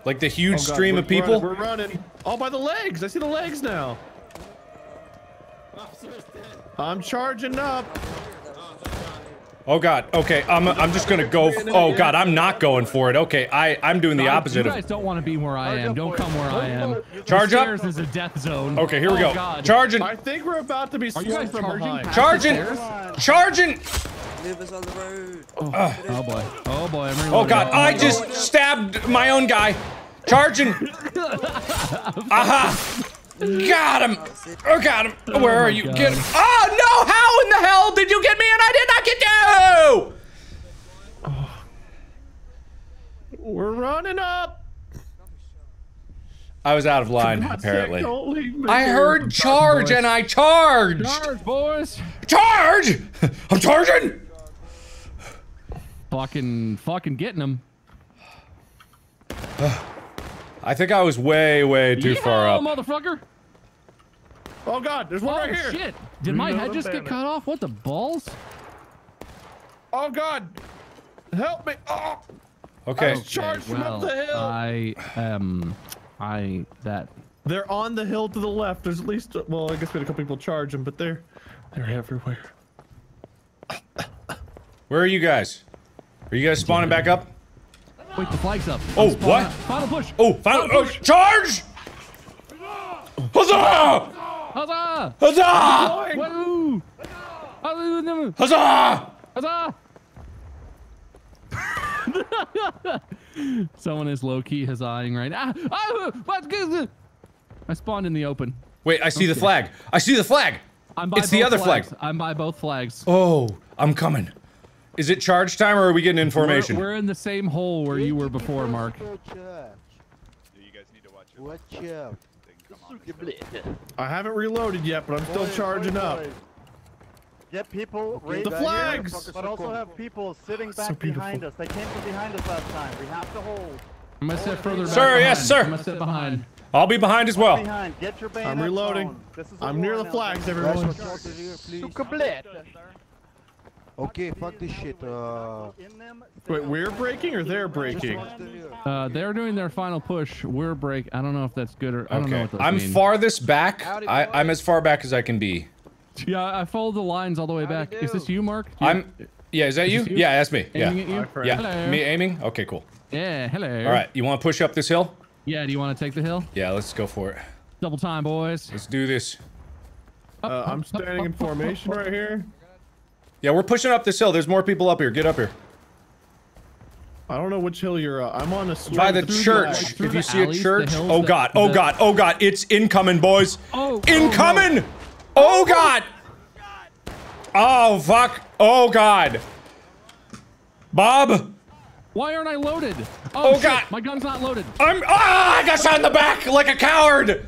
[SPEAKER 1] Like the huge
[SPEAKER 3] Oh, God,
[SPEAKER 1] stream of people?
[SPEAKER 3] Running, we're running. Oh, by the legs. I see the legs now. I'm charging up.
[SPEAKER 1] Oh god. Okay, I'm I'm just gonna go. f- Oh god, I'm not going for it. Okay, I I'm doing the opposite
[SPEAKER 2] You guys don't want to be where I am. Don't come where I am.
[SPEAKER 1] Charge up.
[SPEAKER 2] stairs is a death zone.
[SPEAKER 1] Okay, here we
[SPEAKER 2] Oh,
[SPEAKER 1] go. Charging,
[SPEAKER 3] I think we're about to be
[SPEAKER 2] Are you guys
[SPEAKER 3] swarmed from
[SPEAKER 2] charging?
[SPEAKER 3] behind.
[SPEAKER 2] past the
[SPEAKER 1] charging, charging.
[SPEAKER 10] Leave us on the road.
[SPEAKER 2] Oh, oh boy. Oh boy. I'm
[SPEAKER 1] Oh god, I just stabbed my own guy. Charging. Aha. Got him. Oh, got him. Oh Where are you?
[SPEAKER 2] God.
[SPEAKER 1] Get him. Oh no! How in the hell did you get me and I did not get you? Oh.
[SPEAKER 3] We're running up.
[SPEAKER 1] I was out of line, apparently.
[SPEAKER 3] don't leave me
[SPEAKER 1] I heard charge and I charged!
[SPEAKER 2] Charge, boys!
[SPEAKER 1] Charge! I'm charging!
[SPEAKER 2] Fucking, fucking getting them.
[SPEAKER 1] I think I was way, way too far up.
[SPEAKER 2] motherfucker!
[SPEAKER 3] Oh god, there's one
[SPEAKER 2] Oh
[SPEAKER 3] right here.
[SPEAKER 2] shit! Did my head just get cut off? What the balls?
[SPEAKER 3] Oh god, help me! Oh,
[SPEAKER 1] Okay.
[SPEAKER 3] was charged from
[SPEAKER 2] well,
[SPEAKER 3] up the hill.
[SPEAKER 2] I um, I that
[SPEAKER 3] They're on the hill to the left. There's at least, well, I guess we had a couple people charge them, but they're they're everywhere.
[SPEAKER 1] Where are you guys? Are you guys spawning back up?
[SPEAKER 2] wait, the flag's up.
[SPEAKER 1] Oh, what?
[SPEAKER 2] up. Final push.
[SPEAKER 1] Oh, final, oh, charge! Huzzah!
[SPEAKER 2] Huzzah!
[SPEAKER 1] Huzzah!
[SPEAKER 2] Woo! Huzzah!
[SPEAKER 1] Huzzah!
[SPEAKER 2] Huzzah! Someone is low key huzzaing right now. Ah, ah, what's good? I spawned in the open.
[SPEAKER 1] Wait, I see the flag. I see the flag.
[SPEAKER 2] I'm by
[SPEAKER 1] It's the
[SPEAKER 2] both
[SPEAKER 1] other flag.
[SPEAKER 2] flags. I'm by both flags.
[SPEAKER 1] Oh, I'm coming. Is it charge time or are we getting in formation?
[SPEAKER 2] We're, we're in the same hole where you were before, Mark.
[SPEAKER 6] Yeah, you guys need to watch it.
[SPEAKER 11] Watch out.
[SPEAKER 3] I haven't reloaded yet, but I'm still
[SPEAKER 9] Boys,
[SPEAKER 3] charging
[SPEAKER 9] boys,
[SPEAKER 3] up.
[SPEAKER 9] Get people right
[SPEAKER 3] The
[SPEAKER 9] here,
[SPEAKER 3] flags!
[SPEAKER 9] but also have people sitting
[SPEAKER 3] So
[SPEAKER 9] back behind us. They came from behind us last time. We have to hold.
[SPEAKER 2] I'm gonna sit further back.
[SPEAKER 1] Sir, yes, sir.
[SPEAKER 2] I'm gonna sit behind.
[SPEAKER 1] I'll be behind as well.
[SPEAKER 9] Behind. Get your bayonet
[SPEAKER 3] I'm reloading.
[SPEAKER 9] prone. This is a
[SPEAKER 3] I'm near the flags, everyone.
[SPEAKER 11] Okay, fuck this shit. Uh,
[SPEAKER 9] In them, stay
[SPEAKER 3] Wait, we're breaking or they're breaking?
[SPEAKER 2] Uh, they're doing their final push. We're break. I don't know if that's good or I don't know
[SPEAKER 1] Okay.
[SPEAKER 2] what those
[SPEAKER 1] I'm
[SPEAKER 2] mean.
[SPEAKER 1] farthest back. I, I'm as far back as I can be.
[SPEAKER 2] Yeah, I followed the lines all the way back. Is this you, Mark? You
[SPEAKER 1] I'm. Yeah, is that you?
[SPEAKER 2] this you?
[SPEAKER 1] Yeah, that's me.
[SPEAKER 2] aiming
[SPEAKER 1] Yeah.
[SPEAKER 2] at you?
[SPEAKER 3] Hi.
[SPEAKER 1] Yeah.
[SPEAKER 2] Hello.
[SPEAKER 1] Me aiming? Okay, cool.
[SPEAKER 2] Yeah. Hello.
[SPEAKER 1] All right. You want to push up this hill?
[SPEAKER 2] Yeah. Do you want to take the hill?
[SPEAKER 1] Yeah, let's go for it.
[SPEAKER 2] Double time, boys.
[SPEAKER 1] Let's do this.
[SPEAKER 3] Uh, I'm standing in formation right here.
[SPEAKER 1] Yeah, we're pushing up this hill. There's more people up here. Get up here.
[SPEAKER 3] I don't know which hill you're on. I'm on a straight
[SPEAKER 1] By the church.
[SPEAKER 3] flag.
[SPEAKER 2] through
[SPEAKER 1] If you see a
[SPEAKER 2] alleys, the
[SPEAKER 1] church. Oh
[SPEAKER 2] that-
[SPEAKER 1] god. Oh
[SPEAKER 2] that-
[SPEAKER 1] god. Oh god. It's incoming, boys.
[SPEAKER 2] Oh, oh, oh,
[SPEAKER 1] Incoming. Oh god. Oh fuck. Oh god. Bob.
[SPEAKER 2] Why aren't I loaded?
[SPEAKER 1] Oh, oh,
[SPEAKER 2] shit,
[SPEAKER 1] God.
[SPEAKER 2] My gun's not loaded.
[SPEAKER 1] I'm. Ah! I got shot in the back like a coward.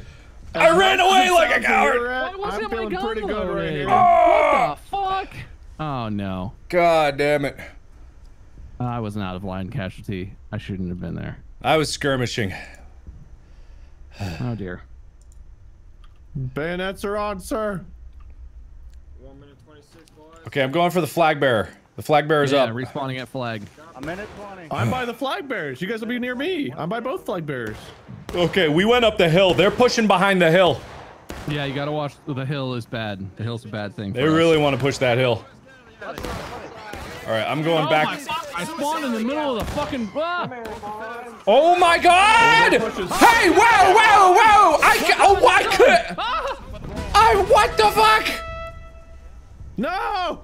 [SPEAKER 1] I uh, ran away like a coward.
[SPEAKER 2] Why wasn't
[SPEAKER 3] I'm
[SPEAKER 2] my
[SPEAKER 3] feeling
[SPEAKER 2] gun
[SPEAKER 3] pretty good right here.
[SPEAKER 1] Oh!
[SPEAKER 2] What the ah! fuck? Oh no.
[SPEAKER 1] God damn it.
[SPEAKER 2] I was an out of line casualty. I shouldn't have been there.
[SPEAKER 1] I was skirmishing.
[SPEAKER 2] Oh dear.
[SPEAKER 3] Bayonets are on, sir.
[SPEAKER 1] Okay, I'm going for the flag bearer. The flag bearer's
[SPEAKER 2] Yeah,
[SPEAKER 1] up.
[SPEAKER 2] respawning at flag.
[SPEAKER 9] A minute 20.
[SPEAKER 3] I'm by the flag bearers. You guys will be near me. I'm by both flag bearers.
[SPEAKER 1] Okay, we went up the hill. They're pushing behind the hill.
[SPEAKER 2] Yeah, you gotta watch. The hill is bad. The hill's a bad thing.
[SPEAKER 1] They
[SPEAKER 2] us.
[SPEAKER 1] really want to push that hill. All right, I'm going
[SPEAKER 2] Oh
[SPEAKER 1] back.
[SPEAKER 2] I spawned in the middle of the fucking. Ah!
[SPEAKER 1] Oh my god! Hey, whoa, whoa, whoa! I ca- oh, I could. I what the fuck?
[SPEAKER 3] No!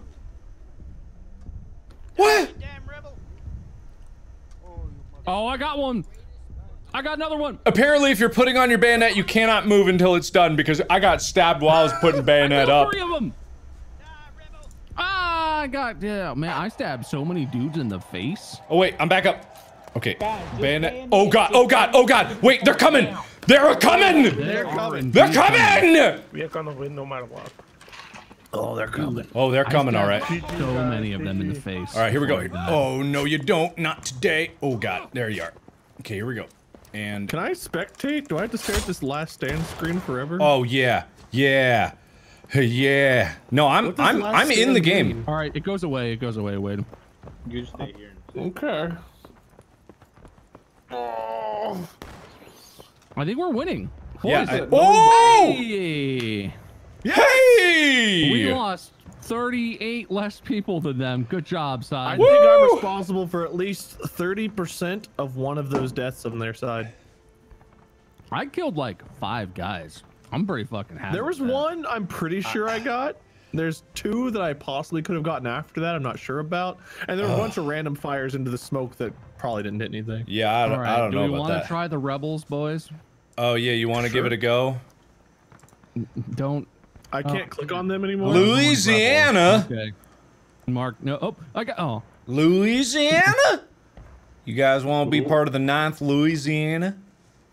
[SPEAKER 1] What?
[SPEAKER 2] Oh, I got one. I got another one.
[SPEAKER 1] Apparently, if you're putting on your bayonet, you cannot move until it's done because I got stabbed while I was putting
[SPEAKER 2] I
[SPEAKER 1] bayonet
[SPEAKER 2] killed
[SPEAKER 1] up.
[SPEAKER 2] three of them. I got yeah, man. I stabbed so many dudes in the face.
[SPEAKER 1] Oh wait, I'm back up. Okay, bayonet. Oh god, oh god, oh god. Wait, they're coming. They're coming.
[SPEAKER 3] They're coming.
[SPEAKER 1] They're coming.
[SPEAKER 13] We are gonna win no matter what.
[SPEAKER 3] Oh, they're coming.
[SPEAKER 1] Oh, they're coming. All right.
[SPEAKER 2] So many of them in the face.
[SPEAKER 1] All right, here we go. Oh no, you don't. Not today. Oh god, there you are. Okay, here we go. And
[SPEAKER 3] Can I spectate? Do I have to stare at this last stand screen forever?
[SPEAKER 1] oh yeah, yeah, yeah. No, I'm I'm I'm in the game.
[SPEAKER 3] mean?
[SPEAKER 2] All right, it goes away. It goes away. Wait.
[SPEAKER 6] You stay here.
[SPEAKER 3] Okay. Oh.
[SPEAKER 2] I think we're winning.
[SPEAKER 1] Yeah. I- oh!
[SPEAKER 2] Hey!
[SPEAKER 1] Hey!
[SPEAKER 2] We lost 38 less people than them. Good job, side.
[SPEAKER 3] I
[SPEAKER 2] side.
[SPEAKER 3] think I'm responsible for at least 30% of one of those deaths on their side.
[SPEAKER 2] I killed like five guys. I'm pretty fucking happy.
[SPEAKER 3] There was one I'm pretty sure I got. There's two that I possibly could have gotten after that. I'm not sure about. And there were a bunch of random fires into the smoke that probably didn't hit anything.
[SPEAKER 1] Yeah, I don't,
[SPEAKER 2] All right,
[SPEAKER 1] I don't
[SPEAKER 2] do
[SPEAKER 1] know
[SPEAKER 2] we want to try the rebels, boys?
[SPEAKER 1] oh yeah, you want to give it a go?
[SPEAKER 2] Don't.
[SPEAKER 3] I can't
[SPEAKER 2] Oh.
[SPEAKER 3] click on them anymore.
[SPEAKER 1] Louisiana,
[SPEAKER 2] Okay. Mark, no. Oh, I got. Oh,
[SPEAKER 1] Louisiana. You guys want to be part of the ninth Louisiana?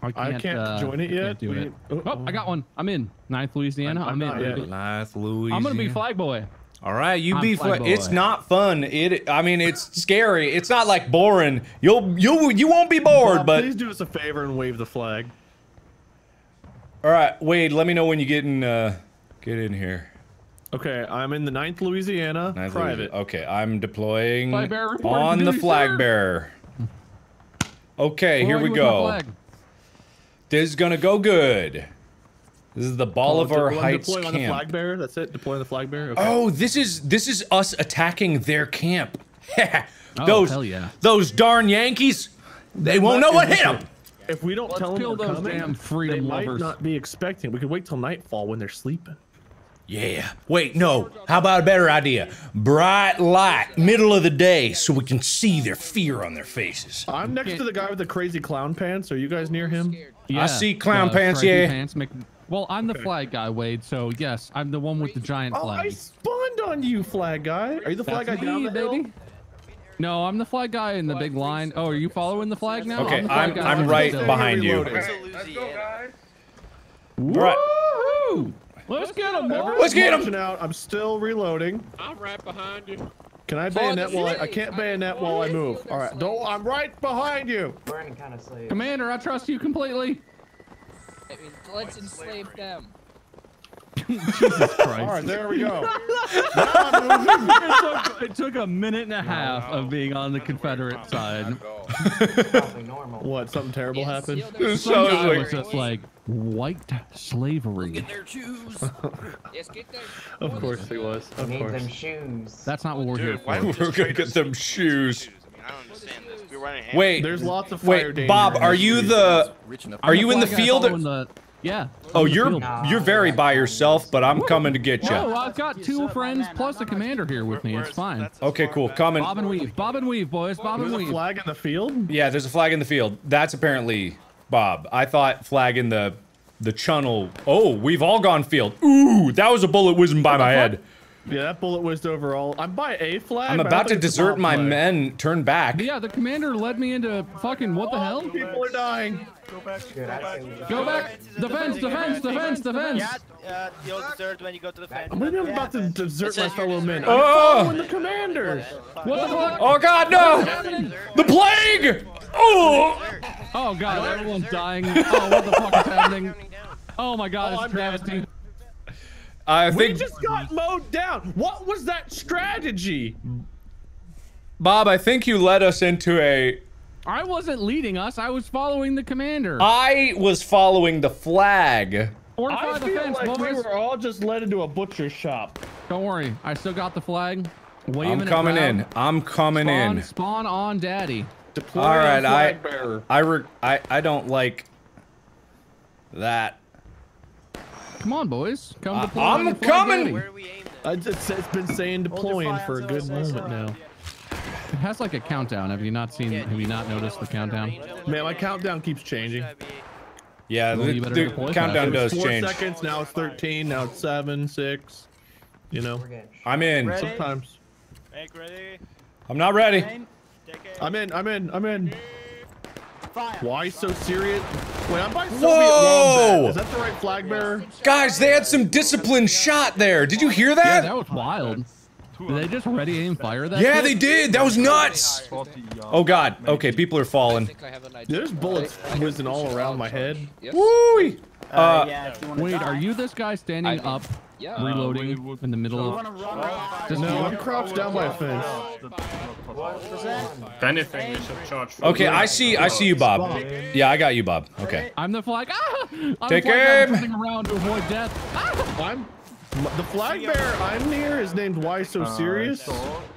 [SPEAKER 3] I can't
[SPEAKER 2] uh,
[SPEAKER 3] join it yet.
[SPEAKER 2] do
[SPEAKER 3] We-
[SPEAKER 2] it.
[SPEAKER 3] oh,
[SPEAKER 2] Oh, I got one. I'm in. Ninth Louisiana.
[SPEAKER 3] I'm-
[SPEAKER 2] I'm,
[SPEAKER 3] I'm
[SPEAKER 2] in.
[SPEAKER 1] Ninth Louisiana.
[SPEAKER 2] I'm gonna be flag boy.
[SPEAKER 1] All right, you
[SPEAKER 2] I'm
[SPEAKER 1] be
[SPEAKER 2] flag
[SPEAKER 1] flag. It's not fun. It. I mean, it's scary. It's not like boring. You'll you you won't be bored,
[SPEAKER 3] Bob,
[SPEAKER 1] but
[SPEAKER 3] please do us a favor and wave the flag.
[SPEAKER 1] all right, Wade. Let me know when you get in. Uh, get in here.
[SPEAKER 3] Okay, I'm in the 9th Louisiana
[SPEAKER 1] Ninth
[SPEAKER 3] private.
[SPEAKER 1] Louisiana. Okay, I'm deploying
[SPEAKER 2] Flag bearer reporting
[SPEAKER 1] on the flag bearer. Okay,
[SPEAKER 2] Where
[SPEAKER 1] here we
[SPEAKER 2] you with
[SPEAKER 1] go.
[SPEAKER 2] Flag?
[SPEAKER 1] This is gonna go good. This is the Bolivar
[SPEAKER 3] Oh, I'm
[SPEAKER 1] Heights
[SPEAKER 3] deploying on the
[SPEAKER 1] camp.
[SPEAKER 3] flag bearer. That's it. Deploying the flag bearer. Okay.
[SPEAKER 1] Oh, this is this is us attacking their camp.
[SPEAKER 2] Oh,
[SPEAKER 1] those
[SPEAKER 2] hell yeah.
[SPEAKER 1] those darn Yankees. They won't know what hit them.
[SPEAKER 3] If we don't
[SPEAKER 2] Let's
[SPEAKER 3] tell them
[SPEAKER 2] kill
[SPEAKER 3] we're
[SPEAKER 2] those
[SPEAKER 3] coming,
[SPEAKER 2] damn freedom
[SPEAKER 3] they might
[SPEAKER 2] lovers.
[SPEAKER 3] not be expecting. We could wait till nightfall when they're sleeping.
[SPEAKER 1] Yeah. Wait, no. How about a better idea? Bright light, middle of the day, so we can see their fear on their faces.
[SPEAKER 3] I'm next to the guy with the crazy clown pants. Are you guys near him?
[SPEAKER 2] Yeah, I
[SPEAKER 1] see clown pants, yeah.
[SPEAKER 2] Pants make, well, I'm the flag guy, Wade. So yes, I'm the one with the giant
[SPEAKER 3] oh,
[SPEAKER 2] flag.
[SPEAKER 3] Oh, I spawned on you, flag guy. Are you the flag
[SPEAKER 2] That's
[SPEAKER 3] guy down
[SPEAKER 2] me,
[SPEAKER 3] the hill?
[SPEAKER 2] baby. No, I'm the flag guy in the big line. Oh, are you following the flag now?
[SPEAKER 1] Okay,
[SPEAKER 2] the flag
[SPEAKER 1] I'm
[SPEAKER 2] guy
[SPEAKER 1] I'm
[SPEAKER 2] on the
[SPEAKER 1] right
[SPEAKER 2] hill.
[SPEAKER 1] behind you.
[SPEAKER 3] Reloading.
[SPEAKER 1] Right.
[SPEAKER 2] Woo! Let's get him, boy.
[SPEAKER 1] Let's get
[SPEAKER 3] Marching Out. I'm still reloading.
[SPEAKER 12] I'm right behind you.
[SPEAKER 3] Can I bayonet while I, I can't bayonet while I move? All right, don't. I'm right behind you.
[SPEAKER 2] Commander, I trust you completely.
[SPEAKER 12] I mean, let's enslave them.
[SPEAKER 2] Jesus Christ.
[SPEAKER 3] All right, there we go. now I'm
[SPEAKER 2] it, took, it took a minute and a half of being on the Confederate side.
[SPEAKER 3] What? Something terrible
[SPEAKER 12] Yeah,
[SPEAKER 3] happened?
[SPEAKER 12] seal their-
[SPEAKER 2] Some
[SPEAKER 1] So
[SPEAKER 2] guy
[SPEAKER 1] like-
[SPEAKER 2] was just like white slavery.
[SPEAKER 12] their shoes. yes, get their.
[SPEAKER 3] Of course he was. Of course.
[SPEAKER 13] shoes.
[SPEAKER 2] That's not what we're here
[SPEAKER 10] Dude, why
[SPEAKER 2] for.
[SPEAKER 10] don't
[SPEAKER 1] We're gonna get
[SPEAKER 10] trade
[SPEAKER 1] them shoes.
[SPEAKER 10] I mean, I don't understand this. We're running hand.
[SPEAKER 1] Wait,
[SPEAKER 3] There's lots of fire
[SPEAKER 1] wait,
[SPEAKER 3] danger
[SPEAKER 1] Bob, are you the? Are you in the
[SPEAKER 2] flag guy
[SPEAKER 1] field?
[SPEAKER 2] Following the- yeah.
[SPEAKER 1] Oh,
[SPEAKER 2] I'm in the
[SPEAKER 1] you're
[SPEAKER 2] field.
[SPEAKER 1] you're very by yourself, but I'm coming to get
[SPEAKER 2] Whoa,
[SPEAKER 1] you.
[SPEAKER 2] I've got two friends plus a commander here with me. It's fine.
[SPEAKER 1] Okay, cool. Coming.
[SPEAKER 2] Bob and weave. Bob and weave, boys. Bob and
[SPEAKER 3] There's a
[SPEAKER 2] weave.
[SPEAKER 3] flag in the field.
[SPEAKER 1] Yeah, there's a flag in the field. That's apparently Bob. I thought flag in the the channel. Oh, we've all gone field. Ooh, that was a bullet whizzing by my head.
[SPEAKER 3] Yeah, that bullet whizzed over all. I'm by a flag.
[SPEAKER 1] I'm about to
[SPEAKER 3] think it's a
[SPEAKER 1] desert my
[SPEAKER 3] flag.
[SPEAKER 1] men. Turn back.
[SPEAKER 2] Yeah, the commander led me into fucking what the hell?
[SPEAKER 3] People are dying.
[SPEAKER 11] Go back, go back.
[SPEAKER 2] Go back. Defense, defense, defense, defense.
[SPEAKER 11] uh, you'll desert when you go to the fence.
[SPEAKER 3] Maybe I'm about to desert my fellow men. I'm
[SPEAKER 1] Oh!
[SPEAKER 3] following the commanders.
[SPEAKER 2] What the fuck?
[SPEAKER 1] Oh God, no! The plague! Oh!
[SPEAKER 2] Oh god, everyone's dying. Oh, what the fuck is happening? Oh my god,
[SPEAKER 3] Oh,
[SPEAKER 2] it's
[SPEAKER 3] I'm
[SPEAKER 2] travesty.
[SPEAKER 1] I think We
[SPEAKER 3] just got mowed down. What was that strategy?
[SPEAKER 1] Bob. I think you led us into a.
[SPEAKER 2] I wasn't leading us. I was following the commander.
[SPEAKER 1] I was following the flag.
[SPEAKER 2] Fortify
[SPEAKER 3] I
[SPEAKER 2] the
[SPEAKER 3] feel
[SPEAKER 2] fence,
[SPEAKER 3] like we were all just led into a butcher shop.
[SPEAKER 2] Don't worry, I still got the flag. Waving
[SPEAKER 1] I'm coming in. I'm coming
[SPEAKER 2] Spawn,
[SPEAKER 1] in.
[SPEAKER 2] spawn on, daddy.
[SPEAKER 3] Deploy
[SPEAKER 1] All right,
[SPEAKER 3] a
[SPEAKER 1] I-
[SPEAKER 3] flag bearer.
[SPEAKER 1] I re- I I don't like that.
[SPEAKER 2] Come on, boys. Come
[SPEAKER 1] I-
[SPEAKER 2] deploy
[SPEAKER 1] I'm
[SPEAKER 2] on the flag
[SPEAKER 1] coming.
[SPEAKER 10] Where are we aimed at?
[SPEAKER 3] I- It's, it's been saying deploying for a good moment now.
[SPEAKER 2] It has like a countdown. Have you not seen? Have you not noticed the countdown?
[SPEAKER 3] Man, my countdown keeps changing.
[SPEAKER 1] Yeah,
[SPEAKER 2] Well,
[SPEAKER 1] the, the countdown does
[SPEAKER 3] was four
[SPEAKER 1] change.
[SPEAKER 3] seconds, now it's 13, now it's 7, 6. You know,
[SPEAKER 1] I'm in.
[SPEAKER 11] Ready?
[SPEAKER 3] sometimes.
[SPEAKER 11] Make ready.
[SPEAKER 1] I'm not ready.
[SPEAKER 11] Aim. Take it.
[SPEAKER 3] I'm in, I'm in, I'm in.
[SPEAKER 9] Fire.
[SPEAKER 3] Why so serious? Wait, I'm by Soviet
[SPEAKER 1] Whoa!
[SPEAKER 3] Wombat. Is that the right flag bearer?
[SPEAKER 1] Guys, they had some disciplined shot there. Did you hear that?
[SPEAKER 2] Yeah,
[SPEAKER 1] that?
[SPEAKER 2] that was wild. Did they just ready aim fire that?
[SPEAKER 1] Yeah,
[SPEAKER 2] shit?
[SPEAKER 1] they did. That was nuts. Oh God. Okay, people are falling.
[SPEAKER 12] think I have an idea.
[SPEAKER 3] There's bullets whizzing all around my head.
[SPEAKER 12] Yes.
[SPEAKER 1] Woo!
[SPEAKER 9] Uh,
[SPEAKER 1] Uh,
[SPEAKER 9] yeah, if you wanna
[SPEAKER 2] Wait,
[SPEAKER 9] die.
[SPEAKER 2] are you this guy standing up,
[SPEAKER 12] Yeah.
[SPEAKER 2] reloading in the middle of?
[SPEAKER 9] wanna?
[SPEAKER 2] Just
[SPEAKER 3] No. I'm crouched down by a fence.
[SPEAKER 14] If anything, we should charge for
[SPEAKER 1] Okay, I see. I see you, Bob. Yeah, I got you, Bob. Okay.
[SPEAKER 2] I'm the flag. Ah! I'm
[SPEAKER 1] Take
[SPEAKER 2] the flag guy
[SPEAKER 1] aim.
[SPEAKER 2] running around to avoid death. Ah!
[SPEAKER 3] I'm the flag uh, bearer I'm near is named Why So Serious?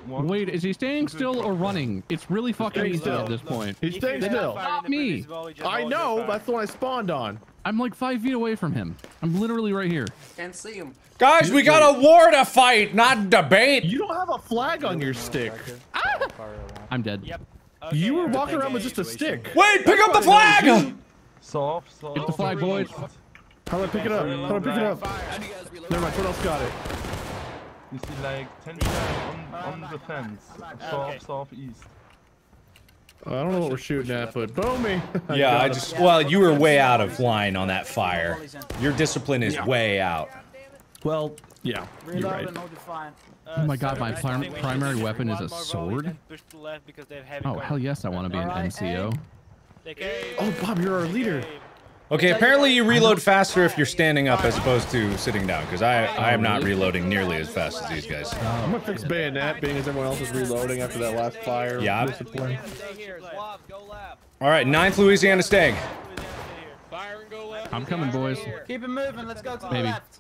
[SPEAKER 2] Wait, is he staying still or running? It's really fucking easy
[SPEAKER 3] still.
[SPEAKER 2] at this point.
[SPEAKER 3] He's staying still.
[SPEAKER 12] Not
[SPEAKER 2] me.
[SPEAKER 3] I know, that's the one I spawned on.
[SPEAKER 2] I'm like five feet away from him. I'm literally right here.
[SPEAKER 13] Can't see him.
[SPEAKER 1] Guys, we got a war to fight, not debate.
[SPEAKER 3] You don't have a flag on your stick. Ah!
[SPEAKER 2] I'm dead.
[SPEAKER 11] Yep.
[SPEAKER 3] You were walking around with just a stick.
[SPEAKER 1] Wait, pick up the flag.
[SPEAKER 14] Soft, soft.
[SPEAKER 2] Get the flag, boys.
[SPEAKER 3] How do I pick it up? How do I pick it up? Never mind, someone else got it.
[SPEAKER 14] You see like 10 on, on the fence. South, southeast.
[SPEAKER 3] Uh, I don't know what we're shooting at, but boom me.
[SPEAKER 1] Yeah, I just well, you were way out of line on that fire. Your discipline is way out.
[SPEAKER 3] Well, yeah, you're right.
[SPEAKER 2] Oh my god, my prim- primary weapon is a sword? Oh, hell yes, I want to be an NCO.
[SPEAKER 3] Oh, Bob, you're our leader.
[SPEAKER 1] Okay, apparently you reload faster if you're standing up as opposed to sitting down, because I I am not reloading nearly as fast as these guys.
[SPEAKER 3] I'm gonna fix bayonet, being as everyone else is reloading after that last fire.
[SPEAKER 1] Yeah.
[SPEAKER 3] Discipline.
[SPEAKER 1] All right, 9th Louisiana staying.
[SPEAKER 2] I'm coming, boys.
[SPEAKER 13] Keep it moving. Let's go to the
[SPEAKER 2] Maybe.
[SPEAKER 13] left.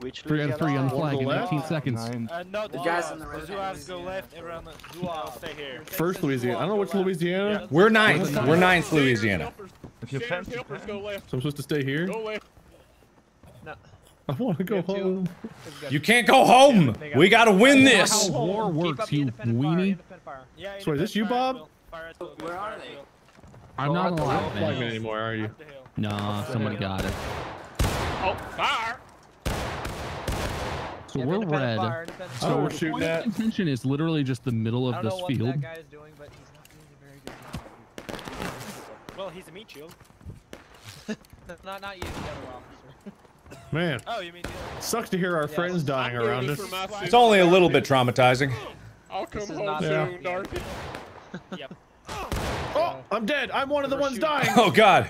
[SPEAKER 15] Which
[SPEAKER 2] Three on three on the flag in
[SPEAKER 3] left?
[SPEAKER 2] 18 seconds.
[SPEAKER 14] Nine.
[SPEAKER 16] Uh, no, the
[SPEAKER 13] guys
[SPEAKER 16] Zouaves.
[SPEAKER 13] on the
[SPEAKER 16] The
[SPEAKER 13] right
[SPEAKER 16] Zouaves go left, everyone the Zouaves stay here.
[SPEAKER 3] First Louisiana. I don't know which Louisiana.
[SPEAKER 1] We're 9th. We're 9th Louisiana.
[SPEAKER 14] If you're fancy,
[SPEAKER 3] So I'm supposed to stay here. I want to go home.
[SPEAKER 1] You can't go home. We gotta win
[SPEAKER 2] How
[SPEAKER 1] this.
[SPEAKER 2] war works, you weenie.
[SPEAKER 16] Yeah,
[SPEAKER 3] So is this you, Bob?
[SPEAKER 13] Where are they?
[SPEAKER 2] I'm not
[SPEAKER 3] You're
[SPEAKER 2] alive,
[SPEAKER 3] flying
[SPEAKER 2] man.
[SPEAKER 3] anymore, are you?
[SPEAKER 2] Nah, somebody got it.
[SPEAKER 14] Oh, fire!
[SPEAKER 2] So
[SPEAKER 13] Yeah,
[SPEAKER 2] we're red.
[SPEAKER 13] fire, independent
[SPEAKER 3] I don't know
[SPEAKER 13] fire.
[SPEAKER 3] what we're shooting
[SPEAKER 2] point of
[SPEAKER 3] at.
[SPEAKER 2] contention is literally just the middle of this field.
[SPEAKER 13] that guy is doing, but he's not doing a very good job.
[SPEAKER 16] Well, he's a meat shield.
[SPEAKER 13] Not, not you, the other officer.
[SPEAKER 3] Man,
[SPEAKER 16] Oh, you mean
[SPEAKER 3] sucks to hear our friends dying around us.
[SPEAKER 1] It's only a little bit traumatizing.
[SPEAKER 14] I'll come home
[SPEAKER 13] not
[SPEAKER 3] Yeah.
[SPEAKER 14] soon, Dorothy.
[SPEAKER 16] Yep.
[SPEAKER 3] Oh, I'm dead. I'm one of the ones dying.
[SPEAKER 1] Oh God.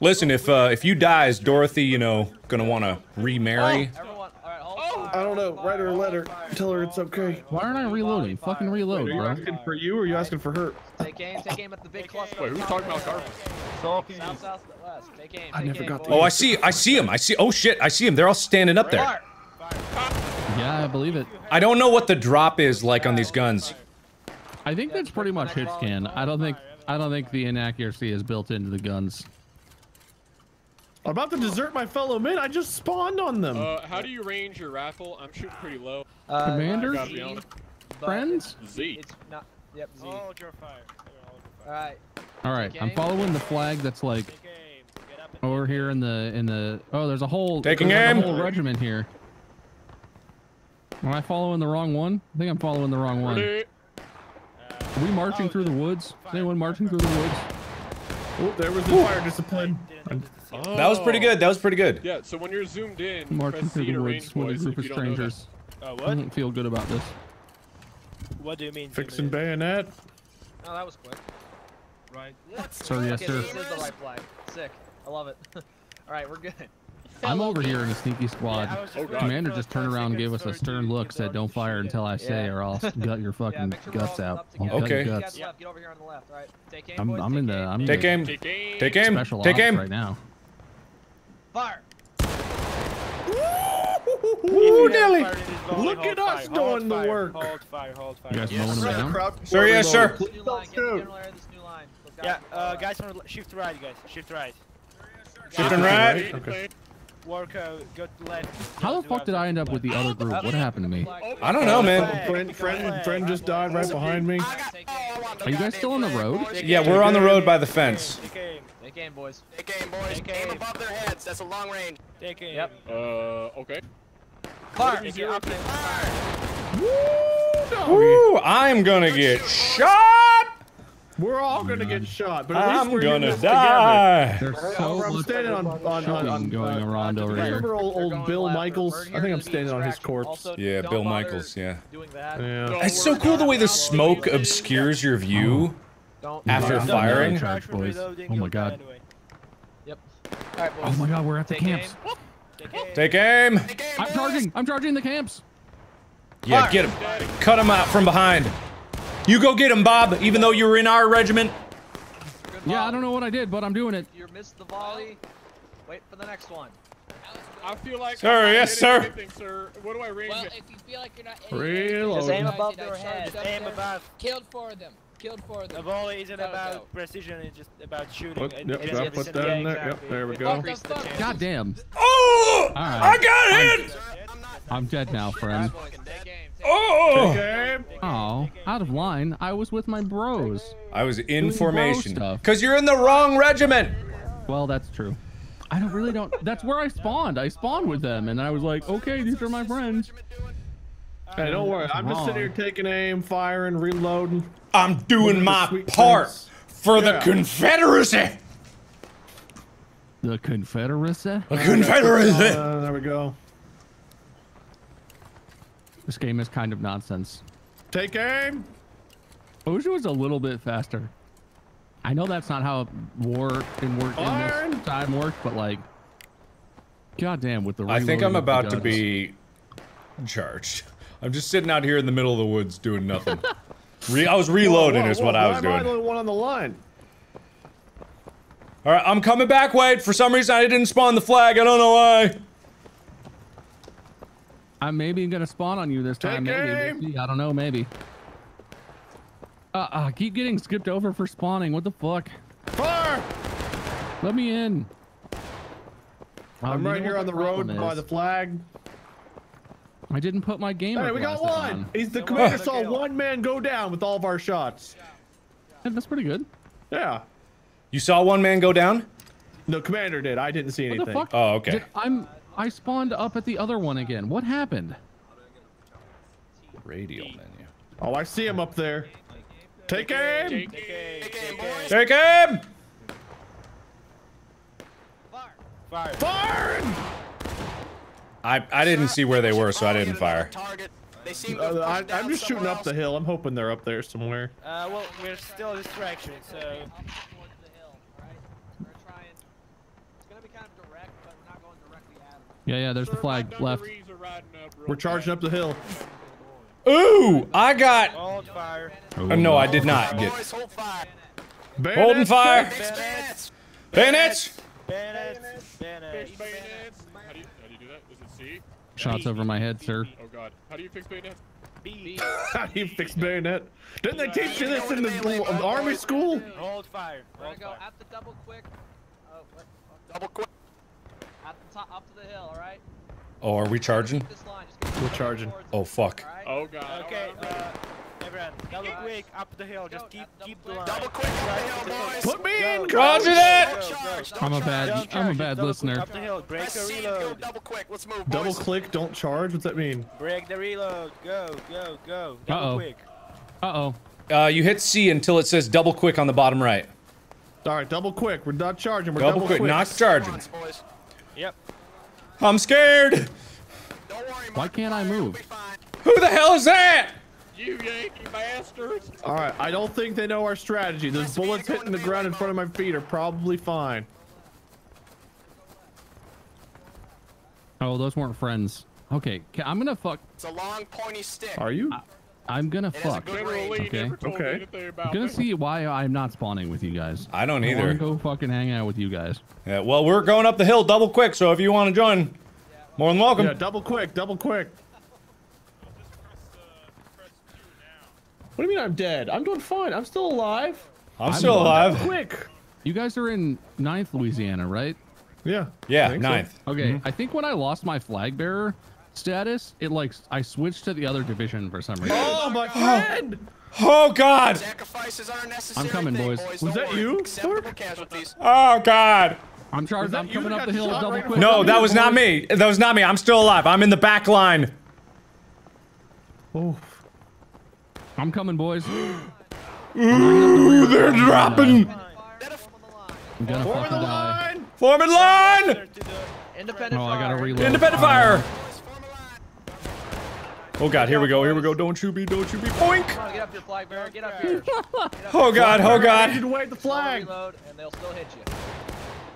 [SPEAKER 1] Listen, if uh, if you die, is Dorothy, you know, gonna want to remarry?
[SPEAKER 13] Everyone, alright, hold fire.
[SPEAKER 3] I don't know. Write her a letter. Tell her it's okay.
[SPEAKER 2] Why aren't I reloading? Fucking reload,
[SPEAKER 3] Are you
[SPEAKER 2] bro.
[SPEAKER 3] asking for you or are you asking for her?
[SPEAKER 13] Take aim, take aim at the big cluster.
[SPEAKER 14] Wait, who's talking about carbon? Southeast.
[SPEAKER 13] South, south, west. Take aim,
[SPEAKER 3] I never
[SPEAKER 13] aim,
[SPEAKER 3] got the-
[SPEAKER 1] Oh, I see. I see him. I see. Oh shit! I see him. They're all standing up there.
[SPEAKER 2] Yeah, I believe it.
[SPEAKER 1] I don't know what the drop is like on these guns.
[SPEAKER 2] I think that's pretty much hit scan. I don't think I don't think the inaccuracy is built into the guns.
[SPEAKER 3] I'm about to desert my fellow men. I just spawned on them.
[SPEAKER 14] Uh, how do you range your rifle? I'm shooting pretty low.
[SPEAKER 13] Uh,
[SPEAKER 2] Commander?
[SPEAKER 13] Z,
[SPEAKER 14] honest.
[SPEAKER 13] but
[SPEAKER 2] Friends?
[SPEAKER 14] Z.
[SPEAKER 13] It's not. Yep, Z.
[SPEAKER 16] Hold your fire. Hold your fire.
[SPEAKER 13] Alright.
[SPEAKER 2] All right, I'm following the flag that's like
[SPEAKER 16] Take aim. Get up and
[SPEAKER 2] over here in the in the. Oh, there's a whole.
[SPEAKER 1] Taking
[SPEAKER 2] there's
[SPEAKER 1] aim.
[SPEAKER 2] a whole regiment here. Am I following the wrong one? I think I'm following the wrong one. Are we marching through the woods? Is anyone marching through the woods?
[SPEAKER 3] Oh, there was the fire discipline.
[SPEAKER 1] That was pretty good. That was pretty good.
[SPEAKER 14] Yeah, so when you're zoomed in,
[SPEAKER 2] Marching through the woods with a group of
[SPEAKER 14] you don't know that.
[SPEAKER 2] strangers.
[SPEAKER 16] Uh,
[SPEAKER 2] I
[SPEAKER 16] what?
[SPEAKER 2] don't feel good about this.
[SPEAKER 16] What do you mean?
[SPEAKER 3] Fixing
[SPEAKER 16] Jimmy?
[SPEAKER 3] bayonet.
[SPEAKER 13] Oh, that was quick.
[SPEAKER 16] Right.
[SPEAKER 2] Sir, yes,
[SPEAKER 13] Okay,
[SPEAKER 2] sir.
[SPEAKER 13] This is the right flag. Sick. I love it. Alright, we're good.
[SPEAKER 2] I'm over here in a sneaky squad.
[SPEAKER 16] I was just
[SPEAKER 14] Oh.
[SPEAKER 2] Commander just turned around and gave us a stern look, said, "Don't fire until I say,
[SPEAKER 13] Yeah.
[SPEAKER 2] or I'll gut your fucking
[SPEAKER 13] make sure
[SPEAKER 2] guts out." I'll
[SPEAKER 1] okay.
[SPEAKER 2] Guts.
[SPEAKER 13] Yep. Get over here on the left, right? Take aim,
[SPEAKER 2] I'm. I'm
[SPEAKER 13] take
[SPEAKER 2] in the- I'm in
[SPEAKER 1] Take aim.
[SPEAKER 14] Take aim.
[SPEAKER 1] Take aim.
[SPEAKER 2] Special
[SPEAKER 1] Take aim.
[SPEAKER 2] right now.
[SPEAKER 13] Fire.
[SPEAKER 1] Ooh, Nelly.
[SPEAKER 3] Look at us doing the work.
[SPEAKER 16] Hold fire, hold fire.
[SPEAKER 2] You guys mowing them down?
[SPEAKER 1] Sir, yes, sir.
[SPEAKER 13] New line. Get the general area of this new line. Those guys
[SPEAKER 16] Yeah, uh, guys, shift right, guys. Shift right.
[SPEAKER 1] Shift and right.
[SPEAKER 3] Okay.
[SPEAKER 16] Work, go left.
[SPEAKER 2] How the fuck did I end up with the other group? What happened to me?
[SPEAKER 1] I don't know, man.
[SPEAKER 3] Friend, friend, friend just died right behind me.
[SPEAKER 2] Are you guys still on the road?
[SPEAKER 1] Yeah, we're on the road by the fence.
[SPEAKER 16] Take aim.
[SPEAKER 13] Boys.
[SPEAKER 10] Take aim, boys.
[SPEAKER 16] Take
[SPEAKER 10] Aim
[SPEAKER 16] aim.
[SPEAKER 10] above their heads. That's a long range.
[SPEAKER 16] Take aim.
[SPEAKER 13] Yep.
[SPEAKER 14] Uh, okay.
[SPEAKER 13] Fire.
[SPEAKER 16] Take up and fire.
[SPEAKER 1] I'm gonna get shot.
[SPEAKER 3] We're all gonna get shot, but at least
[SPEAKER 1] I'm
[SPEAKER 3] we're in
[SPEAKER 1] gonna
[SPEAKER 3] this
[SPEAKER 1] die.
[SPEAKER 2] There's
[SPEAKER 3] Together.
[SPEAKER 2] so
[SPEAKER 3] I'm
[SPEAKER 2] much
[SPEAKER 3] standing on on on,
[SPEAKER 2] shooting
[SPEAKER 3] on
[SPEAKER 2] going
[SPEAKER 3] uh,
[SPEAKER 2] around over here.
[SPEAKER 3] Remember old,
[SPEAKER 13] They're
[SPEAKER 3] old
[SPEAKER 13] going
[SPEAKER 3] Bill
[SPEAKER 13] left.
[SPEAKER 3] Michaels?
[SPEAKER 13] We're
[SPEAKER 3] I
[SPEAKER 13] here
[SPEAKER 3] think
[SPEAKER 13] to
[SPEAKER 3] I'm
[SPEAKER 13] be
[SPEAKER 3] standing on his
[SPEAKER 13] distraction.
[SPEAKER 3] corpse.
[SPEAKER 13] Also,
[SPEAKER 1] Yeah,
[SPEAKER 13] don't
[SPEAKER 1] Bill
[SPEAKER 13] bother
[SPEAKER 1] Michaels. Yeah.
[SPEAKER 13] Doing that.
[SPEAKER 3] Yeah.
[SPEAKER 1] It's so cool the way the smoke obscures your view.
[SPEAKER 13] Don't.
[SPEAKER 1] After
[SPEAKER 13] Don't-
[SPEAKER 1] firing?
[SPEAKER 2] Charge, boys. Oh my god.
[SPEAKER 13] Yep. Alright, boys.
[SPEAKER 2] Oh my god, we're at the
[SPEAKER 13] Take
[SPEAKER 2] camps.
[SPEAKER 13] aim.
[SPEAKER 16] Take aim.
[SPEAKER 1] Take aim.
[SPEAKER 10] Take aim,
[SPEAKER 2] I'm
[SPEAKER 10] boys.
[SPEAKER 2] charging. I'm charging the camps.
[SPEAKER 1] Yeah, get him. Cut him out from behind. You go get him, Bob. Even though you were in our regiment.
[SPEAKER 2] Yeah, I don't know what I did, but I'm doing it.
[SPEAKER 13] You missed the volley. Wait for the next one.
[SPEAKER 14] I feel like.
[SPEAKER 1] Sir,
[SPEAKER 14] I'm not
[SPEAKER 1] yes, sir.
[SPEAKER 14] anything, sir. What do I range
[SPEAKER 12] Well,
[SPEAKER 14] it?
[SPEAKER 12] if you feel like you're not
[SPEAKER 3] Reload.
[SPEAKER 13] Just aim
[SPEAKER 12] Guys,
[SPEAKER 13] above
[SPEAKER 12] you
[SPEAKER 13] their
[SPEAKER 12] charge
[SPEAKER 13] head.
[SPEAKER 16] Aim above.
[SPEAKER 12] Killed four of them. Killed four of
[SPEAKER 16] The
[SPEAKER 12] them.
[SPEAKER 16] volley isn't about
[SPEAKER 12] go.
[SPEAKER 16] precision, it's just about shooting.
[SPEAKER 3] Put- yep,
[SPEAKER 16] and
[SPEAKER 3] yep,
[SPEAKER 16] it's
[SPEAKER 3] put that in there. Yep, there we go.
[SPEAKER 16] increases the
[SPEAKER 12] What the fuck?
[SPEAKER 16] chances.
[SPEAKER 2] God damn.
[SPEAKER 1] Oh!
[SPEAKER 2] All right.
[SPEAKER 1] I got hit.
[SPEAKER 2] I'm dead now, friend.
[SPEAKER 13] Take aim. Take
[SPEAKER 1] Oh!
[SPEAKER 3] Okay.
[SPEAKER 2] Oh, out of line. I was with my bros.
[SPEAKER 1] I was in
[SPEAKER 2] Doing
[SPEAKER 1] formation. Cause you're in the wrong regiment.
[SPEAKER 2] Well, that's true. I don't really don't. That's where I spawned. I spawned with them, and I was like, okay, these are my friends.
[SPEAKER 3] Hey, don't worry. I'm just sitting here taking aim, firing, reloading.
[SPEAKER 1] I'm doing
[SPEAKER 3] Looking at the
[SPEAKER 1] my part
[SPEAKER 3] things.
[SPEAKER 1] for the Confederacy.
[SPEAKER 2] The Confederacy.
[SPEAKER 1] The Confederacy.
[SPEAKER 3] Uh, there we go.
[SPEAKER 2] This game is kind of nonsense.
[SPEAKER 3] Take aim.
[SPEAKER 2] I wish was a little bit faster. I know that's not how war in work in
[SPEAKER 3] Iron.
[SPEAKER 2] this time works, but like, goddamn, with the
[SPEAKER 1] I think I'm
[SPEAKER 2] reloading of the
[SPEAKER 1] about to be charged. I'm just sitting out here in the middle of the woods doing nothing. Re- I was reloading,
[SPEAKER 3] Whoa,
[SPEAKER 1] is
[SPEAKER 3] whoa,
[SPEAKER 1] what I
[SPEAKER 3] why
[SPEAKER 1] was
[SPEAKER 3] am I
[SPEAKER 1] doing.
[SPEAKER 3] the one on the line?
[SPEAKER 1] All right, I'm coming back. Wait, for some reason I didn't spawn the flag. I don't know why.
[SPEAKER 2] I'm maybe gonna spawn on you this time.
[SPEAKER 3] Take
[SPEAKER 2] maybe. We'll see. I don't know. Maybe. Uh, uh, keep getting skipped over for spawning. What the fuck?
[SPEAKER 3] Fire!
[SPEAKER 2] Let me in.
[SPEAKER 3] I'm
[SPEAKER 2] you
[SPEAKER 3] right here on the
[SPEAKER 2] problem
[SPEAKER 3] road by the flag.
[SPEAKER 2] I didn't put my game.
[SPEAKER 3] Hey, we got one. He's the commander saw one man go down with all of our shots.
[SPEAKER 2] That's pretty good.
[SPEAKER 3] Yeah.
[SPEAKER 1] You saw one man go down?
[SPEAKER 3] No, commander did. I didn't see
[SPEAKER 2] What
[SPEAKER 3] anything.
[SPEAKER 2] the fuck?
[SPEAKER 1] Oh, okay.
[SPEAKER 2] Did- I'm. I spawned up at the other one again. What happened?
[SPEAKER 1] Radio menu.
[SPEAKER 3] Oh, I see him up there. Take aim.
[SPEAKER 1] Take aim take aim
[SPEAKER 10] Fire.
[SPEAKER 3] Fire!
[SPEAKER 1] I I didn't see where they were, so I didn't fire.
[SPEAKER 10] Target. They seem
[SPEAKER 3] Uh, I, I'm just shooting
[SPEAKER 10] somewhere
[SPEAKER 3] up the hill. I'm hoping they're up there somewhere.
[SPEAKER 10] Uh, well, we're still a distraction, so.
[SPEAKER 13] Towards the hill, right? We're trying. It's gonna be kind of direct, but we're not going directly at them.
[SPEAKER 2] Yeah, yeah. There's the flag left.
[SPEAKER 14] Dungarees are riding up real
[SPEAKER 3] We're charging up the hill.
[SPEAKER 1] Ooh, I got.
[SPEAKER 10] Hold fire.
[SPEAKER 1] Oh, oh, no, I did not get.
[SPEAKER 10] Boys, hold fire.
[SPEAKER 1] Holding fire.
[SPEAKER 10] Bayonets.
[SPEAKER 1] Bayonets.
[SPEAKER 10] Bayonets. Bayonets.
[SPEAKER 14] How do you, do you do it C?
[SPEAKER 2] Shots over my head, sir.
[SPEAKER 14] Oh god. How do you fix bayonets?
[SPEAKER 3] How do you fix bayonet? Didn't they teach you this in the army school?
[SPEAKER 10] Hold fire.
[SPEAKER 13] We're
[SPEAKER 10] Hold
[SPEAKER 13] gonna go
[SPEAKER 10] fire.
[SPEAKER 13] at the double quick. Oh, Oh, what? fuck.
[SPEAKER 10] Double quick.
[SPEAKER 13] At the top, up to the hill, all right?
[SPEAKER 1] Oh, are we charging?
[SPEAKER 13] This line, just go
[SPEAKER 3] We're charging.
[SPEAKER 1] Oh, fuck.
[SPEAKER 13] all right?
[SPEAKER 14] Oh god.
[SPEAKER 10] Okay, uh, everyone, double quick up the hill. Just keep keep the line.
[SPEAKER 13] Double
[SPEAKER 10] quick up the hill, boys.
[SPEAKER 3] Put me in,
[SPEAKER 1] Roger
[SPEAKER 3] coach.
[SPEAKER 1] that!
[SPEAKER 2] I'm a bad. I'm a bad listener.
[SPEAKER 10] Up the hill. Break the reload. Double quick. Let's move, boys.
[SPEAKER 3] Double click, don't charge. What's that mean?
[SPEAKER 10] Break the reload. Go, go, go. Double
[SPEAKER 2] Uh-oh.
[SPEAKER 10] quick.
[SPEAKER 2] Uh oh.
[SPEAKER 1] Uh, you hit C until it says double quick on the bottom right.
[SPEAKER 3] All right, double quick. We're not charging. We're
[SPEAKER 1] Double,
[SPEAKER 3] double,
[SPEAKER 1] quick,
[SPEAKER 3] quick.
[SPEAKER 1] not charging.
[SPEAKER 10] Once, boys. Yep.
[SPEAKER 1] I'm scared.
[SPEAKER 10] Don't worry.
[SPEAKER 2] Why can't I move?
[SPEAKER 1] Who the hell is that?
[SPEAKER 14] You Yankee bastards!
[SPEAKER 3] All right, I don't think they know our strategy. Those bullets hitting the ground in front of my feet are probably fine.
[SPEAKER 2] Oh, those weren't friends. Okay, I'm gonna fuck.
[SPEAKER 10] It's a long pointy stick.
[SPEAKER 3] Are you?
[SPEAKER 2] I'm gonna
[SPEAKER 10] has a
[SPEAKER 2] fuck.
[SPEAKER 10] good
[SPEAKER 14] General Lee
[SPEAKER 2] Okay.
[SPEAKER 14] never told
[SPEAKER 3] Okay.
[SPEAKER 14] anything about
[SPEAKER 2] I'm gonna
[SPEAKER 14] me.
[SPEAKER 2] see why I'm not spawning with you guys.
[SPEAKER 1] I don't
[SPEAKER 2] I wanna
[SPEAKER 1] either.
[SPEAKER 2] go fucking hang out with you guys.
[SPEAKER 1] Yeah, well, we're going up the hill double quick, so if you want to join, more than welcome.
[SPEAKER 3] Yeah, double quick, double quick. What do you mean I'm dead? I'm doing fine. I'm still alive.
[SPEAKER 1] I'm
[SPEAKER 2] I'm
[SPEAKER 1] still
[SPEAKER 2] going
[SPEAKER 1] alive.
[SPEAKER 3] Quick.
[SPEAKER 2] You guys are in Ninth Louisiana, right?
[SPEAKER 3] Yeah.
[SPEAKER 1] Yeah,
[SPEAKER 3] think so.
[SPEAKER 1] ninth.
[SPEAKER 2] Okay, mm-hmm. I think when I lost my flag bearer status, it like I switched to the other division for some reason.
[SPEAKER 3] Oh my oh. friend.
[SPEAKER 1] Oh God!
[SPEAKER 10] Sacrifices are necessary
[SPEAKER 2] I'm coming,
[SPEAKER 10] thing,
[SPEAKER 2] boys.
[SPEAKER 10] boys.
[SPEAKER 3] Was that
[SPEAKER 10] worry.
[SPEAKER 3] you,
[SPEAKER 10] Acceptable
[SPEAKER 3] Torque?
[SPEAKER 10] casualties.
[SPEAKER 1] Oh God!
[SPEAKER 2] I'm charged.
[SPEAKER 3] Was that
[SPEAKER 2] I'm coming up the hill
[SPEAKER 3] shot
[SPEAKER 2] double
[SPEAKER 3] right
[SPEAKER 2] quick.
[SPEAKER 1] No, that
[SPEAKER 3] here,
[SPEAKER 1] was not me. That was not me. I'm still alive. I'm in the back line.
[SPEAKER 3] Oh.
[SPEAKER 2] I'm coming, boys.
[SPEAKER 1] Ooh, they're dropping.
[SPEAKER 2] I'm gonna
[SPEAKER 3] Form
[SPEAKER 2] fucking
[SPEAKER 3] the
[SPEAKER 2] die.
[SPEAKER 3] line.
[SPEAKER 1] Form in line.
[SPEAKER 13] Independent
[SPEAKER 2] Oh, I gotta reload.
[SPEAKER 1] Independent
[SPEAKER 2] Oh,
[SPEAKER 1] fire. Oh God, here we go. Here we go. Don't you be. Don't you be. Boink.
[SPEAKER 13] Come on, get up here, flag bearer. Get up here. Get up
[SPEAKER 1] Oh God. Oh God.
[SPEAKER 3] you to wave the flag.
[SPEAKER 13] Reload, and they'll still hit you.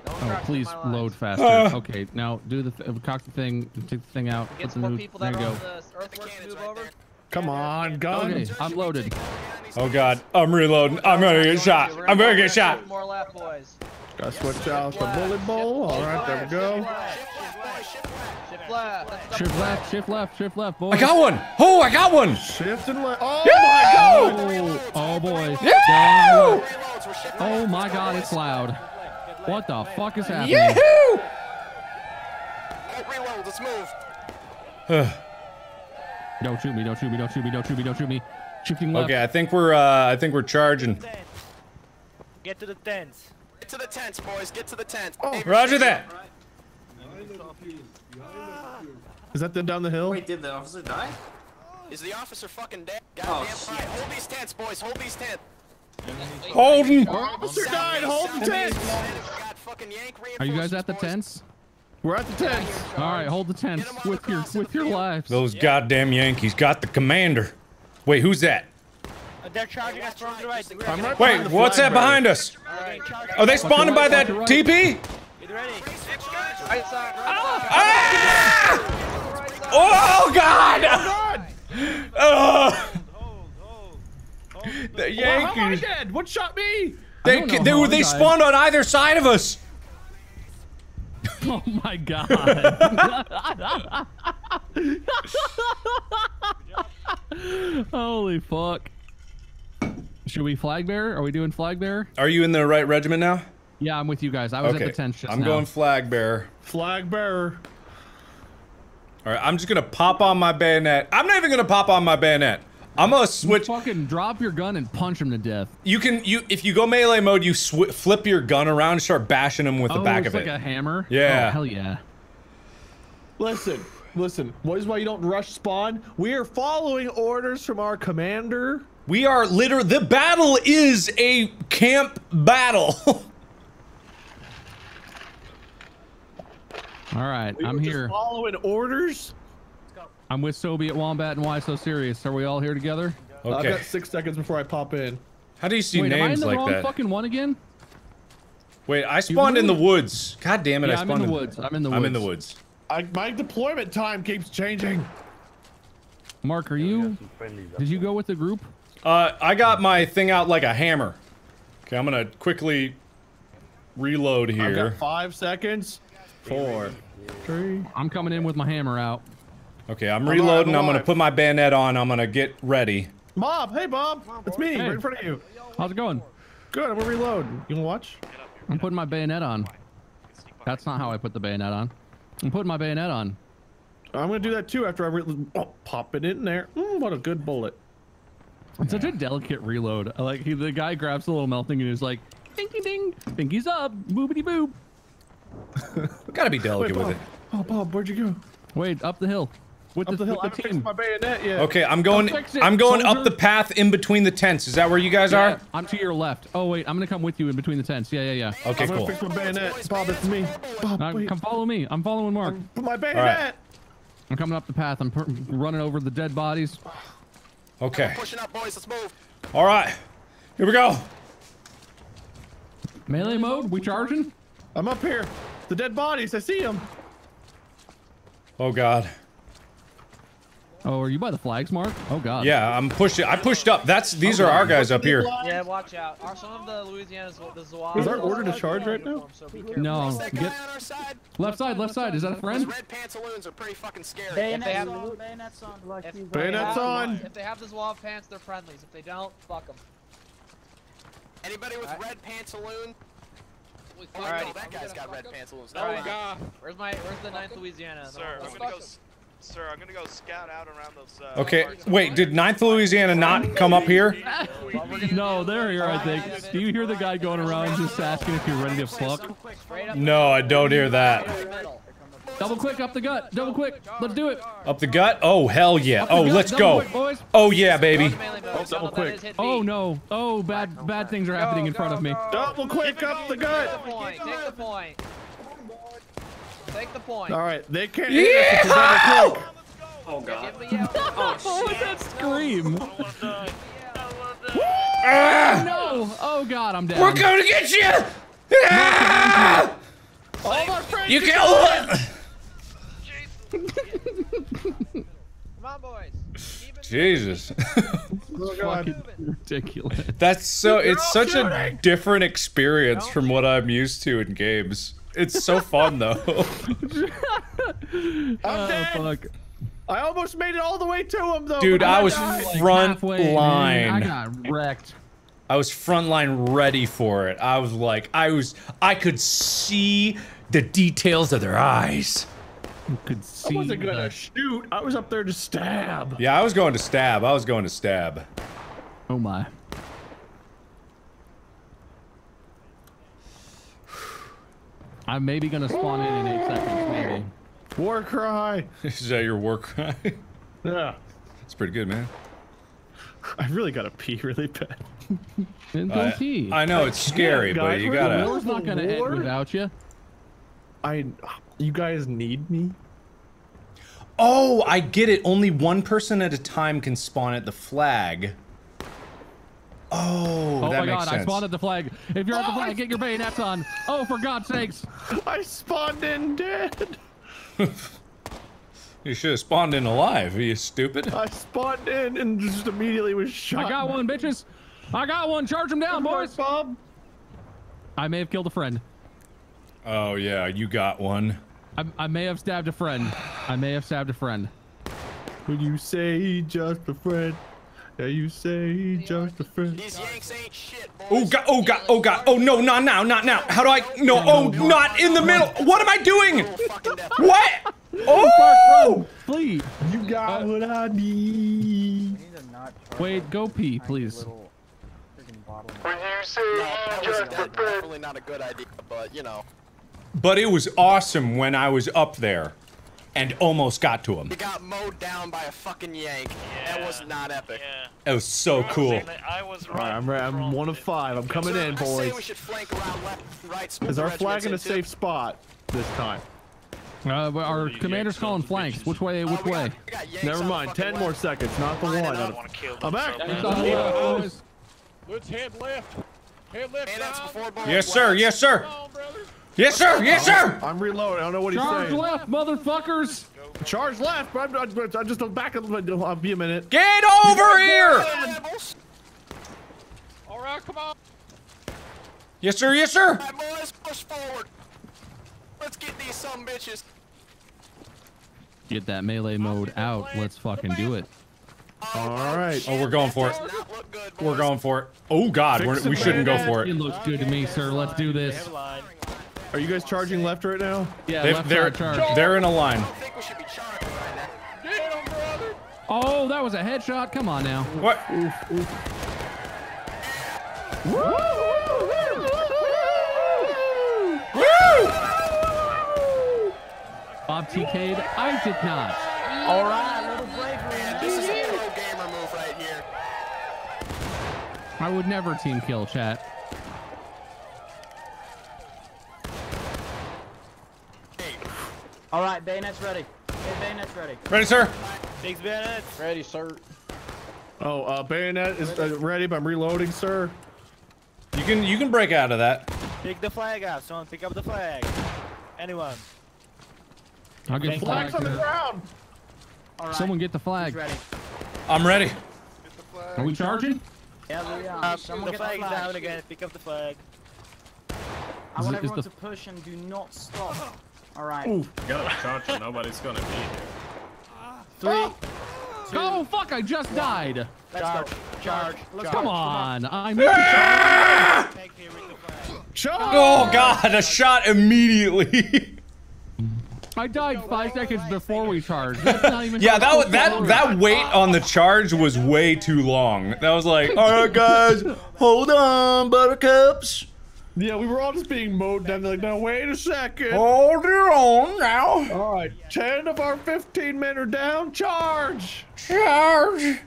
[SPEAKER 13] No one
[SPEAKER 2] Oh,
[SPEAKER 13] crosses
[SPEAKER 2] please load faster.
[SPEAKER 1] Uh.
[SPEAKER 2] okay, now do the th- cock the thing. Take the thing out. Put the
[SPEAKER 13] some
[SPEAKER 2] new.
[SPEAKER 13] people
[SPEAKER 2] There you go.
[SPEAKER 13] the earthworks to move over.
[SPEAKER 3] Come on, gun.
[SPEAKER 2] Okay, I'm loaded.
[SPEAKER 1] Oh God. I'm reloading. I'm gonna get shot. I'm gonna get shot.
[SPEAKER 13] More left, boys.
[SPEAKER 3] Gotta switch out the bullet bowl. All right, there we go.
[SPEAKER 13] Shift left. That's the
[SPEAKER 2] Shift left. Shift left. Shift left, boys.
[SPEAKER 1] I got one. Oh, I got one.
[SPEAKER 3] Shift and left. Oh
[SPEAKER 1] Yeah!
[SPEAKER 2] Oh, oh boy.
[SPEAKER 1] Yeah!
[SPEAKER 2] Oh my God, it's loud. What the fuck is happening?
[SPEAKER 1] Yahoo!
[SPEAKER 10] Don't reload. Let's move.
[SPEAKER 2] Don't shoot me! Don't shoot me! Don't shoot me! Don't shoot me! Don't shoot me! Shifting left.
[SPEAKER 1] Okay, I think we're. Uh, I think we're charging.
[SPEAKER 10] Get to the tents. Get to the tents, boys. Get to the tents.
[SPEAKER 3] Oh,
[SPEAKER 1] Roger that.
[SPEAKER 3] Is that them down the hill?
[SPEAKER 17] Wait, did the officer die?
[SPEAKER 10] Is the officer fucking dead? Oh, goddamn right. Hold these tents, boys. Hold these tents.
[SPEAKER 1] Holden.
[SPEAKER 3] Our officer died. Hold the tent.
[SPEAKER 10] Got fucking yank
[SPEAKER 2] Are you guys at the tents?
[SPEAKER 3] We're at the tents.
[SPEAKER 2] All right, hold the tents with your with your lives.
[SPEAKER 1] Those goddamn Yankees got the commander. Wait, who's that?
[SPEAKER 13] They're charging us from the right.
[SPEAKER 3] I'm right
[SPEAKER 1] Wait,
[SPEAKER 3] the
[SPEAKER 1] what's that behind
[SPEAKER 3] bearer.
[SPEAKER 1] us? Are they spawning by that TP?
[SPEAKER 13] Ready. Right side. Right
[SPEAKER 1] Ah! Oh God! Oh, the
[SPEAKER 3] Well, how am I
[SPEAKER 1] Yankees.
[SPEAKER 3] dead? What shot me?
[SPEAKER 1] They
[SPEAKER 2] don't
[SPEAKER 1] they, were they
[SPEAKER 2] died.
[SPEAKER 1] spawned on either side of us.
[SPEAKER 2] Oh my god. Holy fuck. Should we flag bearer? Are we doing flag bearer?
[SPEAKER 1] Are you in the right regiment now?
[SPEAKER 2] Yeah, I'm with you guys. I was
[SPEAKER 1] Okay,
[SPEAKER 2] at the tents just
[SPEAKER 1] I'm
[SPEAKER 2] now.
[SPEAKER 1] going flag bearer.
[SPEAKER 3] Flag bearer.
[SPEAKER 1] All right, I'm just gonna pop on my bayonet. I'm not even gonna pop on my bayonet. I'm gonna switch.
[SPEAKER 2] Fucking drop your gun and punch him to death.
[SPEAKER 1] You can you if you go melee mode, you sw flip your gun around and start bashing him with the
[SPEAKER 2] oh,
[SPEAKER 1] back of
[SPEAKER 2] like
[SPEAKER 1] it.
[SPEAKER 2] Like a hammer?
[SPEAKER 1] Oh, yeah.
[SPEAKER 2] Oh, hell yeah.
[SPEAKER 3] Listen, listen. What is why you don't rush spawn? We are following orders from our commander.
[SPEAKER 1] We are literally the battle is a camp battle.
[SPEAKER 2] All right,
[SPEAKER 3] We
[SPEAKER 2] I'm
[SPEAKER 3] were just
[SPEAKER 2] here.
[SPEAKER 3] Following orders.
[SPEAKER 2] I'm with Soviet Wombat and Why So Serious. Are we all here together?
[SPEAKER 3] Uh,
[SPEAKER 1] I've
[SPEAKER 3] got six seconds before I pop in.
[SPEAKER 1] How do you see
[SPEAKER 2] Wait, am I in the
[SPEAKER 1] like
[SPEAKER 2] wrong
[SPEAKER 1] that?
[SPEAKER 2] fucking one again?
[SPEAKER 1] Wait, I spawned in the woods. God damn it!
[SPEAKER 2] Yeah,
[SPEAKER 1] I
[SPEAKER 2] I'm
[SPEAKER 1] spawned
[SPEAKER 2] in the woods. I'm in the woods.
[SPEAKER 1] I'm in the
[SPEAKER 2] woods.
[SPEAKER 1] woods.
[SPEAKER 3] I, my deployment time keeps changing.
[SPEAKER 2] Mark, are you? Did you go with the group?
[SPEAKER 1] Uh, I got my thing out like a hammer. Okay, I'm gonna quickly reload here.
[SPEAKER 3] I've
[SPEAKER 1] here.
[SPEAKER 3] got five seconds. Four, three.
[SPEAKER 2] I'm coming in with my hammer out.
[SPEAKER 1] Okay, I'm
[SPEAKER 3] I'm
[SPEAKER 1] reloading.
[SPEAKER 3] alive,
[SPEAKER 1] I'm gonna put my bayonet on. I'm gonna get ready.
[SPEAKER 3] Bob, hey Bob, it's me,
[SPEAKER 2] Hey.
[SPEAKER 3] right in front of you.
[SPEAKER 2] How's it going?
[SPEAKER 3] Good, I'm gonna reload. You wanna watch?
[SPEAKER 2] I'm putting my bayonet on. That's not how I put the bayonet on. I'm putting my bayonet on.
[SPEAKER 3] I'm gonna do that too after I re- oh, pop it in there. Mm, what a good bullet.
[SPEAKER 2] It's such a delicate reload. Like he, the guy grabs the little melting and is like, ding ding ding, pinky's up, boobity boob.
[SPEAKER 1] Gotta be
[SPEAKER 3] Wait,
[SPEAKER 1] delicate with it.
[SPEAKER 3] Oh, Bob, where'd you go?
[SPEAKER 2] Wait, up the hill. With
[SPEAKER 3] Up
[SPEAKER 2] the,
[SPEAKER 3] the hill. I
[SPEAKER 2] with the
[SPEAKER 3] haven't fixed my bayonet yet.
[SPEAKER 1] Okay, I'm going.
[SPEAKER 2] it,
[SPEAKER 1] I'm going up the path in between the tents. Is that where you guys
[SPEAKER 2] Yeah,
[SPEAKER 1] are?
[SPEAKER 2] I'm to your left. Oh wait, I'm gonna come with you in between the tents. Yeah, yeah, yeah.
[SPEAKER 1] Okay,
[SPEAKER 3] I'm gonna
[SPEAKER 1] cool.
[SPEAKER 3] fix my bayonet. Bob, it's me. Bob,
[SPEAKER 2] Uh, come follow me. I'm following Mark.
[SPEAKER 3] Put my bayonet.
[SPEAKER 2] I'm coming up the path. I'm per- running over the dead bodies.
[SPEAKER 1] Okay.
[SPEAKER 10] Pushing up, boys. Let's move.
[SPEAKER 1] All right. Here we go.
[SPEAKER 2] Melee mode. We charging?
[SPEAKER 3] I'm up here. The dead bodies. I see them.
[SPEAKER 1] Oh God.
[SPEAKER 2] Oh, are you by the flags, Mark? Oh God.
[SPEAKER 1] Yeah, I'm pushing. I pushed up. That's these are our guys up here.
[SPEAKER 13] Yeah, watch out. Are some of the Louisiana's the Zouaves?
[SPEAKER 3] Is our order to charge right now?
[SPEAKER 13] So.
[SPEAKER 2] No. Get
[SPEAKER 10] on our side.
[SPEAKER 2] left side. Left side. Is that a
[SPEAKER 10] Those
[SPEAKER 2] friend?
[SPEAKER 10] red pantaloons are pretty fucking scary.
[SPEAKER 13] If they have,
[SPEAKER 12] Bayonets on. Bayonets on.
[SPEAKER 13] if they
[SPEAKER 3] Bayonets
[SPEAKER 13] have-
[SPEAKER 3] on.
[SPEAKER 13] If they have the Zouave pants, they're friendlies. If they don't, fuck them.
[SPEAKER 10] Anybody with red pantaloon? Oh,
[SPEAKER 13] Alright.
[SPEAKER 10] no, that guy's got red pantaloons.
[SPEAKER 13] Oh,
[SPEAKER 10] Never.
[SPEAKER 14] God.
[SPEAKER 13] Where's my Where's the 9th Louisiana?
[SPEAKER 17] Sir,
[SPEAKER 13] No,
[SPEAKER 17] I'm gonna go.
[SPEAKER 13] 'Em.
[SPEAKER 17] s- Sir, I'm gonna go scout out around those. Uh,
[SPEAKER 1] Okay. Wait. Did 9th Louisiana not come up here?
[SPEAKER 2] No, they're here. I think. Do you hear the guy going around just asking if you're ready to fuck?
[SPEAKER 13] Straight
[SPEAKER 1] No, I don't hear that.
[SPEAKER 2] Double quick up the gut. Double quick. Let's do it.
[SPEAKER 1] Up the gut? Oh hell yeah! Oh,
[SPEAKER 2] gut.
[SPEAKER 1] let's
[SPEAKER 2] Double
[SPEAKER 1] go!
[SPEAKER 2] quick.
[SPEAKER 1] Oh yeah, baby!
[SPEAKER 13] Go to melee mode.
[SPEAKER 3] Oh, double
[SPEAKER 13] Y'all know that
[SPEAKER 3] quick.
[SPEAKER 2] Oh no. Oh, bad bad things are happening in front of me.
[SPEAKER 3] Double quick up the
[SPEAKER 13] Take
[SPEAKER 3] gut.
[SPEAKER 13] the point. Take the point. Take the point.
[SPEAKER 3] All right, they can't. hit us if we double click.
[SPEAKER 13] Oh god. Give me
[SPEAKER 2] What was that scream?
[SPEAKER 1] Ah!
[SPEAKER 2] No. Oh god, I'm dead.
[SPEAKER 1] We're gonna get you! Ah!
[SPEAKER 3] All my friends.
[SPEAKER 1] You
[SPEAKER 3] are
[SPEAKER 1] can't.
[SPEAKER 3] dead.
[SPEAKER 13] Come on, boys.
[SPEAKER 1] Jesus.
[SPEAKER 3] Oh,
[SPEAKER 2] Fucking ridiculous.
[SPEAKER 1] That's so. It's such a different experience from what I'm used to in games. It's so fun though.
[SPEAKER 3] I'm
[SPEAKER 2] Oh
[SPEAKER 3] dead.
[SPEAKER 2] fuck.
[SPEAKER 3] I almost made it all the way to him though.
[SPEAKER 1] Dude,
[SPEAKER 3] but
[SPEAKER 1] I was
[SPEAKER 3] died.
[SPEAKER 1] front
[SPEAKER 2] Halfway, man.
[SPEAKER 1] line.
[SPEAKER 2] I got wrecked.
[SPEAKER 1] I was frontline ready for it. I was like, I was, I could see the details of their eyes.
[SPEAKER 2] You could see.
[SPEAKER 3] I wasn't gonna
[SPEAKER 2] the-
[SPEAKER 3] shoot. I was up there to stab.
[SPEAKER 1] Yeah, I was going to stab. I was going to stab.
[SPEAKER 2] Oh my. I'm maybe gonna spawn in in eight seconds, maybe.
[SPEAKER 3] War cry.
[SPEAKER 1] Is that your war cry?
[SPEAKER 3] Yeah.
[SPEAKER 1] It's pretty good, man.
[SPEAKER 3] I really gotta pee really bad.
[SPEAKER 2] Then go
[SPEAKER 1] I-
[SPEAKER 2] pee.
[SPEAKER 1] I know it's scary, but you
[SPEAKER 3] we're in the
[SPEAKER 1] gotta.
[SPEAKER 3] middle
[SPEAKER 2] War's not gonna end without you.
[SPEAKER 3] I, you guys need me.
[SPEAKER 1] Oh, I get it. Only one person at a time can spawn at the flag. Oh,
[SPEAKER 2] Oh
[SPEAKER 1] that
[SPEAKER 2] my
[SPEAKER 1] makes
[SPEAKER 2] god, I spawned at the flag. If you're at the oh, flag, get your bayonets on. Oh, for God's sakes.
[SPEAKER 3] I spawned in dead.
[SPEAKER 1] You should have spawned in alive. Are you stupid?
[SPEAKER 3] I spawned in and just immediately was shot.
[SPEAKER 2] I got one, bitches. I got one. Charge him down, boys.
[SPEAKER 3] Bob.
[SPEAKER 2] I may have killed a friend.
[SPEAKER 1] Oh yeah, you got one.
[SPEAKER 2] I, I may have stabbed a friend. I may have stabbed a friend.
[SPEAKER 3] When you say just a friend, yeah, you say just a friend.
[SPEAKER 10] These Yanks ain't shit, boys.
[SPEAKER 1] Oh god! Oh god! Oh god! Oh no! Not now! Not now! How do I? No! Oh, not in the middle! What am I doing? Oh, what? Oh!
[SPEAKER 2] Please.
[SPEAKER 3] You got what I need.
[SPEAKER 2] Wait, go pee, please.
[SPEAKER 10] When you say that was de- definitely not a good idea, but you know.
[SPEAKER 1] But it was awesome when I was up there, and almost got to him.
[SPEAKER 10] You got mowed down by a fucking Yank. That was not epic.
[SPEAKER 1] It was so cool.
[SPEAKER 10] I was
[SPEAKER 3] All right, I'm, I'm one of five. I'm coming in,
[SPEAKER 10] I say we
[SPEAKER 3] boys.
[SPEAKER 10] should flank around left right.
[SPEAKER 3] Is our flag in a
[SPEAKER 10] regiments into-
[SPEAKER 3] safe spot this time?
[SPEAKER 2] Uh, but our commander's calling flanks. Which way? Which way?
[SPEAKER 3] Never mind. Ten more seconds, not the one. I'm back.
[SPEAKER 14] Let's head left. Head left. down.
[SPEAKER 1] Yes, sir. Yes, sir. Yes, sir. Yes, sir.
[SPEAKER 3] I'm reloading. I don't know what he's saying.
[SPEAKER 2] Charge left, motherfuckers.
[SPEAKER 3] Charge left. but I'm, I'm, I'm just back. I'll be a minute.
[SPEAKER 1] Get over here.
[SPEAKER 14] All right, come on.
[SPEAKER 1] Yes, sir. Yes, sir.
[SPEAKER 10] Alright, boys, push forward. Let's get these some bitches.
[SPEAKER 2] Get that melee mode out. Let's fucking do it.
[SPEAKER 3] All right.
[SPEAKER 1] Oh, we're going for it. We're going for it. Oh God, we're, we shouldn't go for
[SPEAKER 2] It
[SPEAKER 1] it.
[SPEAKER 2] looks good to me, sir. Let's do this.
[SPEAKER 3] Are you guys charging left right now?
[SPEAKER 2] Yeah,
[SPEAKER 1] They,
[SPEAKER 2] left
[SPEAKER 1] they're
[SPEAKER 2] side charge.
[SPEAKER 1] they're in a line.
[SPEAKER 14] Get him, brother.
[SPEAKER 2] Oh, that was a headshot. Come on now.
[SPEAKER 1] What?
[SPEAKER 2] Bob TK'd. I did not.
[SPEAKER 9] All right, little bravery.
[SPEAKER 10] This is a pro gamer move right here.
[SPEAKER 2] I would never team kill chat.
[SPEAKER 9] All right, bayonets ready. Hey, bayonets ready.
[SPEAKER 1] Ready, sir?
[SPEAKER 13] Six bayonets.
[SPEAKER 9] Ready, sir.
[SPEAKER 3] Oh, uh, bayonet is uh, ready, but I'm reloading, sir.
[SPEAKER 1] You can you can break out of that.
[SPEAKER 13] Pick the flag up. Someone pick up the flag. Anyone.
[SPEAKER 2] I'll get
[SPEAKER 13] Thank
[SPEAKER 2] flag.
[SPEAKER 3] Flags on the ground.
[SPEAKER 9] All right.
[SPEAKER 2] Someone get the
[SPEAKER 9] Who's
[SPEAKER 2] flag.
[SPEAKER 9] ready?
[SPEAKER 1] I'm ready.
[SPEAKER 2] Are we charging?
[SPEAKER 9] Yeah, we are.
[SPEAKER 13] Uh,
[SPEAKER 9] Someone
[SPEAKER 13] the
[SPEAKER 9] get
[SPEAKER 13] flag
[SPEAKER 9] the
[SPEAKER 13] is
[SPEAKER 9] flag.
[SPEAKER 13] down again. Pick up the flag.
[SPEAKER 9] I want
[SPEAKER 2] it- is
[SPEAKER 9] everyone
[SPEAKER 2] the-
[SPEAKER 9] to push and do not stop. All right.
[SPEAKER 18] Gotta charge or nobody's gonna be here.
[SPEAKER 9] Three.
[SPEAKER 2] Oh, oh fuck! I just died.
[SPEAKER 9] Let's
[SPEAKER 13] Charge.
[SPEAKER 9] go.
[SPEAKER 13] Charge.
[SPEAKER 9] Let's
[SPEAKER 2] Come
[SPEAKER 9] go.
[SPEAKER 2] on. I missed the
[SPEAKER 13] Take here with the flag.
[SPEAKER 3] Charge!
[SPEAKER 1] Oh God, a shot immediately.
[SPEAKER 2] I died five seconds before we charged. That's not even
[SPEAKER 1] yeah, that
[SPEAKER 2] how
[SPEAKER 1] was, that that wait on the charge was way too long. That was like, all right, guys, hold on, buttercups.
[SPEAKER 3] Yeah, we were all just being mowed down. They're like, now wait a second.
[SPEAKER 1] Hold your own now.
[SPEAKER 3] All right, 10 of our 15 men are down. Charge!
[SPEAKER 1] Charge.
[SPEAKER 2] Is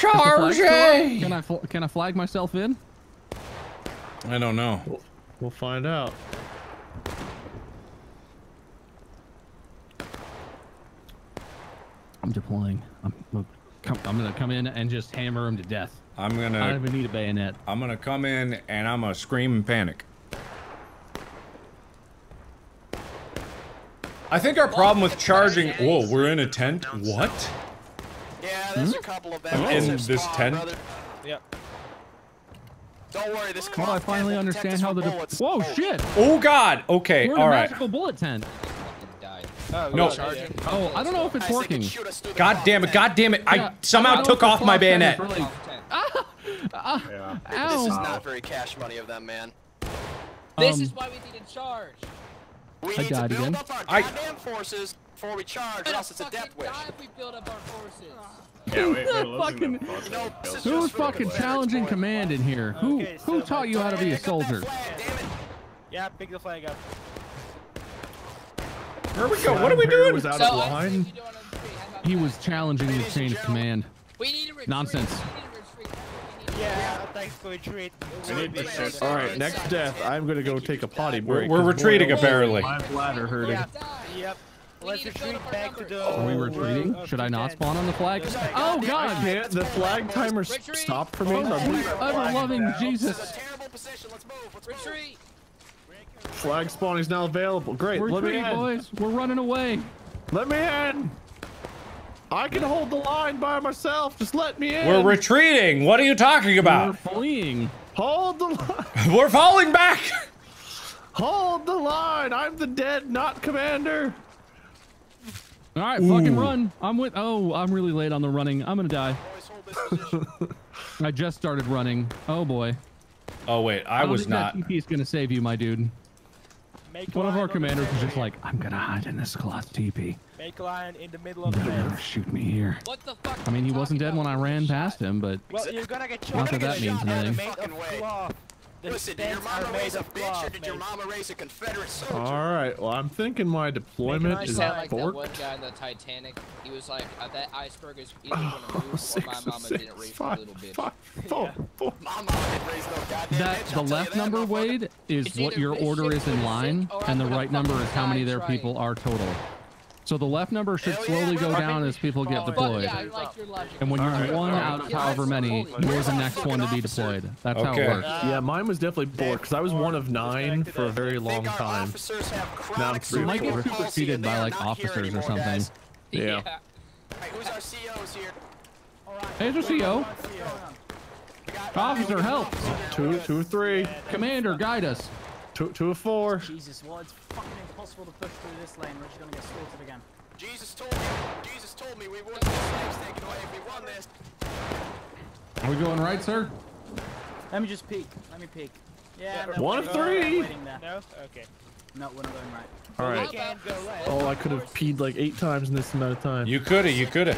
[SPEAKER 1] Charge.
[SPEAKER 2] flag still up? Can I can I flag myself in?
[SPEAKER 1] I don't know.
[SPEAKER 3] We'll find out.
[SPEAKER 2] I'm deploying. I'm, look, come, I'm gonna come in and just hammer him to death.
[SPEAKER 1] I'm gonna.
[SPEAKER 2] I don't even need a bayonet.
[SPEAKER 1] I'm gonna come in and I'm gonna scream and panic. I think our problem with charging. Whoa, we're in a tent. What?
[SPEAKER 10] Yeah, there's a couple of them.
[SPEAKER 1] Hmm? In this
[SPEAKER 10] spawn,
[SPEAKER 1] tent?
[SPEAKER 10] brother.
[SPEAKER 13] Yep.
[SPEAKER 10] Don't worry, this
[SPEAKER 2] Well, I finally
[SPEAKER 10] tent will protect
[SPEAKER 2] understand how the. De-
[SPEAKER 10] bullets.
[SPEAKER 2] Whoa, shit!
[SPEAKER 1] Oh God. Okay.
[SPEAKER 2] We're in
[SPEAKER 1] All
[SPEAKER 2] a magical bullet tent.
[SPEAKER 13] Oh,
[SPEAKER 1] No.
[SPEAKER 13] good.
[SPEAKER 2] Oh, I don't know if it's
[SPEAKER 10] Guys,
[SPEAKER 2] working.
[SPEAKER 10] can shoot us through the
[SPEAKER 1] God damn it. God damn it.
[SPEAKER 2] Yeah,
[SPEAKER 1] I
[SPEAKER 2] I
[SPEAKER 1] somehow
[SPEAKER 2] don't
[SPEAKER 1] took off my
[SPEAKER 2] bayonet. tent is
[SPEAKER 1] bayonet.
[SPEAKER 2] really- Ah, ah,
[SPEAKER 10] This is not very cash money of them, man.
[SPEAKER 12] This
[SPEAKER 2] Um,
[SPEAKER 12] is why we need to charge.
[SPEAKER 10] We
[SPEAKER 2] I
[SPEAKER 10] need to build
[SPEAKER 2] again.
[SPEAKER 10] up our
[SPEAKER 1] I-
[SPEAKER 10] forces before we charge, or else it's a death wish.
[SPEAKER 12] die if we build up our forces.
[SPEAKER 18] Yeah, we, we're
[SPEAKER 2] Fucking-
[SPEAKER 18] them.
[SPEAKER 10] You know,
[SPEAKER 2] Who's
[SPEAKER 10] just for the
[SPEAKER 2] fucking challenging command in here? Who
[SPEAKER 13] Okay,
[SPEAKER 2] who
[SPEAKER 13] so
[SPEAKER 2] taught you how to be a
[SPEAKER 10] Pick up that
[SPEAKER 2] soldier?
[SPEAKER 10] flag.
[SPEAKER 13] Yeah, pick the flag up.
[SPEAKER 1] Where we go? What are we
[SPEAKER 3] Barry
[SPEAKER 1] doing?
[SPEAKER 3] was out
[SPEAKER 12] So
[SPEAKER 3] of line.
[SPEAKER 12] you do it on three. How about
[SPEAKER 2] he was challenging the change of command.
[SPEAKER 12] We need to retreat.
[SPEAKER 2] Nonsense.
[SPEAKER 16] Yeah, thanks for retreat.
[SPEAKER 3] All right, next death. I'm gonna go take a potty
[SPEAKER 1] We're-
[SPEAKER 3] break.
[SPEAKER 1] we're
[SPEAKER 3] 'cause boy,
[SPEAKER 1] retreating,
[SPEAKER 3] oh,
[SPEAKER 1] apparently.
[SPEAKER 3] My bladder hurting.
[SPEAKER 16] Yep. Let's retreat back to the.
[SPEAKER 2] Are we retreating? Should I not spawn on the flag? Oh
[SPEAKER 3] I
[SPEAKER 2] God!
[SPEAKER 3] can't. The flag timer stopped for me.
[SPEAKER 2] Ever loving Jesus.
[SPEAKER 12] Retreat.
[SPEAKER 3] Flag spawn is now available. Great. Let me
[SPEAKER 2] Retreat,
[SPEAKER 3] in.
[SPEAKER 2] boys. We're running away.
[SPEAKER 3] Let me in. I can hold the line by myself. Just let me in.
[SPEAKER 1] We're retreating. What are you talking about?
[SPEAKER 2] We're fleeing.
[SPEAKER 3] Hold the line.
[SPEAKER 1] We're falling back.
[SPEAKER 3] Hold the line. I'm the dead, not commander.
[SPEAKER 2] All right, fucking run. I'm with. Oh, I'm really late on the running. I'm gonna die. I just started running. Oh boy.
[SPEAKER 1] Oh wait, I
[SPEAKER 2] don't
[SPEAKER 1] was
[SPEAKER 2] think
[SPEAKER 1] not.
[SPEAKER 2] That TP gonna save you, my dude.
[SPEAKER 16] Make
[SPEAKER 2] One of our commanders is just like, I'm gonna hide in this cloth TP.
[SPEAKER 16] Make line in the middle of the
[SPEAKER 2] Never
[SPEAKER 16] map.
[SPEAKER 2] shoot me here.
[SPEAKER 12] What the fuck?
[SPEAKER 2] I mean, he wasn't dead when I ran past him, but
[SPEAKER 16] Well, you're gonna get shot.
[SPEAKER 2] Not that that means anything.
[SPEAKER 16] shot. They're made of cloth. The
[SPEAKER 10] Listen, did your mama raise a
[SPEAKER 16] of
[SPEAKER 10] bitch or
[SPEAKER 16] cloth,
[SPEAKER 10] did your mama raise a Confederate soldier?
[SPEAKER 3] All right. Well, I'm thinking my deployment is
[SPEAKER 12] sound
[SPEAKER 3] at
[SPEAKER 12] like that one guy in the Titanic. He was like, uh, "That iceberg is either gonna
[SPEAKER 3] Oh,
[SPEAKER 12] move or
[SPEAKER 3] six,
[SPEAKER 12] my mama
[SPEAKER 3] six,
[SPEAKER 12] didn't raise
[SPEAKER 3] five,
[SPEAKER 12] a little bitch."
[SPEAKER 3] five, four, four.
[SPEAKER 10] My mama didn't raise no goddamn
[SPEAKER 2] that
[SPEAKER 10] bitch,
[SPEAKER 2] the left
[SPEAKER 10] that,
[SPEAKER 2] number. Wade, is
[SPEAKER 12] It's
[SPEAKER 2] what your order is in line, and the right number is how many
[SPEAKER 12] fucking
[SPEAKER 2] their people are total. So the left number should slowly go down as people get
[SPEAKER 12] But
[SPEAKER 2] deployed.
[SPEAKER 12] yeah, like your logic.
[SPEAKER 2] And when you're
[SPEAKER 3] Alright,
[SPEAKER 2] one
[SPEAKER 3] alright.
[SPEAKER 2] out of however many, you're the next one to be deployed. That's how it works.
[SPEAKER 3] Yeah, mine was definitely Bork because I was one of nine for a very long time. Now I'm
[SPEAKER 10] chronic
[SPEAKER 3] three
[SPEAKER 2] You
[SPEAKER 3] or
[SPEAKER 2] might get
[SPEAKER 3] four.
[SPEAKER 10] cerebral palsy
[SPEAKER 2] superseded by like
[SPEAKER 10] not here
[SPEAKER 2] officers or something.
[SPEAKER 10] guys.
[SPEAKER 3] Yeah.
[SPEAKER 10] Alright, who's our COs here?
[SPEAKER 2] Hey, there's a CO. Officer, help!
[SPEAKER 3] Two, two or three.
[SPEAKER 2] Commander, guide us.
[SPEAKER 3] Two, two or four.
[SPEAKER 19] Jesus, well, it's fucking impossible to push through this lane. We're just gonna get slaughtered again.
[SPEAKER 10] Jesus told me, Jesus told me we wouldn't get slaves taken away if we won this.
[SPEAKER 2] Are we going right, sir?
[SPEAKER 19] Let me just peek. Let me peek. Yeah, no,
[SPEAKER 3] One of three.
[SPEAKER 19] waiting.
[SPEAKER 16] No? Okay.
[SPEAKER 19] No, we're not going right.
[SPEAKER 3] All
[SPEAKER 16] We
[SPEAKER 3] right.
[SPEAKER 16] can go left.
[SPEAKER 3] Oh, I could have peed like eight times in this amount of time.
[SPEAKER 1] You coulda, you coulda.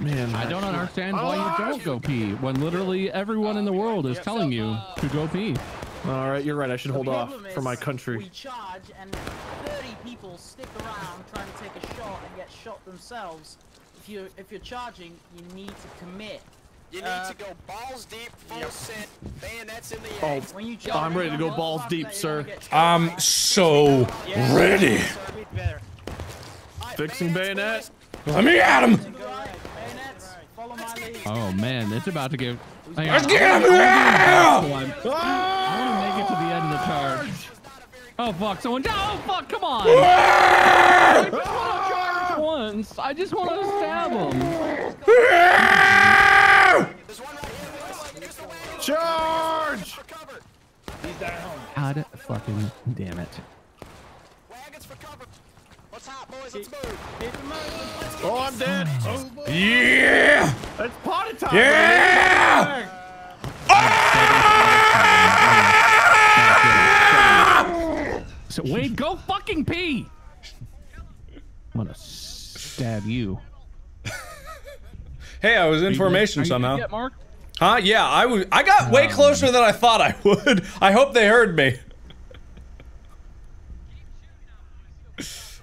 [SPEAKER 3] Man,
[SPEAKER 2] I don't understand why you oh, don't go pee when literally everyone in the world is telling you to go pee.
[SPEAKER 3] All right, you're right. I should hold off for my country.
[SPEAKER 19] We charge and 30 people stick around trying to take a shot and get shot themselves. If you if you're charging, you need to commit.
[SPEAKER 10] You need to uh, go balls deep, full sit, bayonets in the
[SPEAKER 3] Oh.
[SPEAKER 19] When you charge,
[SPEAKER 3] I'm ready to go balls deep, sir.
[SPEAKER 1] I'm so ready.
[SPEAKER 3] Fixing bayonet.
[SPEAKER 1] Let me at him.
[SPEAKER 19] Bayonets, follow my lead.
[SPEAKER 2] Oh man, it's about to get. Hang
[SPEAKER 1] Let's get him
[SPEAKER 2] I'm doing
[SPEAKER 1] now!
[SPEAKER 2] this one. I want to make it to the end of the charge. Oh fuck! Someone. Oh fuck! Come on! I just want to charge once. I just want to stab him.
[SPEAKER 3] Charge!
[SPEAKER 2] God fucking damn it!
[SPEAKER 10] What's boys? Let's move.
[SPEAKER 3] Oh, I'm dead.
[SPEAKER 1] Yeah!
[SPEAKER 3] It's potty time.
[SPEAKER 1] Yeah! Ah!
[SPEAKER 2] So Wade, go fucking pee. I'm gonna stab you.
[SPEAKER 1] Hey, I was in
[SPEAKER 2] Are
[SPEAKER 1] formation
[SPEAKER 2] good- are you good
[SPEAKER 1] somehow.
[SPEAKER 2] Mark?
[SPEAKER 1] Huh? Yeah, I was. I got way
[SPEAKER 2] Um,
[SPEAKER 1] closer than I thought I would. I hope they heard me.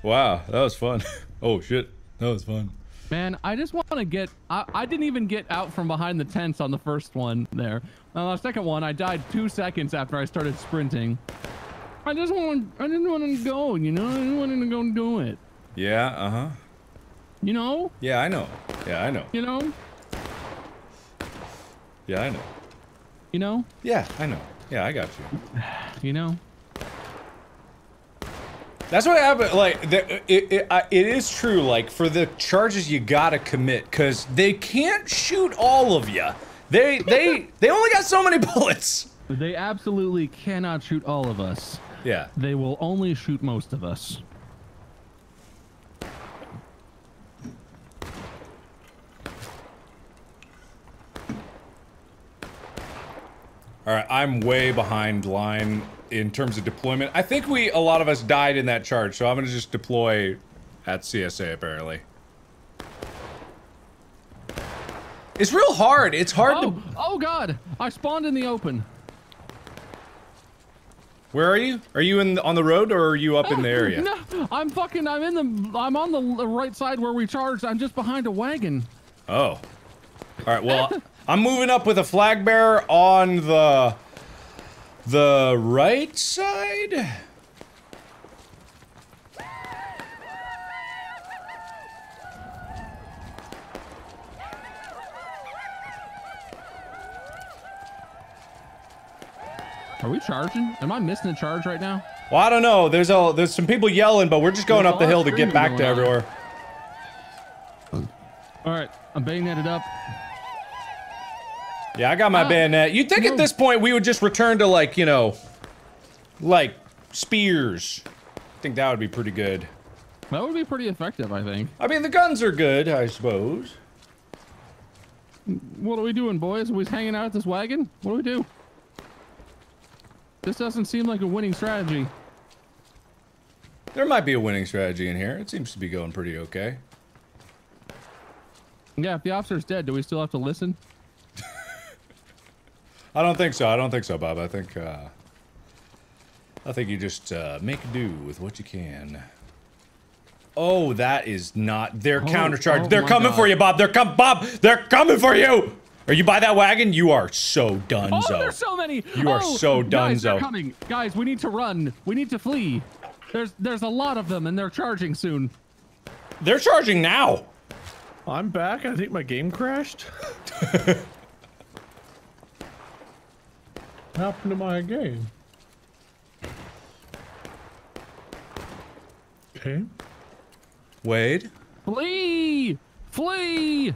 [SPEAKER 1] Wow, that was fun. Oh shit, that was fun.
[SPEAKER 2] Man, I just want to get. I, I didn't even get out from behind the tents on the first one there. On the second one, I died two seconds after I started sprinting. I just want. I didn't want to go. You know, I didn't want to go and do it.
[SPEAKER 1] Yeah. Uh huh.
[SPEAKER 2] You know.
[SPEAKER 1] Yeah, I know. Yeah, I know.
[SPEAKER 2] You know.
[SPEAKER 1] Yeah, I know.
[SPEAKER 2] You know.
[SPEAKER 1] Yeah, I know. Yeah, I got you.
[SPEAKER 2] You know.
[SPEAKER 1] That's what happened. Like, the, it, it, I- it is true. Like, for the charges, you gotta commit because they can't shoot all of you. They, they, they only got so many bullets.
[SPEAKER 2] They absolutely cannot shoot all of us.
[SPEAKER 1] Yeah.
[SPEAKER 2] They will only shoot most of us.
[SPEAKER 1] All right, I'm way behind line in terms of deployment. I think we, a lot of us died in that charge, so I'm gonna just deploy at CSA apparently. It's real hard. It's hard
[SPEAKER 2] oh,
[SPEAKER 1] to.
[SPEAKER 2] oh God! I spawned in the open.
[SPEAKER 1] Where are you? Are you in on the road or are you up in the area?
[SPEAKER 2] No, I'm fucking. I'm in the. I'm on the right side where we charged. I'm just behind a wagon.
[SPEAKER 1] Oh. All right. Well, I'm moving up with a flag bearer on the the right side.
[SPEAKER 2] Are we charging? Am I missing a charge right now?
[SPEAKER 1] Well, I don't know. There's a there's some people yelling, but we're just going
[SPEAKER 2] There's
[SPEAKER 1] up the hill to get back to everywhere.
[SPEAKER 2] All right, I'm bayoneted up.
[SPEAKER 1] Yeah, I got my
[SPEAKER 2] Ah,
[SPEAKER 1] bayonet. You'd think
[SPEAKER 2] no.
[SPEAKER 1] at this point we would just return to like, you know, like spears. I think that would be pretty good.
[SPEAKER 2] That would be pretty effective, I think.
[SPEAKER 1] I mean, the guns are good, I suppose.
[SPEAKER 2] What are we doing, boys? Are we hanging out at this wagon? What do we do? This doesn't seem like a winning strategy.
[SPEAKER 1] There might be a winning strategy in here. It seems to be going pretty okay.
[SPEAKER 2] Yeah, if the officer's dead, do we still have to listen?
[SPEAKER 1] I don't think so. I don't think so, Bob. I think uh I think you just uh make do with what you can. Oh, that is not they're
[SPEAKER 2] Oh,
[SPEAKER 1] countercharged.
[SPEAKER 2] oh
[SPEAKER 1] they're
[SPEAKER 2] my
[SPEAKER 1] coming for you, Bob. They're come Bob, they're coming for you. Are you by that wagon? You are so
[SPEAKER 2] Oh, there's so many!
[SPEAKER 1] You are
[SPEAKER 2] Oh,
[SPEAKER 1] so
[SPEAKER 2] Guys, they're coming. Guys, we need to run. We need to flee. There's there's a lot of them, and they're charging soon.
[SPEAKER 1] They're charging now.
[SPEAKER 3] I'm back. I think my game crashed. What happened to my game? Okay.
[SPEAKER 1] Wade.
[SPEAKER 2] Flee! Flee!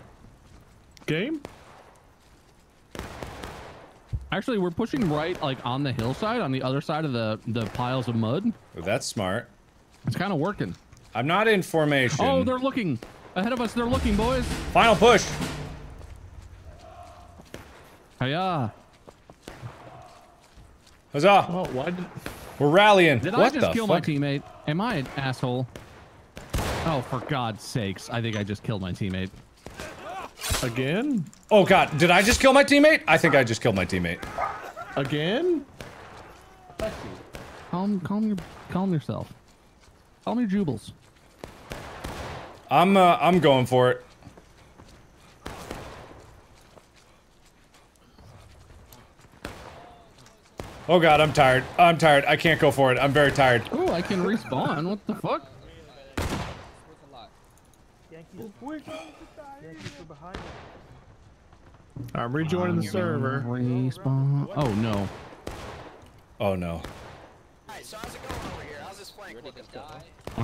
[SPEAKER 3] Game?
[SPEAKER 2] Actually, we're pushing right, like on the hillside, on the other side of the the piles of mud.
[SPEAKER 1] Oh, that's smart.
[SPEAKER 2] It's kind of working.
[SPEAKER 1] I'm not in formation.
[SPEAKER 2] Oh, they're looking ahead of us. They're looking, boys.
[SPEAKER 1] Final push.
[SPEAKER 2] Hiya!
[SPEAKER 1] Huzzah.
[SPEAKER 3] Why did
[SPEAKER 1] We're rallying.
[SPEAKER 2] Did
[SPEAKER 1] what
[SPEAKER 2] I just
[SPEAKER 1] the
[SPEAKER 2] kill
[SPEAKER 1] fuck?
[SPEAKER 2] my teammate? Am I an asshole? Oh, for God's sakes! I think I just killed my teammate.
[SPEAKER 3] again?
[SPEAKER 1] Oh god, did I just kill my teammate? I think I just killed my teammate.
[SPEAKER 3] Again?
[SPEAKER 2] Calm, calm your, calm yourself. Calm your jubals.
[SPEAKER 1] I'm uh, I'm going for it. Oh god, I'm tired. I'm tired. I can't go for it. I'm very tired.
[SPEAKER 2] Oh, I can respawn. What the fuck?
[SPEAKER 3] I'm rejoining the server.
[SPEAKER 2] Respawn. Oh no.
[SPEAKER 1] Oh no.
[SPEAKER 2] I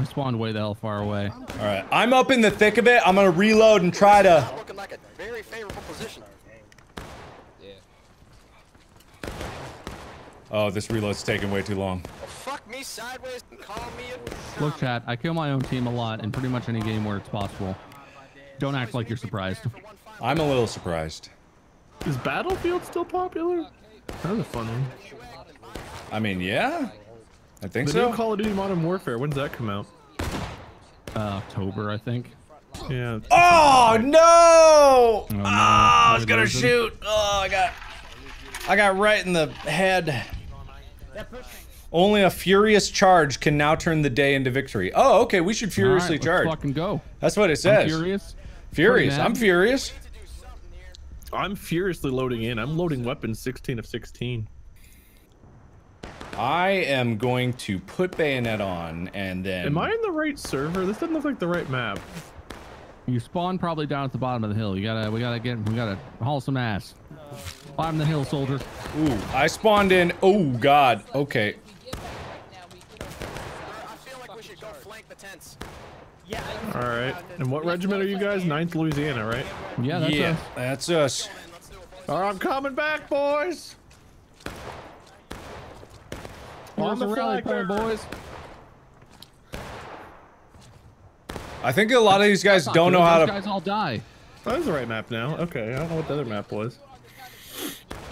[SPEAKER 2] spawned way the hell far away.
[SPEAKER 1] All right, I'm up in the thick of it. I'm gonna reload and try to.
[SPEAKER 10] Looking like a very favorable position.
[SPEAKER 1] Oh, this reload's taking way too long.
[SPEAKER 10] Fuck me sideways and call me a.
[SPEAKER 2] Look, chat. I kill my own team a lot in pretty much any game where it's possible. Don't act like you're surprised.
[SPEAKER 1] I'm a little surprised.
[SPEAKER 3] Is Battlefield still popular? That was a fun one.
[SPEAKER 1] I mean, yeah, I think
[SPEAKER 3] the
[SPEAKER 1] so.
[SPEAKER 3] new Call of Duty Modern Warfare. When's that come out?
[SPEAKER 2] Uh, October, I think.
[SPEAKER 3] Yeah.
[SPEAKER 1] Oh no!
[SPEAKER 2] Oh, no.
[SPEAKER 1] I was gonna
[SPEAKER 2] is
[SPEAKER 1] shoot. Oh, I got, I got right in the head. Only a furious charge can now turn the day into victory. Oh, okay. We should furiously
[SPEAKER 2] All right,
[SPEAKER 1] charge.
[SPEAKER 2] let's fucking go.
[SPEAKER 1] That's what it
[SPEAKER 2] I'm
[SPEAKER 1] says.
[SPEAKER 2] furious.
[SPEAKER 1] Furious. I'm furious.
[SPEAKER 3] I'm furiously loading in. I'm loading weapons 16 of 16.
[SPEAKER 1] I am going to put bayonet on and then.
[SPEAKER 3] Am I in the right server? This doesn't look like the right map.
[SPEAKER 2] You spawn probably down at the bottom of the hill. You gotta, we gotta get, we gotta haul some ass. Bottom of the hill, soldier.
[SPEAKER 1] Ooh, I spawned in. Oh God. Okay.
[SPEAKER 3] All right. And what regiment are you guys? Ninth Louisiana, right?
[SPEAKER 2] Yeah, that's
[SPEAKER 1] yeah,
[SPEAKER 2] us.
[SPEAKER 1] that's us.
[SPEAKER 3] All right, I'm coming back, boys. On
[SPEAKER 2] the
[SPEAKER 3] the
[SPEAKER 2] rally point, boys?
[SPEAKER 1] I think a lot of these guys don't know how
[SPEAKER 2] Those
[SPEAKER 1] to.
[SPEAKER 2] guys all die.
[SPEAKER 3] That is the right map now. Okay, I don't know what the other map was.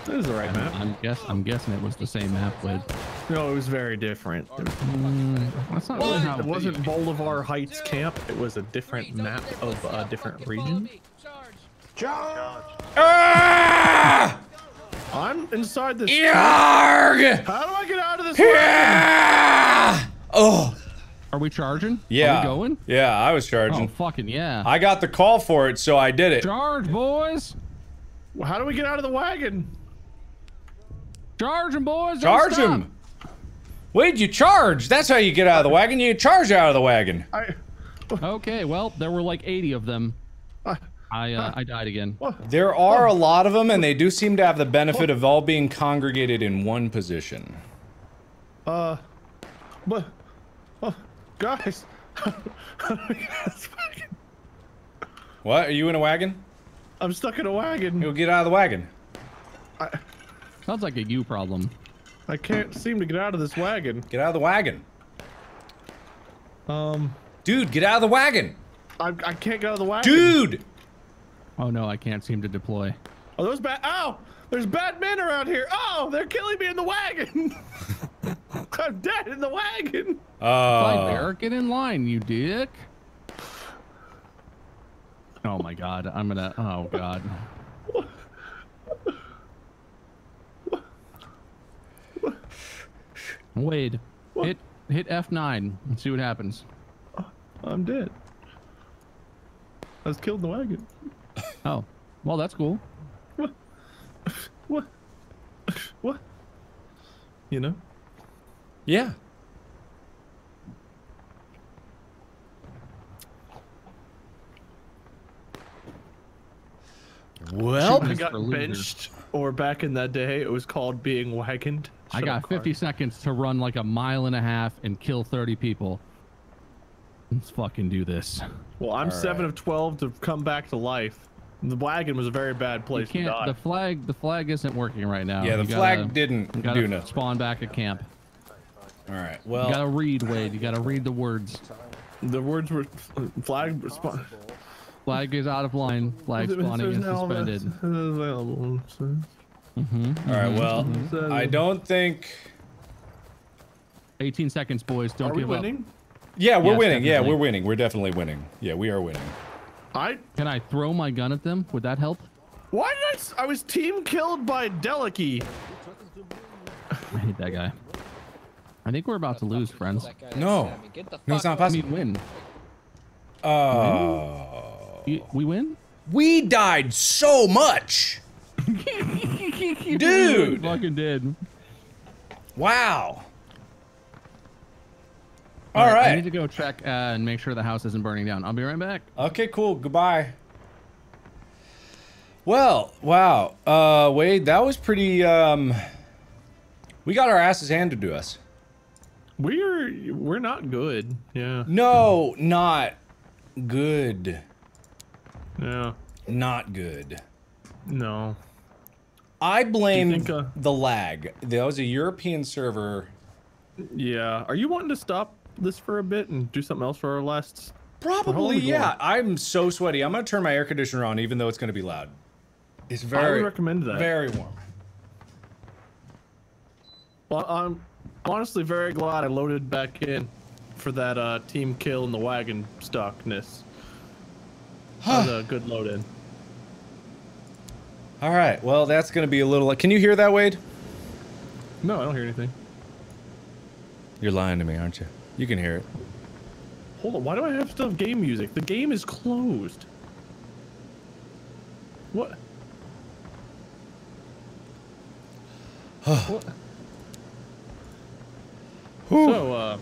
[SPEAKER 3] That is the right map.
[SPEAKER 2] I'm guess, I'm guessing it was the same map with.
[SPEAKER 3] No, it was very different.
[SPEAKER 2] Mm, that's not really how
[SPEAKER 3] It wasn't Bolivar Heights Camp. It was a different map of a different region.
[SPEAKER 1] Ah!
[SPEAKER 3] I'm inside this.
[SPEAKER 1] Yarg!
[SPEAKER 3] How do I get out of this wagon.
[SPEAKER 1] Yeah! Oh,
[SPEAKER 2] Are we charging?
[SPEAKER 1] yeah.
[SPEAKER 2] Are we going?
[SPEAKER 1] Yeah, I was charging.
[SPEAKER 2] Oh, fucking yeah.
[SPEAKER 1] I got the call for it, so I did it.
[SPEAKER 2] Charge, boys.
[SPEAKER 3] How do we get out of the wagon?
[SPEAKER 2] Charge 'em, boys. Don't
[SPEAKER 1] Charge
[SPEAKER 2] stop.
[SPEAKER 1] him. Wait, you charge. That's how you get out of the wagon. You charge out of the wagon.
[SPEAKER 3] I.
[SPEAKER 2] Okay, well, there were like 80 of them.
[SPEAKER 3] Uh,
[SPEAKER 2] I uh, I died again.
[SPEAKER 1] There are a lot of them, and they do seem to have the benefit of all being congregated in one position.
[SPEAKER 3] Uh, but, oh, guys, how do we get out of this wagon?
[SPEAKER 1] What? Are you in a wagon?
[SPEAKER 3] I'm stuck in a wagon.
[SPEAKER 1] You'll get out of the wagon.
[SPEAKER 2] Sounds like a you problem.
[SPEAKER 3] I can't seem to get out of this wagon.
[SPEAKER 1] Get out of the wagon.
[SPEAKER 3] Um,
[SPEAKER 1] Dude, get out of the wagon.
[SPEAKER 3] I, I can't get out of the wagon.
[SPEAKER 1] Dude!
[SPEAKER 2] Oh no, I can't seem to deploy.
[SPEAKER 3] Oh, those bad. Ow! There's bad men around here. Oh, they're killing me in the wagon. I'm dead in the wagon.
[SPEAKER 2] Fly
[SPEAKER 1] Oh.
[SPEAKER 2] bear, get in line, you dick. Oh my god, I'm gonna. Oh god. Wade, hit hit F9 and see what happens.
[SPEAKER 3] I'm dead. I was killed in the wagon.
[SPEAKER 2] Oh, well that's cool.
[SPEAKER 3] What? What? You know?
[SPEAKER 1] Yeah. Well,
[SPEAKER 3] I got benched, or back in that day, it was called being wagoned.
[SPEAKER 2] I got 50 seconds to run like a mile and a half and kill 30 people. Let's fucking do this.
[SPEAKER 3] Well, I'm
[SPEAKER 2] All
[SPEAKER 3] seven of twelve to come back to life. The wagon was a very bad place to
[SPEAKER 2] can't.
[SPEAKER 3] die.
[SPEAKER 2] The flag. The flag isn't working right now.
[SPEAKER 1] Yeah, the
[SPEAKER 2] You
[SPEAKER 1] flag
[SPEAKER 2] gotta-
[SPEAKER 1] didn't
[SPEAKER 2] you gotta
[SPEAKER 1] do nothing.
[SPEAKER 2] Spawn back at camp.
[SPEAKER 1] All right. Well, you
[SPEAKER 2] gotta read, Wade. You gotta read the words.
[SPEAKER 3] The words were flag. Spawn.
[SPEAKER 2] Flag is out of line. Flag spawning is suspended.
[SPEAKER 3] Mm-hmm.
[SPEAKER 1] all right. Well, I don't think.
[SPEAKER 2] 18 seconds, boys. Don't
[SPEAKER 3] Are we
[SPEAKER 2] give
[SPEAKER 3] winning?
[SPEAKER 1] Yeah, we're
[SPEAKER 2] Yes,
[SPEAKER 1] winning. Yeah, we're winning. We're definitely winning. Yeah, we are winning.
[SPEAKER 3] I.
[SPEAKER 2] Can I throw my gun at them? Would that help?
[SPEAKER 3] Why did I? s- I was team killed by Delicky.
[SPEAKER 2] I hate that guy. I think we're about to lose, friends.
[SPEAKER 1] No, no, it's not
[SPEAKER 2] I
[SPEAKER 1] possible.
[SPEAKER 2] mean, win.
[SPEAKER 1] Oh,
[SPEAKER 2] You- We win?
[SPEAKER 1] we died so much.
[SPEAKER 2] We
[SPEAKER 1] Dude.
[SPEAKER 2] fucking did.
[SPEAKER 1] Wow.
[SPEAKER 2] All
[SPEAKER 1] All
[SPEAKER 2] I need to go check uh, and make sure the house isn't burning down. I'll be right back.
[SPEAKER 1] Okay, cool. Goodbye. Well, wow. Uh, Wade, that was pretty. Um, we got our asses handed to us.
[SPEAKER 3] We're we're not good. Yeah.
[SPEAKER 1] No, not good.
[SPEAKER 3] Yeah.
[SPEAKER 1] Not good.
[SPEAKER 3] No.
[SPEAKER 1] I blame
[SPEAKER 3] think, uh,
[SPEAKER 1] the lag. That was a European server.
[SPEAKER 3] Yeah. Are you wanting to stop this for a bit and do something else for our last?
[SPEAKER 1] Probably, yeah.
[SPEAKER 3] going?
[SPEAKER 1] I'm so sweaty. I'm gonna turn my air conditioner on, even though it's gonna be loud. It's
[SPEAKER 3] I
[SPEAKER 1] very,
[SPEAKER 3] would recommend that.
[SPEAKER 1] very warm.
[SPEAKER 3] Well, I'm honestly very glad I loaded back in for that uh, team kill in the wagon stuckness. That was a good load in.
[SPEAKER 1] All right. Well, that's gonna be a little. Can you hear that, Wade?
[SPEAKER 3] No, I don't hear anything.
[SPEAKER 1] You're lying to me, aren't you? You can hear it.
[SPEAKER 3] Hold on, why do I have have game music? The game is closed. What? what? So, uh,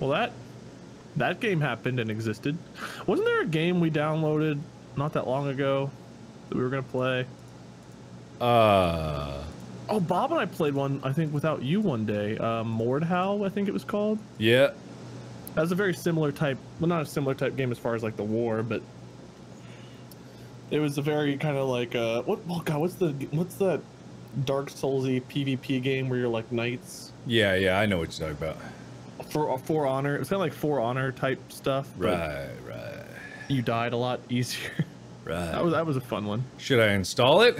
[SPEAKER 3] well that that game happened and existed. Wasn't there a game we downloaded not that long ago that we were gonna play?
[SPEAKER 1] Uh.
[SPEAKER 3] Oh, Bob and I played one, I think, without you one day. Uh, Mordhau, I think it was called.
[SPEAKER 1] Yeah.
[SPEAKER 3] That was a very similar type, well, not a similar type game as far as like the war, but it was a very kind of like uh, what? Oh God, what's the what's that Dark Soulsy PvP game where you're like knights
[SPEAKER 1] Yeah, yeah. I know what you're talking about.
[SPEAKER 3] for For Honor? It's kind of like For Honor type stuff.
[SPEAKER 1] Right, right,
[SPEAKER 3] You died a lot easier.
[SPEAKER 1] right.
[SPEAKER 3] that was that was a fun one.
[SPEAKER 1] Should I install it?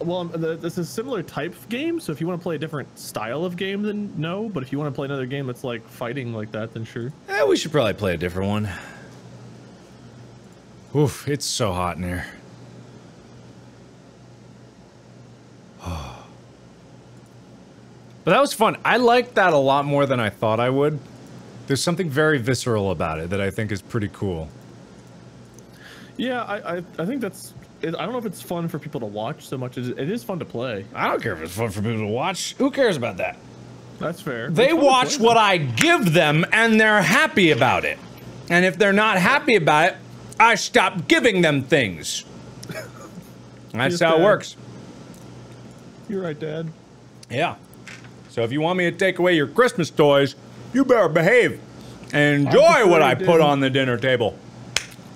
[SPEAKER 3] Well, um, the, this is a similar type of game, so if you want to play a different style of game, then no. But if you want to play another game that's like fighting like that, then sure.
[SPEAKER 1] Eh, we should probably play a different one. Oof, it's so hot in here. But that was fun. I liked that a lot more than I thought I would. There's something very visceral about it that I think is pretty cool.
[SPEAKER 3] Yeah, I, I, I think that's. I don't know if it's fun for people to watch so much as it is fun to play.
[SPEAKER 1] I don't care if it's fun for people to watch. Who cares about that?
[SPEAKER 3] That's fair.
[SPEAKER 1] They
[SPEAKER 3] It's fun to
[SPEAKER 1] watch what I give them and they're happy about it. And if they're not happy about it, I stop giving them things. That's how it works.
[SPEAKER 3] You're right, Dad.
[SPEAKER 1] Yeah. So if you want me to take away your Christmas toys, you better behave and enjoy what I put on the dinner table.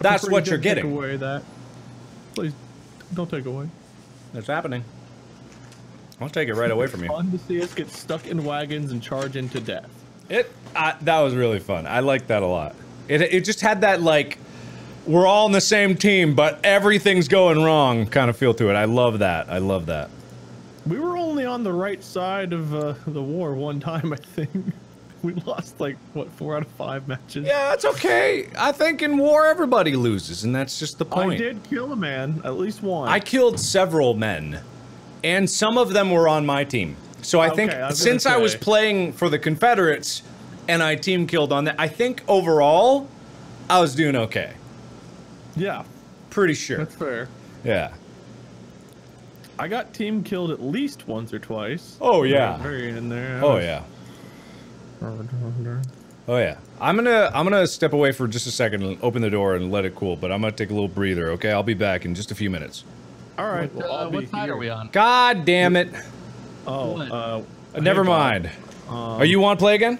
[SPEAKER 1] That's what
[SPEAKER 3] you
[SPEAKER 1] you're
[SPEAKER 3] didn't take
[SPEAKER 1] getting.
[SPEAKER 3] Away that. Please, don't take away.
[SPEAKER 1] That's happening. I'll take it right away from you.
[SPEAKER 3] Fun to see us get stuck in wagons and charge into death.
[SPEAKER 1] It that was really fun. I liked that a lot. It it just had that like we're all in the same team, but everything's going wrong kind of feel to it. I love that. I love that.
[SPEAKER 3] We were only on the right side of uh, the war one time, I think. We lost like what four out of five matches.
[SPEAKER 1] Yeah, that's okay. I think in war everybody loses, and that's just the point.
[SPEAKER 3] I did kill a man, at least one.
[SPEAKER 1] I killed several men, and some of them were on my team. So I think
[SPEAKER 3] I
[SPEAKER 1] since I was playing for the Confederates and I team killed on that, I think overall I was doing okay.
[SPEAKER 3] Yeah,
[SPEAKER 1] Pretty sure.
[SPEAKER 3] that's fair.
[SPEAKER 1] Yeah.
[SPEAKER 3] I got team killed at least once or twice.
[SPEAKER 1] Oh, yeah.
[SPEAKER 3] very in there.
[SPEAKER 1] Oh yeah. Oh yeah. I'm gonna I'm gonna step away for just a second and open the door and let it cool, but I'm gonna take a little breather. Okay, I'll be back in just a few minutes.
[SPEAKER 3] All right.
[SPEAKER 2] What,
[SPEAKER 3] well,
[SPEAKER 2] uh,
[SPEAKER 3] I'll
[SPEAKER 2] what side
[SPEAKER 3] here.
[SPEAKER 2] are we on?
[SPEAKER 1] God damn it!
[SPEAKER 3] Oh,
[SPEAKER 2] What?
[SPEAKER 3] uh,
[SPEAKER 1] Never mind.
[SPEAKER 3] Um,
[SPEAKER 1] Are you want to play again?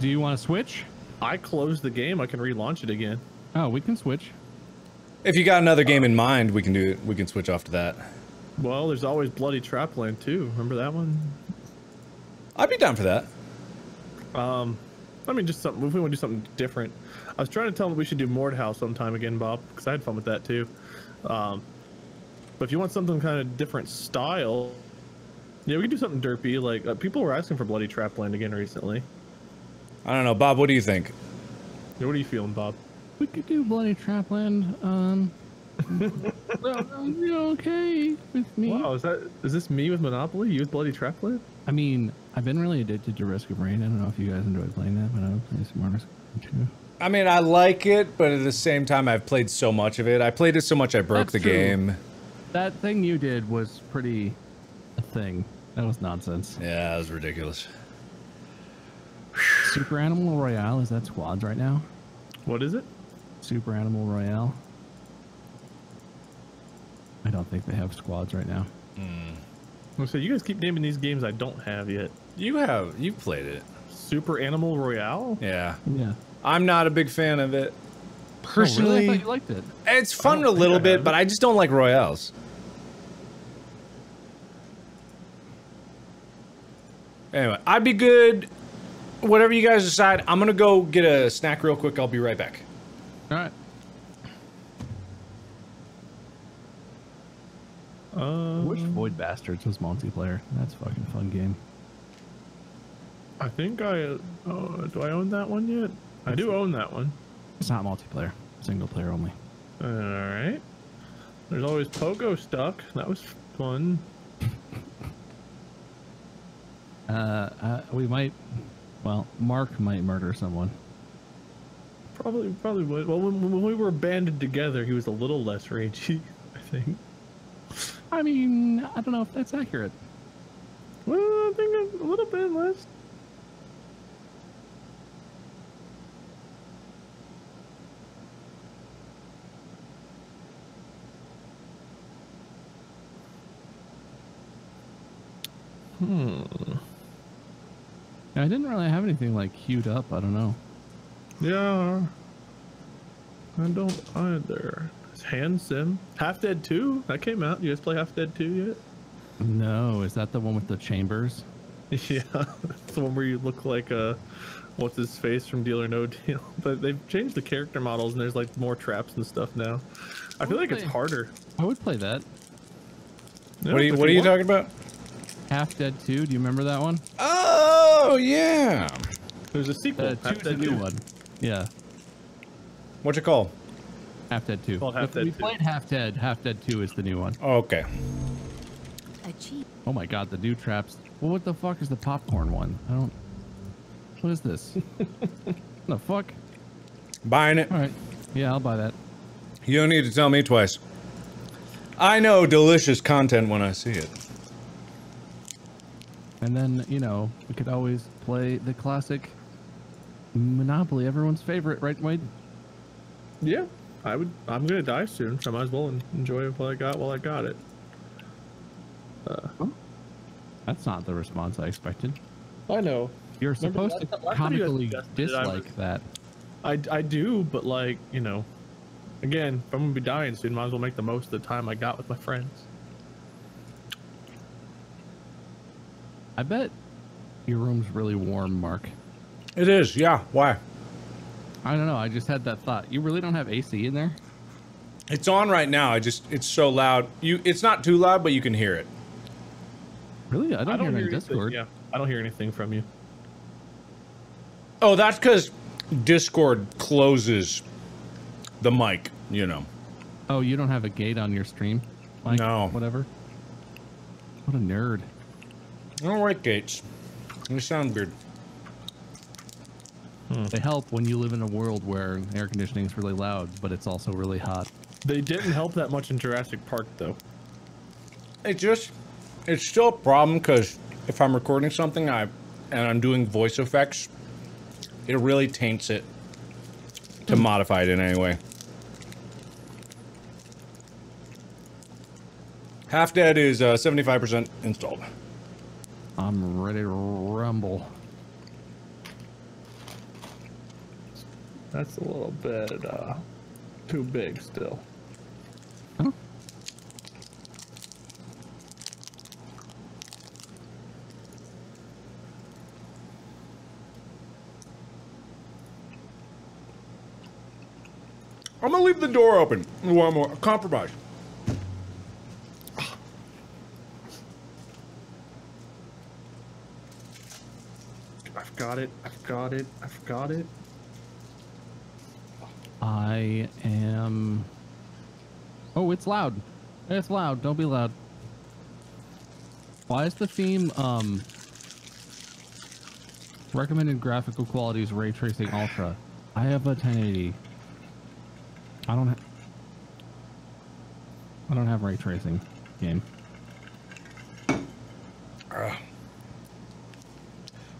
[SPEAKER 2] Do you want to switch?
[SPEAKER 3] I closed the game. I can relaunch it again.
[SPEAKER 2] Oh, we can switch.
[SPEAKER 1] If you got another game in mind, we can do it. We can switch off to that.
[SPEAKER 3] Well, there's always Bloody Trapland too. Remember that one?
[SPEAKER 1] I'd be down for that.
[SPEAKER 3] Um, I mean, just something. If we want to do something different, I was trying to tell him we should do Mordhau sometime again, Bob, because I had fun with that too. Um, but if you want something kind of different style, yeah, we could do something derpy. Like uh, people were asking for Bloody Trapland again recently.
[SPEAKER 1] I don't know, Bob. What do you think?
[SPEAKER 3] Yeah, what are you feeling, Bob?
[SPEAKER 2] We could do Bloody Trapland. Um, well, um, you okay with me.
[SPEAKER 3] Wow, is that is this me with Monopoly? You with Bloody Trapland?
[SPEAKER 2] I mean, I've been really addicted to Risk of Rain. I don't know if you guys enjoy playing that, but I would play some more Risk of Rain too.
[SPEAKER 1] I mean, I like it, but at the same time, I've played so much of it. I played it so much, I broke
[SPEAKER 2] That's
[SPEAKER 1] the
[SPEAKER 2] true.
[SPEAKER 1] game.
[SPEAKER 2] That thing you did was pretty a thing. That was nonsense.
[SPEAKER 1] Yeah, that was ridiculous.
[SPEAKER 2] Super Animal Royale is that squads right now?
[SPEAKER 3] What is it?
[SPEAKER 2] Super Animal Royale. I don't think they have squads right now. Hmm.
[SPEAKER 3] So you guys keep naming these games I don't have yet.
[SPEAKER 1] You have you've played it.
[SPEAKER 3] Super Animal Royale?
[SPEAKER 1] Yeah.
[SPEAKER 2] Yeah.
[SPEAKER 1] I'm not a big fan of it.
[SPEAKER 2] Oh, really?
[SPEAKER 1] Personally,
[SPEAKER 2] I thought you liked it.
[SPEAKER 1] it's fun a little bit,
[SPEAKER 3] have
[SPEAKER 1] but I just don't like royales. Anyway, I'd be good. Whatever you guys decide, I'm gonna go get a snack real quick. I'll be right back.
[SPEAKER 2] All right.
[SPEAKER 3] Uh,
[SPEAKER 2] I wish Void Bastards was multiplayer. That's a fucking fun game.
[SPEAKER 3] I think I. Uh, do I own that one yet? I do own that one.
[SPEAKER 2] It's not multiplayer. Single player only.
[SPEAKER 3] All right. There's always Pogo Stuck. That was fun.
[SPEAKER 2] Uh, uh, we might. Well, Mark might murder someone.
[SPEAKER 3] Probably, probably would. Well, when, when we were banded together, he was a little less ragey. I think.
[SPEAKER 2] I mean, I don't know if that's accurate.
[SPEAKER 3] Well, I think a little bit less. Hmm.
[SPEAKER 2] I didn't really have anything like queued up. I don't know.
[SPEAKER 3] Yeah. I don't either. It's Hand Sim. Half Dead 2? That came out. You guys play Half Dead 2 yet?
[SPEAKER 2] No, is that the one with the chambers?
[SPEAKER 3] Yeah. It's the one where you look like uh what's his face from Deal or No Deal. But they've changed the character models and there's like more traps and stuff now. I feel like it's harder.
[SPEAKER 2] I would play that.
[SPEAKER 3] Yeah,
[SPEAKER 1] what are you
[SPEAKER 3] if
[SPEAKER 1] What are you talking about?
[SPEAKER 2] Half Dead 2. Do you remember that one?
[SPEAKER 1] Oh yeah.
[SPEAKER 3] There's a sequel.
[SPEAKER 2] Uh,
[SPEAKER 3] Half
[SPEAKER 2] two's the
[SPEAKER 3] Dead
[SPEAKER 2] new
[SPEAKER 3] 2.
[SPEAKER 2] one. Yeah,
[SPEAKER 1] What's it called?
[SPEAKER 2] Half Dead 2.
[SPEAKER 3] Half Dead
[SPEAKER 2] we
[SPEAKER 3] 2.
[SPEAKER 2] played Half Dead. Half Dead 2 is the new one.
[SPEAKER 1] Oh, okay.
[SPEAKER 2] Oh my god, the new traps. Well, what the fuck is the popcorn one? I don't. What is this? the fuck?
[SPEAKER 1] Buying it.
[SPEAKER 2] All right. Yeah, I'll buy that.
[SPEAKER 1] You don't need to tell me twice. I know delicious content when I see it.
[SPEAKER 2] And then you know we could always play the classic Monopoly, everyone's favorite, right, Wade?
[SPEAKER 3] Yeah, I would. I'm gonna die soon, so I might as well enjoy what I got while I got it. Uh,
[SPEAKER 2] That's not the response I expected.
[SPEAKER 3] I know.
[SPEAKER 2] You're
[SPEAKER 3] Remember
[SPEAKER 2] supposed to
[SPEAKER 3] last time- last time you guys
[SPEAKER 2] comically
[SPEAKER 3] suggested I
[SPEAKER 2] dislike
[SPEAKER 3] was-
[SPEAKER 2] that.
[SPEAKER 3] I, I do, but like you know, again, if I'm gonna be dying soon, might as well make the most of the time I got with my friends.
[SPEAKER 2] I bet your room's really warm, Mark.
[SPEAKER 1] It is, yeah. Why?
[SPEAKER 2] I don't know. I just had that thought. You really don't have AC in there?
[SPEAKER 1] It's on right now. I just it's so loud. You it's not too loud, but you can hear it.
[SPEAKER 2] Really? I don't, hear it on
[SPEAKER 3] anything-
[SPEAKER 2] Discord.
[SPEAKER 3] Yeah, I don't hear anything from you.
[SPEAKER 1] Oh, that's because Discord closes the mic, you know.
[SPEAKER 2] Oh, you don't have a gate on your stream? Like,
[SPEAKER 1] No.
[SPEAKER 2] Whatever. What a nerd.
[SPEAKER 1] I don't like gates. They sound weird.
[SPEAKER 2] They help when you live in a world where air conditioning is really loud, but it's also really hot.
[SPEAKER 3] They didn't help that much in Jurassic Park, though.
[SPEAKER 1] It just it's still a problem because if I'm recording something I and I'm doing voice effects, it really taints it to modify it in any way. Half Dead is uh, 75% installed.
[SPEAKER 2] I'm ready to rumble.
[SPEAKER 3] That's a little bit uh, too big still.
[SPEAKER 1] I'm gonna leave the door open. One more compromise.
[SPEAKER 3] I've got it. I've got it. I've got it.
[SPEAKER 2] I am. Oh, it's loud. It's loud. Don't be loud. Why is the theme um recommended graphical quality is ray tracing ultra? I have a 1080. I don't. Ha- I don't have ray tracing game.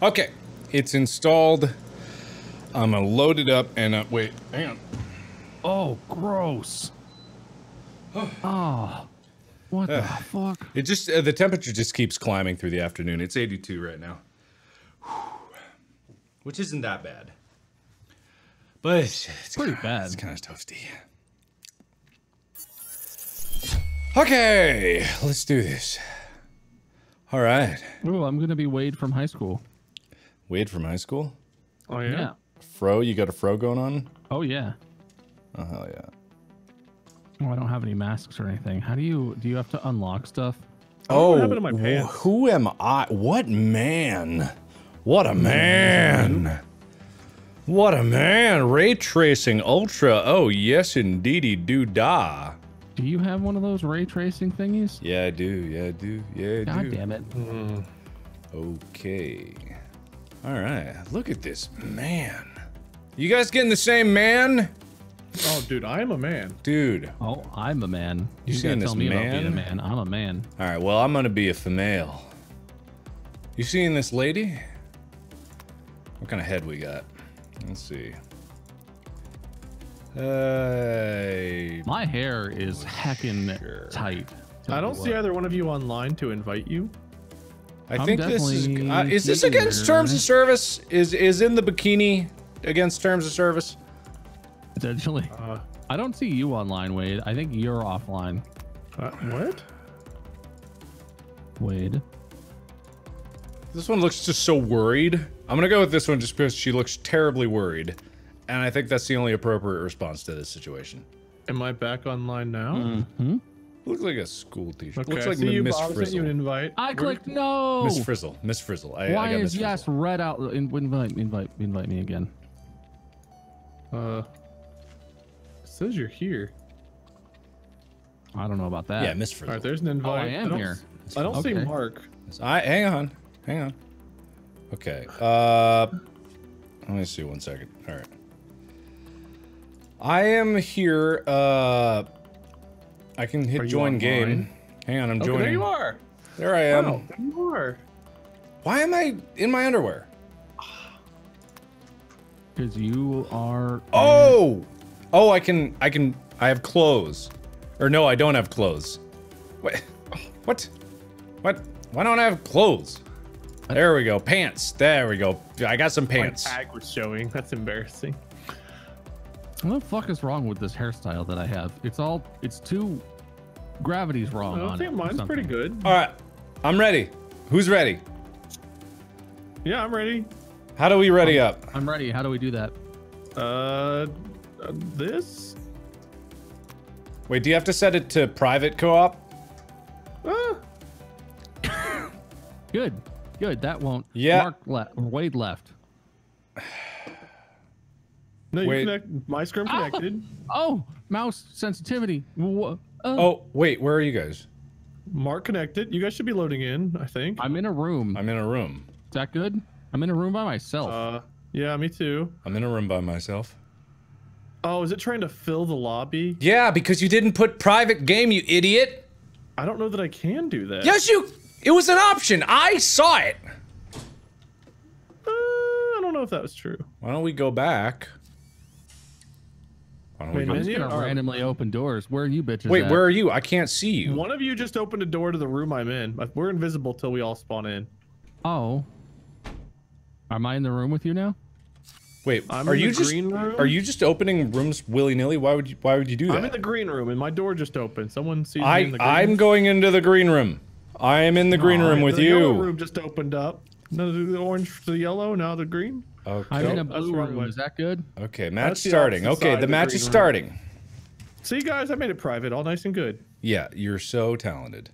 [SPEAKER 1] Okay, it's installed. I'm gonna load it up and uh, wait, hang on.
[SPEAKER 2] Oh, gross. oh, what the fuck?
[SPEAKER 1] It just uh, the temperature just keeps climbing through the afternoon. It's 82 right now, which isn't that bad, but it's, it's
[SPEAKER 2] pretty bad.
[SPEAKER 1] It's kind of toasty. Okay, let's do this. All right,
[SPEAKER 2] Oh, I'm gonna be Wade from high school.
[SPEAKER 1] Wade from high school.
[SPEAKER 3] Oh
[SPEAKER 2] Yeah.
[SPEAKER 1] Fro, you got a fro going on?
[SPEAKER 2] Oh yeah.
[SPEAKER 1] Oh hell yeah.
[SPEAKER 2] Oh, I don't have any masks or anything. How do you do? You have to unlock stuff?
[SPEAKER 1] Oh,
[SPEAKER 3] what happened to my
[SPEAKER 1] oh,
[SPEAKER 3] wh-
[SPEAKER 1] who am I? What man? What a man! What a man! Ray tracing ultra. Oh yes, indeedy do da.
[SPEAKER 2] Do you have one of those ray tracing thingies?
[SPEAKER 1] Yeah, I do. Yeah, I do. Yeah, I
[SPEAKER 2] God
[SPEAKER 1] do.
[SPEAKER 2] damn it. Mm-hmm.
[SPEAKER 1] Okay. All right. Look at this man. You guys getting the same man?
[SPEAKER 3] Oh, dude, I am a man.
[SPEAKER 1] Dude.
[SPEAKER 2] Oh, I'm a man.
[SPEAKER 1] You
[SPEAKER 2] You
[SPEAKER 1] seeing
[SPEAKER 2] gotta
[SPEAKER 1] this
[SPEAKER 2] tell me about being a
[SPEAKER 1] man?
[SPEAKER 2] man. I'm a man.
[SPEAKER 1] All right. Well, I'm gonna be a female. You seeing this lady? What kind of head we got? Let's see. Hey.
[SPEAKER 2] My hair is heckin' tight.
[SPEAKER 3] I don't see either one of you online to invite you.
[SPEAKER 1] I
[SPEAKER 2] I'm
[SPEAKER 1] think this is uh, is this against terms of service? Is is in the bikini against terms of service?
[SPEAKER 2] Potentially.
[SPEAKER 3] Uh,
[SPEAKER 2] I don't see you online, Wade. I think you're offline.
[SPEAKER 3] uh, what?
[SPEAKER 2] Wade.
[SPEAKER 1] This one looks just so worried. I'm gonna go with this one just because she looks terribly worried, and I think that's the only appropriate response to this situation.
[SPEAKER 3] Am I back online now?
[SPEAKER 2] Hmm?
[SPEAKER 1] Looks like a school teacher.
[SPEAKER 3] Okay,
[SPEAKER 1] looks like
[SPEAKER 3] see you,
[SPEAKER 1] Miss
[SPEAKER 3] Bob. I sent you an
[SPEAKER 1] Frizzle.
[SPEAKER 3] invite.
[SPEAKER 2] I
[SPEAKER 3] Where-
[SPEAKER 2] clicked no.
[SPEAKER 1] Miss Frizzle. Miss Frizzle. I,
[SPEAKER 2] Why
[SPEAKER 1] I got
[SPEAKER 2] is
[SPEAKER 1] Miss
[SPEAKER 2] yes
[SPEAKER 1] Frizzle.
[SPEAKER 2] red out? Invite, invite, invite me again.
[SPEAKER 3] Uh, it says you're here.
[SPEAKER 2] I don't know about that.
[SPEAKER 1] Yeah, Miss
[SPEAKER 3] All
[SPEAKER 1] Frizzle.
[SPEAKER 3] there's an invite.
[SPEAKER 2] Oh, I am
[SPEAKER 3] don't,
[SPEAKER 2] here.
[SPEAKER 3] I don't see Mark.
[SPEAKER 1] I hang on. Hang on. Okay. Uh, let me see one second. All right. I am here. Uh, I can hit
[SPEAKER 3] Are you
[SPEAKER 1] join game. Hang on, I'm
[SPEAKER 3] Okay,
[SPEAKER 1] joining.
[SPEAKER 3] there you are.
[SPEAKER 1] There I am.
[SPEAKER 3] Wow, there you are.
[SPEAKER 1] Why am I in my underwear?
[SPEAKER 2] Because you are.
[SPEAKER 1] Oh, oh, I can, I can, I have clothes, or no, I don't have clothes. What? What? What? Why don't I have clothes? There we go. Pants. There we go. I got some pants.
[SPEAKER 3] My tag was showing. That's embarrassing.
[SPEAKER 2] What the fuck is wrong with this hairstyle that I have? It's all. It's too. Gravity's wrong
[SPEAKER 3] I
[SPEAKER 2] on
[SPEAKER 3] think mine's pretty good.
[SPEAKER 1] All right, I'm ready. Who's ready?
[SPEAKER 3] Yeah, I'm ready.
[SPEAKER 1] How do we ready up?
[SPEAKER 2] I'm ready. How do we do that?
[SPEAKER 3] Uh, uh, this.
[SPEAKER 1] Wait, do you have to set it to private co-op?
[SPEAKER 3] Ah,
[SPEAKER 2] Good. Good. That won't.
[SPEAKER 1] Yeah.
[SPEAKER 2] Mark left. Wade left.
[SPEAKER 3] no, you
[SPEAKER 1] Wait.
[SPEAKER 3] connect. My screen connected.
[SPEAKER 2] Oh, mouse sensitivity. Wha- uh,
[SPEAKER 1] Oh, wait, where are you guys?
[SPEAKER 3] Mark connected. You guys should be loading in. I think.
[SPEAKER 2] I'm in a room.
[SPEAKER 1] I'm in a room.
[SPEAKER 2] Is that good? I'm in a room by myself.
[SPEAKER 3] Uh, yeah, me too.
[SPEAKER 1] I'm in a room by myself.
[SPEAKER 3] Oh, is it trying to fill the lobby?
[SPEAKER 1] Yeah, because you didn't put private game, you idiot.
[SPEAKER 3] I don't know that I can do that.
[SPEAKER 1] Yes, you. It was an option. I saw it.
[SPEAKER 3] Uh, I don't know if that was true.
[SPEAKER 1] Why don't we go back? Why don't we
[SPEAKER 3] Wait,
[SPEAKER 1] go?
[SPEAKER 2] I'm just
[SPEAKER 3] menu?
[SPEAKER 2] gonna
[SPEAKER 3] Or-
[SPEAKER 2] randomly open doors. Where are you bitches?
[SPEAKER 1] Wait,
[SPEAKER 2] at?
[SPEAKER 1] where are you? I can't see you.
[SPEAKER 3] One of you just opened a door to the room I'm in. We're invisible till we all spawn in.
[SPEAKER 2] Oh. Am I in the room with you now?
[SPEAKER 1] Wait,
[SPEAKER 3] I'm
[SPEAKER 1] are
[SPEAKER 3] in
[SPEAKER 1] you
[SPEAKER 3] the
[SPEAKER 1] just
[SPEAKER 3] green room.
[SPEAKER 1] are you just opening rooms willy nilly? Why would you Why would you do that?
[SPEAKER 3] I'm in the green room and my door just opened. Someone sees me in the green
[SPEAKER 1] I'm
[SPEAKER 3] room.
[SPEAKER 1] going into the green room. I am in the green
[SPEAKER 3] All
[SPEAKER 1] room
[SPEAKER 3] right,
[SPEAKER 1] with
[SPEAKER 3] the yellow
[SPEAKER 1] you.
[SPEAKER 3] room just opened up. No, the orange to the yellow, now the green.
[SPEAKER 1] Okay.
[SPEAKER 2] I'm in a
[SPEAKER 3] Nope,
[SPEAKER 2] blue
[SPEAKER 3] the
[SPEAKER 2] room.
[SPEAKER 3] way.
[SPEAKER 2] Is that good?
[SPEAKER 1] Okay, match
[SPEAKER 3] That's
[SPEAKER 1] starting.
[SPEAKER 3] opposite
[SPEAKER 1] Okay, the
[SPEAKER 3] of the
[SPEAKER 1] match
[SPEAKER 3] green
[SPEAKER 1] is
[SPEAKER 3] room.
[SPEAKER 1] starting.
[SPEAKER 3] See, guys, I made it private, all nice and good.
[SPEAKER 1] Yeah, you're so talented.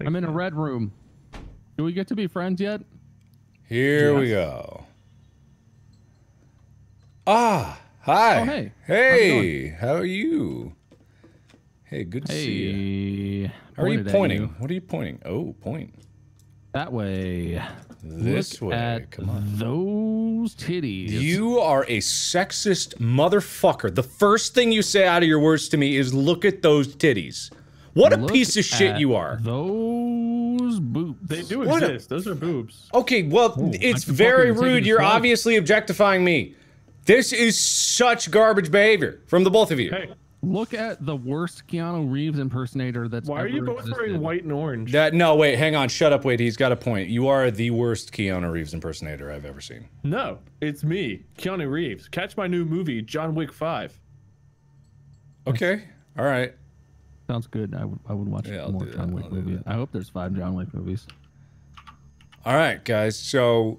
[SPEAKER 2] I'm in a red room. Do we get to be friends yet?
[SPEAKER 1] Here we go. Ah, hi.
[SPEAKER 2] Oh, hey.
[SPEAKER 1] Hey, how are you? Hey, good to see you.
[SPEAKER 2] Hey.
[SPEAKER 1] How are you pointing?
[SPEAKER 2] you.
[SPEAKER 1] What are you pointing? Oh, point.
[SPEAKER 2] That way.
[SPEAKER 1] This
[SPEAKER 2] Look
[SPEAKER 1] way. Come on.
[SPEAKER 2] Those titties.
[SPEAKER 1] You are a sexist motherfucker. The first thing you say out of your words to me is look at those titties. What a piece of shit you are.
[SPEAKER 2] Those boobs.
[SPEAKER 3] They do
[SPEAKER 1] What a-
[SPEAKER 3] exist. Those are boobs.
[SPEAKER 1] Okay, well,
[SPEAKER 2] Ooh,
[SPEAKER 1] it's very rude. You're
[SPEAKER 2] twice.
[SPEAKER 1] obviously objectifying me. This is such garbage behavior from the both of you.
[SPEAKER 3] Hey,
[SPEAKER 2] Look at the worst Keanu Reeves impersonator that's
[SPEAKER 3] why are you both
[SPEAKER 2] existed.
[SPEAKER 3] wearing white and orange?
[SPEAKER 1] That no, wait, hang on, shut up, wait. He's got a point. You are the worst Keanu Reeves impersonator I've ever seen.
[SPEAKER 3] No, it's me, Keanu Reeves. Catch my new movie, John Wick 5.
[SPEAKER 1] Okay, all right.
[SPEAKER 2] Sounds good. I would I would watch
[SPEAKER 1] Yeah,
[SPEAKER 2] more. John Wick movies. I hope there's five John Wick movies.
[SPEAKER 1] All right, guys. So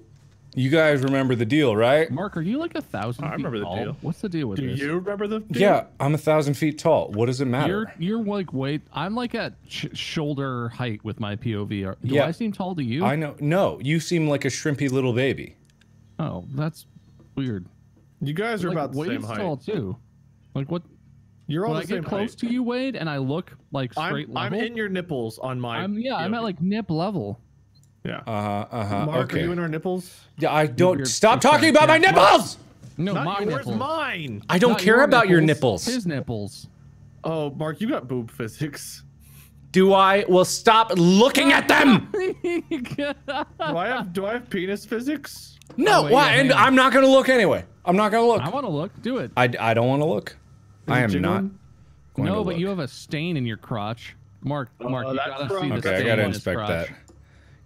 [SPEAKER 1] you guys remember the deal, right?
[SPEAKER 2] Mark, are you like a thousand?
[SPEAKER 3] I
[SPEAKER 2] feet
[SPEAKER 3] remember the
[SPEAKER 2] tall?
[SPEAKER 3] deal.
[SPEAKER 2] What's the deal with
[SPEAKER 3] Do
[SPEAKER 2] this?
[SPEAKER 3] you remember the? deal?
[SPEAKER 1] Yeah, I'm a thousand feet tall. What does it matter?
[SPEAKER 2] You're you're like wait. I'm like at sh- shoulder height with my POV. Do
[SPEAKER 1] Yeah.
[SPEAKER 2] I seem tall to you?
[SPEAKER 1] I know. No, you seem like a shrimpy little baby.
[SPEAKER 2] Oh, that's weird.
[SPEAKER 3] You guys are
[SPEAKER 2] like,
[SPEAKER 3] about the same
[SPEAKER 2] Wade's
[SPEAKER 3] height.
[SPEAKER 2] tall too. Like what?
[SPEAKER 3] You're all
[SPEAKER 2] when
[SPEAKER 3] the
[SPEAKER 2] I
[SPEAKER 3] same
[SPEAKER 2] get close
[SPEAKER 3] height.
[SPEAKER 2] to you, Wade, and I look like straight
[SPEAKER 3] I'm, I'm in your nipples on my.
[SPEAKER 2] I'm yeah. I'm
[SPEAKER 3] POV.
[SPEAKER 2] at like nip level.
[SPEAKER 3] Yeah.
[SPEAKER 1] Uh huh. Uh huh.
[SPEAKER 3] Mark,
[SPEAKER 1] okay.
[SPEAKER 3] are you in our nipples?
[SPEAKER 1] yeah, I don't.
[SPEAKER 2] You're-
[SPEAKER 1] Stop
[SPEAKER 2] you're
[SPEAKER 1] talking about my nipples.
[SPEAKER 2] No,
[SPEAKER 3] Not
[SPEAKER 2] my
[SPEAKER 3] yours,
[SPEAKER 2] nipples.
[SPEAKER 3] mine.
[SPEAKER 1] I don't
[SPEAKER 2] Not
[SPEAKER 1] care
[SPEAKER 2] your
[SPEAKER 1] about your nipples.
[SPEAKER 2] His nipples.
[SPEAKER 3] Oh, Mark, you got boob physics.
[SPEAKER 1] Do I? Well, stop looking at them.
[SPEAKER 3] Do I have do I have penis physics?
[SPEAKER 1] No,
[SPEAKER 2] Oh, wait,
[SPEAKER 1] why?
[SPEAKER 2] yeah,
[SPEAKER 1] and
[SPEAKER 2] hang.
[SPEAKER 1] I'm not gonna look anyway. I'm not gonna look.
[SPEAKER 2] I want to look. Do it.
[SPEAKER 1] I, I don't want to look. I
[SPEAKER 3] it
[SPEAKER 1] am not. Going
[SPEAKER 2] no,
[SPEAKER 1] to
[SPEAKER 2] but
[SPEAKER 1] look.
[SPEAKER 2] you have a stain in your crotch. Mark,
[SPEAKER 3] Oh,
[SPEAKER 2] Mark, you gotta see
[SPEAKER 3] crotch.
[SPEAKER 2] the
[SPEAKER 1] Okay, I gotta inspect that.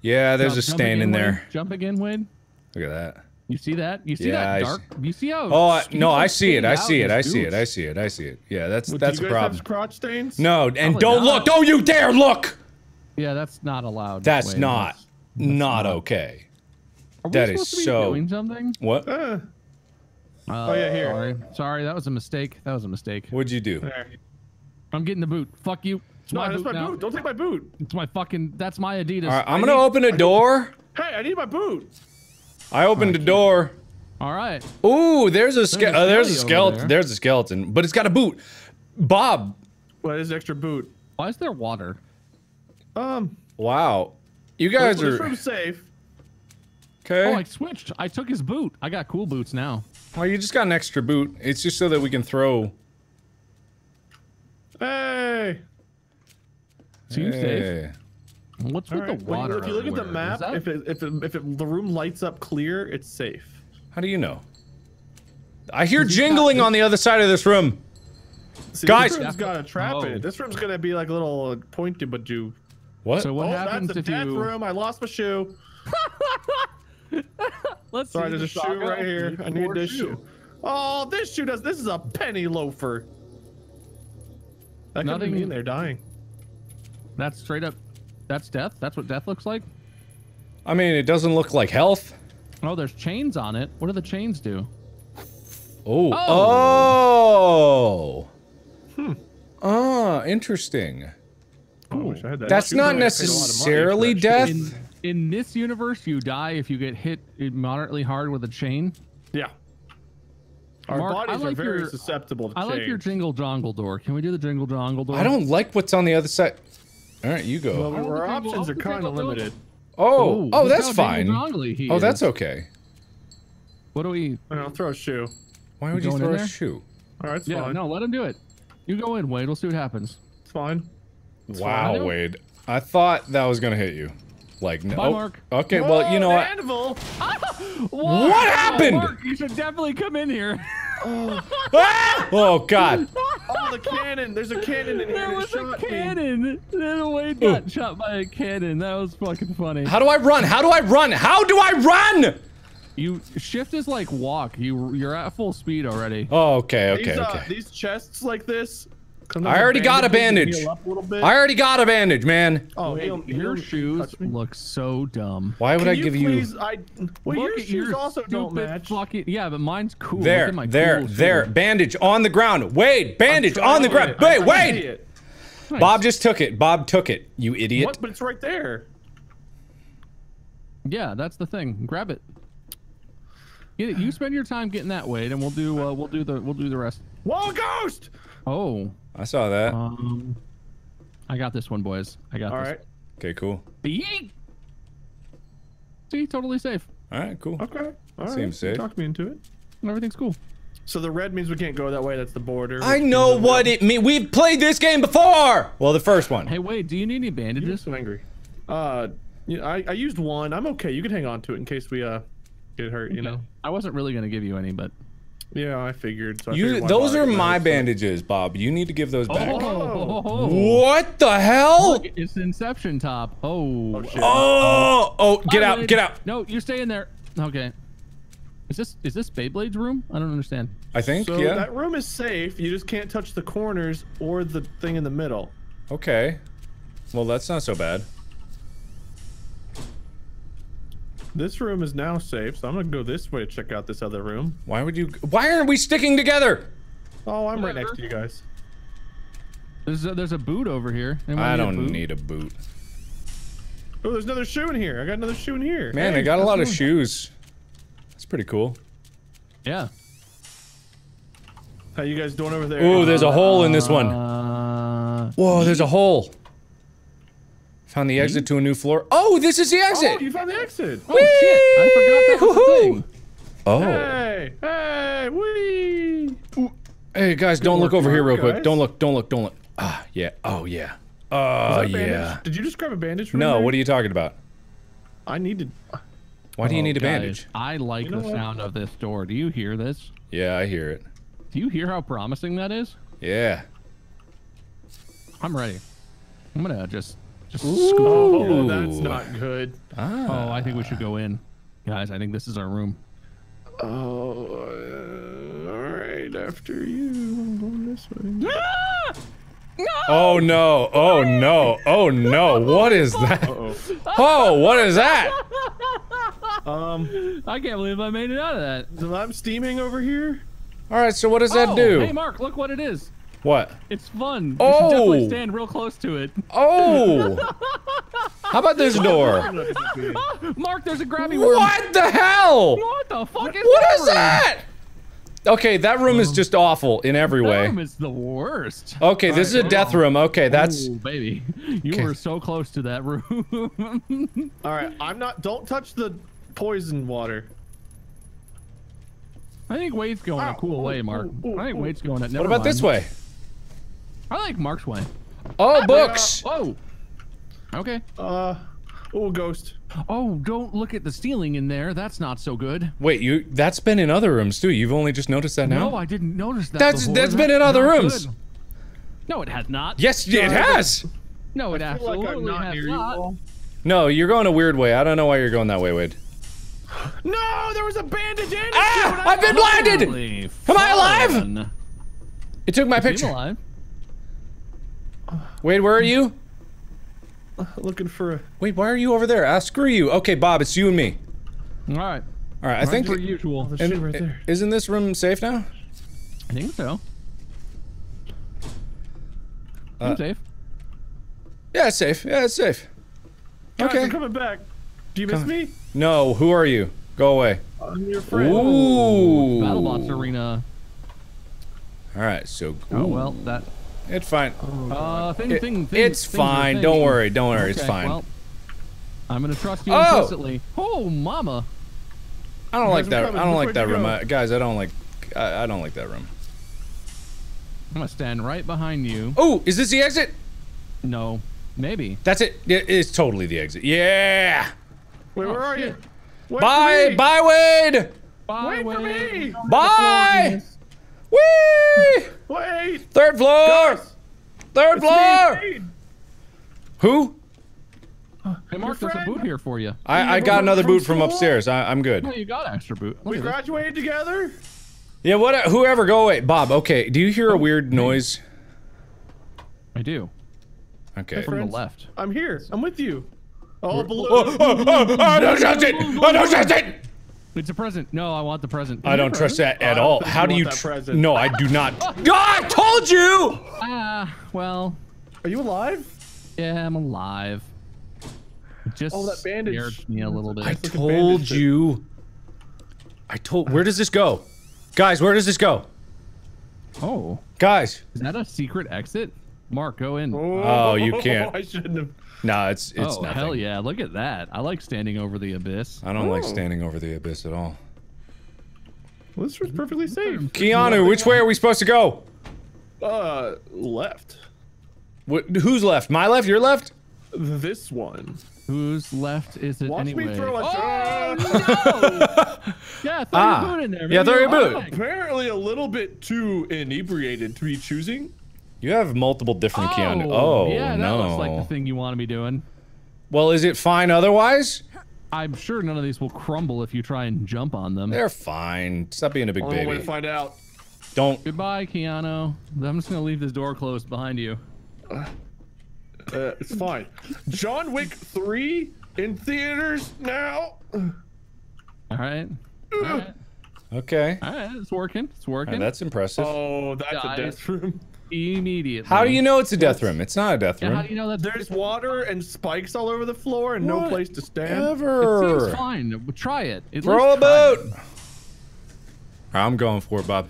[SPEAKER 1] Yeah, there's
[SPEAKER 2] Jump-
[SPEAKER 1] a stain
[SPEAKER 2] again,
[SPEAKER 1] in
[SPEAKER 2] Wade.
[SPEAKER 1] there.
[SPEAKER 2] Jump again, Wade.
[SPEAKER 1] Look at that.
[SPEAKER 2] You see that? You see
[SPEAKER 1] Yeah, I
[SPEAKER 2] that
[SPEAKER 1] s-
[SPEAKER 2] dark? You see how?
[SPEAKER 1] Oh I, no, I see it. I see it. I see it. I see it. I see it. Yeah, that's
[SPEAKER 3] Well,
[SPEAKER 1] that's
[SPEAKER 3] do
[SPEAKER 1] a
[SPEAKER 3] you guys
[SPEAKER 1] problem.
[SPEAKER 3] have crotch stains?
[SPEAKER 1] No, and
[SPEAKER 2] Probably
[SPEAKER 1] don't
[SPEAKER 2] not.
[SPEAKER 1] look. Don't you dare look.
[SPEAKER 2] Yeah, that's not allowed.
[SPEAKER 1] That's
[SPEAKER 2] Wade.
[SPEAKER 1] not
[SPEAKER 2] That's-
[SPEAKER 1] not
[SPEAKER 2] not.
[SPEAKER 1] okay.
[SPEAKER 2] Are we
[SPEAKER 1] that is
[SPEAKER 2] supposed to be
[SPEAKER 1] so-
[SPEAKER 2] doing something?
[SPEAKER 1] What?
[SPEAKER 3] Uh,
[SPEAKER 2] Uh,
[SPEAKER 3] yeah, here.
[SPEAKER 2] Sorry, sorry, that was a mistake. That was a mistake.
[SPEAKER 1] What'd you do?
[SPEAKER 3] there.
[SPEAKER 2] I'm getting the boot. Fuck you. It's
[SPEAKER 3] No,
[SPEAKER 2] my
[SPEAKER 3] that's
[SPEAKER 2] boot
[SPEAKER 3] my
[SPEAKER 2] now.
[SPEAKER 3] boot. Don't take my boot.
[SPEAKER 2] It's my fucking. That's my Adidas.
[SPEAKER 1] All right, I'm
[SPEAKER 2] I
[SPEAKER 1] gonna
[SPEAKER 2] need-
[SPEAKER 1] open a door.
[SPEAKER 3] Hey, I need my boot.
[SPEAKER 1] I opened a door.
[SPEAKER 2] All right.
[SPEAKER 1] Ooh, there's a ske-
[SPEAKER 2] There's a
[SPEAKER 1] uh, there's a skeleton.
[SPEAKER 2] there.
[SPEAKER 1] There's a skeleton, but it's got a boot. Bob,
[SPEAKER 3] What is extra boot?
[SPEAKER 2] Why is there water?
[SPEAKER 3] Um,
[SPEAKER 1] wow, you guys
[SPEAKER 3] this
[SPEAKER 1] are
[SPEAKER 3] room's safe.
[SPEAKER 1] Okay.
[SPEAKER 2] Oh, I switched. I took his boot. I got cool boots now.
[SPEAKER 1] Well, you just got an extra boot. It's just so that we can throw.
[SPEAKER 3] Hey.
[SPEAKER 2] Seems safe.
[SPEAKER 1] Hey.
[SPEAKER 2] What's
[SPEAKER 3] All
[SPEAKER 2] with
[SPEAKER 3] right.
[SPEAKER 2] the
[SPEAKER 3] when you-
[SPEAKER 2] water?
[SPEAKER 3] if you look at the map,
[SPEAKER 2] that-
[SPEAKER 3] if it, if it, if it, the room lights up clear, it's safe.
[SPEAKER 1] How do you know? I hear
[SPEAKER 3] Because he's got
[SPEAKER 1] jingling on the other side of this room.
[SPEAKER 3] See,
[SPEAKER 1] Guys!
[SPEAKER 3] this room's got a trap in
[SPEAKER 2] Oh.
[SPEAKER 3] it. This room's gonna be like a little pointy bajou.
[SPEAKER 1] What?
[SPEAKER 2] So what
[SPEAKER 3] oh,
[SPEAKER 2] happens
[SPEAKER 3] that's a
[SPEAKER 2] if
[SPEAKER 3] death
[SPEAKER 2] you?
[SPEAKER 3] room. I lost my shoe.
[SPEAKER 2] Let's
[SPEAKER 3] Sorry,
[SPEAKER 2] see
[SPEAKER 3] there's a shoe right here. I need this shoe. Oh, this shoe does. This is a penny loafer. That could be
[SPEAKER 2] Nothing-
[SPEAKER 3] me in there dying.
[SPEAKER 2] That's straight up. That's death. That's what death looks like.
[SPEAKER 1] I mean, it doesn't look like health.
[SPEAKER 2] Oh, there's chains on it. What do the chains do?
[SPEAKER 1] Oh.
[SPEAKER 2] Oh.
[SPEAKER 1] Oh. Hmm. Ah, interesting.
[SPEAKER 3] Oh, I wish I had that
[SPEAKER 1] That's not
[SPEAKER 3] I paid a lot of money for
[SPEAKER 1] necessarily
[SPEAKER 3] that
[SPEAKER 1] death.
[SPEAKER 2] In in this universe, you die if you get hit moderately hard with a chain.
[SPEAKER 3] Yeah. Our
[SPEAKER 2] Mark, I
[SPEAKER 3] bodies are very
[SPEAKER 2] your-
[SPEAKER 3] susceptible to
[SPEAKER 2] I like your jingle jongle door. Can we do the jingle jongle door?
[SPEAKER 1] I don't like what's on the other side. All right, you go.
[SPEAKER 3] Well, our
[SPEAKER 2] jingle-
[SPEAKER 3] options are kind of limited.
[SPEAKER 1] Oh,
[SPEAKER 2] Oh,
[SPEAKER 1] oh, that's fine.
[SPEAKER 2] jingle-jongly
[SPEAKER 1] Oh, that's okay.
[SPEAKER 2] What do we?
[SPEAKER 3] I'll throw a shoe.
[SPEAKER 1] Why would
[SPEAKER 2] You
[SPEAKER 1] you throw a
[SPEAKER 2] there?
[SPEAKER 1] shoe?
[SPEAKER 3] All right, it's
[SPEAKER 2] Yeah,
[SPEAKER 3] fine.
[SPEAKER 2] no, let him do it. You go in, Wade. We'll see what happens.
[SPEAKER 3] It's fine.
[SPEAKER 1] Wow,
[SPEAKER 2] fine.
[SPEAKER 1] Wade. I thought that was gonna hit you. Like no.
[SPEAKER 2] Bye,
[SPEAKER 1] oh,
[SPEAKER 2] Mark.
[SPEAKER 1] Okay, well, you know what?
[SPEAKER 3] Anvil.
[SPEAKER 1] What happened?
[SPEAKER 2] Mark, you should definitely come in here.
[SPEAKER 1] Ah! Oh God.
[SPEAKER 3] Oh, the cannon. There's a cannon in here.
[SPEAKER 2] There
[SPEAKER 3] and
[SPEAKER 2] was a
[SPEAKER 3] shot me.
[SPEAKER 2] cannon. Then Wade got shot by a cannon. That was fucking funny.
[SPEAKER 1] How do I run? How do I run? How do I run?
[SPEAKER 2] You shift is like walk. You you're at full speed already.
[SPEAKER 1] Oh, okay,
[SPEAKER 3] These,
[SPEAKER 1] okay,
[SPEAKER 3] uh,
[SPEAKER 1] okay.
[SPEAKER 3] These chests like this. Come
[SPEAKER 1] I already got a bandage.
[SPEAKER 3] and heal up a little bit.
[SPEAKER 1] I already got a bandage, man.
[SPEAKER 3] Oh,
[SPEAKER 2] Wade,
[SPEAKER 3] heal-
[SPEAKER 2] your
[SPEAKER 3] heal-
[SPEAKER 2] shoes look so dumb.
[SPEAKER 1] Why would
[SPEAKER 3] Can
[SPEAKER 1] I
[SPEAKER 3] you
[SPEAKER 1] give
[SPEAKER 3] please,
[SPEAKER 1] you?
[SPEAKER 3] I, well,
[SPEAKER 2] Look
[SPEAKER 3] your
[SPEAKER 2] at
[SPEAKER 3] shoes
[SPEAKER 2] your
[SPEAKER 3] also don't match.
[SPEAKER 2] Fucking, yeah, but mine's cool. Look
[SPEAKER 1] There,
[SPEAKER 2] my
[SPEAKER 1] there,
[SPEAKER 2] cool
[SPEAKER 1] there.
[SPEAKER 2] shoe.
[SPEAKER 1] Bandage on the ground. Wade, bandage on the ground.
[SPEAKER 3] to-
[SPEAKER 1] Wait,
[SPEAKER 3] I can see
[SPEAKER 1] Wade.
[SPEAKER 2] Nice.
[SPEAKER 1] Bob just took it. Bob took it. You idiot.
[SPEAKER 3] What? But it's right there.
[SPEAKER 2] Yeah, that's the thing. Grab it. Get it. You spend your time getting that Wade, and we'll do uh, we'll do the we'll do the rest.
[SPEAKER 3] Wall ghost.
[SPEAKER 2] Oh,
[SPEAKER 1] I saw that.
[SPEAKER 2] um, I got this one, boys. I got
[SPEAKER 3] All
[SPEAKER 2] this.
[SPEAKER 3] right.
[SPEAKER 1] Okay, cool.
[SPEAKER 2] Yeet. See, totally safe.
[SPEAKER 1] All right, cool.
[SPEAKER 3] Okay. All right.
[SPEAKER 1] Seems safe.
[SPEAKER 3] Talk me into it.
[SPEAKER 2] Everything's cool.
[SPEAKER 3] So the red means we can't go that way. That's the border.
[SPEAKER 1] I know what it means. We've played this game before. Well, the first one.
[SPEAKER 2] Hey, wait. do you need any
[SPEAKER 3] You're
[SPEAKER 2] bandages?
[SPEAKER 3] so angry. Uh, you know, I, I used one. I'm okay. You can hang on to it in case we uh get hurt. You know.
[SPEAKER 2] I wasn't really gonna give you any, but
[SPEAKER 3] Yeah, I figured. So I
[SPEAKER 1] You,
[SPEAKER 3] figured
[SPEAKER 1] those are my
[SPEAKER 3] those, so-
[SPEAKER 1] bandages, Bob. You need to give those back.
[SPEAKER 2] Oh, oh, oh, oh,
[SPEAKER 1] What the hell?
[SPEAKER 2] Look, it's Inception top. Oh,
[SPEAKER 3] Oh, shit.
[SPEAKER 1] Oh, oh, get out, get out.
[SPEAKER 2] No, you stay in there. Okay. Is this is this Beyblade's room? I don't understand.
[SPEAKER 1] I think,
[SPEAKER 3] So
[SPEAKER 1] yeah.
[SPEAKER 3] that room is safe. You just can't touch the corners or the thing in the middle.
[SPEAKER 1] Okay. Well, that's not so bad.
[SPEAKER 3] This room is now safe, so I'm gonna go this way to check out this other room.
[SPEAKER 1] Why would you? Why aren't we sticking together?
[SPEAKER 3] Oh, I'm right next to you guys.
[SPEAKER 2] There's a, there's a boot over here. Anyone
[SPEAKER 1] I
[SPEAKER 2] need
[SPEAKER 1] don't
[SPEAKER 2] boot?
[SPEAKER 1] need a boot.
[SPEAKER 3] Oh, there's another shoe in here. I got another shoe in here.
[SPEAKER 1] Man,
[SPEAKER 3] Hey,
[SPEAKER 1] they got a
[SPEAKER 3] that's
[SPEAKER 1] lot of shoes. That's pretty cool.
[SPEAKER 2] Yeah.
[SPEAKER 3] How you guys doing over there?
[SPEAKER 1] Ooh, there's a hole in this one.
[SPEAKER 2] Uh,
[SPEAKER 1] Whoa, there's a hole. Found the exit to a new floor. Oh, this is the
[SPEAKER 3] Oh,
[SPEAKER 1] exit.
[SPEAKER 3] you found the exit.
[SPEAKER 2] oh shit! I forgot that was a thing.
[SPEAKER 1] Oh.
[SPEAKER 3] Hey, hey, wee.
[SPEAKER 1] Hey guys, don't look over here real
[SPEAKER 3] guys.
[SPEAKER 1] quick. Don't look, don't look, don't look. Ah, yeah. Oh yeah. Oh
[SPEAKER 3] Is that a bandage?
[SPEAKER 1] yeah.
[SPEAKER 3] Did you just grab a bandage from
[SPEAKER 1] No,
[SPEAKER 3] there?
[SPEAKER 1] what are you talking about?
[SPEAKER 3] I need to...
[SPEAKER 1] Why do you
[SPEAKER 2] Oh,
[SPEAKER 1] need a
[SPEAKER 2] guys,
[SPEAKER 1] bandage?
[SPEAKER 2] I like
[SPEAKER 3] You know
[SPEAKER 2] the
[SPEAKER 3] what?
[SPEAKER 2] sound of this door. Do you hear this?
[SPEAKER 1] Yeah, I hear it.
[SPEAKER 2] Do you hear how promising that is?
[SPEAKER 1] Yeah.
[SPEAKER 2] I'm ready. I'm gonna just just
[SPEAKER 1] Ooh.
[SPEAKER 2] scoop.
[SPEAKER 3] Oh, that's not good.
[SPEAKER 1] Ah.
[SPEAKER 2] Oh, I think we should go in, guys. I think this is our room.
[SPEAKER 3] Oh, uh, all right. After you, I'm going this way.
[SPEAKER 1] Oh no. Oh no. Oh no. What is that?
[SPEAKER 3] Uh-oh.
[SPEAKER 1] Oh, what is that?
[SPEAKER 3] Um,
[SPEAKER 2] I can't believe I made it out of that.
[SPEAKER 3] so I'm steaming over here.
[SPEAKER 1] All right. So what does that
[SPEAKER 2] oh,
[SPEAKER 1] do?
[SPEAKER 2] Hey, Mark, look what it is.
[SPEAKER 1] What?
[SPEAKER 2] It's fun. You
[SPEAKER 1] Oh.
[SPEAKER 2] should definitely oh! stand real close to it.
[SPEAKER 1] Oh. How about this door?
[SPEAKER 2] Mark, there's a grabby worm.
[SPEAKER 1] What the hell?
[SPEAKER 2] What the fuck is
[SPEAKER 1] What
[SPEAKER 2] that
[SPEAKER 1] is
[SPEAKER 2] room?
[SPEAKER 1] that? Okay, that room is um, just awful in every way.
[SPEAKER 2] That
[SPEAKER 1] way.
[SPEAKER 2] room is the worst.
[SPEAKER 1] Okay, this is a death room. Okay, that's
[SPEAKER 2] Ooh, baby. You
[SPEAKER 1] Okay.
[SPEAKER 2] were so close to that room.
[SPEAKER 3] All right, I'm not. Don't touch the poison water.
[SPEAKER 2] I think Wade's going a cool way, Mark. I think Wade's going it.
[SPEAKER 1] What about this way?
[SPEAKER 2] I like Mark's way.
[SPEAKER 1] Oh, books.
[SPEAKER 2] Oh. Okay.
[SPEAKER 3] Uh. Oh, ghost.
[SPEAKER 2] Oh, don't look at the ceiling in there. That's not so good.
[SPEAKER 1] Wait, you that's been in other rooms too. You've only just noticed that now?
[SPEAKER 2] No, I didn't notice that.
[SPEAKER 1] That's-
[SPEAKER 2] before.
[SPEAKER 1] that's been in other
[SPEAKER 2] not
[SPEAKER 1] rooms.
[SPEAKER 2] good. No, it has not.
[SPEAKER 1] Yes, it has.
[SPEAKER 2] No, it
[SPEAKER 3] I feel like
[SPEAKER 2] absolutely
[SPEAKER 3] not
[SPEAKER 2] has
[SPEAKER 3] near you
[SPEAKER 2] not.
[SPEAKER 3] all.
[SPEAKER 1] No, you're going a weird way. I don't know why you're going that way, Wade.
[SPEAKER 3] No, there was a bandage and a
[SPEAKER 1] Ah! I've been blinded! Am I alive? It took my
[SPEAKER 2] Is he
[SPEAKER 1] picture.
[SPEAKER 2] Alive?
[SPEAKER 1] Wade, where are you?
[SPEAKER 3] Looking for a.
[SPEAKER 1] Wait, why are you over there? Ah, screw you. Okay, Bob, it's you and me.
[SPEAKER 2] All right.
[SPEAKER 1] All right, I think.
[SPEAKER 2] per usual.
[SPEAKER 3] The
[SPEAKER 1] and-
[SPEAKER 3] shit right there.
[SPEAKER 1] Isn't this room safe now?
[SPEAKER 2] I think so.
[SPEAKER 1] Uh,
[SPEAKER 2] I'm safe.
[SPEAKER 1] Yeah, it's safe. Yeah, it's safe.
[SPEAKER 3] Guys,
[SPEAKER 1] Okay.
[SPEAKER 3] I'm coming back. Do you miss
[SPEAKER 1] Come-
[SPEAKER 3] me?
[SPEAKER 1] No, who are you? Go away.
[SPEAKER 3] I'm your friend.
[SPEAKER 1] Ooh.
[SPEAKER 2] BattleBots arena.
[SPEAKER 1] All right, so.
[SPEAKER 2] Oh well, that.
[SPEAKER 1] It's fine.
[SPEAKER 2] Uh, thing,
[SPEAKER 1] It-
[SPEAKER 2] thing, thing.
[SPEAKER 1] it's
[SPEAKER 2] things are
[SPEAKER 1] fine. Don't worry. Don't worry. It's fine.
[SPEAKER 2] Well, I'm gonna trust you
[SPEAKER 1] Oh!
[SPEAKER 2] implicitly. Oh, mama.
[SPEAKER 1] I don't like that.
[SPEAKER 3] coming.
[SPEAKER 1] I don't
[SPEAKER 3] Which
[SPEAKER 1] like that room. I, guys. I don't like. I, I don't like that room.
[SPEAKER 2] I'm gonna stand right behind you.
[SPEAKER 1] Oh, is this the exit?
[SPEAKER 2] No, maybe.
[SPEAKER 1] That's it. Yeah, It's totally the exit. Yeah.
[SPEAKER 3] Wait, where
[SPEAKER 2] Oh,
[SPEAKER 3] are
[SPEAKER 2] shit.
[SPEAKER 3] you? Wait
[SPEAKER 1] Bye, bye, Wade.
[SPEAKER 2] Bye,
[SPEAKER 3] Wait for me.
[SPEAKER 1] Bye. Whee!
[SPEAKER 3] Wait.
[SPEAKER 1] Third floor.
[SPEAKER 3] Guys,
[SPEAKER 1] Third
[SPEAKER 3] it's me,
[SPEAKER 1] floor.
[SPEAKER 3] Wade.
[SPEAKER 1] Who?
[SPEAKER 2] Hey, Mark, there's a boot here for you.
[SPEAKER 1] I, I got another boot from upstairs. I, I'm good.
[SPEAKER 2] Oh, you got extra boot. Look
[SPEAKER 3] We
[SPEAKER 2] at this.
[SPEAKER 3] graduated together.
[SPEAKER 1] Yeah. What? Whoever, go away. Bob. Okay. Do you hear a weird noise?
[SPEAKER 2] I do.
[SPEAKER 1] Okay.
[SPEAKER 2] From the left.
[SPEAKER 3] I'm here. I'm with you. Oh, below.
[SPEAKER 1] Oh, oh, oh, I don't trust it. Oh, I don't it.
[SPEAKER 2] It's a present. No, I want the present.
[SPEAKER 1] I don't trust that at all. How do you?
[SPEAKER 3] that
[SPEAKER 1] tr-
[SPEAKER 3] present.
[SPEAKER 1] no, I do not. God, I told you.
[SPEAKER 2] Ah, well,
[SPEAKER 3] Are you alive?
[SPEAKER 2] yeah, I'm alive. Just
[SPEAKER 3] Oh, that bandage.
[SPEAKER 2] scared me a little bit.
[SPEAKER 1] I told you. I told. Where does this go, guys? Where does this go,
[SPEAKER 2] oh,
[SPEAKER 1] guys?
[SPEAKER 2] is that a secret exit? Mark, go in.
[SPEAKER 1] Oh, you can't.
[SPEAKER 3] I shouldn't have.
[SPEAKER 1] No, it's it's
[SPEAKER 2] oh,
[SPEAKER 1] nothing.
[SPEAKER 2] hell yeah. Look at that. I like standing over the abyss.
[SPEAKER 1] I don't like
[SPEAKER 3] Oh.
[SPEAKER 1] standing over the abyss at all.
[SPEAKER 3] Well, this was perfectly safe.
[SPEAKER 1] Keanu, which way are we supposed to go?
[SPEAKER 3] Uh, left.
[SPEAKER 1] What, who's left? My left? Your left?
[SPEAKER 3] This one.
[SPEAKER 2] Who's left is it
[SPEAKER 3] Watch
[SPEAKER 2] anyway?
[SPEAKER 3] me throw a.
[SPEAKER 2] oh, no! yeah, throw
[SPEAKER 1] Ah.
[SPEAKER 2] your boot in there.
[SPEAKER 1] Yeah, throw your boot.
[SPEAKER 3] Apparently, a little bit too inebriated to be choosing.
[SPEAKER 1] You have multiple different Keanu.
[SPEAKER 2] Oh,
[SPEAKER 1] Oh
[SPEAKER 2] yeah, that
[SPEAKER 1] no.
[SPEAKER 2] looks like the thing you want to be doing.
[SPEAKER 1] Well, is it fine otherwise?
[SPEAKER 2] I'm sure none of these will crumble if you try and jump on them.
[SPEAKER 1] They're fine. Stop being a big
[SPEAKER 3] Only way
[SPEAKER 1] baby.
[SPEAKER 3] to find out.
[SPEAKER 1] Don't.
[SPEAKER 2] Goodbye, Keanu. I'm just gonna leave this door closed behind you.
[SPEAKER 3] Uh, it's fine. John Wick 3 in theaters now.
[SPEAKER 2] All right. All right.
[SPEAKER 1] Okay.
[SPEAKER 2] All right. It's working. It's working.
[SPEAKER 1] Alright, that's impressive.
[SPEAKER 3] Oh, that's
[SPEAKER 2] Guys.
[SPEAKER 3] a death room.
[SPEAKER 2] Immediately.
[SPEAKER 1] How do you know it's a death room? It's not a death
[SPEAKER 2] Yeah,
[SPEAKER 1] room.
[SPEAKER 2] how do you know that?
[SPEAKER 3] There's water and spikes all over the floor and no place to stand.
[SPEAKER 2] It
[SPEAKER 1] Ever.
[SPEAKER 2] seems fine. Try it. At
[SPEAKER 1] Throw a
[SPEAKER 2] least try it.
[SPEAKER 1] boot. I'm going for it, Bob.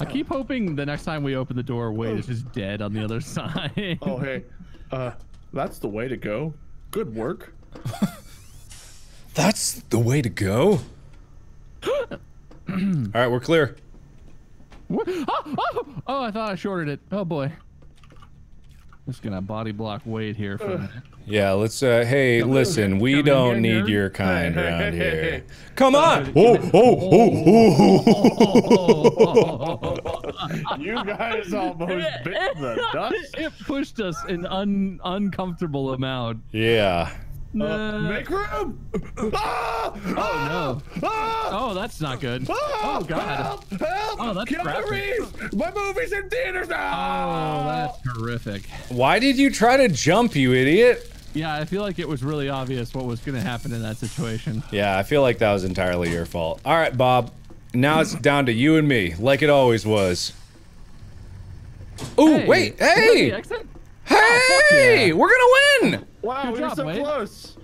[SPEAKER 2] I keep hoping the next time we open the door, Wade is just dead on the other side.
[SPEAKER 3] Oh, hey. Uh, that's the way to go. Good work.
[SPEAKER 1] That's the way to go. All right, we're clear.
[SPEAKER 2] What? Oh, oh, oh, I thought I shorted it. Oh boy. Just gonna body block Wade here for a minute.
[SPEAKER 1] Yeah, let's. uh Hey, listen, we don't
[SPEAKER 2] here,
[SPEAKER 1] need
[SPEAKER 2] nerd.
[SPEAKER 1] your kind
[SPEAKER 3] Hey, hey,
[SPEAKER 1] around here. Come on! Oh, oh, oh, oh,
[SPEAKER 3] You guys almost bit the dust.
[SPEAKER 2] It pushed us an un uncomfortable amount.
[SPEAKER 1] Yeah.
[SPEAKER 3] Uh, make room! Ah!
[SPEAKER 2] Oh no. Oh, that's not good. Oh god.
[SPEAKER 3] Help! Help!
[SPEAKER 2] Oh, that's
[SPEAKER 3] Keanu
[SPEAKER 2] graphic.
[SPEAKER 3] Reeves! My movie's in theaters now!
[SPEAKER 2] Oh, that's horrific.
[SPEAKER 1] Why did you try to jump, you idiot?
[SPEAKER 2] Yeah, I feel like it was really obvious what was gonna happen in that situation.
[SPEAKER 1] Yeah, I feel like that was entirely your fault. All right, Bob. Now it's down to you and me, like it always was. Ooh,
[SPEAKER 2] Hey,
[SPEAKER 1] wait,
[SPEAKER 2] is that the
[SPEAKER 1] hey!
[SPEAKER 2] Oh, exit?
[SPEAKER 1] Hey!
[SPEAKER 2] yeah.
[SPEAKER 1] We're gonna win!
[SPEAKER 3] Wow,
[SPEAKER 2] Good
[SPEAKER 3] we
[SPEAKER 2] job,
[SPEAKER 3] were so
[SPEAKER 2] Wade.
[SPEAKER 3] close.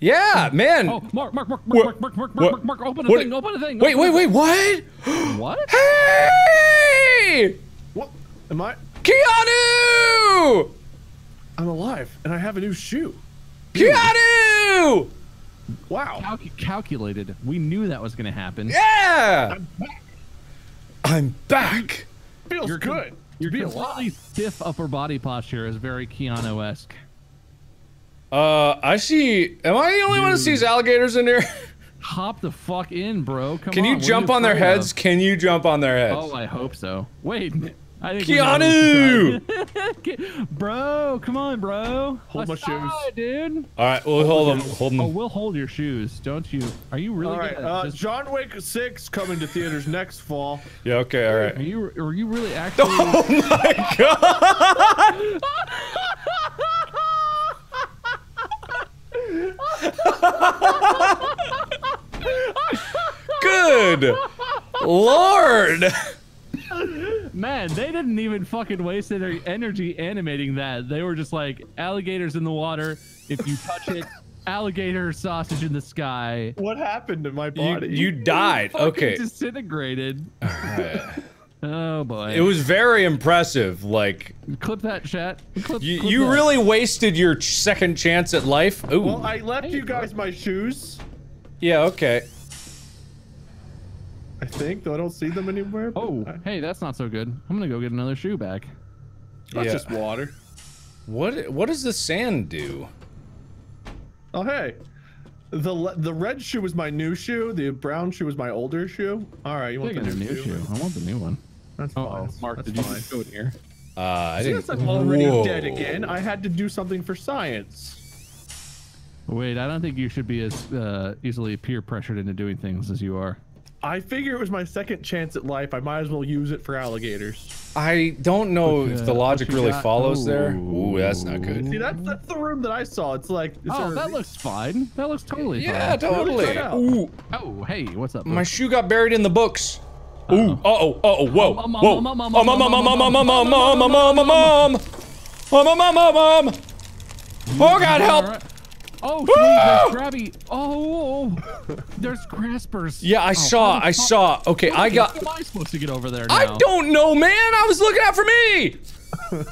[SPEAKER 1] Yeah, man.
[SPEAKER 2] Oh, Mark, Mark, Mark,
[SPEAKER 1] What?
[SPEAKER 2] Mark, Mark, Mark, Mark, Mark, Mark, open a
[SPEAKER 1] What?
[SPEAKER 2] thing, open a thing.
[SPEAKER 1] Wait,
[SPEAKER 2] open
[SPEAKER 1] wait, wait, what?
[SPEAKER 2] What?
[SPEAKER 1] Hey!
[SPEAKER 3] What? Am I?
[SPEAKER 1] Keanu!
[SPEAKER 3] I'm alive, and I have a new shoe.
[SPEAKER 1] Keanu!
[SPEAKER 3] Wow.
[SPEAKER 2] Calc- calculated. We knew that was going to happen.
[SPEAKER 1] Yeah. I'm back. I'm back.
[SPEAKER 3] Feels
[SPEAKER 2] You're
[SPEAKER 3] good.
[SPEAKER 2] com- Your
[SPEAKER 3] be
[SPEAKER 2] completely stiff upper body posture is very Keanu-esque.
[SPEAKER 1] Uh, I see. Am I the only one who sees alligators in here?
[SPEAKER 2] Hop the fuck in, bro. Come
[SPEAKER 1] Can
[SPEAKER 2] on,
[SPEAKER 1] you jump on their heads?
[SPEAKER 2] of?
[SPEAKER 1] Can you jump on their heads?
[SPEAKER 2] Oh, I hope so. Wait, I think we know who's trying- bro, come on, bro.
[SPEAKER 3] Hold my
[SPEAKER 2] Aside,
[SPEAKER 3] shoes.
[SPEAKER 2] dude.
[SPEAKER 1] All right, we'll hold them. Hold
[SPEAKER 2] Oh,
[SPEAKER 1] them.
[SPEAKER 2] we'll hold your shoes, don't you? Are you really
[SPEAKER 3] All right.
[SPEAKER 2] gonna
[SPEAKER 3] Uh,
[SPEAKER 2] just-
[SPEAKER 3] John Wick 6 coming to theaters next fall.
[SPEAKER 1] Yeah. Okay. All right.
[SPEAKER 2] Are you are you really actually?
[SPEAKER 1] Oh my god! Good lord!
[SPEAKER 2] Man, they didn't even fucking waste their energy animating that. They were just like alligators in the water. If you touch it, alligator sausage in the sky.
[SPEAKER 3] What happened to my body?
[SPEAKER 1] you died.
[SPEAKER 2] Fucking
[SPEAKER 1] Okay.
[SPEAKER 2] disintegrated. Oh boy.
[SPEAKER 1] It was very impressive. Like
[SPEAKER 2] clip that chat. Clip,
[SPEAKER 1] you,
[SPEAKER 2] clip
[SPEAKER 1] you
[SPEAKER 2] that.
[SPEAKER 1] really wasted your second chance at life. Ooh.
[SPEAKER 3] Well, I left you guys my shoes.
[SPEAKER 1] yeah. Okay.
[SPEAKER 3] I think, though I don't see them anywhere.
[SPEAKER 2] Oh,
[SPEAKER 3] I-
[SPEAKER 2] hey, that's not so good. I'm gonna go get another shoe back.
[SPEAKER 3] that's
[SPEAKER 1] Yeah.
[SPEAKER 3] just water.
[SPEAKER 1] What What does the sand do?
[SPEAKER 3] Oh, hey. The the red shoe was my new shoe. The brown shoe was my older shoe. All right, you want
[SPEAKER 2] Taking
[SPEAKER 3] the
[SPEAKER 2] a
[SPEAKER 3] new,
[SPEAKER 2] new shoe. I want the new one.
[SPEAKER 3] That's
[SPEAKER 2] Oh,
[SPEAKER 3] fine.
[SPEAKER 2] Mark,
[SPEAKER 3] That's
[SPEAKER 2] did you
[SPEAKER 3] fine.
[SPEAKER 2] just go in here?
[SPEAKER 1] Uh, I didn't.
[SPEAKER 3] Since I'm already
[SPEAKER 1] Whoa.
[SPEAKER 3] dead again, I had to do something for science.
[SPEAKER 2] Wait, I don't think you should be as uh, easily peer pressured into doing things as you are.
[SPEAKER 3] I figure it was my second chance at life. I might as well use it for alligators.
[SPEAKER 1] I don't know
[SPEAKER 2] What,
[SPEAKER 1] if
[SPEAKER 2] uh,
[SPEAKER 1] the logic really
[SPEAKER 2] got?
[SPEAKER 1] follows there.
[SPEAKER 2] Ooh.
[SPEAKER 1] Ooh, that's not good.
[SPEAKER 3] See, that's that's the room that I saw. It's like, is
[SPEAKER 2] Oh, that
[SPEAKER 3] re-
[SPEAKER 2] looks fine. That looks totally fine.
[SPEAKER 1] Yeah,
[SPEAKER 2] fine.
[SPEAKER 1] totally.
[SPEAKER 3] Check it out.
[SPEAKER 1] Ooh,
[SPEAKER 2] Oh, hey, what's up?
[SPEAKER 1] my shoe got buried in the books. Ooh, uh oh, uh oh, whoa,
[SPEAKER 2] Um, um,
[SPEAKER 1] whoa.
[SPEAKER 2] um, um, um,
[SPEAKER 1] Um, um, um, um, um, um, um, um, um, um, um, um, um. Um, um, um, um, um. Oh God, help!
[SPEAKER 2] Oh, there's grabby. Oh, there's graspers.
[SPEAKER 1] Yeah, I
[SPEAKER 2] Oh,
[SPEAKER 1] saw, I saw. Okay, I got.
[SPEAKER 2] am I supposed to get over there now?
[SPEAKER 1] I don't know, man. I was looking out for me.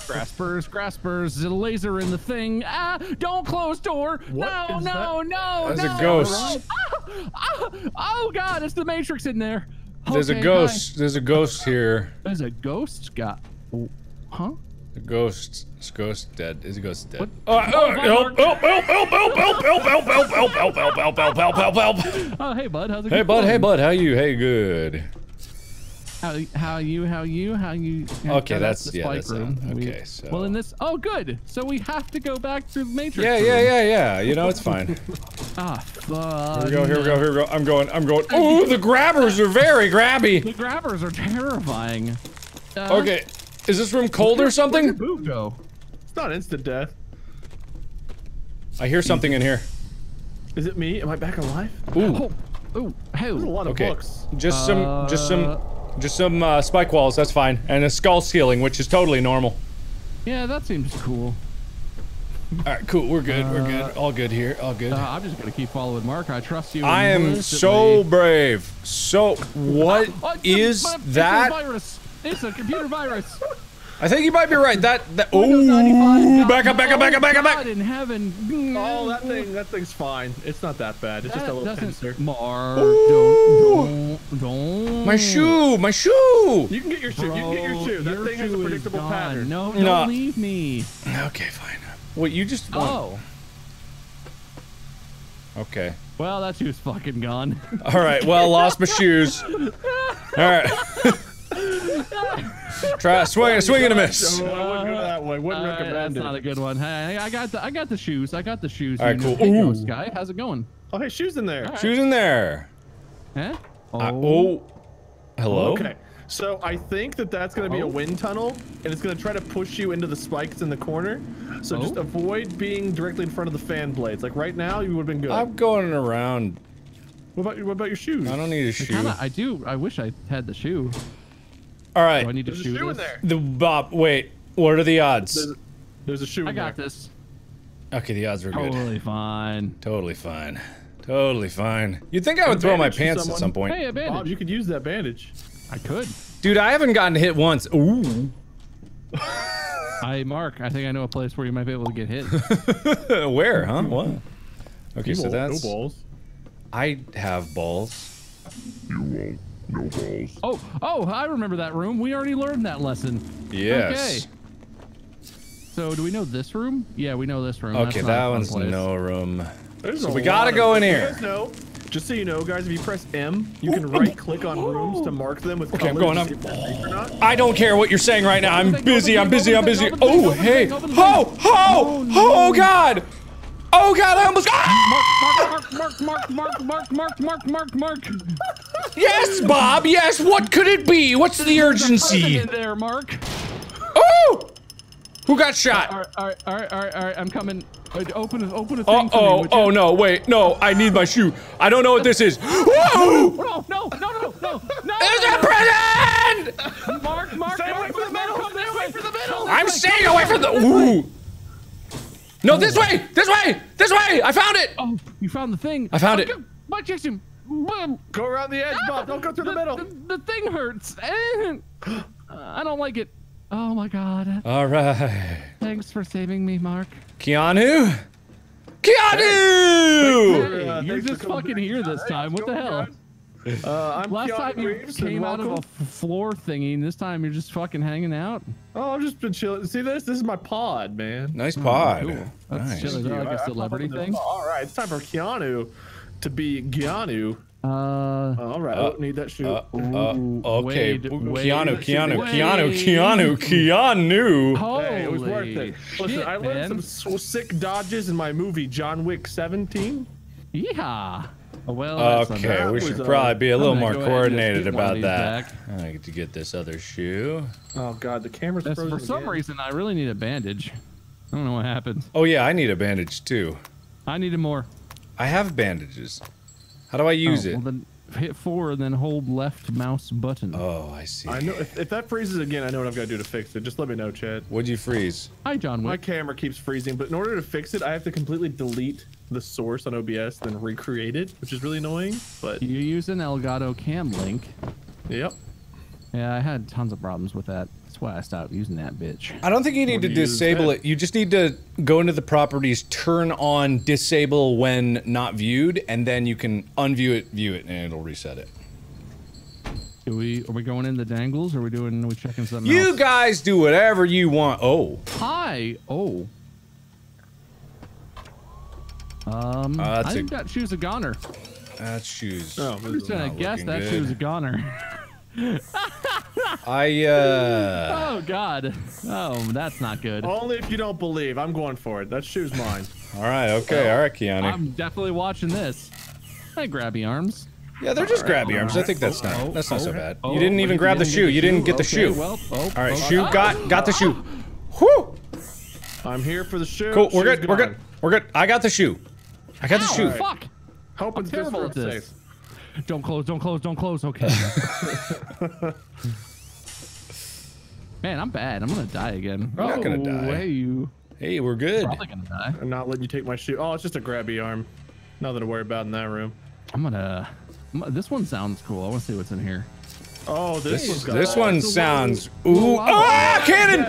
[SPEAKER 2] Graspers, graspers, there's a laser in the thing. Ah, don't close door.
[SPEAKER 3] What
[SPEAKER 2] no, no, no,
[SPEAKER 1] That's a
[SPEAKER 2] no.
[SPEAKER 1] ghost.
[SPEAKER 2] Ah, ah, oh God, it's the Matrix in there.
[SPEAKER 1] There's a
[SPEAKER 2] Okay,
[SPEAKER 1] ghost. There's a ghost here.
[SPEAKER 2] There's a ghost. Got, oh, huh?
[SPEAKER 1] The ghost. This ghost dead. Is a ghost dead? Oh, oh, help! Help! Help! Help! Help! Help! Help! Help! Help! Help! Help! Help! Help! Help! Help! Help! Help!
[SPEAKER 2] Oh, hey bud, how's it
[SPEAKER 1] Hey, bud. Hey, bud. How you? Hey, good.
[SPEAKER 2] How how you how you how you?
[SPEAKER 1] Okay,
[SPEAKER 2] oh,
[SPEAKER 1] that's- yeah, that's, uh,
[SPEAKER 2] room.
[SPEAKER 1] Okay, so-
[SPEAKER 2] well, in this, oh good. So we have to go back to the Matrix.
[SPEAKER 1] Yeah, yeah, yeah, yeah. You know, it's fine.
[SPEAKER 2] Ah.
[SPEAKER 1] Here we go. Here we go. Here we go. I'm going. I'm going. Oh, the grabbers are very grabby.
[SPEAKER 2] The grabbers are terrifying. Uh,
[SPEAKER 1] Okay, is this room cold or something?
[SPEAKER 2] your boob go?
[SPEAKER 3] It's not instant death.
[SPEAKER 1] I hear something in here.
[SPEAKER 3] Is it me? Am I back alive?
[SPEAKER 1] Ooh.
[SPEAKER 2] Oh, oh, hey.
[SPEAKER 3] There's a lot of
[SPEAKER 1] Okay.
[SPEAKER 3] books.
[SPEAKER 1] Just some. Just some.
[SPEAKER 2] Uh,
[SPEAKER 1] Just some uh, spike walls. That's fine, and a skull ceiling, which is totally normal.
[SPEAKER 2] Yeah, that seems cool.
[SPEAKER 1] All right, cool. We're good. We're good. All good here. All good.
[SPEAKER 2] Uh, I'm just gonna keep following Mark. I trust you.
[SPEAKER 1] I am so brave. So what
[SPEAKER 2] Oh, it's a-
[SPEAKER 1] is
[SPEAKER 2] it's a virus. It's a computer virus.
[SPEAKER 1] I think you might be right. That that.
[SPEAKER 2] Windows 95,
[SPEAKER 1] Ooh, back up, back up, back up, back up,
[SPEAKER 2] God
[SPEAKER 1] back.
[SPEAKER 2] in heaven.
[SPEAKER 3] Oh, that thing, that thing's fine. It's not that bad. It's just a little
[SPEAKER 2] doesn't-
[SPEAKER 3] pincer.
[SPEAKER 2] Mark, don't, don't, don't.
[SPEAKER 1] My shoe, my shoe.
[SPEAKER 3] You can get your shoe. you can get your shoe. That
[SPEAKER 2] your
[SPEAKER 3] thing has a predictable pattern.
[SPEAKER 2] No, don't
[SPEAKER 1] No.
[SPEAKER 2] leave me.
[SPEAKER 1] Okay, fine. Wait, you just. want-
[SPEAKER 2] Oh,
[SPEAKER 1] Okay.
[SPEAKER 2] well, that shoe's fucking gone.
[SPEAKER 1] All right. Well, lost my shoes. All right. Try swing, swing and a miss.
[SPEAKER 3] I wouldn't go that way. Wouldn't
[SPEAKER 2] All right,
[SPEAKER 3] recommend
[SPEAKER 2] that's
[SPEAKER 3] it.
[SPEAKER 2] not a good one. Hey, I got the, I got the shoes. I got the shoes.
[SPEAKER 1] All right,
[SPEAKER 2] you know.
[SPEAKER 1] cool.
[SPEAKER 2] Hey,
[SPEAKER 1] Ooh.
[SPEAKER 2] Ghost guy, how's it going?
[SPEAKER 3] Oh, hey, shoes in there.
[SPEAKER 1] Shoes in there.
[SPEAKER 2] Huh?
[SPEAKER 1] Uh, oh. Hello.
[SPEAKER 3] Okay. So I think that that's going to be
[SPEAKER 2] Oh.
[SPEAKER 3] a wind tunnel, and it's going to try to push you into the spikes in the corner. So just
[SPEAKER 2] Oh.
[SPEAKER 3] avoid being directly in front of the fan blades. Like right now, you would have been good.
[SPEAKER 1] I'm going around.
[SPEAKER 3] What about what about your shoes?
[SPEAKER 1] I don't need a
[SPEAKER 2] I,
[SPEAKER 1] shoe.
[SPEAKER 2] kinda, I do. I wish I had the shoe.
[SPEAKER 1] All
[SPEAKER 2] Do. I need to
[SPEAKER 3] There's a
[SPEAKER 2] shoe
[SPEAKER 3] shoe in
[SPEAKER 2] this?
[SPEAKER 3] there.
[SPEAKER 1] The Bob. Wait. What are the odds?
[SPEAKER 3] There's, there's a shoe.
[SPEAKER 2] I
[SPEAKER 3] in
[SPEAKER 2] got
[SPEAKER 3] there.
[SPEAKER 2] this.
[SPEAKER 1] Okay, the odds are good.
[SPEAKER 2] Totally fine.
[SPEAKER 1] Totally fine. Totally fine. You'd think I would throw my
[SPEAKER 3] bandage for
[SPEAKER 1] pants at some point.
[SPEAKER 2] Hey, a bandage.
[SPEAKER 3] Bob, you could use that bandage.
[SPEAKER 2] I could.
[SPEAKER 1] Dude, I haven't gotten hit once. Ooh.
[SPEAKER 2] I Mark. I think I know a place where you might be able to get hit.
[SPEAKER 1] Where, huh? What? Okay, so
[SPEAKER 3] No- no
[SPEAKER 1] that's
[SPEAKER 3] balls.
[SPEAKER 1] I have balls.
[SPEAKER 20] You won't. No balls.
[SPEAKER 2] Oh, oh, I remember that room. We already learned that lesson.
[SPEAKER 1] Yes.
[SPEAKER 2] Okay. So do we know this room? Yeah, we know this room.
[SPEAKER 1] Okay,
[SPEAKER 2] That's
[SPEAKER 1] that one's
[SPEAKER 2] place.
[SPEAKER 1] no room.
[SPEAKER 3] There's
[SPEAKER 1] So we gotta go in here.
[SPEAKER 3] guys know, just so you know, guys, if you press M, you can right click on rooms to mark them with
[SPEAKER 1] Okay, I'm going
[SPEAKER 3] to
[SPEAKER 1] up.
[SPEAKER 3] see if they're safe or not.
[SPEAKER 1] I don't care what you're saying right now. I'm busy. I'm busy. I'm busy.
[SPEAKER 2] thing, open oh, thing,
[SPEAKER 1] Oh, hey.
[SPEAKER 2] thing, open
[SPEAKER 1] Ho, ho, oh, oh God. Oh, God. I almost. Ah!
[SPEAKER 2] Mark, mark, mark, mark, mark, mark, mark, mark, mark.
[SPEAKER 1] Yes, Bob. Yes. What could it be? What's the urgency?
[SPEAKER 2] In there, Mark.
[SPEAKER 1] Oh! Who got shot?
[SPEAKER 2] All right, all right, all right, all right, all right. I'm coming. Open, a- open a
[SPEAKER 1] Oh,
[SPEAKER 2] thing for
[SPEAKER 1] oh,
[SPEAKER 2] would
[SPEAKER 1] oh, no. Wait. No, I need my shoe. I don't know what this is. Whoa!
[SPEAKER 2] No, no, no, no, no, no.
[SPEAKER 1] There's a prison!
[SPEAKER 2] Mark, Mark,
[SPEAKER 3] Stay away from the middle, stay away from the middle.
[SPEAKER 1] I'm staying away from the. Ooh. No, this way! This way! This way! I found it!
[SPEAKER 2] Oh, you found the thing.
[SPEAKER 1] I found
[SPEAKER 2] Oh,
[SPEAKER 1] it.
[SPEAKER 2] go- Mike Jackson. Boom.
[SPEAKER 3] Go around the edge, Bob. Don't go through the middle.
[SPEAKER 2] The, the thing hurts. Uh, I don't like it. Oh my god.
[SPEAKER 1] All right.
[SPEAKER 2] Thanks for saving me, Mark.
[SPEAKER 1] Keanu? Keanu!
[SPEAKER 2] Hey,
[SPEAKER 3] uh,
[SPEAKER 2] you're just fucking here this time. What the hell?
[SPEAKER 3] Uh, I'm
[SPEAKER 2] Last
[SPEAKER 3] Keanu
[SPEAKER 2] time you
[SPEAKER 3] Reeves,
[SPEAKER 2] came out of a floor thingy, and this time you're just fucking hanging out.
[SPEAKER 3] Oh, I've just been chilling. See this? This is my pod, man.
[SPEAKER 1] Nice pod.
[SPEAKER 2] cool. That's
[SPEAKER 1] Nice.
[SPEAKER 2] chilly. Is that like a celebrity
[SPEAKER 3] up in
[SPEAKER 2] thing?
[SPEAKER 3] All right, it's time for Keanu to be Keanu.
[SPEAKER 2] Uh,
[SPEAKER 3] All right,
[SPEAKER 1] Uh,
[SPEAKER 3] oh, need that shoe.
[SPEAKER 1] Uh, uh, okay,
[SPEAKER 2] Wade,
[SPEAKER 1] Keanu,
[SPEAKER 2] Wade,
[SPEAKER 1] Keanu, Keanu,
[SPEAKER 2] Wade.
[SPEAKER 1] Keanu, Keanu, Keanu.
[SPEAKER 2] Holy
[SPEAKER 3] Hey, it was worth it. Listen,
[SPEAKER 2] shit,
[SPEAKER 3] I learned
[SPEAKER 2] man.
[SPEAKER 3] some sick dodges in my movie John Wick 17.
[SPEAKER 2] Yeehaw. Oh, well,
[SPEAKER 1] Okay, we should
[SPEAKER 3] uh,
[SPEAKER 1] probably be a
[SPEAKER 2] I'm
[SPEAKER 1] little more
[SPEAKER 2] go ahead and
[SPEAKER 1] coordinated
[SPEAKER 2] just get one of
[SPEAKER 1] about that.
[SPEAKER 2] back.
[SPEAKER 1] I get to get this other shoe.
[SPEAKER 3] Oh god, the camera's
[SPEAKER 2] That's-
[SPEAKER 3] frozen
[SPEAKER 2] for some
[SPEAKER 3] again.
[SPEAKER 2] reason, I really need a bandage. I don't know what happened.
[SPEAKER 1] Oh yeah, I need a bandage too.
[SPEAKER 2] I needed more.
[SPEAKER 1] I have bandages. How do I use
[SPEAKER 2] Oh,
[SPEAKER 1] it?
[SPEAKER 2] Well, then hit four and then hold left mouse button.
[SPEAKER 1] Oh, I see.
[SPEAKER 3] I know if, if that freezes again, I know what I've got to do to fix it. Just let me know, Chad.
[SPEAKER 1] What'd you freeze?
[SPEAKER 2] Hi, John
[SPEAKER 3] My camera keeps freezing, but in order to fix it, I have to completely delete the source on OBS, then recreate it, which is really annoying. But
[SPEAKER 2] You use an Elgato Cam Link.
[SPEAKER 3] yep.
[SPEAKER 2] Yeah, I had tons of problems with that. That's why I stopped using that bitch.
[SPEAKER 1] I don't think you need
[SPEAKER 3] What
[SPEAKER 1] to
[SPEAKER 3] you
[SPEAKER 1] disable it. You just need to go into the properties, turn on disable when not viewed, and then you can unview it, view it, and it'll reset it.
[SPEAKER 2] Do we are we going in the dangles? Or are we doing? Are we checking something
[SPEAKER 1] You
[SPEAKER 2] else?
[SPEAKER 1] guys do whatever you want. Oh,
[SPEAKER 2] Hi. Oh. Um,
[SPEAKER 1] Uh, that's
[SPEAKER 2] I
[SPEAKER 1] a-
[SPEAKER 2] think that shoe's a goner.
[SPEAKER 1] that shoes.
[SPEAKER 3] Oh,
[SPEAKER 2] I'm just gonna guess that
[SPEAKER 1] good.
[SPEAKER 2] shoe's a goner.
[SPEAKER 1] I uh.
[SPEAKER 2] oh God. Oh, that's not good.
[SPEAKER 3] Only if you don't believe. I'm going for it. That shoe's mine.
[SPEAKER 1] All right. Okay. All right, Keanu.
[SPEAKER 2] I'm definitely watching this. Hey, grabby arms.
[SPEAKER 1] Yeah, they're just grabby arms. I think that's
[SPEAKER 2] Oh,
[SPEAKER 1] not. That's not so
[SPEAKER 2] oh,
[SPEAKER 1] bad.
[SPEAKER 2] oh,
[SPEAKER 1] You didn't even grab the
[SPEAKER 2] didn't
[SPEAKER 1] shoe. You didn't get the
[SPEAKER 2] Okay,
[SPEAKER 1] shoe.
[SPEAKER 2] Well, oh,
[SPEAKER 1] All right,
[SPEAKER 2] oh,
[SPEAKER 1] shoe got got the shoe. Whew.
[SPEAKER 3] I'm here for the shoe.
[SPEAKER 1] Cool. We're
[SPEAKER 3] Shoe's
[SPEAKER 1] good. We're good. We're good. I got the shoe. I got the
[SPEAKER 2] Ow,
[SPEAKER 1] shoe.
[SPEAKER 2] Fuck.
[SPEAKER 3] Hoping
[SPEAKER 2] I'm terrible at this.
[SPEAKER 3] safe.
[SPEAKER 2] Don't close. Don't close. Don't close. Okay. Man, I'm bad. I'm gonna die again.
[SPEAKER 1] You're not gonna
[SPEAKER 2] Oh,
[SPEAKER 1] die.
[SPEAKER 2] Hey, you.
[SPEAKER 1] Hey, we're good.
[SPEAKER 2] Probably gonna die.
[SPEAKER 3] I'm not letting you take my shoe. Oh, it's just a grabby arm. Nothing to worry about in that room.
[SPEAKER 2] I'm gonna. This one sounds cool. I want to see what's in here.
[SPEAKER 3] Oh, this,
[SPEAKER 1] This
[SPEAKER 3] one's got
[SPEAKER 1] this
[SPEAKER 3] oh,
[SPEAKER 1] one
[SPEAKER 3] it's
[SPEAKER 1] sounds.
[SPEAKER 3] little-
[SPEAKER 1] Ooh!
[SPEAKER 2] Whoa,
[SPEAKER 1] Ah! Cannon!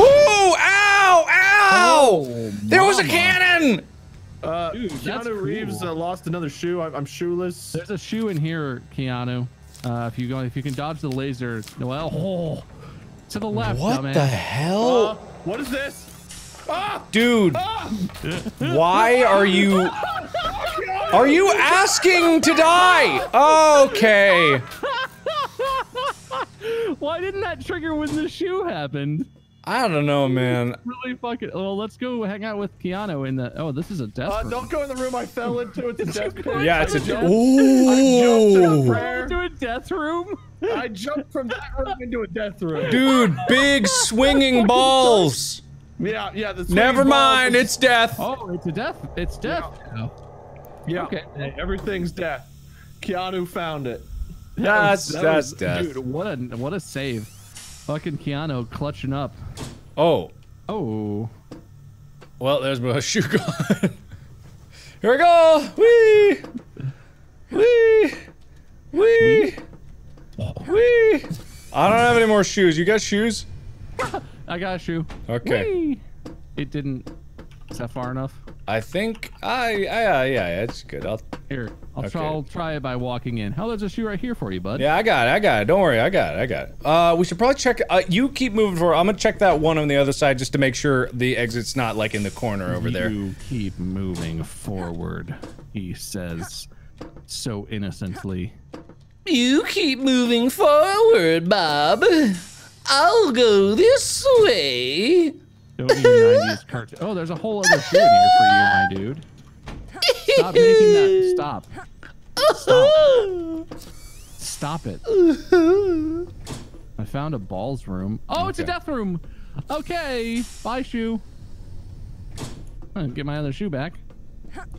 [SPEAKER 1] Ooh! Ow! Ow! There was a cannon!
[SPEAKER 3] Uh,
[SPEAKER 2] Dude, that's
[SPEAKER 3] Keanu Reeves uh, lost another shoe. I'm, I'm shoeless.
[SPEAKER 2] There's a shoe in here, Keanu. Uh, if you go, if you can dodge the laser, well, oh, to the left,
[SPEAKER 1] What
[SPEAKER 2] dumbass.
[SPEAKER 1] the
[SPEAKER 3] Uh,
[SPEAKER 1] hell?
[SPEAKER 3] what is this? Ah!
[SPEAKER 1] Dude, why are you. Are you asking to die? Okay.
[SPEAKER 2] Why didn't that trigger when the shoe happened?
[SPEAKER 1] I don't know, man.
[SPEAKER 2] Really fucking. Well, let's go hang out with Keanu in the. Oh, this is a death
[SPEAKER 3] Uh,
[SPEAKER 2] room.
[SPEAKER 3] don't go in the room I fell into. It's a death pit.
[SPEAKER 1] Yeah, it's
[SPEAKER 3] I
[SPEAKER 1] a.
[SPEAKER 3] jumped-
[SPEAKER 1] Ooh.
[SPEAKER 3] prayer.
[SPEAKER 2] Into a death room.
[SPEAKER 3] I jumped from that room into a death room.
[SPEAKER 1] Dude, big swinging balls.
[SPEAKER 3] Yeah, yeah. The
[SPEAKER 1] Never mind,
[SPEAKER 3] was-
[SPEAKER 1] it's death.
[SPEAKER 2] Oh, it's a death. It's death.
[SPEAKER 3] Yeah.
[SPEAKER 2] Okay.
[SPEAKER 3] Hey, everything's death. Keanu found it.
[SPEAKER 1] That's
[SPEAKER 2] That
[SPEAKER 1] that's
[SPEAKER 2] was-
[SPEAKER 1] death.
[SPEAKER 2] Dude, what a what a save. Fucking Keanu clutching up.
[SPEAKER 1] Oh,
[SPEAKER 2] Oh.
[SPEAKER 1] well, there's my shoe gone. Here we go. Wee. Wee. Wee. Wee. I don't have any more shoes. You got shoes?
[SPEAKER 2] I got a shoe.
[SPEAKER 1] Okay.
[SPEAKER 2] Whee! It didn't. Is that far enough?
[SPEAKER 1] I think I, I uh, yeah, yeah, it's good. I'll
[SPEAKER 2] Here, I'll, try, I'll try it by walking in. Hell, there's a shoe right here for you, bud.
[SPEAKER 1] Yeah, I got it. I got it. Don't worry. I got it. I got it. Uh, we should probably check. Uh, you keep moving forward. I'm gonna check that one on the other side just to make sure the exit's not like in the corner over there.
[SPEAKER 2] You keep moving forward, he says, so innocently.
[SPEAKER 1] You keep moving forward, Bob. I'll go this way.
[SPEAKER 2] Don't you 90s cartoon. Oh, there's a whole other shoe in here for you, my dude. Stop making that. Stop. Stop. Stop it. I found a balls room. Oh, it's a death room. Okay. Bye, shoe. I'm gonna get my other shoe back.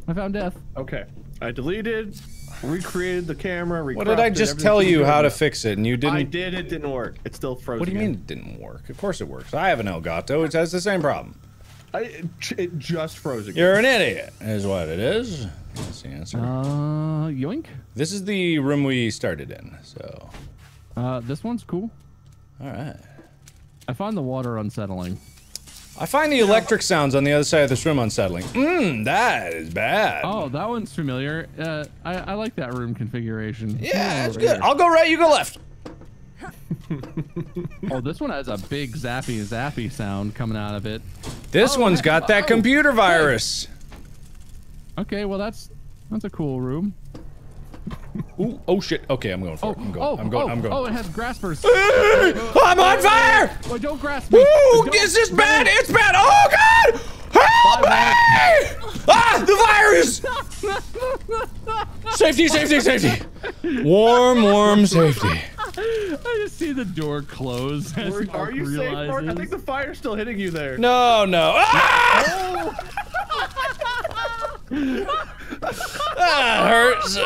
[SPEAKER 2] I found death.
[SPEAKER 3] Okay. I deleted, recreated the camera.
[SPEAKER 1] What did I just tell you how to fix it, and you didn't?
[SPEAKER 3] I did. It didn't work. It still froze.
[SPEAKER 1] What do you
[SPEAKER 3] again.
[SPEAKER 1] mean it didn't work? Of course it works. I have an Elgato. It has the same problem.
[SPEAKER 3] I, it, it just froze again.
[SPEAKER 1] You're an idiot, is what it is. That's the answer.
[SPEAKER 2] Uh, yoink.
[SPEAKER 1] This is the room we started in, so.
[SPEAKER 2] Uh, this one's cool.
[SPEAKER 1] All right.
[SPEAKER 2] I find the water unsettling.
[SPEAKER 1] I find the electric sounds on the other side of this room unsettling. Mmm, that is bad.
[SPEAKER 2] Oh, that one's familiar. Uh, I, I like that room configuration.
[SPEAKER 1] Yeah, it's good.
[SPEAKER 2] here.
[SPEAKER 1] I'll go right, you go left.
[SPEAKER 2] Oh, this one has a big zappy zappy sound coming out of it.
[SPEAKER 1] This
[SPEAKER 2] Oh,
[SPEAKER 1] one's got that
[SPEAKER 2] oh,
[SPEAKER 1] computer virus.
[SPEAKER 2] Okay, well that's that's a cool room.
[SPEAKER 1] Ooh, oh shit. Okay, I'm going for it. I'm going.
[SPEAKER 2] Oh,
[SPEAKER 1] I'm going.
[SPEAKER 2] oh,
[SPEAKER 1] I'm going.
[SPEAKER 2] Oh, it has graspers.
[SPEAKER 1] I'm on fire!
[SPEAKER 2] Oh, don't grasp me.
[SPEAKER 1] Ooh,
[SPEAKER 2] Don't-
[SPEAKER 1] this is bad. It's bad. Oh god! Help me! Ah, the virus! Safety, safety, safety. Warm, warm safety.
[SPEAKER 2] I just see the door close.
[SPEAKER 3] Are, are you safe, Mark? I think the fire's still hitting you there.
[SPEAKER 1] No, no. Ah! That hurts.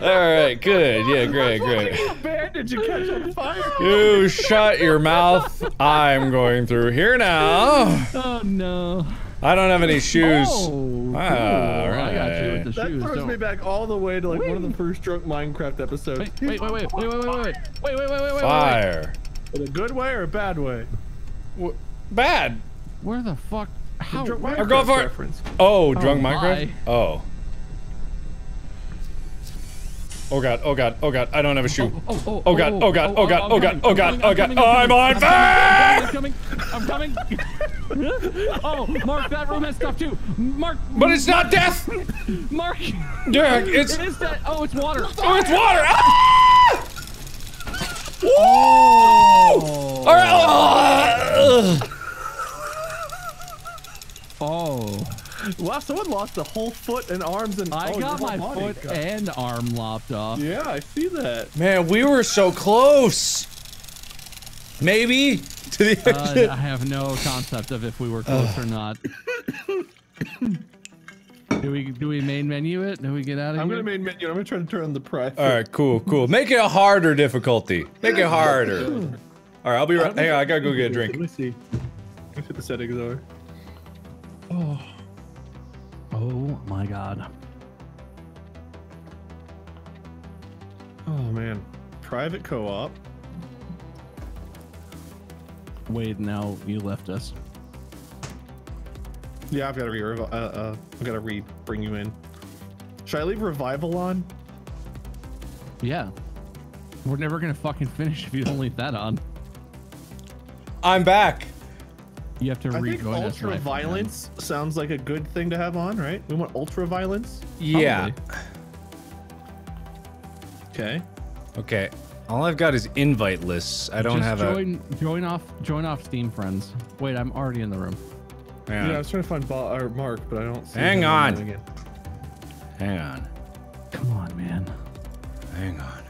[SPEAKER 1] All right, good. Yeah, great, great.
[SPEAKER 3] How bad did you catch on fire?
[SPEAKER 1] You shut your mouth. I'm going through here now.
[SPEAKER 2] Oh no.
[SPEAKER 1] I don't have any oh, shoes.
[SPEAKER 2] Oh, cool.
[SPEAKER 1] All
[SPEAKER 2] I got you with the
[SPEAKER 3] That
[SPEAKER 2] shoes.
[SPEAKER 3] throws
[SPEAKER 2] don't-
[SPEAKER 3] me back all the way to like one of the first drunk Minecraft episodes.
[SPEAKER 2] Wait, wait, wait, wait, wait, wait, wait, wait, wait, wait, wait, wait, wait.
[SPEAKER 1] Fire.
[SPEAKER 3] In a good way or a bad way?
[SPEAKER 1] Bad.
[SPEAKER 2] Where the fuck? How?
[SPEAKER 3] drunk
[SPEAKER 2] where-
[SPEAKER 1] Or go for
[SPEAKER 3] reference.
[SPEAKER 1] Oh, drunk
[SPEAKER 2] Oh,
[SPEAKER 1] Minecraft?
[SPEAKER 2] my.
[SPEAKER 1] Oh. Oh god, oh god, oh god, I don't have a shoe.
[SPEAKER 2] Oh, oh,
[SPEAKER 1] Oh god, oh god, oh god, oh god, oh god, oh god, oh,
[SPEAKER 2] I'm
[SPEAKER 1] I'm on fire!
[SPEAKER 2] I'm coming, I'm coming, Oh, Mark, that room has stuff too. Mark.
[SPEAKER 1] But it's not death!
[SPEAKER 2] Mark.
[SPEAKER 1] Yeah, it's-
[SPEAKER 2] It is that. Oh, it's water.
[SPEAKER 1] Oh, it's water! Ah! Woo! All right.
[SPEAKER 2] Oh.
[SPEAKER 3] Wow, someone lost a whole foot and arms and
[SPEAKER 2] I
[SPEAKER 3] oh,
[SPEAKER 2] got my
[SPEAKER 3] body.
[SPEAKER 2] foot
[SPEAKER 3] God.
[SPEAKER 2] and arm lopped off.
[SPEAKER 3] Yeah, I see that.
[SPEAKER 1] Man, we were so close. Maybe to the exit.
[SPEAKER 2] Uh, I have no concept of if we were close or not. do we do we main menu it? Do we get out of
[SPEAKER 3] I'm
[SPEAKER 2] here?
[SPEAKER 3] gonna main menu. I'm gonna try to turn on the price.
[SPEAKER 1] All right, cool, cool. Make it a harder difficulty. Make it harder. All right, I'll be right. Hang on, I gotta go get a drink.
[SPEAKER 3] Let me see. Let me see what the settings are.
[SPEAKER 2] Oh. Oh my god.
[SPEAKER 3] Oh man, private co-op.
[SPEAKER 2] Wade, now you left us.
[SPEAKER 3] Yeah, I've got to re uh, uh I've got to re bring you in. Should I leave revival on?
[SPEAKER 2] Yeah. We're never gonna fucking finish if you don't leave that on.
[SPEAKER 1] I'm back.
[SPEAKER 2] You have to
[SPEAKER 3] I think
[SPEAKER 2] rejoin us.
[SPEAKER 3] ultra
[SPEAKER 2] right,
[SPEAKER 3] violence sounds like a good thing to have on, right? We want ultra violence.
[SPEAKER 1] Yeah.
[SPEAKER 3] Okay.
[SPEAKER 1] Okay. All I've got is invite lists. I don't
[SPEAKER 2] Just
[SPEAKER 1] have
[SPEAKER 2] join, join off join off Steam friends. Wait, I'm already in the room.
[SPEAKER 1] Hang
[SPEAKER 3] Yeah, I was trying to find Bo- or Mark, but I don't. See
[SPEAKER 1] Hang
[SPEAKER 3] him
[SPEAKER 1] on.
[SPEAKER 3] again.
[SPEAKER 1] Hang on.
[SPEAKER 2] Come on, man.
[SPEAKER 1] Hang on.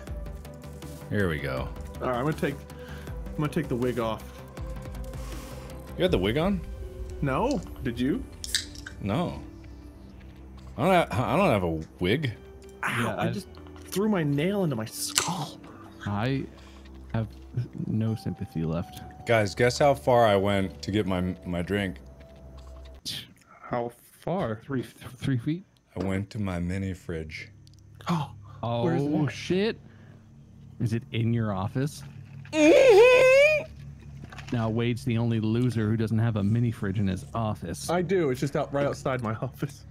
[SPEAKER 1] Here we go.
[SPEAKER 3] All right, I'm gonna take. I'm gonna take the wig off.
[SPEAKER 1] You had the wig on?
[SPEAKER 3] No, did you?
[SPEAKER 1] No. I don't have, I don't have a wig.
[SPEAKER 3] Ow, I,
[SPEAKER 2] I-
[SPEAKER 3] just threw my nail into my skull.
[SPEAKER 2] I have no sympathy left.
[SPEAKER 1] Guys, guess how far I went to get my my drink?
[SPEAKER 3] How far?
[SPEAKER 2] Three three feet.
[SPEAKER 1] I went to my mini fridge.
[SPEAKER 3] Oh,
[SPEAKER 2] Oh
[SPEAKER 3] Where's that?
[SPEAKER 2] shit! Is it in your office? Mm-hmm. Now Wade's the only loser who doesn't have a mini fridge in his office.
[SPEAKER 3] I do. It's just out right outside my office.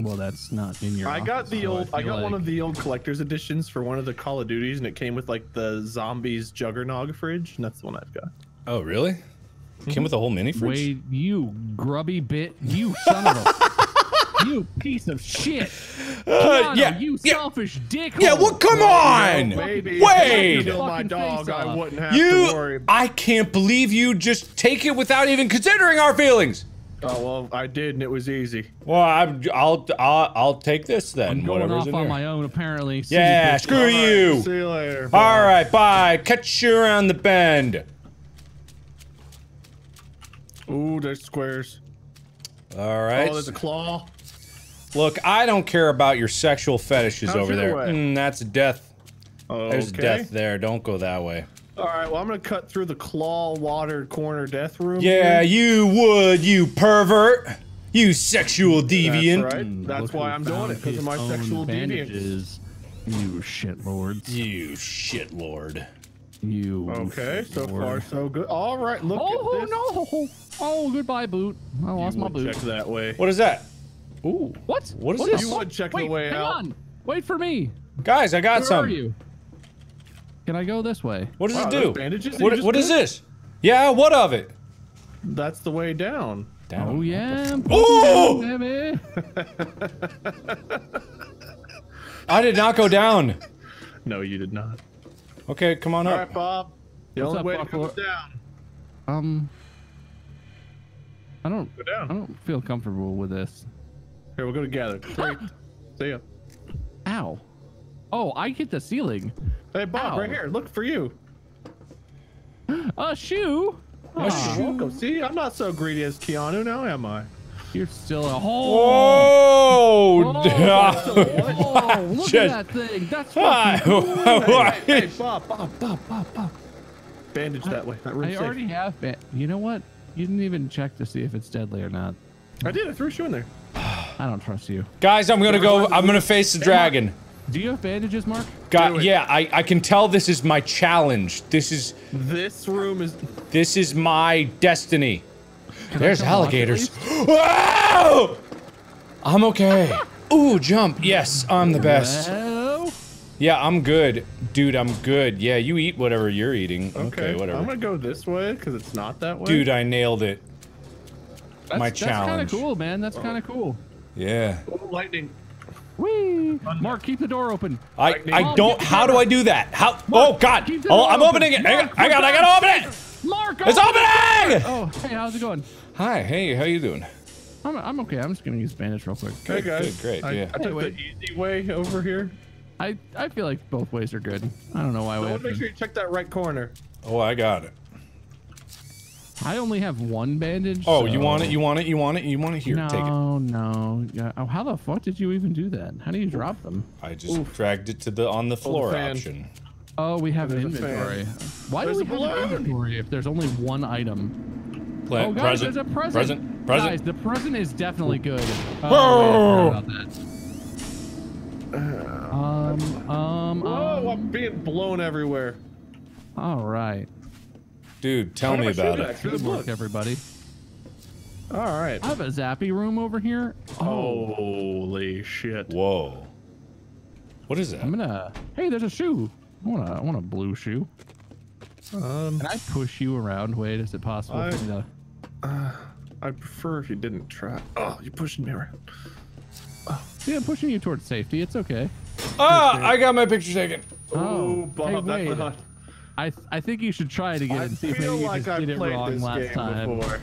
[SPEAKER 2] Well, that's not in your.
[SPEAKER 3] I got
[SPEAKER 2] office,
[SPEAKER 3] the
[SPEAKER 2] so
[SPEAKER 3] old. I,
[SPEAKER 2] feel
[SPEAKER 3] got one of the old collector's editions for one of the Call of Duties, and it came with like the zombies Juggernog fridge, and that's the one I've got.
[SPEAKER 1] Oh, really? Came mhm. with a whole mini fridge.
[SPEAKER 2] Wade, you grubby bit, you son of a, you piece of shit.
[SPEAKER 1] Uh,
[SPEAKER 2] Keanu,
[SPEAKER 1] yeah,
[SPEAKER 2] you
[SPEAKER 1] yeah.
[SPEAKER 2] selfish dick.
[SPEAKER 1] Yeah, well, come on!
[SPEAKER 3] Maybe
[SPEAKER 1] Wade!
[SPEAKER 3] if you my dog, I wouldn't have to worry.
[SPEAKER 1] I can't believe you just take it without even considering our feelings.
[SPEAKER 3] Oh well, I did, and it was easy.
[SPEAKER 1] Well, I'm, I'll, I'll, I'll take this then.
[SPEAKER 2] I'm going off on
[SPEAKER 1] here.
[SPEAKER 2] my own, apparently. See
[SPEAKER 1] Yeah,
[SPEAKER 2] you, bitch.
[SPEAKER 1] screw you.
[SPEAKER 3] See you later.
[SPEAKER 1] All right, bye. Catch you around the bend.
[SPEAKER 3] Ooh, there's squares.
[SPEAKER 1] All right.
[SPEAKER 3] Oh, there's a claw.
[SPEAKER 1] Look, I don't care about your sexual fetishes
[SPEAKER 3] How's
[SPEAKER 1] over there. Mm, that's death. There's death there. Don't go that way.
[SPEAKER 3] All right, well, I'm gonna cut through the claw watered corner death room.
[SPEAKER 1] Yeah,
[SPEAKER 3] here.
[SPEAKER 1] you would, you pervert. You sexual deviant.
[SPEAKER 3] That's right. That's why I'm doing it because of my sexual deviance.
[SPEAKER 2] bandages. You shit lords.
[SPEAKER 1] You shitlord.
[SPEAKER 2] You.
[SPEAKER 3] Okay, so
[SPEAKER 2] lord.
[SPEAKER 3] far so good. All right, look
[SPEAKER 2] Oh
[SPEAKER 3] at this.
[SPEAKER 2] Oh no! Oh, goodbye, boot. I lost
[SPEAKER 3] You
[SPEAKER 2] my boot.
[SPEAKER 3] check that way.
[SPEAKER 1] What is that?
[SPEAKER 2] Ooh. What?
[SPEAKER 1] What is
[SPEAKER 2] What
[SPEAKER 1] this?
[SPEAKER 3] You would check the
[SPEAKER 2] Wait,
[SPEAKER 3] way
[SPEAKER 2] hang
[SPEAKER 3] out.
[SPEAKER 2] on. Wait for me.
[SPEAKER 1] Guys, I got
[SPEAKER 2] Where
[SPEAKER 1] some.
[SPEAKER 2] are you? Can I go this way?
[SPEAKER 1] What does
[SPEAKER 3] Wow,
[SPEAKER 1] it do?
[SPEAKER 3] bandages
[SPEAKER 1] What, what is this? Yeah, what of it?
[SPEAKER 3] That's the way down.
[SPEAKER 1] Down.
[SPEAKER 2] Oh yeah.
[SPEAKER 1] Oh!
[SPEAKER 2] Baby.
[SPEAKER 1] I did not go down.
[SPEAKER 3] No, you did not.
[SPEAKER 1] Okay, come on
[SPEAKER 3] All
[SPEAKER 1] up.
[SPEAKER 3] All right, Bob. The
[SPEAKER 2] What's
[SPEAKER 3] only
[SPEAKER 2] up,
[SPEAKER 3] way
[SPEAKER 2] Bob?
[SPEAKER 3] to go is down.
[SPEAKER 2] Um. I don't.
[SPEAKER 3] Go down.
[SPEAKER 2] I don't feel comfortable with this.
[SPEAKER 3] Here, we'll go together. Three. See ya.
[SPEAKER 2] Ow. Oh, I hit the ceiling.
[SPEAKER 3] Hey, Bob,
[SPEAKER 2] Ow.
[SPEAKER 3] right here. Look for you.
[SPEAKER 2] A shoe.
[SPEAKER 3] Oh,
[SPEAKER 2] shoe.
[SPEAKER 3] you're welcome. See, I'm not so greedy as Keanu now, am I?
[SPEAKER 2] You're still a
[SPEAKER 1] Whoa!
[SPEAKER 2] Oh,
[SPEAKER 1] Oh,
[SPEAKER 2] Oh, look
[SPEAKER 1] Just-
[SPEAKER 2] at that thing. That's
[SPEAKER 1] Hi.
[SPEAKER 2] fucking cool.
[SPEAKER 3] hey, hey, hey, Bob, Bob, Bob, Bob, Bob. Bandage that way. That room's
[SPEAKER 2] I
[SPEAKER 3] safe.
[SPEAKER 2] already have. Ba- you know what? You didn't even check to see if it's deadly or not.
[SPEAKER 3] I did. I threw a shoe in there.
[SPEAKER 2] I don't trust you.
[SPEAKER 1] Guys, I'm gonna go. I'm gonna face the dragon.
[SPEAKER 2] Do you have bandages, Mark?
[SPEAKER 1] God, yeah, I, I can tell this is my challenge. This is
[SPEAKER 3] This room is.
[SPEAKER 1] this is my destiny. There's
[SPEAKER 2] come watch at
[SPEAKER 1] alligators. Whoa! I'm okay. Ooh, jump. Yes, I'm the best.
[SPEAKER 2] Well,
[SPEAKER 1] Yeah, I'm good. Dude, I'm good. Yeah, you eat whatever you're eating. Okay,
[SPEAKER 3] Okay, I'm gonna go this way because it's not that way.
[SPEAKER 1] Dude, I nailed it.
[SPEAKER 2] that's,
[SPEAKER 1] My challenge.
[SPEAKER 2] That's kind of cool, man. That's kind of cool.
[SPEAKER 1] Yeah.
[SPEAKER 3] Oh, lightning.
[SPEAKER 2] Whee! Mark, keep the door open.
[SPEAKER 1] I I
[SPEAKER 2] Mom,
[SPEAKER 1] don't.
[SPEAKER 2] get
[SPEAKER 1] How do. I do that? How? Oh God! Oh, I'm
[SPEAKER 2] open.
[SPEAKER 1] opening it. Hang on,
[SPEAKER 2] Mark,
[SPEAKER 1] hang on. I gotta open it.
[SPEAKER 2] Mark,
[SPEAKER 1] It's opening.
[SPEAKER 2] Oh, hey, how's it going?
[SPEAKER 1] Hi. Hey, how you doing?
[SPEAKER 2] I'm, I'm okay. I'm just gonna use bandage real quick.
[SPEAKER 3] Hey guys.
[SPEAKER 1] good, great,
[SPEAKER 3] I,
[SPEAKER 1] yeah.
[SPEAKER 3] I took
[SPEAKER 2] wait.
[SPEAKER 3] the easy way over here.
[SPEAKER 2] I I feel like both ways are good. I don't know why we
[SPEAKER 3] So
[SPEAKER 2] have
[SPEAKER 3] make
[SPEAKER 2] to-
[SPEAKER 3] sure you check that right corner.
[SPEAKER 1] Oh, I got it.
[SPEAKER 2] I only have one bandage.
[SPEAKER 1] Oh, you want it? You want it? You want it? You want it? Here,
[SPEAKER 2] no,
[SPEAKER 1] take it.
[SPEAKER 2] no. Yeah. Oh, how the fuck did you even do that? How do you drop them?
[SPEAKER 1] I just dragged it to the on the floor
[SPEAKER 3] fan.
[SPEAKER 1] option.
[SPEAKER 2] Oh, we have an
[SPEAKER 3] There's a
[SPEAKER 2] inventory. Why
[SPEAKER 3] There's
[SPEAKER 2] do we have an
[SPEAKER 3] balloon.
[SPEAKER 2] inventory if there's only one item?
[SPEAKER 1] Pla-
[SPEAKER 2] oh, guys,
[SPEAKER 1] present.
[SPEAKER 2] there's a present.
[SPEAKER 1] Present. Present.
[SPEAKER 2] Guys, the present is definitely good. Oh,
[SPEAKER 1] Whoa.
[SPEAKER 2] wait, I about that. Um, um,
[SPEAKER 3] Whoa,
[SPEAKER 2] um,
[SPEAKER 3] I'm being blown everywhere.
[SPEAKER 2] all right.
[SPEAKER 1] Dude, tell me about it.
[SPEAKER 3] Through the
[SPEAKER 2] Good work,
[SPEAKER 3] book.
[SPEAKER 2] everybody.
[SPEAKER 3] All right.
[SPEAKER 2] I have a zappy room over here. Oh,
[SPEAKER 3] Holy shit.
[SPEAKER 1] Whoa. What is that?
[SPEAKER 2] I'm gonna. Hey, there's a shoe. I want a, I want a blue shoe.
[SPEAKER 3] Um,
[SPEAKER 2] Can I push you around? Wait, is it possible
[SPEAKER 3] I-
[SPEAKER 2] for to?
[SPEAKER 3] uh, I prefer if you didn't try. Oh, you're pushing me around. Oh.
[SPEAKER 2] Yeah, I'm pushing you towards safety. It's okay.
[SPEAKER 1] Ah, I got my picture taken.
[SPEAKER 3] Oh, Bob,
[SPEAKER 2] hey,
[SPEAKER 3] that's
[SPEAKER 2] wait.
[SPEAKER 3] not.
[SPEAKER 2] I th- I think you should try it again
[SPEAKER 3] I
[SPEAKER 2] and see if
[SPEAKER 3] feel
[SPEAKER 2] maybe you
[SPEAKER 3] like
[SPEAKER 2] just
[SPEAKER 3] I've
[SPEAKER 2] did it
[SPEAKER 3] played
[SPEAKER 2] wrong
[SPEAKER 3] this
[SPEAKER 2] last
[SPEAKER 3] game
[SPEAKER 2] time.
[SPEAKER 3] before.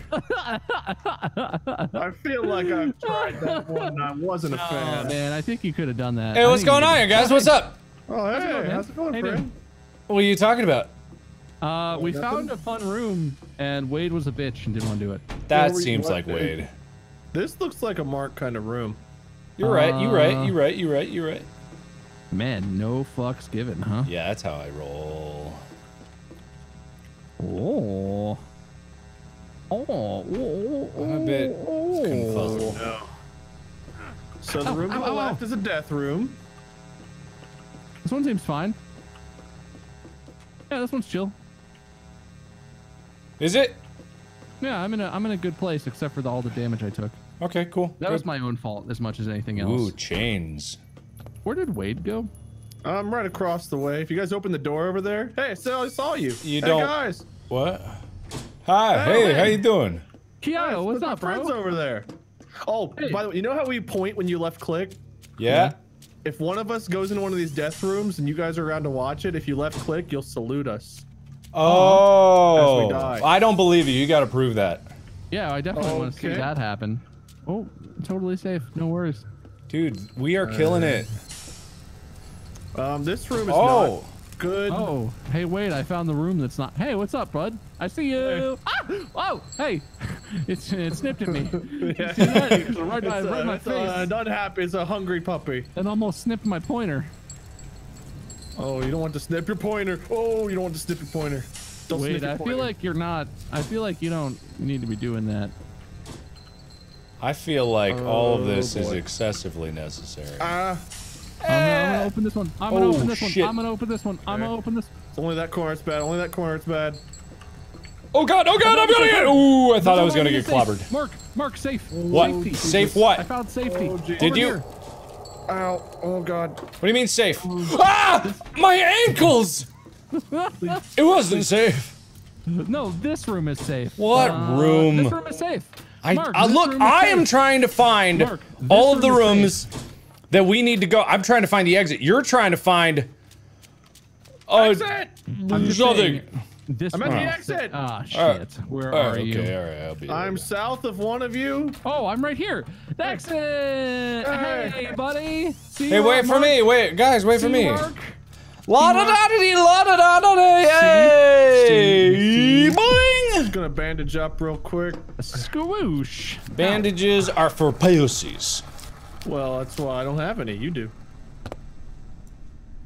[SPEAKER 3] I feel like I've tried that one and I wasn't a
[SPEAKER 2] Oh
[SPEAKER 3] fan.
[SPEAKER 2] man, I think you could have done that.
[SPEAKER 1] Hey,
[SPEAKER 2] I
[SPEAKER 1] what's going on here, guys? What's up?
[SPEAKER 3] Oh, hey,
[SPEAKER 2] How's it going,
[SPEAKER 3] how's it going,
[SPEAKER 2] How you
[SPEAKER 3] friend?
[SPEAKER 2] doing?
[SPEAKER 1] What are you talking about?
[SPEAKER 2] Uh, we
[SPEAKER 3] nothing?
[SPEAKER 2] found a fun room, and Wade was a bitch and didn't want to do it.
[SPEAKER 1] That
[SPEAKER 3] Where
[SPEAKER 1] seems like
[SPEAKER 3] at.
[SPEAKER 1] Wade.
[SPEAKER 3] This looks like a Mark kind of room.
[SPEAKER 1] You're right. You're right.
[SPEAKER 2] Uh,
[SPEAKER 1] You're right. You're right. You're right.
[SPEAKER 2] Man, no fucks given, huh?
[SPEAKER 1] Yeah, that's how I roll.
[SPEAKER 2] Oh. Oh. oh,
[SPEAKER 1] I'm a bit
[SPEAKER 2] oh. oh.
[SPEAKER 1] confuzzled.
[SPEAKER 3] No. So the
[SPEAKER 2] Ow,
[SPEAKER 3] room to the
[SPEAKER 2] ow,
[SPEAKER 3] left
[SPEAKER 2] ow.
[SPEAKER 3] is a death room.
[SPEAKER 2] This one seems fine. Yeah, this one's chill.
[SPEAKER 1] Is it?
[SPEAKER 2] Yeah, I'm in a I'm in a good place except for the, all the damage I took.
[SPEAKER 1] Okay, cool.
[SPEAKER 2] That was my own fault as much as anything else.
[SPEAKER 1] Ooh, chains.
[SPEAKER 2] Where did Wade go?
[SPEAKER 3] I'm right across the way. If you guys open the door over there, hey, I saw, I saw you.
[SPEAKER 1] You
[SPEAKER 3] hey,
[SPEAKER 1] don't-
[SPEAKER 3] guys.
[SPEAKER 1] What? Hi.
[SPEAKER 3] Hey,
[SPEAKER 1] Hey, how you doing?
[SPEAKER 2] Kiara,
[SPEAKER 3] Hey,
[SPEAKER 2] what's up, bro?
[SPEAKER 3] friends over there? Oh, by the way, you know how we point when you left click?
[SPEAKER 1] Yeah.
[SPEAKER 3] If one of us goes into one of these death rooms and you guys are around to watch it, if you left click, you'll salute us.
[SPEAKER 1] Oh.
[SPEAKER 3] As we die.
[SPEAKER 1] I don't believe you. You got to prove that.
[SPEAKER 2] Yeah, I definitely want to see that happen. Oh, totally safe. No worries.
[SPEAKER 1] Dude, we are killing it.
[SPEAKER 3] Um, this room is
[SPEAKER 1] Oh.
[SPEAKER 3] not good.
[SPEAKER 2] Oh, hey, wait! I found the room that's not. Hey, what's up, bud? I see you. Ah! Oh, hey! It's it snipped at me.
[SPEAKER 3] Yeah.
[SPEAKER 2] See that? It right,
[SPEAKER 3] It's,
[SPEAKER 2] by- right
[SPEAKER 3] uh,
[SPEAKER 2] my
[SPEAKER 3] it's, uh,
[SPEAKER 2] face.
[SPEAKER 3] not happy. It's a hungry puppy.
[SPEAKER 2] It almost snipped my pointer.
[SPEAKER 3] Oh, you don't want to snip your pointer. Oh, you don't want to snip your pointer. Don't
[SPEAKER 2] wait,
[SPEAKER 3] snip your
[SPEAKER 2] I feel like you're not. I feel like you don't need to be doing that.
[SPEAKER 1] I feel like all of
[SPEAKER 3] Oh,
[SPEAKER 1] this is excessively necessary.
[SPEAKER 3] Ah,
[SPEAKER 2] I'm gonna, I'm gonna open this one. I'm gonna
[SPEAKER 1] Oh,
[SPEAKER 2] open this
[SPEAKER 1] shit.
[SPEAKER 2] one. I'm gonna open this one. I'm gonna open this.
[SPEAKER 3] it's only that corner. It's bad. Only that corner. It's bad.
[SPEAKER 1] oh god, oh god, I'm gonna get. Ooh, I thought I was gonna get
[SPEAKER 2] Safe.
[SPEAKER 1] clobbered.
[SPEAKER 2] Mark, Mark, safe.
[SPEAKER 1] What?
[SPEAKER 2] Safety.
[SPEAKER 1] Safe what?
[SPEAKER 2] I found safety.
[SPEAKER 3] Oh.
[SPEAKER 1] Did
[SPEAKER 2] Over
[SPEAKER 1] you?
[SPEAKER 2] here.
[SPEAKER 3] Ow. Oh god.
[SPEAKER 1] What do you mean safe? Ah! My ankles! It wasn't safe.
[SPEAKER 2] No, this room is safe.
[SPEAKER 1] What
[SPEAKER 2] Uh,
[SPEAKER 1] room?
[SPEAKER 2] This room is safe.
[SPEAKER 1] I,
[SPEAKER 2] Mark,
[SPEAKER 1] I look. I
[SPEAKER 2] safe.
[SPEAKER 1] am trying to find
[SPEAKER 2] Mark,
[SPEAKER 1] all of the
[SPEAKER 2] room is
[SPEAKER 1] rooms that we need to go. I'm trying to find the exit. You're trying to find. Oh,
[SPEAKER 3] Exit!
[SPEAKER 2] I'm just
[SPEAKER 1] something.
[SPEAKER 2] This
[SPEAKER 3] I'm at the exit.
[SPEAKER 2] safe. Ah, shit.
[SPEAKER 1] All right.
[SPEAKER 2] Where
[SPEAKER 1] Oh,
[SPEAKER 2] are
[SPEAKER 1] okay,
[SPEAKER 2] you?
[SPEAKER 1] all right, I'll be.
[SPEAKER 3] I'm south of one of you.
[SPEAKER 2] Oh, I'm right here. Exit.
[SPEAKER 3] Hey.
[SPEAKER 2] Hey, buddy. See
[SPEAKER 1] Hey,
[SPEAKER 2] you,
[SPEAKER 1] wait for
[SPEAKER 2] Mark?
[SPEAKER 1] me. Wait, guys, wait for me.
[SPEAKER 2] you, Mark?
[SPEAKER 1] La da da dee la da da da dee. Hey, boing.
[SPEAKER 3] Just gonna bandage up real quick.
[SPEAKER 2] Squoosh.
[SPEAKER 1] Bandages are for pussies.
[SPEAKER 3] Well, that's why I don't have any. You do.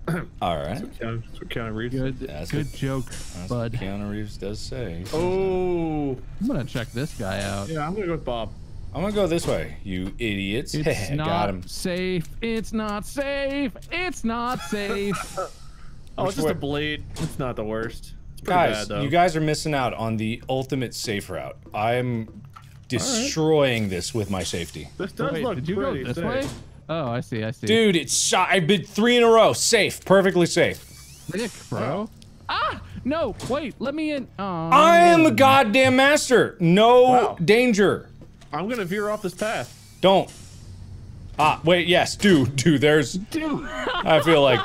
[SPEAKER 1] All right.
[SPEAKER 3] Keanu- That's what Keanu Reeves.
[SPEAKER 2] Good,
[SPEAKER 1] That's
[SPEAKER 2] good
[SPEAKER 1] what-
[SPEAKER 2] joke,
[SPEAKER 1] That's
[SPEAKER 2] bud.
[SPEAKER 1] what Keanu Reeves does say.
[SPEAKER 3] Oh.
[SPEAKER 2] I'm gonna check this guy out.
[SPEAKER 3] Yeah, I'm gonna go with Bob.
[SPEAKER 1] I'm gonna go this way, you idiots.
[SPEAKER 2] It's
[SPEAKER 1] Got
[SPEAKER 2] not
[SPEAKER 1] him.
[SPEAKER 2] safe. It's not safe. It's not safe.
[SPEAKER 3] Oh, it's just
[SPEAKER 1] way?
[SPEAKER 3] a blade. It's not the worst.
[SPEAKER 1] Guys,
[SPEAKER 3] bad
[SPEAKER 1] you guys are missing out on the ultimate safe route. I'm destroying this with my safety.
[SPEAKER 3] This does
[SPEAKER 2] Wait,
[SPEAKER 3] look
[SPEAKER 2] did you go
[SPEAKER 3] pretty
[SPEAKER 2] this
[SPEAKER 3] safe.
[SPEAKER 2] way? Oh, I see. I see.
[SPEAKER 1] Dude, it's shot. I've been three in a row. Safe. Perfectly safe.
[SPEAKER 2] Nick, bro. Ah, no. Wait, let me in. Oh,
[SPEAKER 1] I am a goddamn master. No
[SPEAKER 3] Wow.
[SPEAKER 1] danger.
[SPEAKER 3] I'm gonna veer off this path.
[SPEAKER 1] Don't. Ah, wait, yes, do, do. There's.
[SPEAKER 2] do.
[SPEAKER 1] I feel like.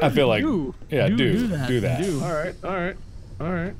[SPEAKER 1] I feel like.
[SPEAKER 2] Do.
[SPEAKER 1] Yeah, do.
[SPEAKER 2] Do-
[SPEAKER 1] Do
[SPEAKER 2] do
[SPEAKER 1] that.
[SPEAKER 2] that. Do.
[SPEAKER 3] All right, all right, all right.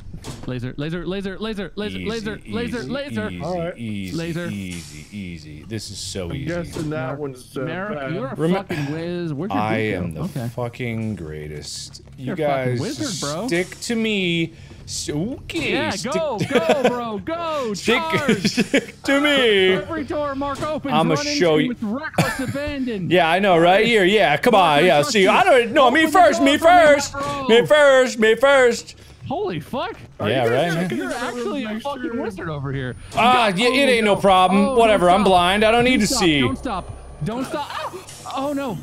[SPEAKER 2] Laser, laser, laser, laser, laser,
[SPEAKER 1] Easy,
[SPEAKER 2] laser, laser,
[SPEAKER 1] easy,
[SPEAKER 2] laser.
[SPEAKER 1] Easy,
[SPEAKER 3] All right.
[SPEAKER 1] easy,
[SPEAKER 2] Laser.
[SPEAKER 1] easy, easy. This is so
[SPEAKER 3] I'm
[SPEAKER 1] easy.
[SPEAKER 3] guessing that one's uh,
[SPEAKER 2] Merrick,
[SPEAKER 3] bad.
[SPEAKER 2] you're a
[SPEAKER 1] Rem-
[SPEAKER 2] fucking whiz. Where'd your
[SPEAKER 1] I am
[SPEAKER 2] go?
[SPEAKER 1] the
[SPEAKER 2] Okay.
[SPEAKER 1] fucking greatest. You
[SPEAKER 2] You're a
[SPEAKER 1] guys
[SPEAKER 2] wizard, bro.
[SPEAKER 1] stick to me. S- Okay,
[SPEAKER 2] Yeah, go, go, bro, go,
[SPEAKER 1] stick, stick to me.
[SPEAKER 2] Every door Mark opens,
[SPEAKER 1] I'ma show you-
[SPEAKER 2] with reckless abandon.
[SPEAKER 1] Yeah, I know, right here. Yeah, come on. Yeah, see,
[SPEAKER 2] you.
[SPEAKER 1] I don't. No, me first. Me
[SPEAKER 2] for me,
[SPEAKER 1] first. Me first. Me first.
[SPEAKER 2] Holy fuck!
[SPEAKER 1] Yeah,
[SPEAKER 3] you guys
[SPEAKER 1] right,
[SPEAKER 3] checking
[SPEAKER 1] man.
[SPEAKER 2] You're actually a fucking wizard over here.
[SPEAKER 1] Ah,
[SPEAKER 2] Go-
[SPEAKER 1] yeah, it
[SPEAKER 2] oh,
[SPEAKER 1] ain't no
[SPEAKER 2] no.
[SPEAKER 1] problem.
[SPEAKER 2] Oh,
[SPEAKER 1] Whatever. I'm blind. I don't need
[SPEAKER 2] Don't
[SPEAKER 1] to
[SPEAKER 2] stop,
[SPEAKER 1] see.
[SPEAKER 2] Don't stop. Don't stop. Ow! Oh no.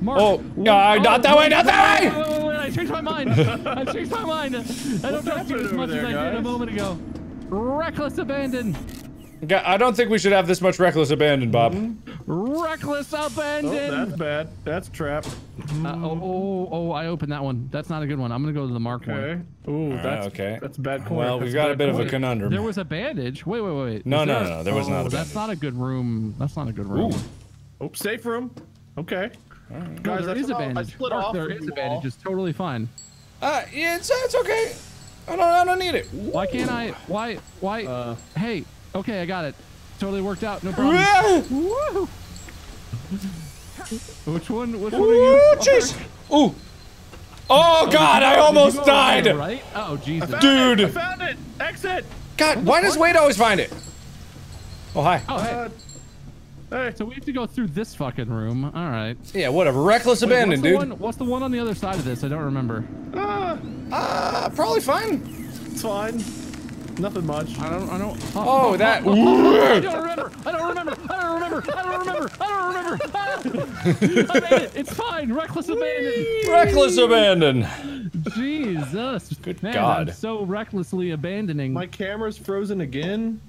[SPEAKER 2] Mark.
[SPEAKER 1] Oh,
[SPEAKER 2] wait,
[SPEAKER 1] uh, not that way, not that
[SPEAKER 2] wait,
[SPEAKER 1] way!
[SPEAKER 2] Wait, wait, wait, I changed my mind. I changed my mind. I don't trust you as much
[SPEAKER 3] over
[SPEAKER 2] as I
[SPEAKER 3] there,
[SPEAKER 2] did a moment ago. Reckless abandon.
[SPEAKER 1] Ga- I don't think we should have this much reckless abandon, Bob.
[SPEAKER 2] Reckless abandon.
[SPEAKER 3] Oh,
[SPEAKER 2] abandon.
[SPEAKER 3] that's bad. That's a trap.
[SPEAKER 2] Uh, oh, oh, oh, I opened that one. That's not a good one. I'm gonna go to the mark
[SPEAKER 3] Okay.
[SPEAKER 2] one.
[SPEAKER 3] Ooh,
[SPEAKER 1] Alright,
[SPEAKER 3] that's
[SPEAKER 1] okay.
[SPEAKER 3] That's a bad corner.
[SPEAKER 1] Well, we've got a
[SPEAKER 3] bad
[SPEAKER 1] bit of a conundrum.
[SPEAKER 2] There was a bandage. Wait, wait, wait.
[SPEAKER 1] No, no, no, no, there was
[SPEAKER 2] oh,
[SPEAKER 1] not a
[SPEAKER 2] That's not a good room. That's not a good room. Ooh.
[SPEAKER 3] Oh, safe room. Okay.
[SPEAKER 2] No,
[SPEAKER 3] Guys,
[SPEAKER 2] there
[SPEAKER 3] I
[SPEAKER 2] is a
[SPEAKER 3] split off- I
[SPEAKER 2] bandage.
[SPEAKER 3] split
[SPEAKER 2] Mark,
[SPEAKER 3] off
[SPEAKER 2] there
[SPEAKER 3] from
[SPEAKER 2] is
[SPEAKER 3] you
[SPEAKER 2] a bandage.
[SPEAKER 3] all.
[SPEAKER 2] It's totally fine.
[SPEAKER 1] Uh, yeah, it's, it's okay. I don't, I don't need it.
[SPEAKER 2] Why can't I? Why? Why?
[SPEAKER 3] Uh,
[SPEAKER 2] hey, okay, I got it. Totally worked out. No problem. Which one? Which one are
[SPEAKER 1] Ooh,
[SPEAKER 2] you?
[SPEAKER 1] jeez. Ooh. Oh, God, I almost
[SPEAKER 2] go
[SPEAKER 1] died.
[SPEAKER 2] Right? Oh, Jesus.
[SPEAKER 3] I
[SPEAKER 1] Dude.
[SPEAKER 3] found it. Exit.
[SPEAKER 1] God, why does Wade always find it? Oh, hi.
[SPEAKER 2] Oh, hey.
[SPEAKER 3] Uh, hey.
[SPEAKER 2] So we have to go through this fucking room. All right.
[SPEAKER 1] Yeah, whatever. Reckless
[SPEAKER 2] Wait,
[SPEAKER 1] abandon,
[SPEAKER 2] what's the
[SPEAKER 1] dude.
[SPEAKER 2] One, what's the one on the other side of this? I don't remember.
[SPEAKER 3] Ah,
[SPEAKER 1] Uh, probably fine.
[SPEAKER 3] it's fine. Nothing much.
[SPEAKER 2] I don't. I don't.
[SPEAKER 1] Oh, that-
[SPEAKER 2] I don't remember. I don't remember. I don't remember. I don't remember. I don't remember. I made it. It's fine. Reckless abandon.
[SPEAKER 1] Reckless abandon.
[SPEAKER 2] Jesus.
[SPEAKER 1] Good
[SPEAKER 2] Man,
[SPEAKER 1] God.
[SPEAKER 2] I'm so recklessly abandoning.
[SPEAKER 3] My camera's frozen again.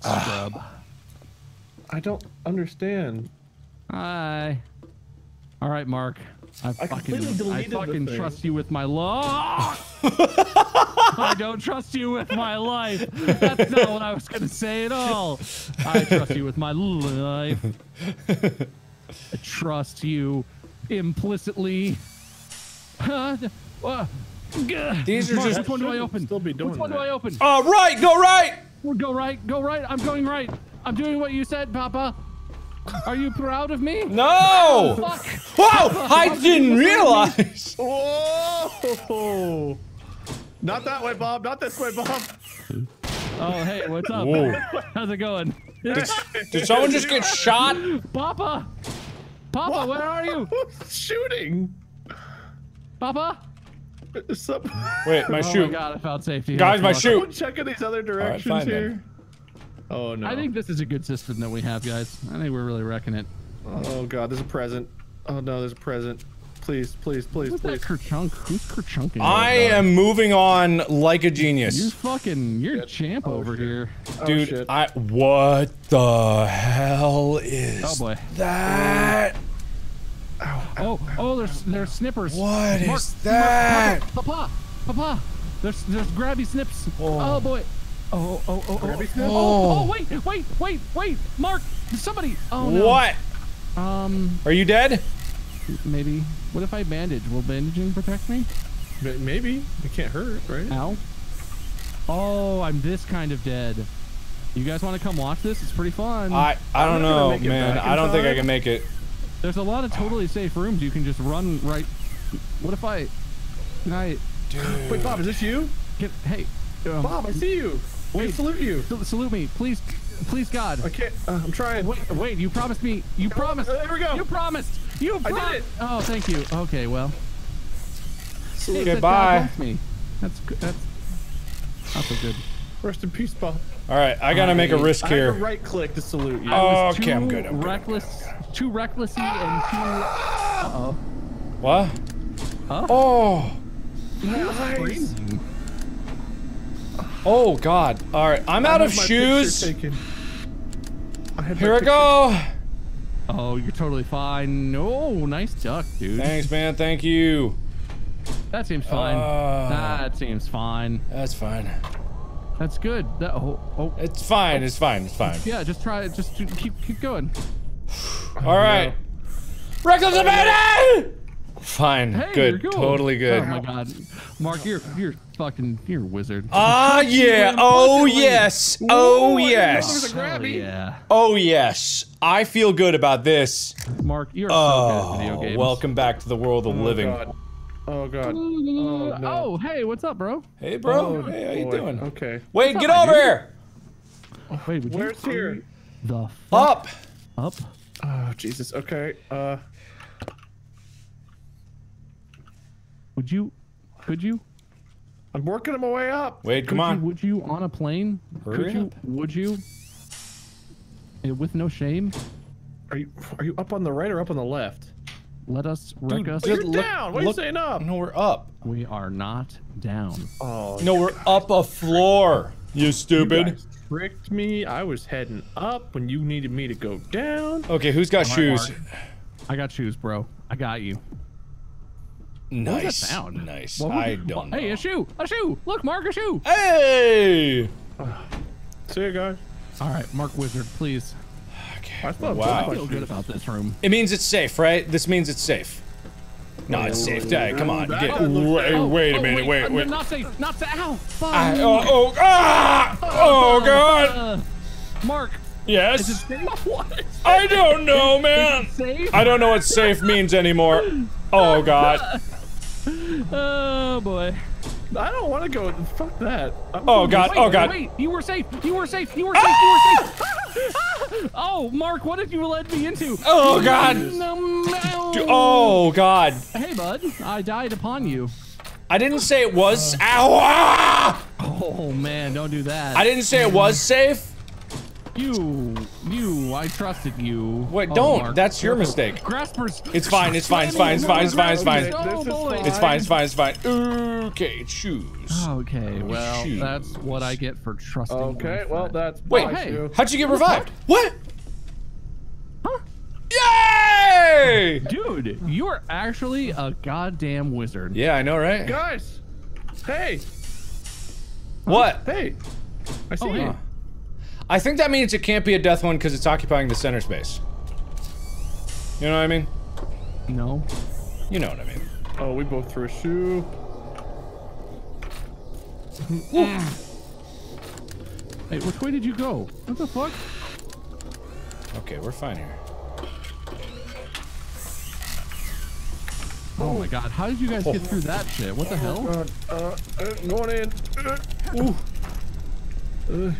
[SPEAKER 2] Scrub.
[SPEAKER 3] I don't understand.
[SPEAKER 2] Hi. All right, Mark. I fucking, I fucking trust you with my life. I don't trust you with my life. That's not what I was gonna say at all. I trust you with my life. I trust you implicitly. Uh,
[SPEAKER 1] These are
[SPEAKER 2] Mark,
[SPEAKER 1] just-
[SPEAKER 2] which one do I open?
[SPEAKER 3] Still be doing
[SPEAKER 2] Which one do. I open?
[SPEAKER 1] Uh, right, go right.
[SPEAKER 2] Go right, go right. I'm going right. I'm doing what you said, Papa. Are you proud of me?
[SPEAKER 1] No!
[SPEAKER 2] Oh, fuck.
[SPEAKER 1] Whoa!
[SPEAKER 2] Papa,
[SPEAKER 1] I
[SPEAKER 2] did
[SPEAKER 1] didn't
[SPEAKER 2] you decide me?
[SPEAKER 1] realize.
[SPEAKER 3] Whoa! Not that way, Bob. Not this way, Bob.
[SPEAKER 2] Oh, hey, what's up?
[SPEAKER 1] Whoa.
[SPEAKER 2] How's it going?
[SPEAKER 1] Did, did someone just get shot?
[SPEAKER 2] Papa! Papa, where are you?
[SPEAKER 3] Who's Shooting.
[SPEAKER 2] Papa?
[SPEAKER 3] Some...
[SPEAKER 1] Wait, my
[SPEAKER 2] oh
[SPEAKER 1] shoe.
[SPEAKER 2] my god, I found safety.
[SPEAKER 1] Guys, my
[SPEAKER 2] Fuck.
[SPEAKER 1] shoe.
[SPEAKER 3] Someone checking these other directions
[SPEAKER 1] fine then.
[SPEAKER 3] Here. Oh no.
[SPEAKER 2] I think this is a good system that we have, guys. I think we're really wrecking it.
[SPEAKER 3] Oh god, there's a present. Oh no, there's a present. Please, please, please,
[SPEAKER 2] Who's that
[SPEAKER 3] please.
[SPEAKER 2] Kerchunk? Who's Kerchunking?
[SPEAKER 1] I am moving on like a genius.
[SPEAKER 2] You're
[SPEAKER 1] genius.
[SPEAKER 2] fucking, you're champ oh, over here.
[SPEAKER 3] Oh,
[SPEAKER 1] Dude,
[SPEAKER 3] shit.
[SPEAKER 1] I what the hell is
[SPEAKER 2] Oh boy.
[SPEAKER 1] that?
[SPEAKER 2] Oh, oh, there's there's snippers.
[SPEAKER 1] What is
[SPEAKER 2] Mark,
[SPEAKER 1] that?
[SPEAKER 2] Mark, Papa, Papa, there's there's grabby snips.
[SPEAKER 1] Oh.
[SPEAKER 2] Oh, boy. Oh, oh, oh, oh, oh, oh, oh, wait, wait, wait, wait, Mark, somebody. Oh no.
[SPEAKER 1] What?
[SPEAKER 2] Um,
[SPEAKER 1] Are you dead?
[SPEAKER 2] maybe. What if I bandage? Will bandaging protect me?
[SPEAKER 3] Maybe it can't hurt, right?
[SPEAKER 2] Ow. Oh, I'm this kind of dead. You guys want to come watch this? It's pretty fun.
[SPEAKER 1] I I don't know, man. I don't think I can make it.
[SPEAKER 2] There's a lot of totally safe rooms. You can just run right. What if I? Can I?
[SPEAKER 3] Wait, Bob, is this you?
[SPEAKER 2] Can, hey. Um,
[SPEAKER 3] Bob, I see you. Wait,
[SPEAKER 2] Wait.
[SPEAKER 3] salute you.
[SPEAKER 2] sal- salute me, please, please, God.
[SPEAKER 3] I can't. Uh, I'm trying.
[SPEAKER 2] Wait, wait. You promised me. You promised.
[SPEAKER 3] there we go.
[SPEAKER 2] You promised. You
[SPEAKER 3] I did it.
[SPEAKER 2] Oh, thank you. Okay, well. Hey,
[SPEAKER 1] Okay, bye.
[SPEAKER 2] Me. That's good. That's not so good.
[SPEAKER 3] Rest in peace, Bob.
[SPEAKER 1] All right, I gotta make a
[SPEAKER 2] I-
[SPEAKER 1] risk
[SPEAKER 3] I
[SPEAKER 1] here.
[SPEAKER 3] right click to salute you.
[SPEAKER 2] I was
[SPEAKER 1] Okay, I'm good, I'm good, I'm
[SPEAKER 2] reckless, too recklessy, and too. Uh oh.
[SPEAKER 1] What?
[SPEAKER 2] Huh?
[SPEAKER 1] Oh.
[SPEAKER 3] Nice.
[SPEAKER 1] Oh God. All right, I'm out of shoes.
[SPEAKER 3] I
[SPEAKER 1] Here I
[SPEAKER 3] picture-
[SPEAKER 1] go.
[SPEAKER 2] Oh, you're totally fine. No, nice duck, dude.
[SPEAKER 1] Thanks, man. Thank you.
[SPEAKER 2] That seems fine.
[SPEAKER 1] Uh,
[SPEAKER 2] that seems fine.
[SPEAKER 1] That's fine.
[SPEAKER 2] That's good. That oh, oh
[SPEAKER 1] It's fine. It's fine. It's fine.
[SPEAKER 2] yeah. Just try it. Just keep keep going.
[SPEAKER 1] All right. Reckless abandon. Fine.
[SPEAKER 2] Hey,
[SPEAKER 1] good.
[SPEAKER 2] you're cool.
[SPEAKER 1] Totally good.
[SPEAKER 2] Oh my god, Mark, you're you're fucking you're a wizard.
[SPEAKER 1] Ah, yeah. Oh, yes. Oh, yes.
[SPEAKER 2] Hell yeah,
[SPEAKER 1] Oh, yes. I feel good about this.
[SPEAKER 2] Mark, you're so good at video
[SPEAKER 1] Oh,
[SPEAKER 2] games.
[SPEAKER 1] welcome back to the world of
[SPEAKER 3] Oh,
[SPEAKER 1] living.
[SPEAKER 3] God. Oh god.
[SPEAKER 2] Oh,
[SPEAKER 3] Oh,
[SPEAKER 2] hey, what's up, bro?
[SPEAKER 1] Hey, bro.
[SPEAKER 3] Oh,
[SPEAKER 1] hey, how you
[SPEAKER 3] boy.
[SPEAKER 1] doing?
[SPEAKER 3] Okay.
[SPEAKER 1] Wait,
[SPEAKER 2] What's
[SPEAKER 1] get
[SPEAKER 2] up,
[SPEAKER 1] over
[SPEAKER 2] dude?
[SPEAKER 1] here.
[SPEAKER 2] Wait, would
[SPEAKER 3] Where's
[SPEAKER 2] you
[SPEAKER 3] here?
[SPEAKER 2] the fuck
[SPEAKER 1] Up.
[SPEAKER 2] up?
[SPEAKER 3] Oh Jesus. Okay. Uh.
[SPEAKER 2] Would you? Could you?
[SPEAKER 3] I'm working my way up.
[SPEAKER 1] Wait, come
[SPEAKER 2] Could
[SPEAKER 1] on.
[SPEAKER 2] You, would you on a plane?
[SPEAKER 1] Hurry
[SPEAKER 2] Could you?
[SPEAKER 1] up.
[SPEAKER 2] Would you? Eh, With no shame,
[SPEAKER 3] Are you are you up on the right or up on the left?
[SPEAKER 2] let us wreck
[SPEAKER 1] Dude,
[SPEAKER 2] us.
[SPEAKER 1] just
[SPEAKER 3] You're
[SPEAKER 1] look-
[SPEAKER 3] down. What are
[SPEAKER 1] look-
[SPEAKER 3] you saying up?
[SPEAKER 1] No, we're up.
[SPEAKER 2] We are not down.
[SPEAKER 3] Oh.
[SPEAKER 1] No, we're up a floor. You
[SPEAKER 3] You
[SPEAKER 1] stupid.
[SPEAKER 3] guys tricked me. I was heading up when you needed me to go down.
[SPEAKER 1] Okay, who's got shoes?
[SPEAKER 2] I got shoes, bro. I got you. What was that
[SPEAKER 1] Nice.
[SPEAKER 2] sound?
[SPEAKER 1] Nice.
[SPEAKER 2] What was-
[SPEAKER 1] I don't know.
[SPEAKER 2] Hey, a shoe! A shoe! Look, Mark, a shoe!
[SPEAKER 1] Hey!
[SPEAKER 3] See you guys.
[SPEAKER 2] All right, Mark Wizard, please.
[SPEAKER 3] I still
[SPEAKER 1] Wow.
[SPEAKER 2] I feel good about this room.
[SPEAKER 1] It means it's safe, right? This means it's safe. No, it's safe. Hey, come on. Get,
[SPEAKER 3] one
[SPEAKER 1] wait,
[SPEAKER 2] Oh,
[SPEAKER 1] wait a
[SPEAKER 2] oh,
[SPEAKER 1] minute. Wait,
[SPEAKER 2] uh,
[SPEAKER 1] wait.
[SPEAKER 2] Not safe. Not safe. Ow! Fuck.
[SPEAKER 1] I, oh, oh, ah! Oh, God.
[SPEAKER 2] Uh, Mark.
[SPEAKER 1] Yes?
[SPEAKER 2] Is it safe? What?
[SPEAKER 1] I don't know, man.
[SPEAKER 2] Safe?
[SPEAKER 1] I don't know what safe means anymore. Oh, God.
[SPEAKER 2] Oh boy.
[SPEAKER 3] I don't want to go. Fuck that. I'm
[SPEAKER 1] Oh, God.
[SPEAKER 2] Wait,
[SPEAKER 1] Oh, God.
[SPEAKER 2] Wait, you were safe. You were safe. You were safe. You were safe. oh, Mark, what did you led me into?
[SPEAKER 1] Oh, God.
[SPEAKER 2] No, no.
[SPEAKER 1] Dude, Oh, God.
[SPEAKER 2] Hey, bud. I died upon you.
[SPEAKER 1] I didn't say it was. Ow! ah!
[SPEAKER 2] Oh man, don't do that.
[SPEAKER 1] I didn't say it was safe.
[SPEAKER 2] You, you, I trusted you.
[SPEAKER 1] Wait,
[SPEAKER 2] Oh,
[SPEAKER 1] don't.
[SPEAKER 2] Mark.
[SPEAKER 1] That's your mistake.
[SPEAKER 2] Graspers.
[SPEAKER 1] It's fine. It's fine. It's fine. It's fine. It's fine. It's fine. It's fine. It's fine. It's fine. Okay, choose.
[SPEAKER 2] Okay, well,
[SPEAKER 1] Shoes.
[SPEAKER 2] that's what I get for trusting.
[SPEAKER 3] Okay, well, that's
[SPEAKER 1] Wait,
[SPEAKER 2] hey.
[SPEAKER 3] shoe.
[SPEAKER 1] how'd you get revived? What?
[SPEAKER 2] Huh?
[SPEAKER 1] Yay!
[SPEAKER 2] Dude, you are actually a goddamn wizard.
[SPEAKER 1] Yeah, I know, right?
[SPEAKER 3] Guys! Hey!
[SPEAKER 1] What?
[SPEAKER 3] Hey! I see
[SPEAKER 2] Oh,
[SPEAKER 3] you.
[SPEAKER 2] hey.
[SPEAKER 1] I think that means it can't be a death one because it's occupying the center space. You know what I mean?
[SPEAKER 2] No.
[SPEAKER 1] You know what I mean.
[SPEAKER 3] Oh, we both threw a shoe.
[SPEAKER 2] Hey, which way did you go? What the fuck?
[SPEAKER 1] Okay, we're fine here.
[SPEAKER 2] Oh my god, how did you guys get through that shit? What the hell?
[SPEAKER 3] God, uh, uh, going in. Uh,
[SPEAKER 2] Ooh.
[SPEAKER 3] uh,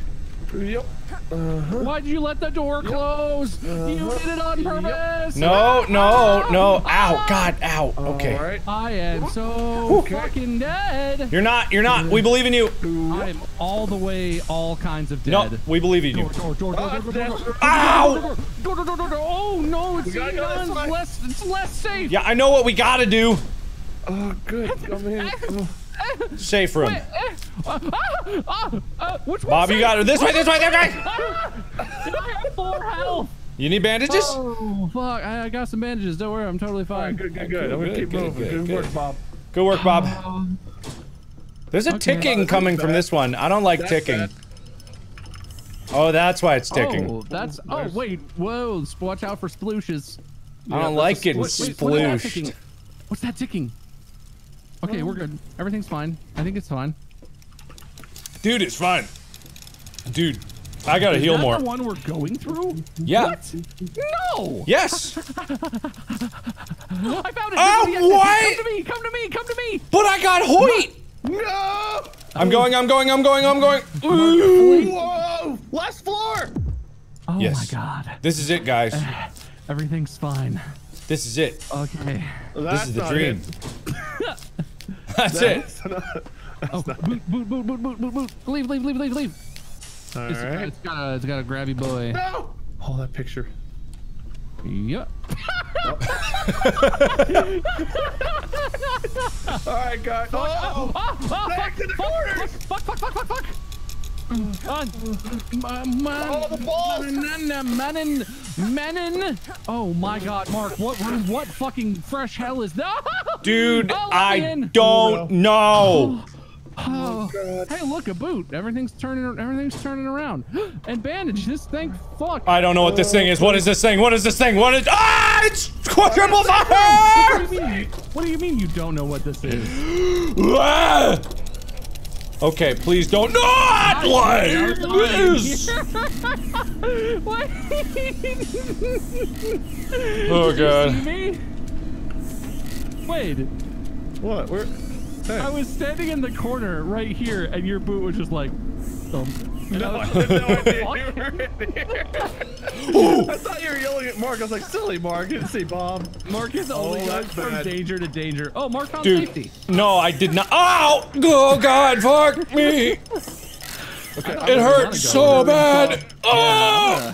[SPEAKER 3] yep. Uh-huh.
[SPEAKER 2] Why'd you let the door close? You did it on purpose.
[SPEAKER 1] No, no, no. Ow, God, ow. Okay.
[SPEAKER 3] Alright.
[SPEAKER 2] I am so fucking dead.
[SPEAKER 1] You're not, you're not. We believe in you.
[SPEAKER 2] I am all the way, all kinds of dead.
[SPEAKER 1] No, we believe in you.
[SPEAKER 2] Door, door, door, door, door, door, door, door,
[SPEAKER 1] Ow!
[SPEAKER 2] door, door, door, door, door. Oh no, it's
[SPEAKER 3] go
[SPEAKER 2] it's less, it's less safe.
[SPEAKER 1] Yeah, I know what we gotta do.
[SPEAKER 3] Oh, good. Come in. Oh.
[SPEAKER 1] Safe room.
[SPEAKER 2] Wait, which
[SPEAKER 1] Bob, you got it. This way, this way, this way.
[SPEAKER 2] I have four health.
[SPEAKER 1] You need bandages?
[SPEAKER 2] Oh fuck! I, I got some bandages. Don't worry, I'm totally fine.
[SPEAKER 3] Good, good, good. I'm gonna
[SPEAKER 1] Good,
[SPEAKER 3] keep
[SPEAKER 1] good,
[SPEAKER 3] moving.
[SPEAKER 1] good,
[SPEAKER 3] Good,
[SPEAKER 1] good.
[SPEAKER 3] work, Bob.
[SPEAKER 1] Good work, Bob.
[SPEAKER 2] Um,
[SPEAKER 1] There's a
[SPEAKER 2] okay.
[SPEAKER 1] ticking coming from this one. I don't like
[SPEAKER 3] That's
[SPEAKER 1] ticking.
[SPEAKER 3] bad.
[SPEAKER 1] Oh, that's why it's ticking.
[SPEAKER 2] Oh, that's. Oh wait, whoa! Watch out for splooshes.
[SPEAKER 1] I don't
[SPEAKER 3] Yeah,
[SPEAKER 1] like
[SPEAKER 3] that's
[SPEAKER 1] getting
[SPEAKER 2] Wait, wait, what is that ticking?
[SPEAKER 1] splooshed.
[SPEAKER 2] What's that ticking? Okay, we're good. Everything's fine. I think it's fine.
[SPEAKER 1] Dude, it's fine. Dude, I gotta
[SPEAKER 2] Is
[SPEAKER 1] heal
[SPEAKER 2] that
[SPEAKER 1] more.
[SPEAKER 2] the one we're going through?
[SPEAKER 1] Yeah.
[SPEAKER 2] What? No!
[SPEAKER 1] Yes,
[SPEAKER 2] I found it!
[SPEAKER 1] Oh,
[SPEAKER 2] This is the
[SPEAKER 1] what?
[SPEAKER 2] Come to me! Come to me! Come to me!
[SPEAKER 1] but I got Hoyt.
[SPEAKER 3] No!
[SPEAKER 1] I'm going. I'm going. I'm going. I'm going. Ooh.
[SPEAKER 3] Whoa! Last floor!
[SPEAKER 2] Oh
[SPEAKER 1] Yes.
[SPEAKER 2] my god.
[SPEAKER 1] This is it, guys.
[SPEAKER 2] Everything's fine.
[SPEAKER 1] This is it.
[SPEAKER 2] Okay.
[SPEAKER 1] This is the dream.
[SPEAKER 3] it.
[SPEAKER 1] That's it.
[SPEAKER 3] That's
[SPEAKER 2] Oh, boot, boot, boot, boot, boot, boot, boot. Leave, leave, leave, leave, leave.
[SPEAKER 3] All
[SPEAKER 2] It's,
[SPEAKER 3] right.
[SPEAKER 2] it's got a, it's got a grabby boy.
[SPEAKER 3] No! Oh, that picture.
[SPEAKER 2] Yep.
[SPEAKER 3] All right, guys. Oh,
[SPEAKER 2] Ah, ah,
[SPEAKER 3] back
[SPEAKER 2] fuck,
[SPEAKER 3] to the
[SPEAKER 2] fuck,
[SPEAKER 3] corners!
[SPEAKER 2] fuck, fuck, fuck, fuck, fuck. On. Man, man,
[SPEAKER 3] Oh, the balls!
[SPEAKER 2] Manin, manin, manin. Oh my God, Mark, what what fucking fresh hell is that?
[SPEAKER 1] Dude,
[SPEAKER 2] Oh,
[SPEAKER 1] I don't know.
[SPEAKER 2] Oh, hey, look, a boot. Everything's turning, everything's turning around. And bandage. This thing. fuck.
[SPEAKER 1] I don't know what this thing is. What is this thing? What is this thing? What is? Ah! It's quadruple
[SPEAKER 2] What do you mean? What do you mean you don't know what this is?
[SPEAKER 1] Okay, please don't not like this. Oh god.
[SPEAKER 2] Me? Wait,
[SPEAKER 3] What? Where? Hey.
[SPEAKER 2] I was standing in the corner right here, and your boot was just like, thump. And
[SPEAKER 3] No,
[SPEAKER 2] I
[SPEAKER 3] I
[SPEAKER 2] was
[SPEAKER 3] had no idea you
[SPEAKER 2] Fuck.
[SPEAKER 3] were in here. I thought you were yelling at Mark. I was like, silly Mark. Didn't see Bob.
[SPEAKER 2] Mark is oh, only
[SPEAKER 3] Oh,
[SPEAKER 2] goes from
[SPEAKER 3] bad.
[SPEAKER 2] danger to danger. Oh, Mark found
[SPEAKER 1] Dude,
[SPEAKER 2] safety.
[SPEAKER 1] no, I did not. Ow! Oh god, fuck me. Okay, It hurts so bad. Oh!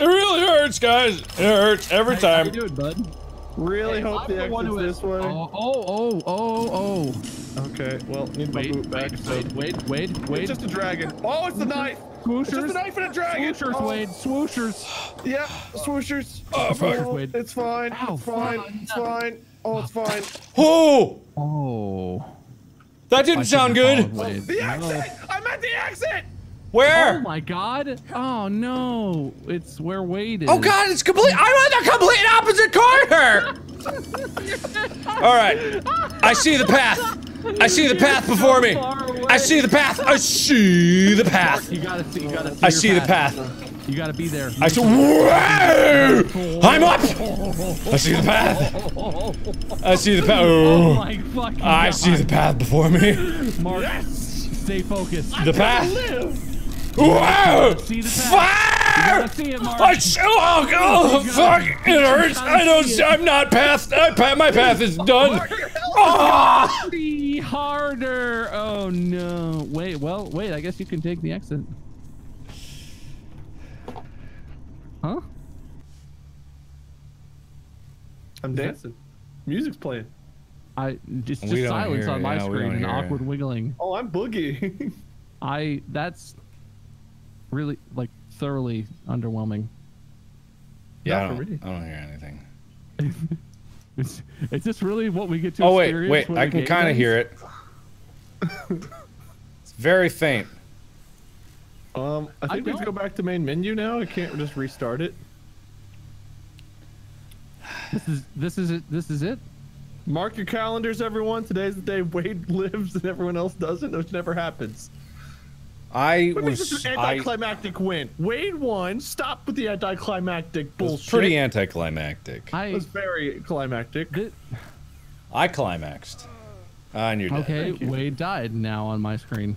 [SPEAKER 1] It really hurts, guys. It hurts every
[SPEAKER 2] How you
[SPEAKER 1] time.
[SPEAKER 2] doing, bud?
[SPEAKER 3] Really
[SPEAKER 2] Hey,
[SPEAKER 3] hope
[SPEAKER 2] I'm
[SPEAKER 3] the
[SPEAKER 2] the one
[SPEAKER 3] exit's
[SPEAKER 2] who is-
[SPEAKER 3] this way.
[SPEAKER 2] Oh, oh, oh, oh, oh,
[SPEAKER 3] Okay, well, need my
[SPEAKER 2] Wait,
[SPEAKER 3] boot back.
[SPEAKER 2] wait,
[SPEAKER 3] so-
[SPEAKER 2] wait, wait, wait,
[SPEAKER 3] It's just a dragon. Oh, it's the knife. It's just a knife and a dragon.
[SPEAKER 2] Swooshers,
[SPEAKER 3] oh,
[SPEAKER 2] Wade. Swooshers.
[SPEAKER 3] Yeah, swooshers.
[SPEAKER 1] Oh, fuck.
[SPEAKER 3] Oh,
[SPEAKER 2] Wade.
[SPEAKER 3] it's fine.
[SPEAKER 2] Ow,
[SPEAKER 3] it's fine.
[SPEAKER 2] fuck.
[SPEAKER 3] It's fine. Oh, it's fine.
[SPEAKER 1] Oh!
[SPEAKER 2] Oh.
[SPEAKER 1] That didn't sound good.
[SPEAKER 2] Wade.
[SPEAKER 3] The exit! I'm at the exit!
[SPEAKER 2] Oh my god. Oh no. It's where Wade oh is.
[SPEAKER 1] Oh god, it's complete. I'm on the complete opposite corner. All right, I see the path. I see the path before me. I see the path. I see the path.
[SPEAKER 2] You gotta see. You gotta see.
[SPEAKER 1] I see the
[SPEAKER 2] path.
[SPEAKER 1] path.
[SPEAKER 2] You gotta be there.
[SPEAKER 1] I see. Whoa! I'm up. I see the path. I see the path.
[SPEAKER 2] Oh
[SPEAKER 1] Oh,
[SPEAKER 2] my fucking
[SPEAKER 1] I see the path before me.
[SPEAKER 2] Mark, stay focused.
[SPEAKER 1] The path. Whoa!
[SPEAKER 2] See.
[SPEAKER 1] Fire!
[SPEAKER 2] See it, Mark.
[SPEAKER 1] I sh- oh, oh, fuck! It hurts. I don't. I'm not past. I, pa- my path is done. Ah!
[SPEAKER 2] Be harder. Oh no. Wait. Well. Wait. I guess you can take the exit. Huh?
[SPEAKER 3] I'm dancing. Music's playing.
[SPEAKER 2] I just just silence on
[SPEAKER 1] it.
[SPEAKER 2] my
[SPEAKER 1] Yeah,
[SPEAKER 2] screen and
[SPEAKER 1] hear it.
[SPEAKER 2] awkward wiggling.
[SPEAKER 3] Oh, I'm boogie.
[SPEAKER 2] I that's really like thoroughly underwhelming.
[SPEAKER 1] Yeah, I don't,
[SPEAKER 3] me.
[SPEAKER 1] I don't hear anything.
[SPEAKER 2] Is, is this really what we get to
[SPEAKER 1] Oh wait, wait, I can kind of hear it. It's very faint.
[SPEAKER 3] Um, I think we have to go back to main menu now. I can't just restart it.
[SPEAKER 2] This is this is it. This is it.
[SPEAKER 3] Mark your calendars, everyone. Today's the day Wade lives and everyone else doesn't, which never happens.
[SPEAKER 1] I
[SPEAKER 3] What makes this
[SPEAKER 1] was
[SPEAKER 3] an
[SPEAKER 1] I
[SPEAKER 3] anticlimactic win? Wade won. Stop with the anticlimactic
[SPEAKER 1] was
[SPEAKER 3] bullshit.
[SPEAKER 1] pretty anticlimactic.
[SPEAKER 3] It
[SPEAKER 2] I
[SPEAKER 3] was very climactic.
[SPEAKER 2] thi-
[SPEAKER 1] I climaxed. Ah, and you're dead.
[SPEAKER 2] okay.
[SPEAKER 3] You.
[SPEAKER 2] Wade died now on my screen.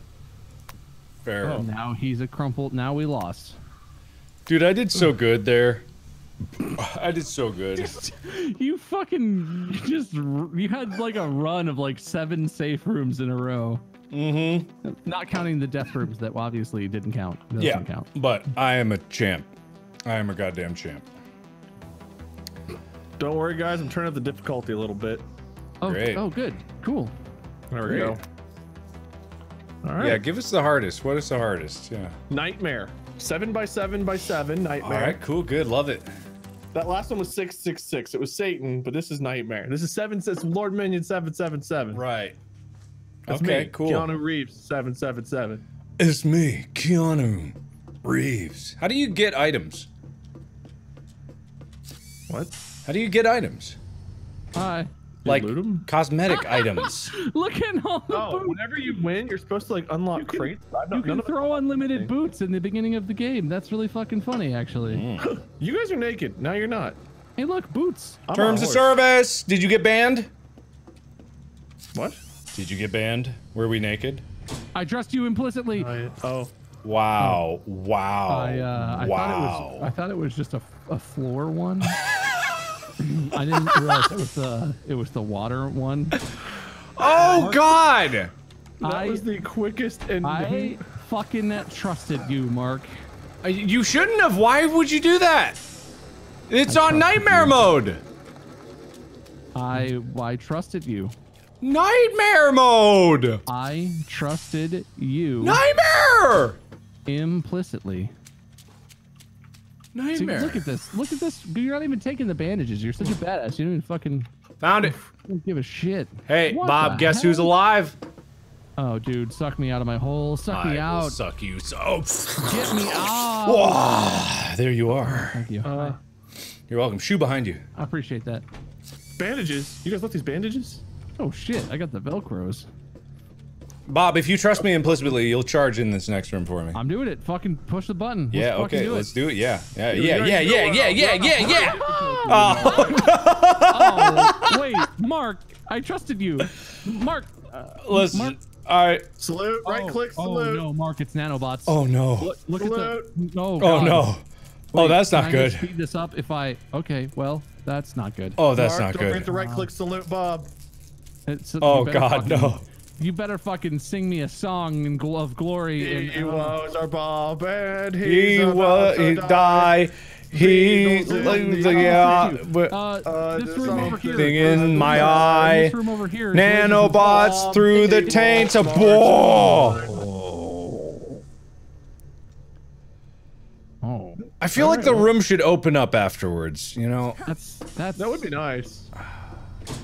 [SPEAKER 1] Fair.
[SPEAKER 3] Oh.
[SPEAKER 2] Now he's a crumpled. Now we lost.
[SPEAKER 1] Dude, I did so good there. I did so good.
[SPEAKER 2] You fucking just you had like a run of like seven safe rooms in a row.
[SPEAKER 1] Mm-hmm.
[SPEAKER 2] Not counting the death rooms that obviously didn't count. Those
[SPEAKER 1] Yeah,
[SPEAKER 2] didn't count.
[SPEAKER 1] but I am a champ. I am a goddamn champ.
[SPEAKER 3] Don't worry, guys. I'm turning up the difficulty a little bit.
[SPEAKER 2] Oh,
[SPEAKER 1] Great.
[SPEAKER 2] oh, good, cool.
[SPEAKER 3] There we go. All right.
[SPEAKER 1] Yeah, give us the hardest. What is the hardest? Yeah.
[SPEAKER 3] Nightmare. Seven by seven by seven. Nightmare.
[SPEAKER 1] All right. cool, good, love it.
[SPEAKER 3] That last one was six six six. It was Satan, but this is Nightmare. This is seven. It's Lord Minion seven seven seven.
[SPEAKER 1] Right.
[SPEAKER 3] That's
[SPEAKER 1] okay,
[SPEAKER 3] me,
[SPEAKER 1] cool.
[SPEAKER 3] Keanu Reeves seven seven seven.
[SPEAKER 1] It's me, Keanu Reeves. How do you get items?
[SPEAKER 3] What?
[SPEAKER 1] How do you get items?
[SPEAKER 2] Hi.
[SPEAKER 1] Like
[SPEAKER 3] loot 'em?
[SPEAKER 1] cosmetic items.
[SPEAKER 2] Look at all the
[SPEAKER 3] Oh,
[SPEAKER 2] boots.
[SPEAKER 3] whenever you win, you're supposed to like unlock crates.
[SPEAKER 2] You can throw unlimited boots in the beginning of the game. That's really fucking funny, actually.
[SPEAKER 1] Mm.
[SPEAKER 3] you guys are naked. Now you're not.
[SPEAKER 2] Hey, look, boots.
[SPEAKER 3] I'm
[SPEAKER 1] Terms of service. Did you get banned?
[SPEAKER 3] What?
[SPEAKER 1] Did you get banned? Were we naked?
[SPEAKER 2] I trust you implicitly.
[SPEAKER 3] I- oh.
[SPEAKER 1] Wow. Wow.
[SPEAKER 2] I, uh, I
[SPEAKER 1] wow.
[SPEAKER 2] thought it was. I thought it was just a, a floor one. I didn't realize it was the it was the water one.
[SPEAKER 1] oh God.
[SPEAKER 3] That
[SPEAKER 2] I
[SPEAKER 3] was the quickest and
[SPEAKER 2] I fucking trusted you, Mark.
[SPEAKER 1] Uh, You shouldn't have. Why would you do that? It's on nightmare mode.
[SPEAKER 2] I I trusted you.
[SPEAKER 1] Nightmare mode.
[SPEAKER 2] I trusted you
[SPEAKER 1] Nightmare.
[SPEAKER 2] implicitly. See,
[SPEAKER 1] Nightmare.
[SPEAKER 2] look at this. Look at this. You're not even taking the bandages. You're such a badass. You don't even fucking
[SPEAKER 1] Found it.
[SPEAKER 2] don't give a shit.
[SPEAKER 1] Hey,
[SPEAKER 2] What
[SPEAKER 1] Bob.
[SPEAKER 2] the
[SPEAKER 1] Guess who's alive?
[SPEAKER 2] Oh, dude, suck me out of my hole. Suck me
[SPEAKER 1] I will
[SPEAKER 2] out.
[SPEAKER 1] suck you so.
[SPEAKER 2] Get me out.
[SPEAKER 1] Whoa, there you are.
[SPEAKER 2] Thank you.
[SPEAKER 3] Uh,
[SPEAKER 1] You're welcome. Shoe behind you.
[SPEAKER 2] I appreciate that.
[SPEAKER 3] bandages. You guys left these bandages?
[SPEAKER 2] Oh shit, I got the velcros.
[SPEAKER 1] Bob, if you trust me implicitly, you'll charge in this next room for me.
[SPEAKER 2] I'm doing it. Fucking push the button. Let's
[SPEAKER 1] yeah, okay,
[SPEAKER 2] do
[SPEAKER 1] let's
[SPEAKER 2] it.
[SPEAKER 1] do it. Yeah, yeah,
[SPEAKER 3] You
[SPEAKER 1] yeah,
[SPEAKER 3] guys
[SPEAKER 1] yeah,
[SPEAKER 3] know
[SPEAKER 1] yeah, yeah, yeah, yeah,
[SPEAKER 3] gonna
[SPEAKER 1] yeah.
[SPEAKER 2] Oh, wait, Mark, I trusted you. Mark, uh,
[SPEAKER 1] Let's.
[SPEAKER 2] Mark.
[SPEAKER 1] All right.
[SPEAKER 3] Salute. Right
[SPEAKER 2] oh,
[SPEAKER 3] click.
[SPEAKER 2] Oh
[SPEAKER 3] Salute.
[SPEAKER 2] no, Mark, it's nanobots.
[SPEAKER 1] Oh no.
[SPEAKER 2] Look, look at
[SPEAKER 3] Salute.
[SPEAKER 2] the. No.
[SPEAKER 1] Oh
[SPEAKER 2] God.
[SPEAKER 1] no. Oh, that's not
[SPEAKER 2] I
[SPEAKER 1] good.
[SPEAKER 2] just Speed this up if I. Okay, well, that's not good.
[SPEAKER 1] Oh, that's
[SPEAKER 3] Mark,
[SPEAKER 1] not
[SPEAKER 3] don't forget to right click. Salute, Bob.
[SPEAKER 2] It's- you
[SPEAKER 1] Oh
[SPEAKER 2] better
[SPEAKER 1] God,
[SPEAKER 2] fucking-
[SPEAKER 1] no.
[SPEAKER 2] You better fucking sing me a song in gl- of glory.
[SPEAKER 3] He
[SPEAKER 2] And, uh,
[SPEAKER 3] was our Bob, and he's
[SPEAKER 1] He
[SPEAKER 3] about
[SPEAKER 1] was.
[SPEAKER 3] to
[SPEAKER 1] He
[SPEAKER 3] die.
[SPEAKER 1] die. He.
[SPEAKER 3] Beatles in the
[SPEAKER 1] Yeah. but-
[SPEAKER 2] uh,
[SPEAKER 3] Uh,
[SPEAKER 2] this room over here.
[SPEAKER 1] Thing in my
[SPEAKER 2] Uh,
[SPEAKER 1] eye.
[SPEAKER 2] This room over here. where you-
[SPEAKER 1] Nanobots through the taints of war.
[SPEAKER 2] Oh,
[SPEAKER 1] I feel like the room should open up afterwards. You know.
[SPEAKER 2] that's that's.
[SPEAKER 3] That would be nice.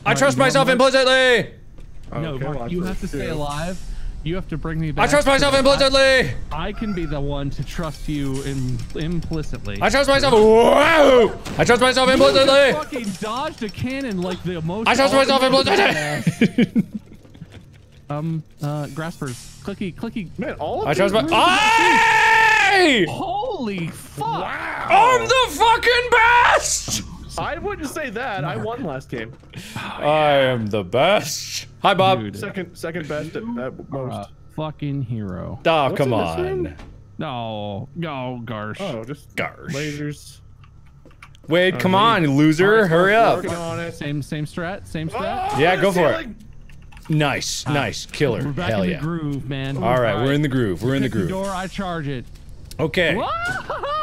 [SPEAKER 1] I trust
[SPEAKER 2] you
[SPEAKER 1] myself
[SPEAKER 2] what?
[SPEAKER 1] implicitly.
[SPEAKER 2] No,
[SPEAKER 3] Okay,
[SPEAKER 2] Mark,
[SPEAKER 3] well,
[SPEAKER 2] you have to
[SPEAKER 3] trust
[SPEAKER 2] stay alive. You have to bring me back.
[SPEAKER 1] I trust myself implicitly.
[SPEAKER 2] I, I can be the one to trust you Im- implicitly.
[SPEAKER 1] I trust myself. Whoa! I trust myself
[SPEAKER 2] You just
[SPEAKER 1] implicitly.
[SPEAKER 2] fucking dodged a cannon like the most.
[SPEAKER 1] I trust myself implicitly.
[SPEAKER 2] implicitly. um, uh, graspers, clicky, clicky.
[SPEAKER 3] Man, all of
[SPEAKER 1] I trust
[SPEAKER 3] these
[SPEAKER 1] my.
[SPEAKER 3] rooms!
[SPEAKER 2] Holy fuck!
[SPEAKER 1] I'm the fucking best.
[SPEAKER 3] I wouldn't say that. I won last game.
[SPEAKER 1] I am the best. Hi, Bob.
[SPEAKER 2] Dude.
[SPEAKER 3] Second, second best at, at most.
[SPEAKER 2] Uh, fucking hero.
[SPEAKER 1] Oh,
[SPEAKER 3] What's
[SPEAKER 1] come
[SPEAKER 3] in this room?
[SPEAKER 1] on.
[SPEAKER 2] No, no, Garsh.
[SPEAKER 3] Oh, just
[SPEAKER 1] Gosh.
[SPEAKER 3] lasers.
[SPEAKER 1] Wade, come
[SPEAKER 3] Oh,
[SPEAKER 1] on, loser.
[SPEAKER 3] Alright,
[SPEAKER 1] Hurry up.
[SPEAKER 3] On it.
[SPEAKER 2] Same, same strat, same strat.
[SPEAKER 3] Oh,
[SPEAKER 1] Yeah, go for it.
[SPEAKER 3] ceiling.
[SPEAKER 1] Nice, nice. Killer.
[SPEAKER 2] We're back
[SPEAKER 1] Hell
[SPEAKER 2] in
[SPEAKER 1] yeah.
[SPEAKER 2] the groove, man.
[SPEAKER 1] All right, we're in the groove. We're in the
[SPEAKER 2] Hit the
[SPEAKER 1] groove.
[SPEAKER 2] door, I charge it.
[SPEAKER 1] Okay.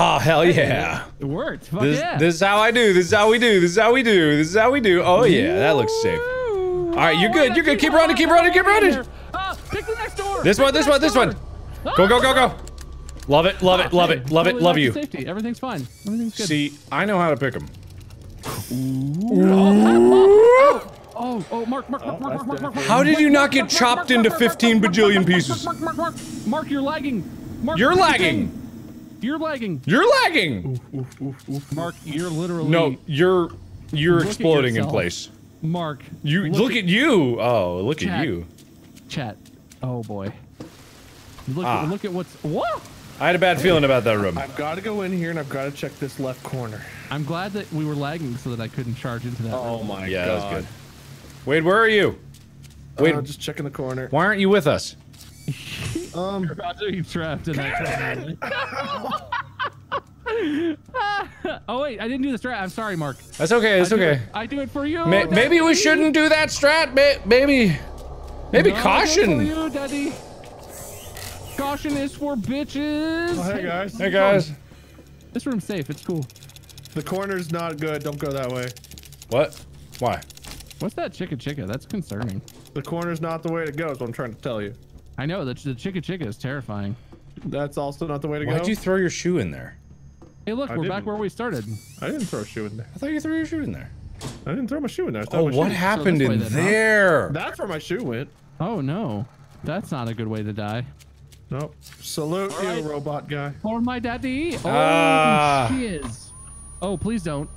[SPEAKER 1] Oh hell yeah!
[SPEAKER 2] It worked. Fuck
[SPEAKER 1] this,
[SPEAKER 2] yeah.
[SPEAKER 1] this is how I do. This is how we do. This is how we do. This is how we do. Oh yeah, that looks safe. All right, you're good. You're good. Keep running. Keep running. Keep running. This one. This one. This one. Go go go go. Love it. Love it. Love it. Love it. Love you.
[SPEAKER 2] Everything's fine. Everything's good.
[SPEAKER 1] See, I know how to pick them.
[SPEAKER 2] Oh, oh, Mark, Mark, Mark, Mark, Mark, Mark,
[SPEAKER 1] How did you not get chopped into 15 bajillion pieces?
[SPEAKER 2] Mark, Mark, Mark, Mark, you're lagging. Mark,
[SPEAKER 1] you're
[SPEAKER 2] lagging the
[SPEAKER 1] lagging.
[SPEAKER 2] You're lagging.
[SPEAKER 1] You're lagging.
[SPEAKER 2] Mark, you're literally.
[SPEAKER 1] No, you're you're
[SPEAKER 2] Look
[SPEAKER 1] exploding in place.
[SPEAKER 2] Mark.
[SPEAKER 1] You look, at you. Oh, look
[SPEAKER 2] Chat.
[SPEAKER 1] at you.
[SPEAKER 2] Chat. Oh boy. Look,
[SPEAKER 1] Ah.
[SPEAKER 2] look at what's. What?
[SPEAKER 1] I had a bad feeling about that room.
[SPEAKER 3] I've got to go in here and I've got to check this left corner.
[SPEAKER 2] I'm glad that we were lagging so that I couldn't charge into that.
[SPEAKER 3] Oh
[SPEAKER 2] room.
[SPEAKER 3] my
[SPEAKER 1] Yeah,
[SPEAKER 3] god.
[SPEAKER 1] that was good. Wade, where are you? Wade,
[SPEAKER 3] Uh, just checking the corner.
[SPEAKER 1] why aren't you with us?
[SPEAKER 3] Um,
[SPEAKER 2] You're about to be trapped in that. oh wait, I didn't do the strat. I'm sorry, Mark.
[SPEAKER 1] That's okay. That's
[SPEAKER 2] I do
[SPEAKER 1] okay.
[SPEAKER 2] it- I do it for you.
[SPEAKER 1] May- maybe we shouldn't do that strat. May- Maybe, maybe
[SPEAKER 2] No, I for
[SPEAKER 1] caution.
[SPEAKER 2] you, Daddy. Caution is for bitches.
[SPEAKER 3] Oh, hey, guys.
[SPEAKER 1] Hey guys.
[SPEAKER 2] This room's safe. It's cool.
[SPEAKER 3] The corner's not good. Don't go that way.
[SPEAKER 1] What? Why?
[SPEAKER 2] What's that chicka chicka? That's concerning.
[SPEAKER 3] The corner's not the way to go. Is what I'm trying to tell you.
[SPEAKER 2] I know the, the chicka chicka is terrifying.
[SPEAKER 3] That's also not the way to go.
[SPEAKER 1] Why'd you throw your shoe in there?
[SPEAKER 2] Hey, look,
[SPEAKER 3] I
[SPEAKER 2] we're back
[SPEAKER 3] didn't.
[SPEAKER 2] where we started.
[SPEAKER 3] I didn't throw a shoe in there.
[SPEAKER 1] I thought you threw your shoe in there.
[SPEAKER 3] I didn't throw my shoe in there.
[SPEAKER 1] Oh, what
[SPEAKER 3] shoe.
[SPEAKER 1] happened
[SPEAKER 2] this
[SPEAKER 1] in
[SPEAKER 2] then, huh?
[SPEAKER 1] there?
[SPEAKER 3] That's where my shoe went.
[SPEAKER 2] Oh no, that's not a good way to die.
[SPEAKER 3] Nope. Salute you, robot guy.
[SPEAKER 2] For my daddy. Oh,
[SPEAKER 1] Ah.
[SPEAKER 2] shiz. Oh, please don't.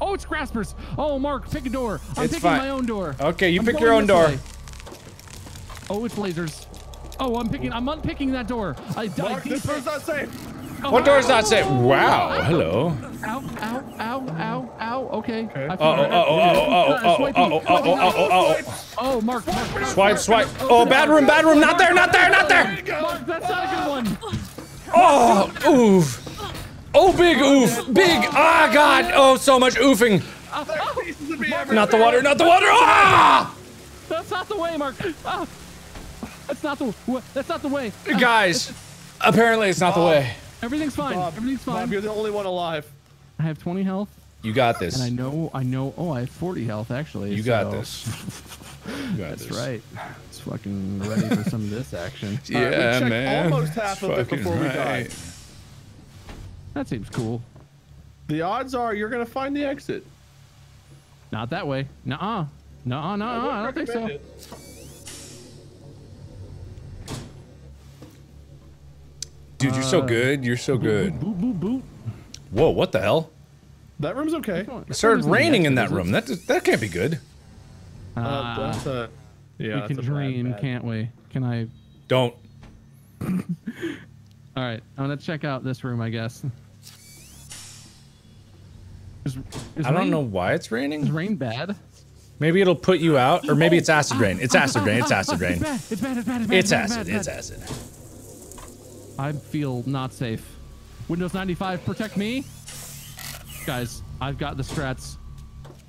[SPEAKER 2] Oh, it's graspers. Oh, Mark, pick a door. I'm
[SPEAKER 1] It's
[SPEAKER 2] picking
[SPEAKER 1] fine.
[SPEAKER 2] my own door.
[SPEAKER 1] Okay, you
[SPEAKER 2] I'm
[SPEAKER 1] pick your own door.
[SPEAKER 2] way. Oh, it's lasers. Oh, I'm picking. I'm unpicking that door. I died.
[SPEAKER 3] Mark, this door's not safe.
[SPEAKER 1] What door's that say? Wow. Hello.
[SPEAKER 2] Ow, ow, ow, ow, ow. Okay. I
[SPEAKER 1] Oh, oh, oh, oh, oh, oh, oh, oh, oh, oh, oh, oh, oh.
[SPEAKER 2] Oh, Mark, Mark, Mark.
[SPEAKER 1] Swipe, swipe. Oh, bad room, bad room. Not there, not there, not there.
[SPEAKER 2] Mark, that's not a good one.
[SPEAKER 1] Oh, oof. Oh, big oof. Big. Ah, God. Oh, so much oofing. Not the water, not the water. Ah!
[SPEAKER 2] That's not the way, Mark. Ah. That's not the. wa- That's not the way.
[SPEAKER 1] Guys, apparently it's not the way.
[SPEAKER 2] Everything's fine.
[SPEAKER 3] Bob,
[SPEAKER 2] Everything's fine.
[SPEAKER 3] Bob, you're the only one alive.
[SPEAKER 2] I have 20 health,
[SPEAKER 1] You got this.
[SPEAKER 2] and I know, I know. Oh, I have 40 health actually.
[SPEAKER 1] You got this. You got
[SPEAKER 2] That's
[SPEAKER 1] this.
[SPEAKER 2] right. It's fucking ready for some of this action.
[SPEAKER 3] All right, we
[SPEAKER 1] Yeah, man.
[SPEAKER 3] almost half
[SPEAKER 1] It's
[SPEAKER 3] of it
[SPEAKER 1] fucking
[SPEAKER 3] before we
[SPEAKER 1] die.
[SPEAKER 2] That seems cool.
[SPEAKER 3] The odds are you're gonna find the exit.
[SPEAKER 2] Not that way. Nuh-uh. Nuh-uh, nuh-uh. I don't think so.
[SPEAKER 1] Dude, you're so
[SPEAKER 2] Uh,
[SPEAKER 1] good. You're so good.
[SPEAKER 2] Boot, boot, boot.
[SPEAKER 1] Whoa, what the hell?
[SPEAKER 3] That room's okay.
[SPEAKER 1] It started raining in that room. That that can't be good.
[SPEAKER 3] Uh,
[SPEAKER 2] Uh,
[SPEAKER 3] that's a, yeah,
[SPEAKER 2] we
[SPEAKER 3] that's
[SPEAKER 2] can
[SPEAKER 3] a
[SPEAKER 2] dream,
[SPEAKER 3] bad.
[SPEAKER 2] can't we? Can I?
[SPEAKER 1] Don't.
[SPEAKER 2] All right, I'm gonna check out this room, I guess. Is, is
[SPEAKER 1] I don't
[SPEAKER 2] rain-
[SPEAKER 1] know why it's raining.
[SPEAKER 2] Is
[SPEAKER 1] raining.
[SPEAKER 2] rain bad?
[SPEAKER 1] Maybe it'll put you out, or maybe it's acid rain. It's acid rain. It's acid rain.
[SPEAKER 2] It's bad. It's bad. It's bad. It's bad.
[SPEAKER 1] It's acid. It's acid.
[SPEAKER 2] I feel not safe. Windows 95, protect me. Guys, I've got the strats.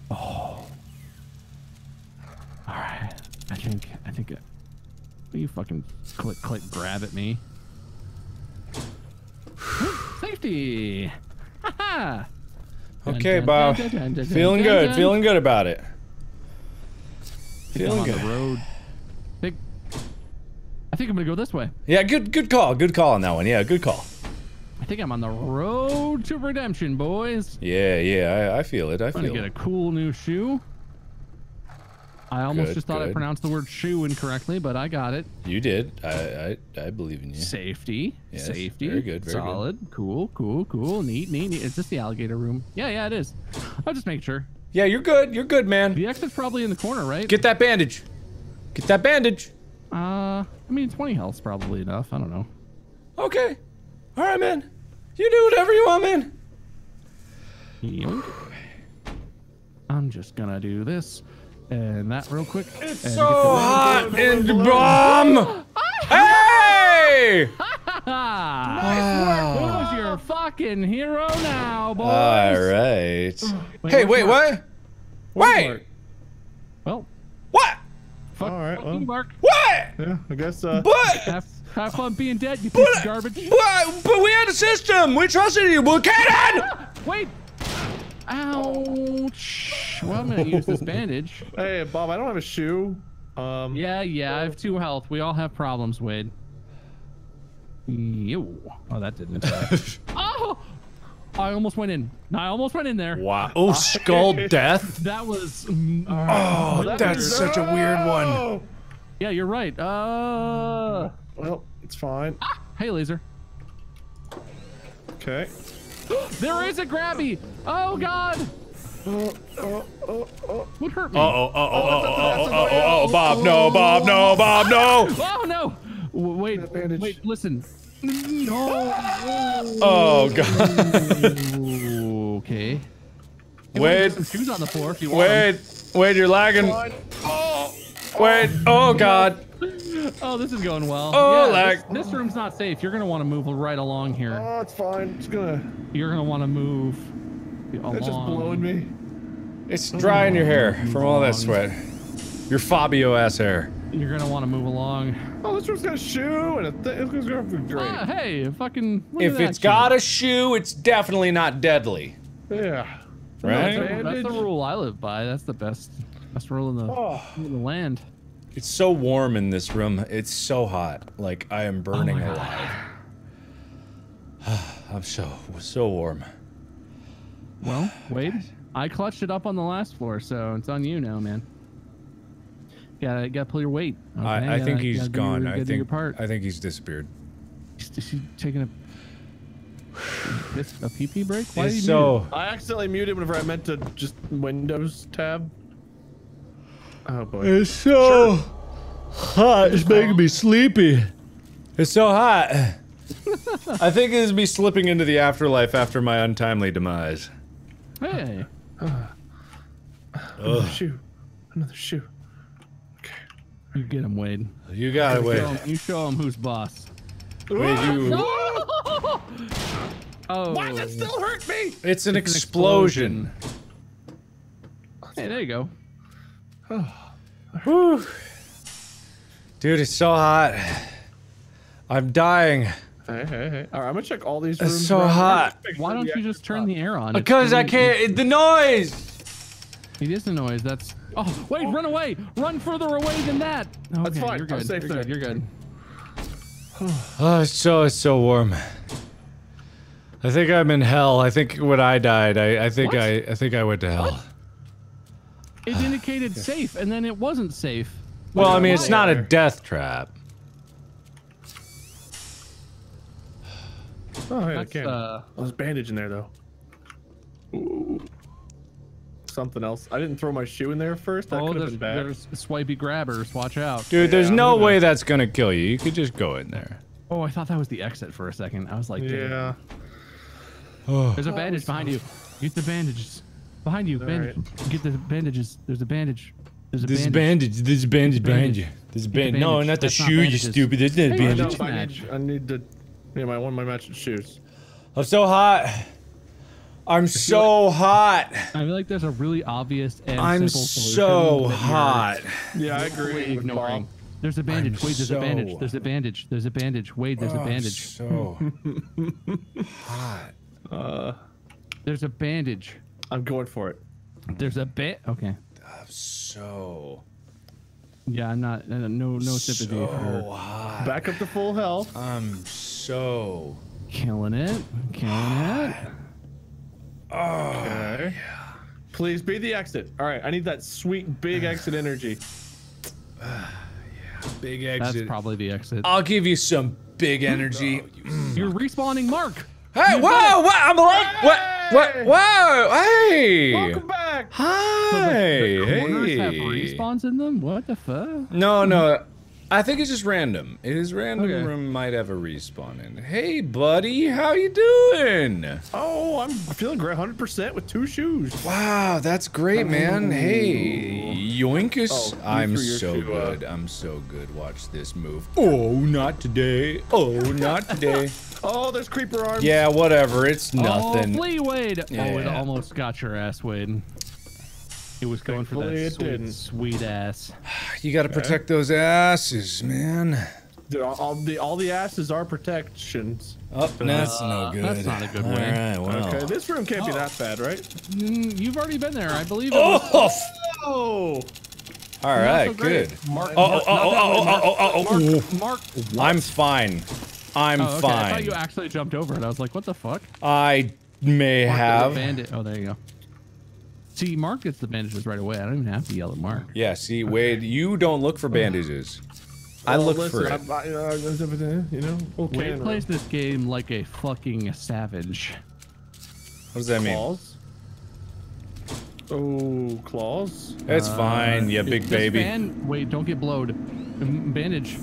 [SPEAKER 2] Oh. All right. I think. I think. It, you fucking click, click, grab at me. Safety.
[SPEAKER 1] Okay, Bob. Feeling good. Feeling good about it. Feeling good.
[SPEAKER 2] the road. Think. I think I'm gonna go this way.
[SPEAKER 1] Yeah, good. Good call. Good call on that one. Yeah, good call.
[SPEAKER 2] I think I'm on the road to redemption, boys.
[SPEAKER 1] Yeah, yeah. I, I feel it. I
[SPEAKER 2] I'm gonna
[SPEAKER 1] feel
[SPEAKER 2] get a cool new shoe. I almost
[SPEAKER 1] Good,
[SPEAKER 2] just thought I pronounced the word shoe incorrectly, but I got it.
[SPEAKER 1] You did. I I, I believe in you.
[SPEAKER 2] Safety.
[SPEAKER 1] Yes,
[SPEAKER 2] Safety.
[SPEAKER 1] very good, very good.
[SPEAKER 2] Solid. Cool, cool, cool. Neat, neat, neat. Is this the alligator room? Yeah, yeah, it is. I'll just make sure.
[SPEAKER 1] Yeah, you're good. You're good, man.
[SPEAKER 2] The exit's probably in the corner, right?
[SPEAKER 1] Get that bandage. Get that bandage.
[SPEAKER 2] Uh, I mean, 20 health's probably enough. I don't know.
[SPEAKER 1] Okay. All right, man. You do whatever you want, man.
[SPEAKER 2] Yoink. I'm just gonna do this and that real quick.
[SPEAKER 1] It's
[SPEAKER 2] and
[SPEAKER 1] so
[SPEAKER 2] get the-
[SPEAKER 1] hot in the bomb. Hey!
[SPEAKER 2] Who's your fucking hero now, boys?
[SPEAKER 1] All right.
[SPEAKER 2] Wait,
[SPEAKER 1] hey,
[SPEAKER 2] where's
[SPEAKER 1] wait,
[SPEAKER 2] Mark?
[SPEAKER 1] what? Wait.
[SPEAKER 2] Well,
[SPEAKER 1] What?
[SPEAKER 3] All right.
[SPEAKER 2] Fuck
[SPEAKER 3] Well,
[SPEAKER 2] you, Mark.
[SPEAKER 1] What?
[SPEAKER 3] yeah, I guess. Uh,
[SPEAKER 1] But
[SPEAKER 2] Have, have fun being dead, you piece of garbage.
[SPEAKER 1] but but we had a system. We trusted you. Well, Cannon.
[SPEAKER 2] Wait. Ouch. Well, I'm gonna use this bandage.
[SPEAKER 3] hey, Bob, I don't have a shoe. Um,
[SPEAKER 2] Yeah, yeah, I have two health. We all have problems, Wade. Yo. Oh, that didn't attack. oh! I almost went in. I almost went in there.
[SPEAKER 1] Wow. Oh, skull death.
[SPEAKER 2] That was. mm,
[SPEAKER 1] Oh, that's such a weird one.
[SPEAKER 2] Yeah, you're right. Uh.
[SPEAKER 3] Well, it's fine.
[SPEAKER 2] Hey, laser.
[SPEAKER 3] Okay.
[SPEAKER 2] There is a grabby. Oh God. What hurt me?
[SPEAKER 1] Uh oh. Uh oh. Uh oh. Uh oh. Uh oh. Bob. No. Bob. No. Bob. No.
[SPEAKER 2] Oh no! Wait, wait, listen. No.
[SPEAKER 1] Oh god.
[SPEAKER 2] Okay.
[SPEAKER 1] Wait.
[SPEAKER 2] Some shoes on the floor if you want. 'em.
[SPEAKER 1] Wait. Wait. You're lagging. Oh. Wait. Oh god.
[SPEAKER 2] Oh, this is going well.
[SPEAKER 1] Oh,
[SPEAKER 2] yeah,
[SPEAKER 1] lag.
[SPEAKER 2] This, this room's not safe. You're gonna want to move right along here.
[SPEAKER 3] Oh, it's fine. Just gonna.
[SPEAKER 2] You're gonna want to move. Along.
[SPEAKER 3] It's just blowing me.
[SPEAKER 1] It's drying your hair from all that sweat. Your Fabio ass hair.
[SPEAKER 2] You're gonna want to move along.
[SPEAKER 3] Oh, this one's got a shoe and a thing. It's gonna be great.
[SPEAKER 2] Ah, hey, fucking. look
[SPEAKER 1] If
[SPEAKER 2] at that
[SPEAKER 1] it's
[SPEAKER 2] shit.
[SPEAKER 1] got a shoe, it's definitely not deadly.
[SPEAKER 3] Yeah.
[SPEAKER 1] Right?
[SPEAKER 2] That's, that's the rule I live by. That's the best, best rule in the,
[SPEAKER 3] Oh.
[SPEAKER 2] in the land.
[SPEAKER 1] It's so warm in this room. It's so hot. Like I am burning
[SPEAKER 2] God.
[SPEAKER 1] alive. I'm so so warm.
[SPEAKER 2] Well, Wade, I clutched it up on the last floor, so it's on you now, man. Gotta, gotta pull your weight. Okay?
[SPEAKER 1] I, I think
[SPEAKER 2] Gotta-
[SPEAKER 1] he's
[SPEAKER 2] gotta do your-
[SPEAKER 1] gone. I think
[SPEAKER 2] part.
[SPEAKER 1] I think he's disappeared.
[SPEAKER 2] Is, is he taking a this a pee pee break? Why did you
[SPEAKER 1] so
[SPEAKER 3] I accidentally muted whenever I meant to just Windows tab. Oh boy.
[SPEAKER 1] It's so hot. It's making me sleepy. It's so hot. I think it's me slipping into the afterlife after my untimely demise.
[SPEAKER 2] Hey.
[SPEAKER 3] Another shoe. Another shoe.
[SPEAKER 2] You get him, Wade.
[SPEAKER 1] You got it, Wade.
[SPEAKER 2] show him- You show him who's boss.
[SPEAKER 1] Wade, you.
[SPEAKER 2] Oh.
[SPEAKER 3] Why does it still hurt me?
[SPEAKER 1] It's an
[SPEAKER 2] It's an
[SPEAKER 1] explosion.
[SPEAKER 2] Hey, there you go.
[SPEAKER 1] Whew. Dude, it's so hot. I'm dying.
[SPEAKER 3] Hey, hey, hey. All right, I'm gonna check all these rooms.
[SPEAKER 1] It's so
[SPEAKER 3] around.
[SPEAKER 1] hot.
[SPEAKER 2] Why don't you just turn the air on? It's
[SPEAKER 1] Because I can't. The noise.
[SPEAKER 2] It is the noise. That's. Oh, wait! Run away! Run further away than that. Okay,
[SPEAKER 3] That's fine.
[SPEAKER 2] You're
[SPEAKER 3] I'm
[SPEAKER 2] good.
[SPEAKER 3] safe
[SPEAKER 2] You're
[SPEAKER 3] here.
[SPEAKER 2] good. You're good.
[SPEAKER 1] Oh, it's so it's so warm. I think I'm in hell. I think when I died, I, I think
[SPEAKER 2] What?
[SPEAKER 1] I I think I went to hell.
[SPEAKER 2] It indicated safe, and then it wasn't safe.
[SPEAKER 1] Well, I mean, it's not a death trap.
[SPEAKER 3] Oh, yeah, I
[SPEAKER 2] That's,
[SPEAKER 3] can.
[SPEAKER 2] uh,
[SPEAKER 3] There's a bandage in there though. Ooh. Something else. I didn't throw my shoe in there first. That
[SPEAKER 2] oh,
[SPEAKER 3] could have been bad.
[SPEAKER 2] there's swipey grabbers. Watch out.
[SPEAKER 1] Dude, there's
[SPEAKER 3] I'm
[SPEAKER 1] no
[SPEAKER 3] gonna-
[SPEAKER 1] way that's gonna kill you. You could just go in there.
[SPEAKER 2] Oh, I thought that was the exit for a second. I was like, damn.
[SPEAKER 3] Yeah.
[SPEAKER 2] There's a bandage behind you. Get the bandages. Behind you. Bandage. Get the bandages. There's a bandage. There's a bandage.
[SPEAKER 1] This
[SPEAKER 2] bandage.
[SPEAKER 1] bandage, this bandage behind you. This
[SPEAKER 2] Get the
[SPEAKER 1] band. No,
[SPEAKER 2] bandage.
[SPEAKER 1] not the
[SPEAKER 2] That's not
[SPEAKER 1] shoe, you stupid. This is
[SPEAKER 2] Hey,
[SPEAKER 3] I,
[SPEAKER 1] bandage.
[SPEAKER 3] know, I, need, I need to. Yeah, my one of my matching shoes.
[SPEAKER 1] I'm so hot. I'm so hot.
[SPEAKER 2] I feel like there's a really obvious and
[SPEAKER 1] I'm
[SPEAKER 2] simple solution.
[SPEAKER 1] so
[SPEAKER 2] that you're
[SPEAKER 1] hot.
[SPEAKER 3] Yeah, I agree. with
[SPEAKER 2] ignoring.
[SPEAKER 3] Bob.
[SPEAKER 2] There's a bandage.
[SPEAKER 1] I'm
[SPEAKER 2] Wait, there's a bandage. There's a bandage. There's a bandage. Wait, there's a
[SPEAKER 1] Oh, I'm
[SPEAKER 2] bandage.
[SPEAKER 1] So hot.
[SPEAKER 3] Uh,
[SPEAKER 2] There's a bandage.
[SPEAKER 3] I'm going for it.
[SPEAKER 2] There's a bit. Okay.
[SPEAKER 1] I'm so
[SPEAKER 2] Yeah, I'm not. Uh, no, no sympathy
[SPEAKER 1] so
[SPEAKER 2] for
[SPEAKER 1] hot.
[SPEAKER 3] Back up to full health.
[SPEAKER 1] I'm so
[SPEAKER 2] killing it. Killing it.
[SPEAKER 3] Okay. Please be the exit. All right, I need that sweet big exit energy.
[SPEAKER 1] yeah, big
[SPEAKER 2] That's
[SPEAKER 1] exit.
[SPEAKER 2] probably the exit.
[SPEAKER 1] I'll give you some big energy.
[SPEAKER 2] Oh, You're respawning Mark.
[SPEAKER 1] Hey, whoa, what? I'm like, what? What? Whoa, hey.
[SPEAKER 3] Welcome back.
[SPEAKER 1] Hi.
[SPEAKER 2] Corners have
[SPEAKER 1] Hey.
[SPEAKER 2] respawns in them. What the fuck?
[SPEAKER 1] No, no. I think it's just random. It is random.
[SPEAKER 2] Okay.
[SPEAKER 1] Room might have a respawn in. Hey, buddy, how you doing?
[SPEAKER 3] Oh, I'm feeling great. 100% with two shoes.
[SPEAKER 1] Wow, that's great, man. Hey, Yoinkus.
[SPEAKER 3] Oh,
[SPEAKER 1] I'm so
[SPEAKER 3] out.
[SPEAKER 1] Uh, good. I'm so good. Watch this move. Oh, not today. Oh, not today.
[SPEAKER 3] Oh, there's creeper arms.
[SPEAKER 1] yeah, whatever. It's
[SPEAKER 2] Oh,
[SPEAKER 1] nothing.
[SPEAKER 2] flee, Wade. Oh, it almost got your ass, Wade. It was going for that sweet,
[SPEAKER 3] didn't.
[SPEAKER 2] sweet ass.
[SPEAKER 1] You got to protect those asses, man.
[SPEAKER 3] Dude, all, all the all the asses are protections.
[SPEAKER 1] Oh, that's no good.
[SPEAKER 2] That's not a good
[SPEAKER 1] All
[SPEAKER 2] way.
[SPEAKER 1] right, well.
[SPEAKER 3] Okay, this room can't be that bad, right?
[SPEAKER 2] Mm, you've already been there, I believe. It
[SPEAKER 1] Oh,
[SPEAKER 2] was-
[SPEAKER 3] Oh,
[SPEAKER 1] all right,
[SPEAKER 2] so
[SPEAKER 1] good.
[SPEAKER 2] Mark-
[SPEAKER 1] Oh, oh,
[SPEAKER 2] Mark-
[SPEAKER 1] oh,
[SPEAKER 2] not that
[SPEAKER 1] oh,
[SPEAKER 2] way,
[SPEAKER 1] oh,
[SPEAKER 2] Mark-
[SPEAKER 1] oh, oh, oh,
[SPEAKER 2] Mark,
[SPEAKER 1] oh.
[SPEAKER 2] Mark,
[SPEAKER 1] I'm fine. I'm
[SPEAKER 2] oh, okay. I thought you actually jumped over it. I was like, what the fuck?
[SPEAKER 1] I may
[SPEAKER 2] Mark the
[SPEAKER 1] have.
[SPEAKER 2] bandit. Oh, there you go. See, Mark gets the bandages right away. I don't even have to yell at Mark.
[SPEAKER 1] Yeah, see, Wade, you don't look for bandages. I
[SPEAKER 3] Well,
[SPEAKER 1] look
[SPEAKER 3] listen,
[SPEAKER 1] for it.
[SPEAKER 3] I- I- uh, you know, okay.
[SPEAKER 2] Wade plays this game like a fucking savage.
[SPEAKER 1] What does that mean?
[SPEAKER 3] Claws. Oh, claws.
[SPEAKER 1] It's fine, you big
[SPEAKER 2] This
[SPEAKER 1] baby.
[SPEAKER 2] Ban- wait, don't get blowed. Bandage.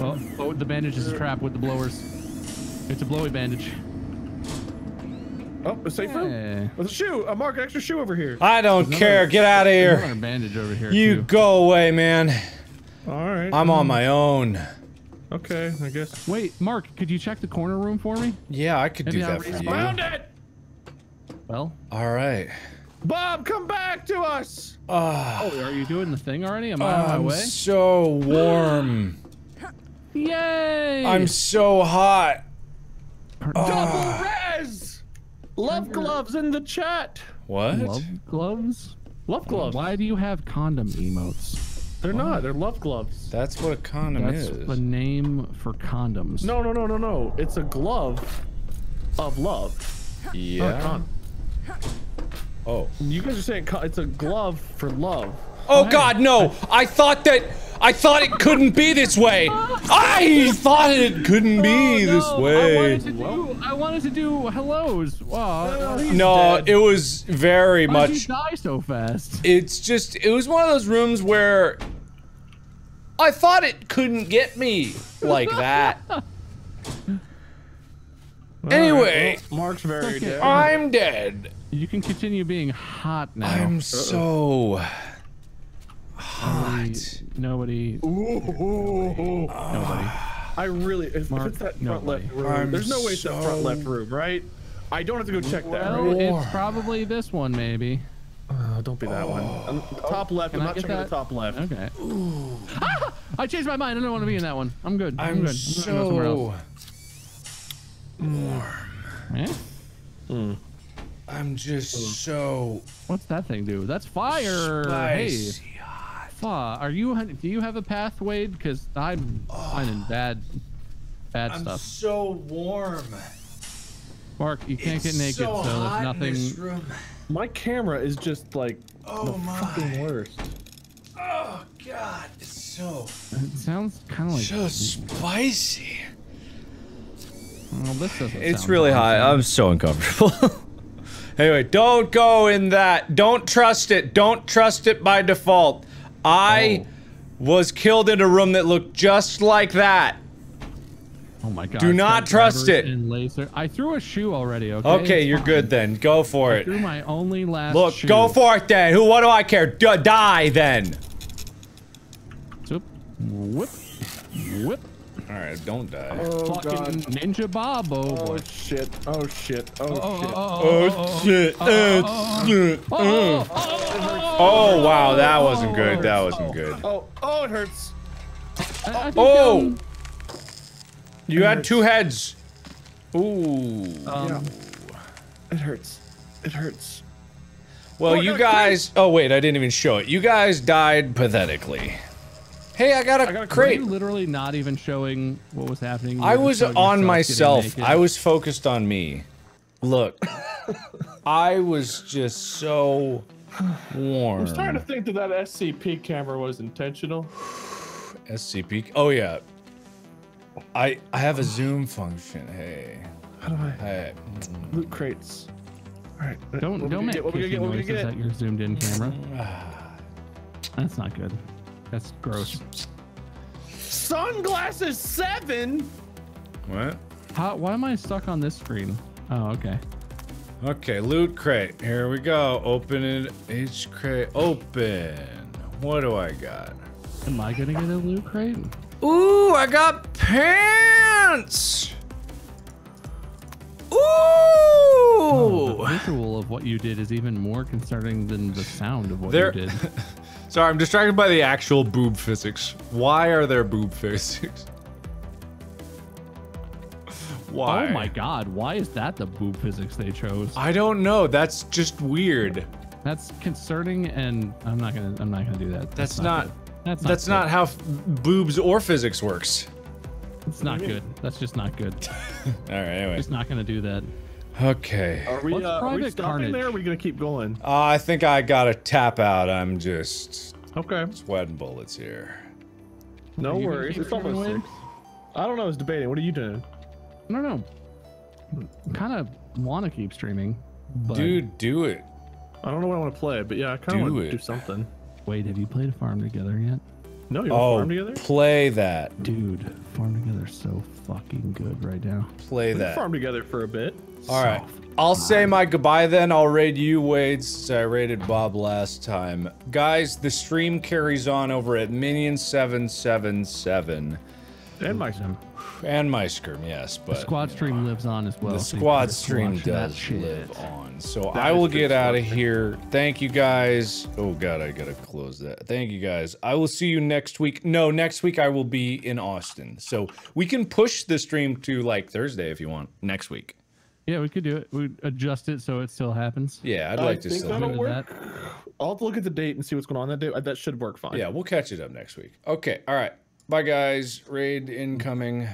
[SPEAKER 2] Oh, oh, the bandage is a trap with the blowers. It's a blowy bandage.
[SPEAKER 3] Oh, a safe room.
[SPEAKER 2] Yeah.
[SPEAKER 3] With a shoe. A mark, an extra shoe over here.
[SPEAKER 1] I don't
[SPEAKER 2] There's
[SPEAKER 1] care.
[SPEAKER 2] another-
[SPEAKER 1] Get out of
[SPEAKER 2] there's
[SPEAKER 1] here.
[SPEAKER 2] Another bandage over here.
[SPEAKER 1] You
[SPEAKER 2] too.
[SPEAKER 1] go away, man.
[SPEAKER 3] All right.
[SPEAKER 1] I'm on my own.
[SPEAKER 3] Okay, I guess.
[SPEAKER 2] Wait, Mark, could you check the corner room for me?
[SPEAKER 1] Yeah, I could
[SPEAKER 2] Maybe
[SPEAKER 1] do
[SPEAKER 2] I'll
[SPEAKER 1] that for
[SPEAKER 2] respawn.
[SPEAKER 1] you.
[SPEAKER 3] Found it.
[SPEAKER 2] Well,
[SPEAKER 1] All right.
[SPEAKER 3] Bob, come back to us.
[SPEAKER 1] Ah,
[SPEAKER 2] oh, are you doing the thing already? Am I on my way?
[SPEAKER 1] I'm
[SPEAKER 2] way?
[SPEAKER 1] so warm.
[SPEAKER 2] Yay!
[SPEAKER 1] I'm so hot.
[SPEAKER 3] Double res. Love gloves in the chat.
[SPEAKER 1] What?
[SPEAKER 2] Love gloves?
[SPEAKER 3] Love gloves.
[SPEAKER 2] Why do you have condom emotes?
[SPEAKER 3] They're not. They're love gloves.
[SPEAKER 1] That's what a condom
[SPEAKER 2] That's
[SPEAKER 1] is.
[SPEAKER 2] the name for condoms.
[SPEAKER 3] No, no, no, no, no. It's a glove of love.
[SPEAKER 1] Yeah. Oh.
[SPEAKER 3] You guys are saying it's a glove for love.
[SPEAKER 1] Oh God, no! I thought that I thought it couldn't be this way. I thought it couldn't be oh, this
[SPEAKER 2] Oh, I
[SPEAKER 1] way.
[SPEAKER 2] wanted to do. I wanted to do hellos. Wow.
[SPEAKER 1] No, it was very
[SPEAKER 2] Why did
[SPEAKER 1] much.
[SPEAKER 2] you die so fast?
[SPEAKER 1] It's just it was one of those rooms where I thought it couldn't get me like that. Anyway,
[SPEAKER 3] Well, Mark's very dead.
[SPEAKER 1] I'm dead.
[SPEAKER 2] You can continue being hot now.
[SPEAKER 1] I'm so hot.
[SPEAKER 2] Nobody. Nobody.
[SPEAKER 3] I really, if, if it's that front
[SPEAKER 2] nobody.
[SPEAKER 3] left room,
[SPEAKER 1] I'm
[SPEAKER 3] there's no way it's that front left room, right? I don't have to go check that,
[SPEAKER 2] Well,
[SPEAKER 3] right?
[SPEAKER 2] it's probably this one, maybe.
[SPEAKER 3] Oh, don't be that one. Um, top left.
[SPEAKER 2] Can
[SPEAKER 3] I'm not checking
[SPEAKER 2] that?
[SPEAKER 3] the top left.
[SPEAKER 2] Okay. Ah! I changed my mind. I don't want to be in that one. I'm good. I'm,
[SPEAKER 1] I'm
[SPEAKER 2] good. I'm gonna go somewhere
[SPEAKER 1] so
[SPEAKER 2] else. Eh?
[SPEAKER 3] Hmm.
[SPEAKER 1] I'm just so
[SPEAKER 2] What's that thing do? That's fire.
[SPEAKER 1] spicy.
[SPEAKER 2] Hey, Fa, are you? Do you have a path, Wade? Because I'm finding bad, bad
[SPEAKER 1] I'm
[SPEAKER 2] stuff.
[SPEAKER 1] so warm.
[SPEAKER 2] Mark, you can't get naked,
[SPEAKER 1] so
[SPEAKER 2] so
[SPEAKER 1] hot
[SPEAKER 2] there's
[SPEAKER 1] in this
[SPEAKER 2] nothing.
[SPEAKER 1] room.
[SPEAKER 3] My camera is just like
[SPEAKER 1] Oh
[SPEAKER 3] the
[SPEAKER 1] my.
[SPEAKER 3] fucking worst.
[SPEAKER 1] Oh God, it's so
[SPEAKER 2] It sounds kind of like.
[SPEAKER 1] so spicy.
[SPEAKER 2] Well, this doesn't
[SPEAKER 1] It's
[SPEAKER 2] sound
[SPEAKER 1] really
[SPEAKER 2] bad.
[SPEAKER 1] hot. I'm so uncomfortable. anyway, don't go in that. Don't trust it. Don't trust it by default. I oh. was killed in a room that looked just like that.
[SPEAKER 2] Oh my god.
[SPEAKER 1] Do not trust it.
[SPEAKER 2] Laser. I threw a shoe already. Okay.
[SPEAKER 1] Okay,
[SPEAKER 2] It's
[SPEAKER 1] you're
[SPEAKER 2] fine.
[SPEAKER 1] good then. Go for
[SPEAKER 2] I
[SPEAKER 1] it.
[SPEAKER 2] threw my only last.
[SPEAKER 1] Look,
[SPEAKER 2] shoe.
[SPEAKER 1] go for it then. Who? What do I care? D- die then.
[SPEAKER 2] Whoop, Whoop. whip.
[SPEAKER 1] All right, don't die.
[SPEAKER 3] Oh
[SPEAKER 2] Fucking
[SPEAKER 3] god.
[SPEAKER 2] Ninja Bob. Oh,
[SPEAKER 3] Oh shit. Oh shit. Oh,
[SPEAKER 2] Oh,
[SPEAKER 3] shit.
[SPEAKER 1] Oh shit! Oh shit!
[SPEAKER 2] Oh,
[SPEAKER 1] uh.
[SPEAKER 2] oh, oh,
[SPEAKER 1] Oh wow, that wasn't good. That wasn't good.
[SPEAKER 3] Oh, oh, it hurts.
[SPEAKER 2] I- I think,
[SPEAKER 1] Oh!
[SPEAKER 2] um,
[SPEAKER 1] You had two heads. Ooh.
[SPEAKER 3] yeah. It hurts. It hurts.
[SPEAKER 1] Well,
[SPEAKER 3] Oh,
[SPEAKER 1] you
[SPEAKER 3] got a
[SPEAKER 1] guys. Oh wait, I didn't even show it. You guys died pathetically. Hey, I got a
[SPEAKER 3] I got a
[SPEAKER 2] Were
[SPEAKER 1] crate.
[SPEAKER 2] you literally not even showing what was happening? You
[SPEAKER 1] I was on myself. I was focused on me. Look, I was just so warm.
[SPEAKER 3] I'm starting to think that that SCP camera was intentional.
[SPEAKER 1] SCP. Oh yeah. I I have a zoom function. Hey.
[SPEAKER 3] How do I?
[SPEAKER 1] Hey.
[SPEAKER 3] Loot crates. All right.
[SPEAKER 2] Don't
[SPEAKER 3] what
[SPEAKER 2] don't make
[SPEAKER 3] get? What we gonna
[SPEAKER 2] kissy
[SPEAKER 3] get? What
[SPEAKER 2] noises
[SPEAKER 3] gonna
[SPEAKER 2] at your zoomed in camera. That's not good. That's gross.
[SPEAKER 3] Sunglasses seven.
[SPEAKER 1] What?
[SPEAKER 2] How, why am I stuck on this screen? Oh, okay.
[SPEAKER 1] Okay, loot crate. Here we go. Open it. Each crate. Open. What do I got?
[SPEAKER 2] Am I gonna get a loot crate?
[SPEAKER 1] Ooh, I got pants. Ooh. Oh,
[SPEAKER 2] the visual of what you did is even more concerning than the sound of what
[SPEAKER 1] There-
[SPEAKER 2] you did.
[SPEAKER 1] Sorry, I'm distracted by the actual boob physics. Why are there boob physics? Why?
[SPEAKER 2] Oh my god, why is that the boob physics they chose?
[SPEAKER 1] I don't know. That's just weird.
[SPEAKER 2] That's concerning, and I'm not gonna. I'm not gonna do that.
[SPEAKER 1] That's not.
[SPEAKER 2] good. That's not.
[SPEAKER 1] That's
[SPEAKER 2] good.
[SPEAKER 1] not how f- boobs or physics works.
[SPEAKER 2] It's not good. That's just not good.
[SPEAKER 1] All right. Anyway.
[SPEAKER 2] Just not gonna do that.
[SPEAKER 1] Okay.
[SPEAKER 3] Are we,
[SPEAKER 2] What's
[SPEAKER 3] uh, are we stopping
[SPEAKER 2] Carnage?
[SPEAKER 3] there? Or are we gonna keep going?
[SPEAKER 1] Uh, I think I gotta tap out. I'm just
[SPEAKER 3] Okay.
[SPEAKER 1] sweating bullets here.
[SPEAKER 3] No
[SPEAKER 2] Are you gonna
[SPEAKER 3] worries. It's almost
[SPEAKER 2] going?
[SPEAKER 3] six. I don't know. I was debating. What are you doing?
[SPEAKER 2] I don't know. Kind of want to keep streaming, but
[SPEAKER 1] Dude, do it.
[SPEAKER 3] I don't know what I want to play, but yeah, I kind of want to do something.
[SPEAKER 2] wait, have you played a farm together yet?
[SPEAKER 3] No, you want to
[SPEAKER 1] Oh,
[SPEAKER 3] farm together?
[SPEAKER 1] play that.
[SPEAKER 2] Dude, farm together's so fucking good right now.
[SPEAKER 1] Play
[SPEAKER 3] We can
[SPEAKER 1] that.
[SPEAKER 3] farm together for a bit.
[SPEAKER 1] All right. I'll say my goodbye then. I'll raid you, Wade, since I raided Bob last time. Guys, the stream carries on over at Minion777.
[SPEAKER 3] And my son.
[SPEAKER 1] And Muyskerm, yes, But
[SPEAKER 2] The
[SPEAKER 1] but
[SPEAKER 2] squad stream lives on as well.
[SPEAKER 1] the
[SPEAKER 2] so
[SPEAKER 1] squad
[SPEAKER 2] can
[SPEAKER 1] stream does
[SPEAKER 2] shit.
[SPEAKER 1] live on. So
[SPEAKER 3] That
[SPEAKER 1] I will get out of here. Thank you guys. Oh god, I gotta close that. Thank you guys. I will see you next week. No, next week I will be in Austin. So we can push the stream to like Thursday if you want. Next week.
[SPEAKER 2] Yeah, we could do it. We adjust it so it still happens.
[SPEAKER 1] Yeah, I'd
[SPEAKER 3] I
[SPEAKER 1] like to
[SPEAKER 3] think
[SPEAKER 1] still
[SPEAKER 3] that'll
[SPEAKER 1] do
[SPEAKER 3] work.
[SPEAKER 1] that.
[SPEAKER 3] I'll have to look at the date and see what's going on that day. That should work fine.
[SPEAKER 1] Yeah, we'll catch it up next week. Okay, all right. Bye guys. Raid incoming.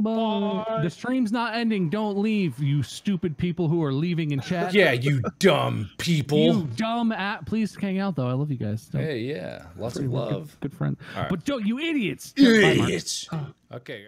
[SPEAKER 2] Bye. The stream's not ending. Don't leave, you stupid people who are leaving in chat.
[SPEAKER 1] Yeah, you dumb people.
[SPEAKER 2] You dumb at. Please hang out though. I love you guys. Don't-
[SPEAKER 1] Hey, yeah. Lots of love.
[SPEAKER 2] Good friend.
[SPEAKER 1] All right.
[SPEAKER 2] But don't you idiots. Bye,
[SPEAKER 1] Idiots. Okay.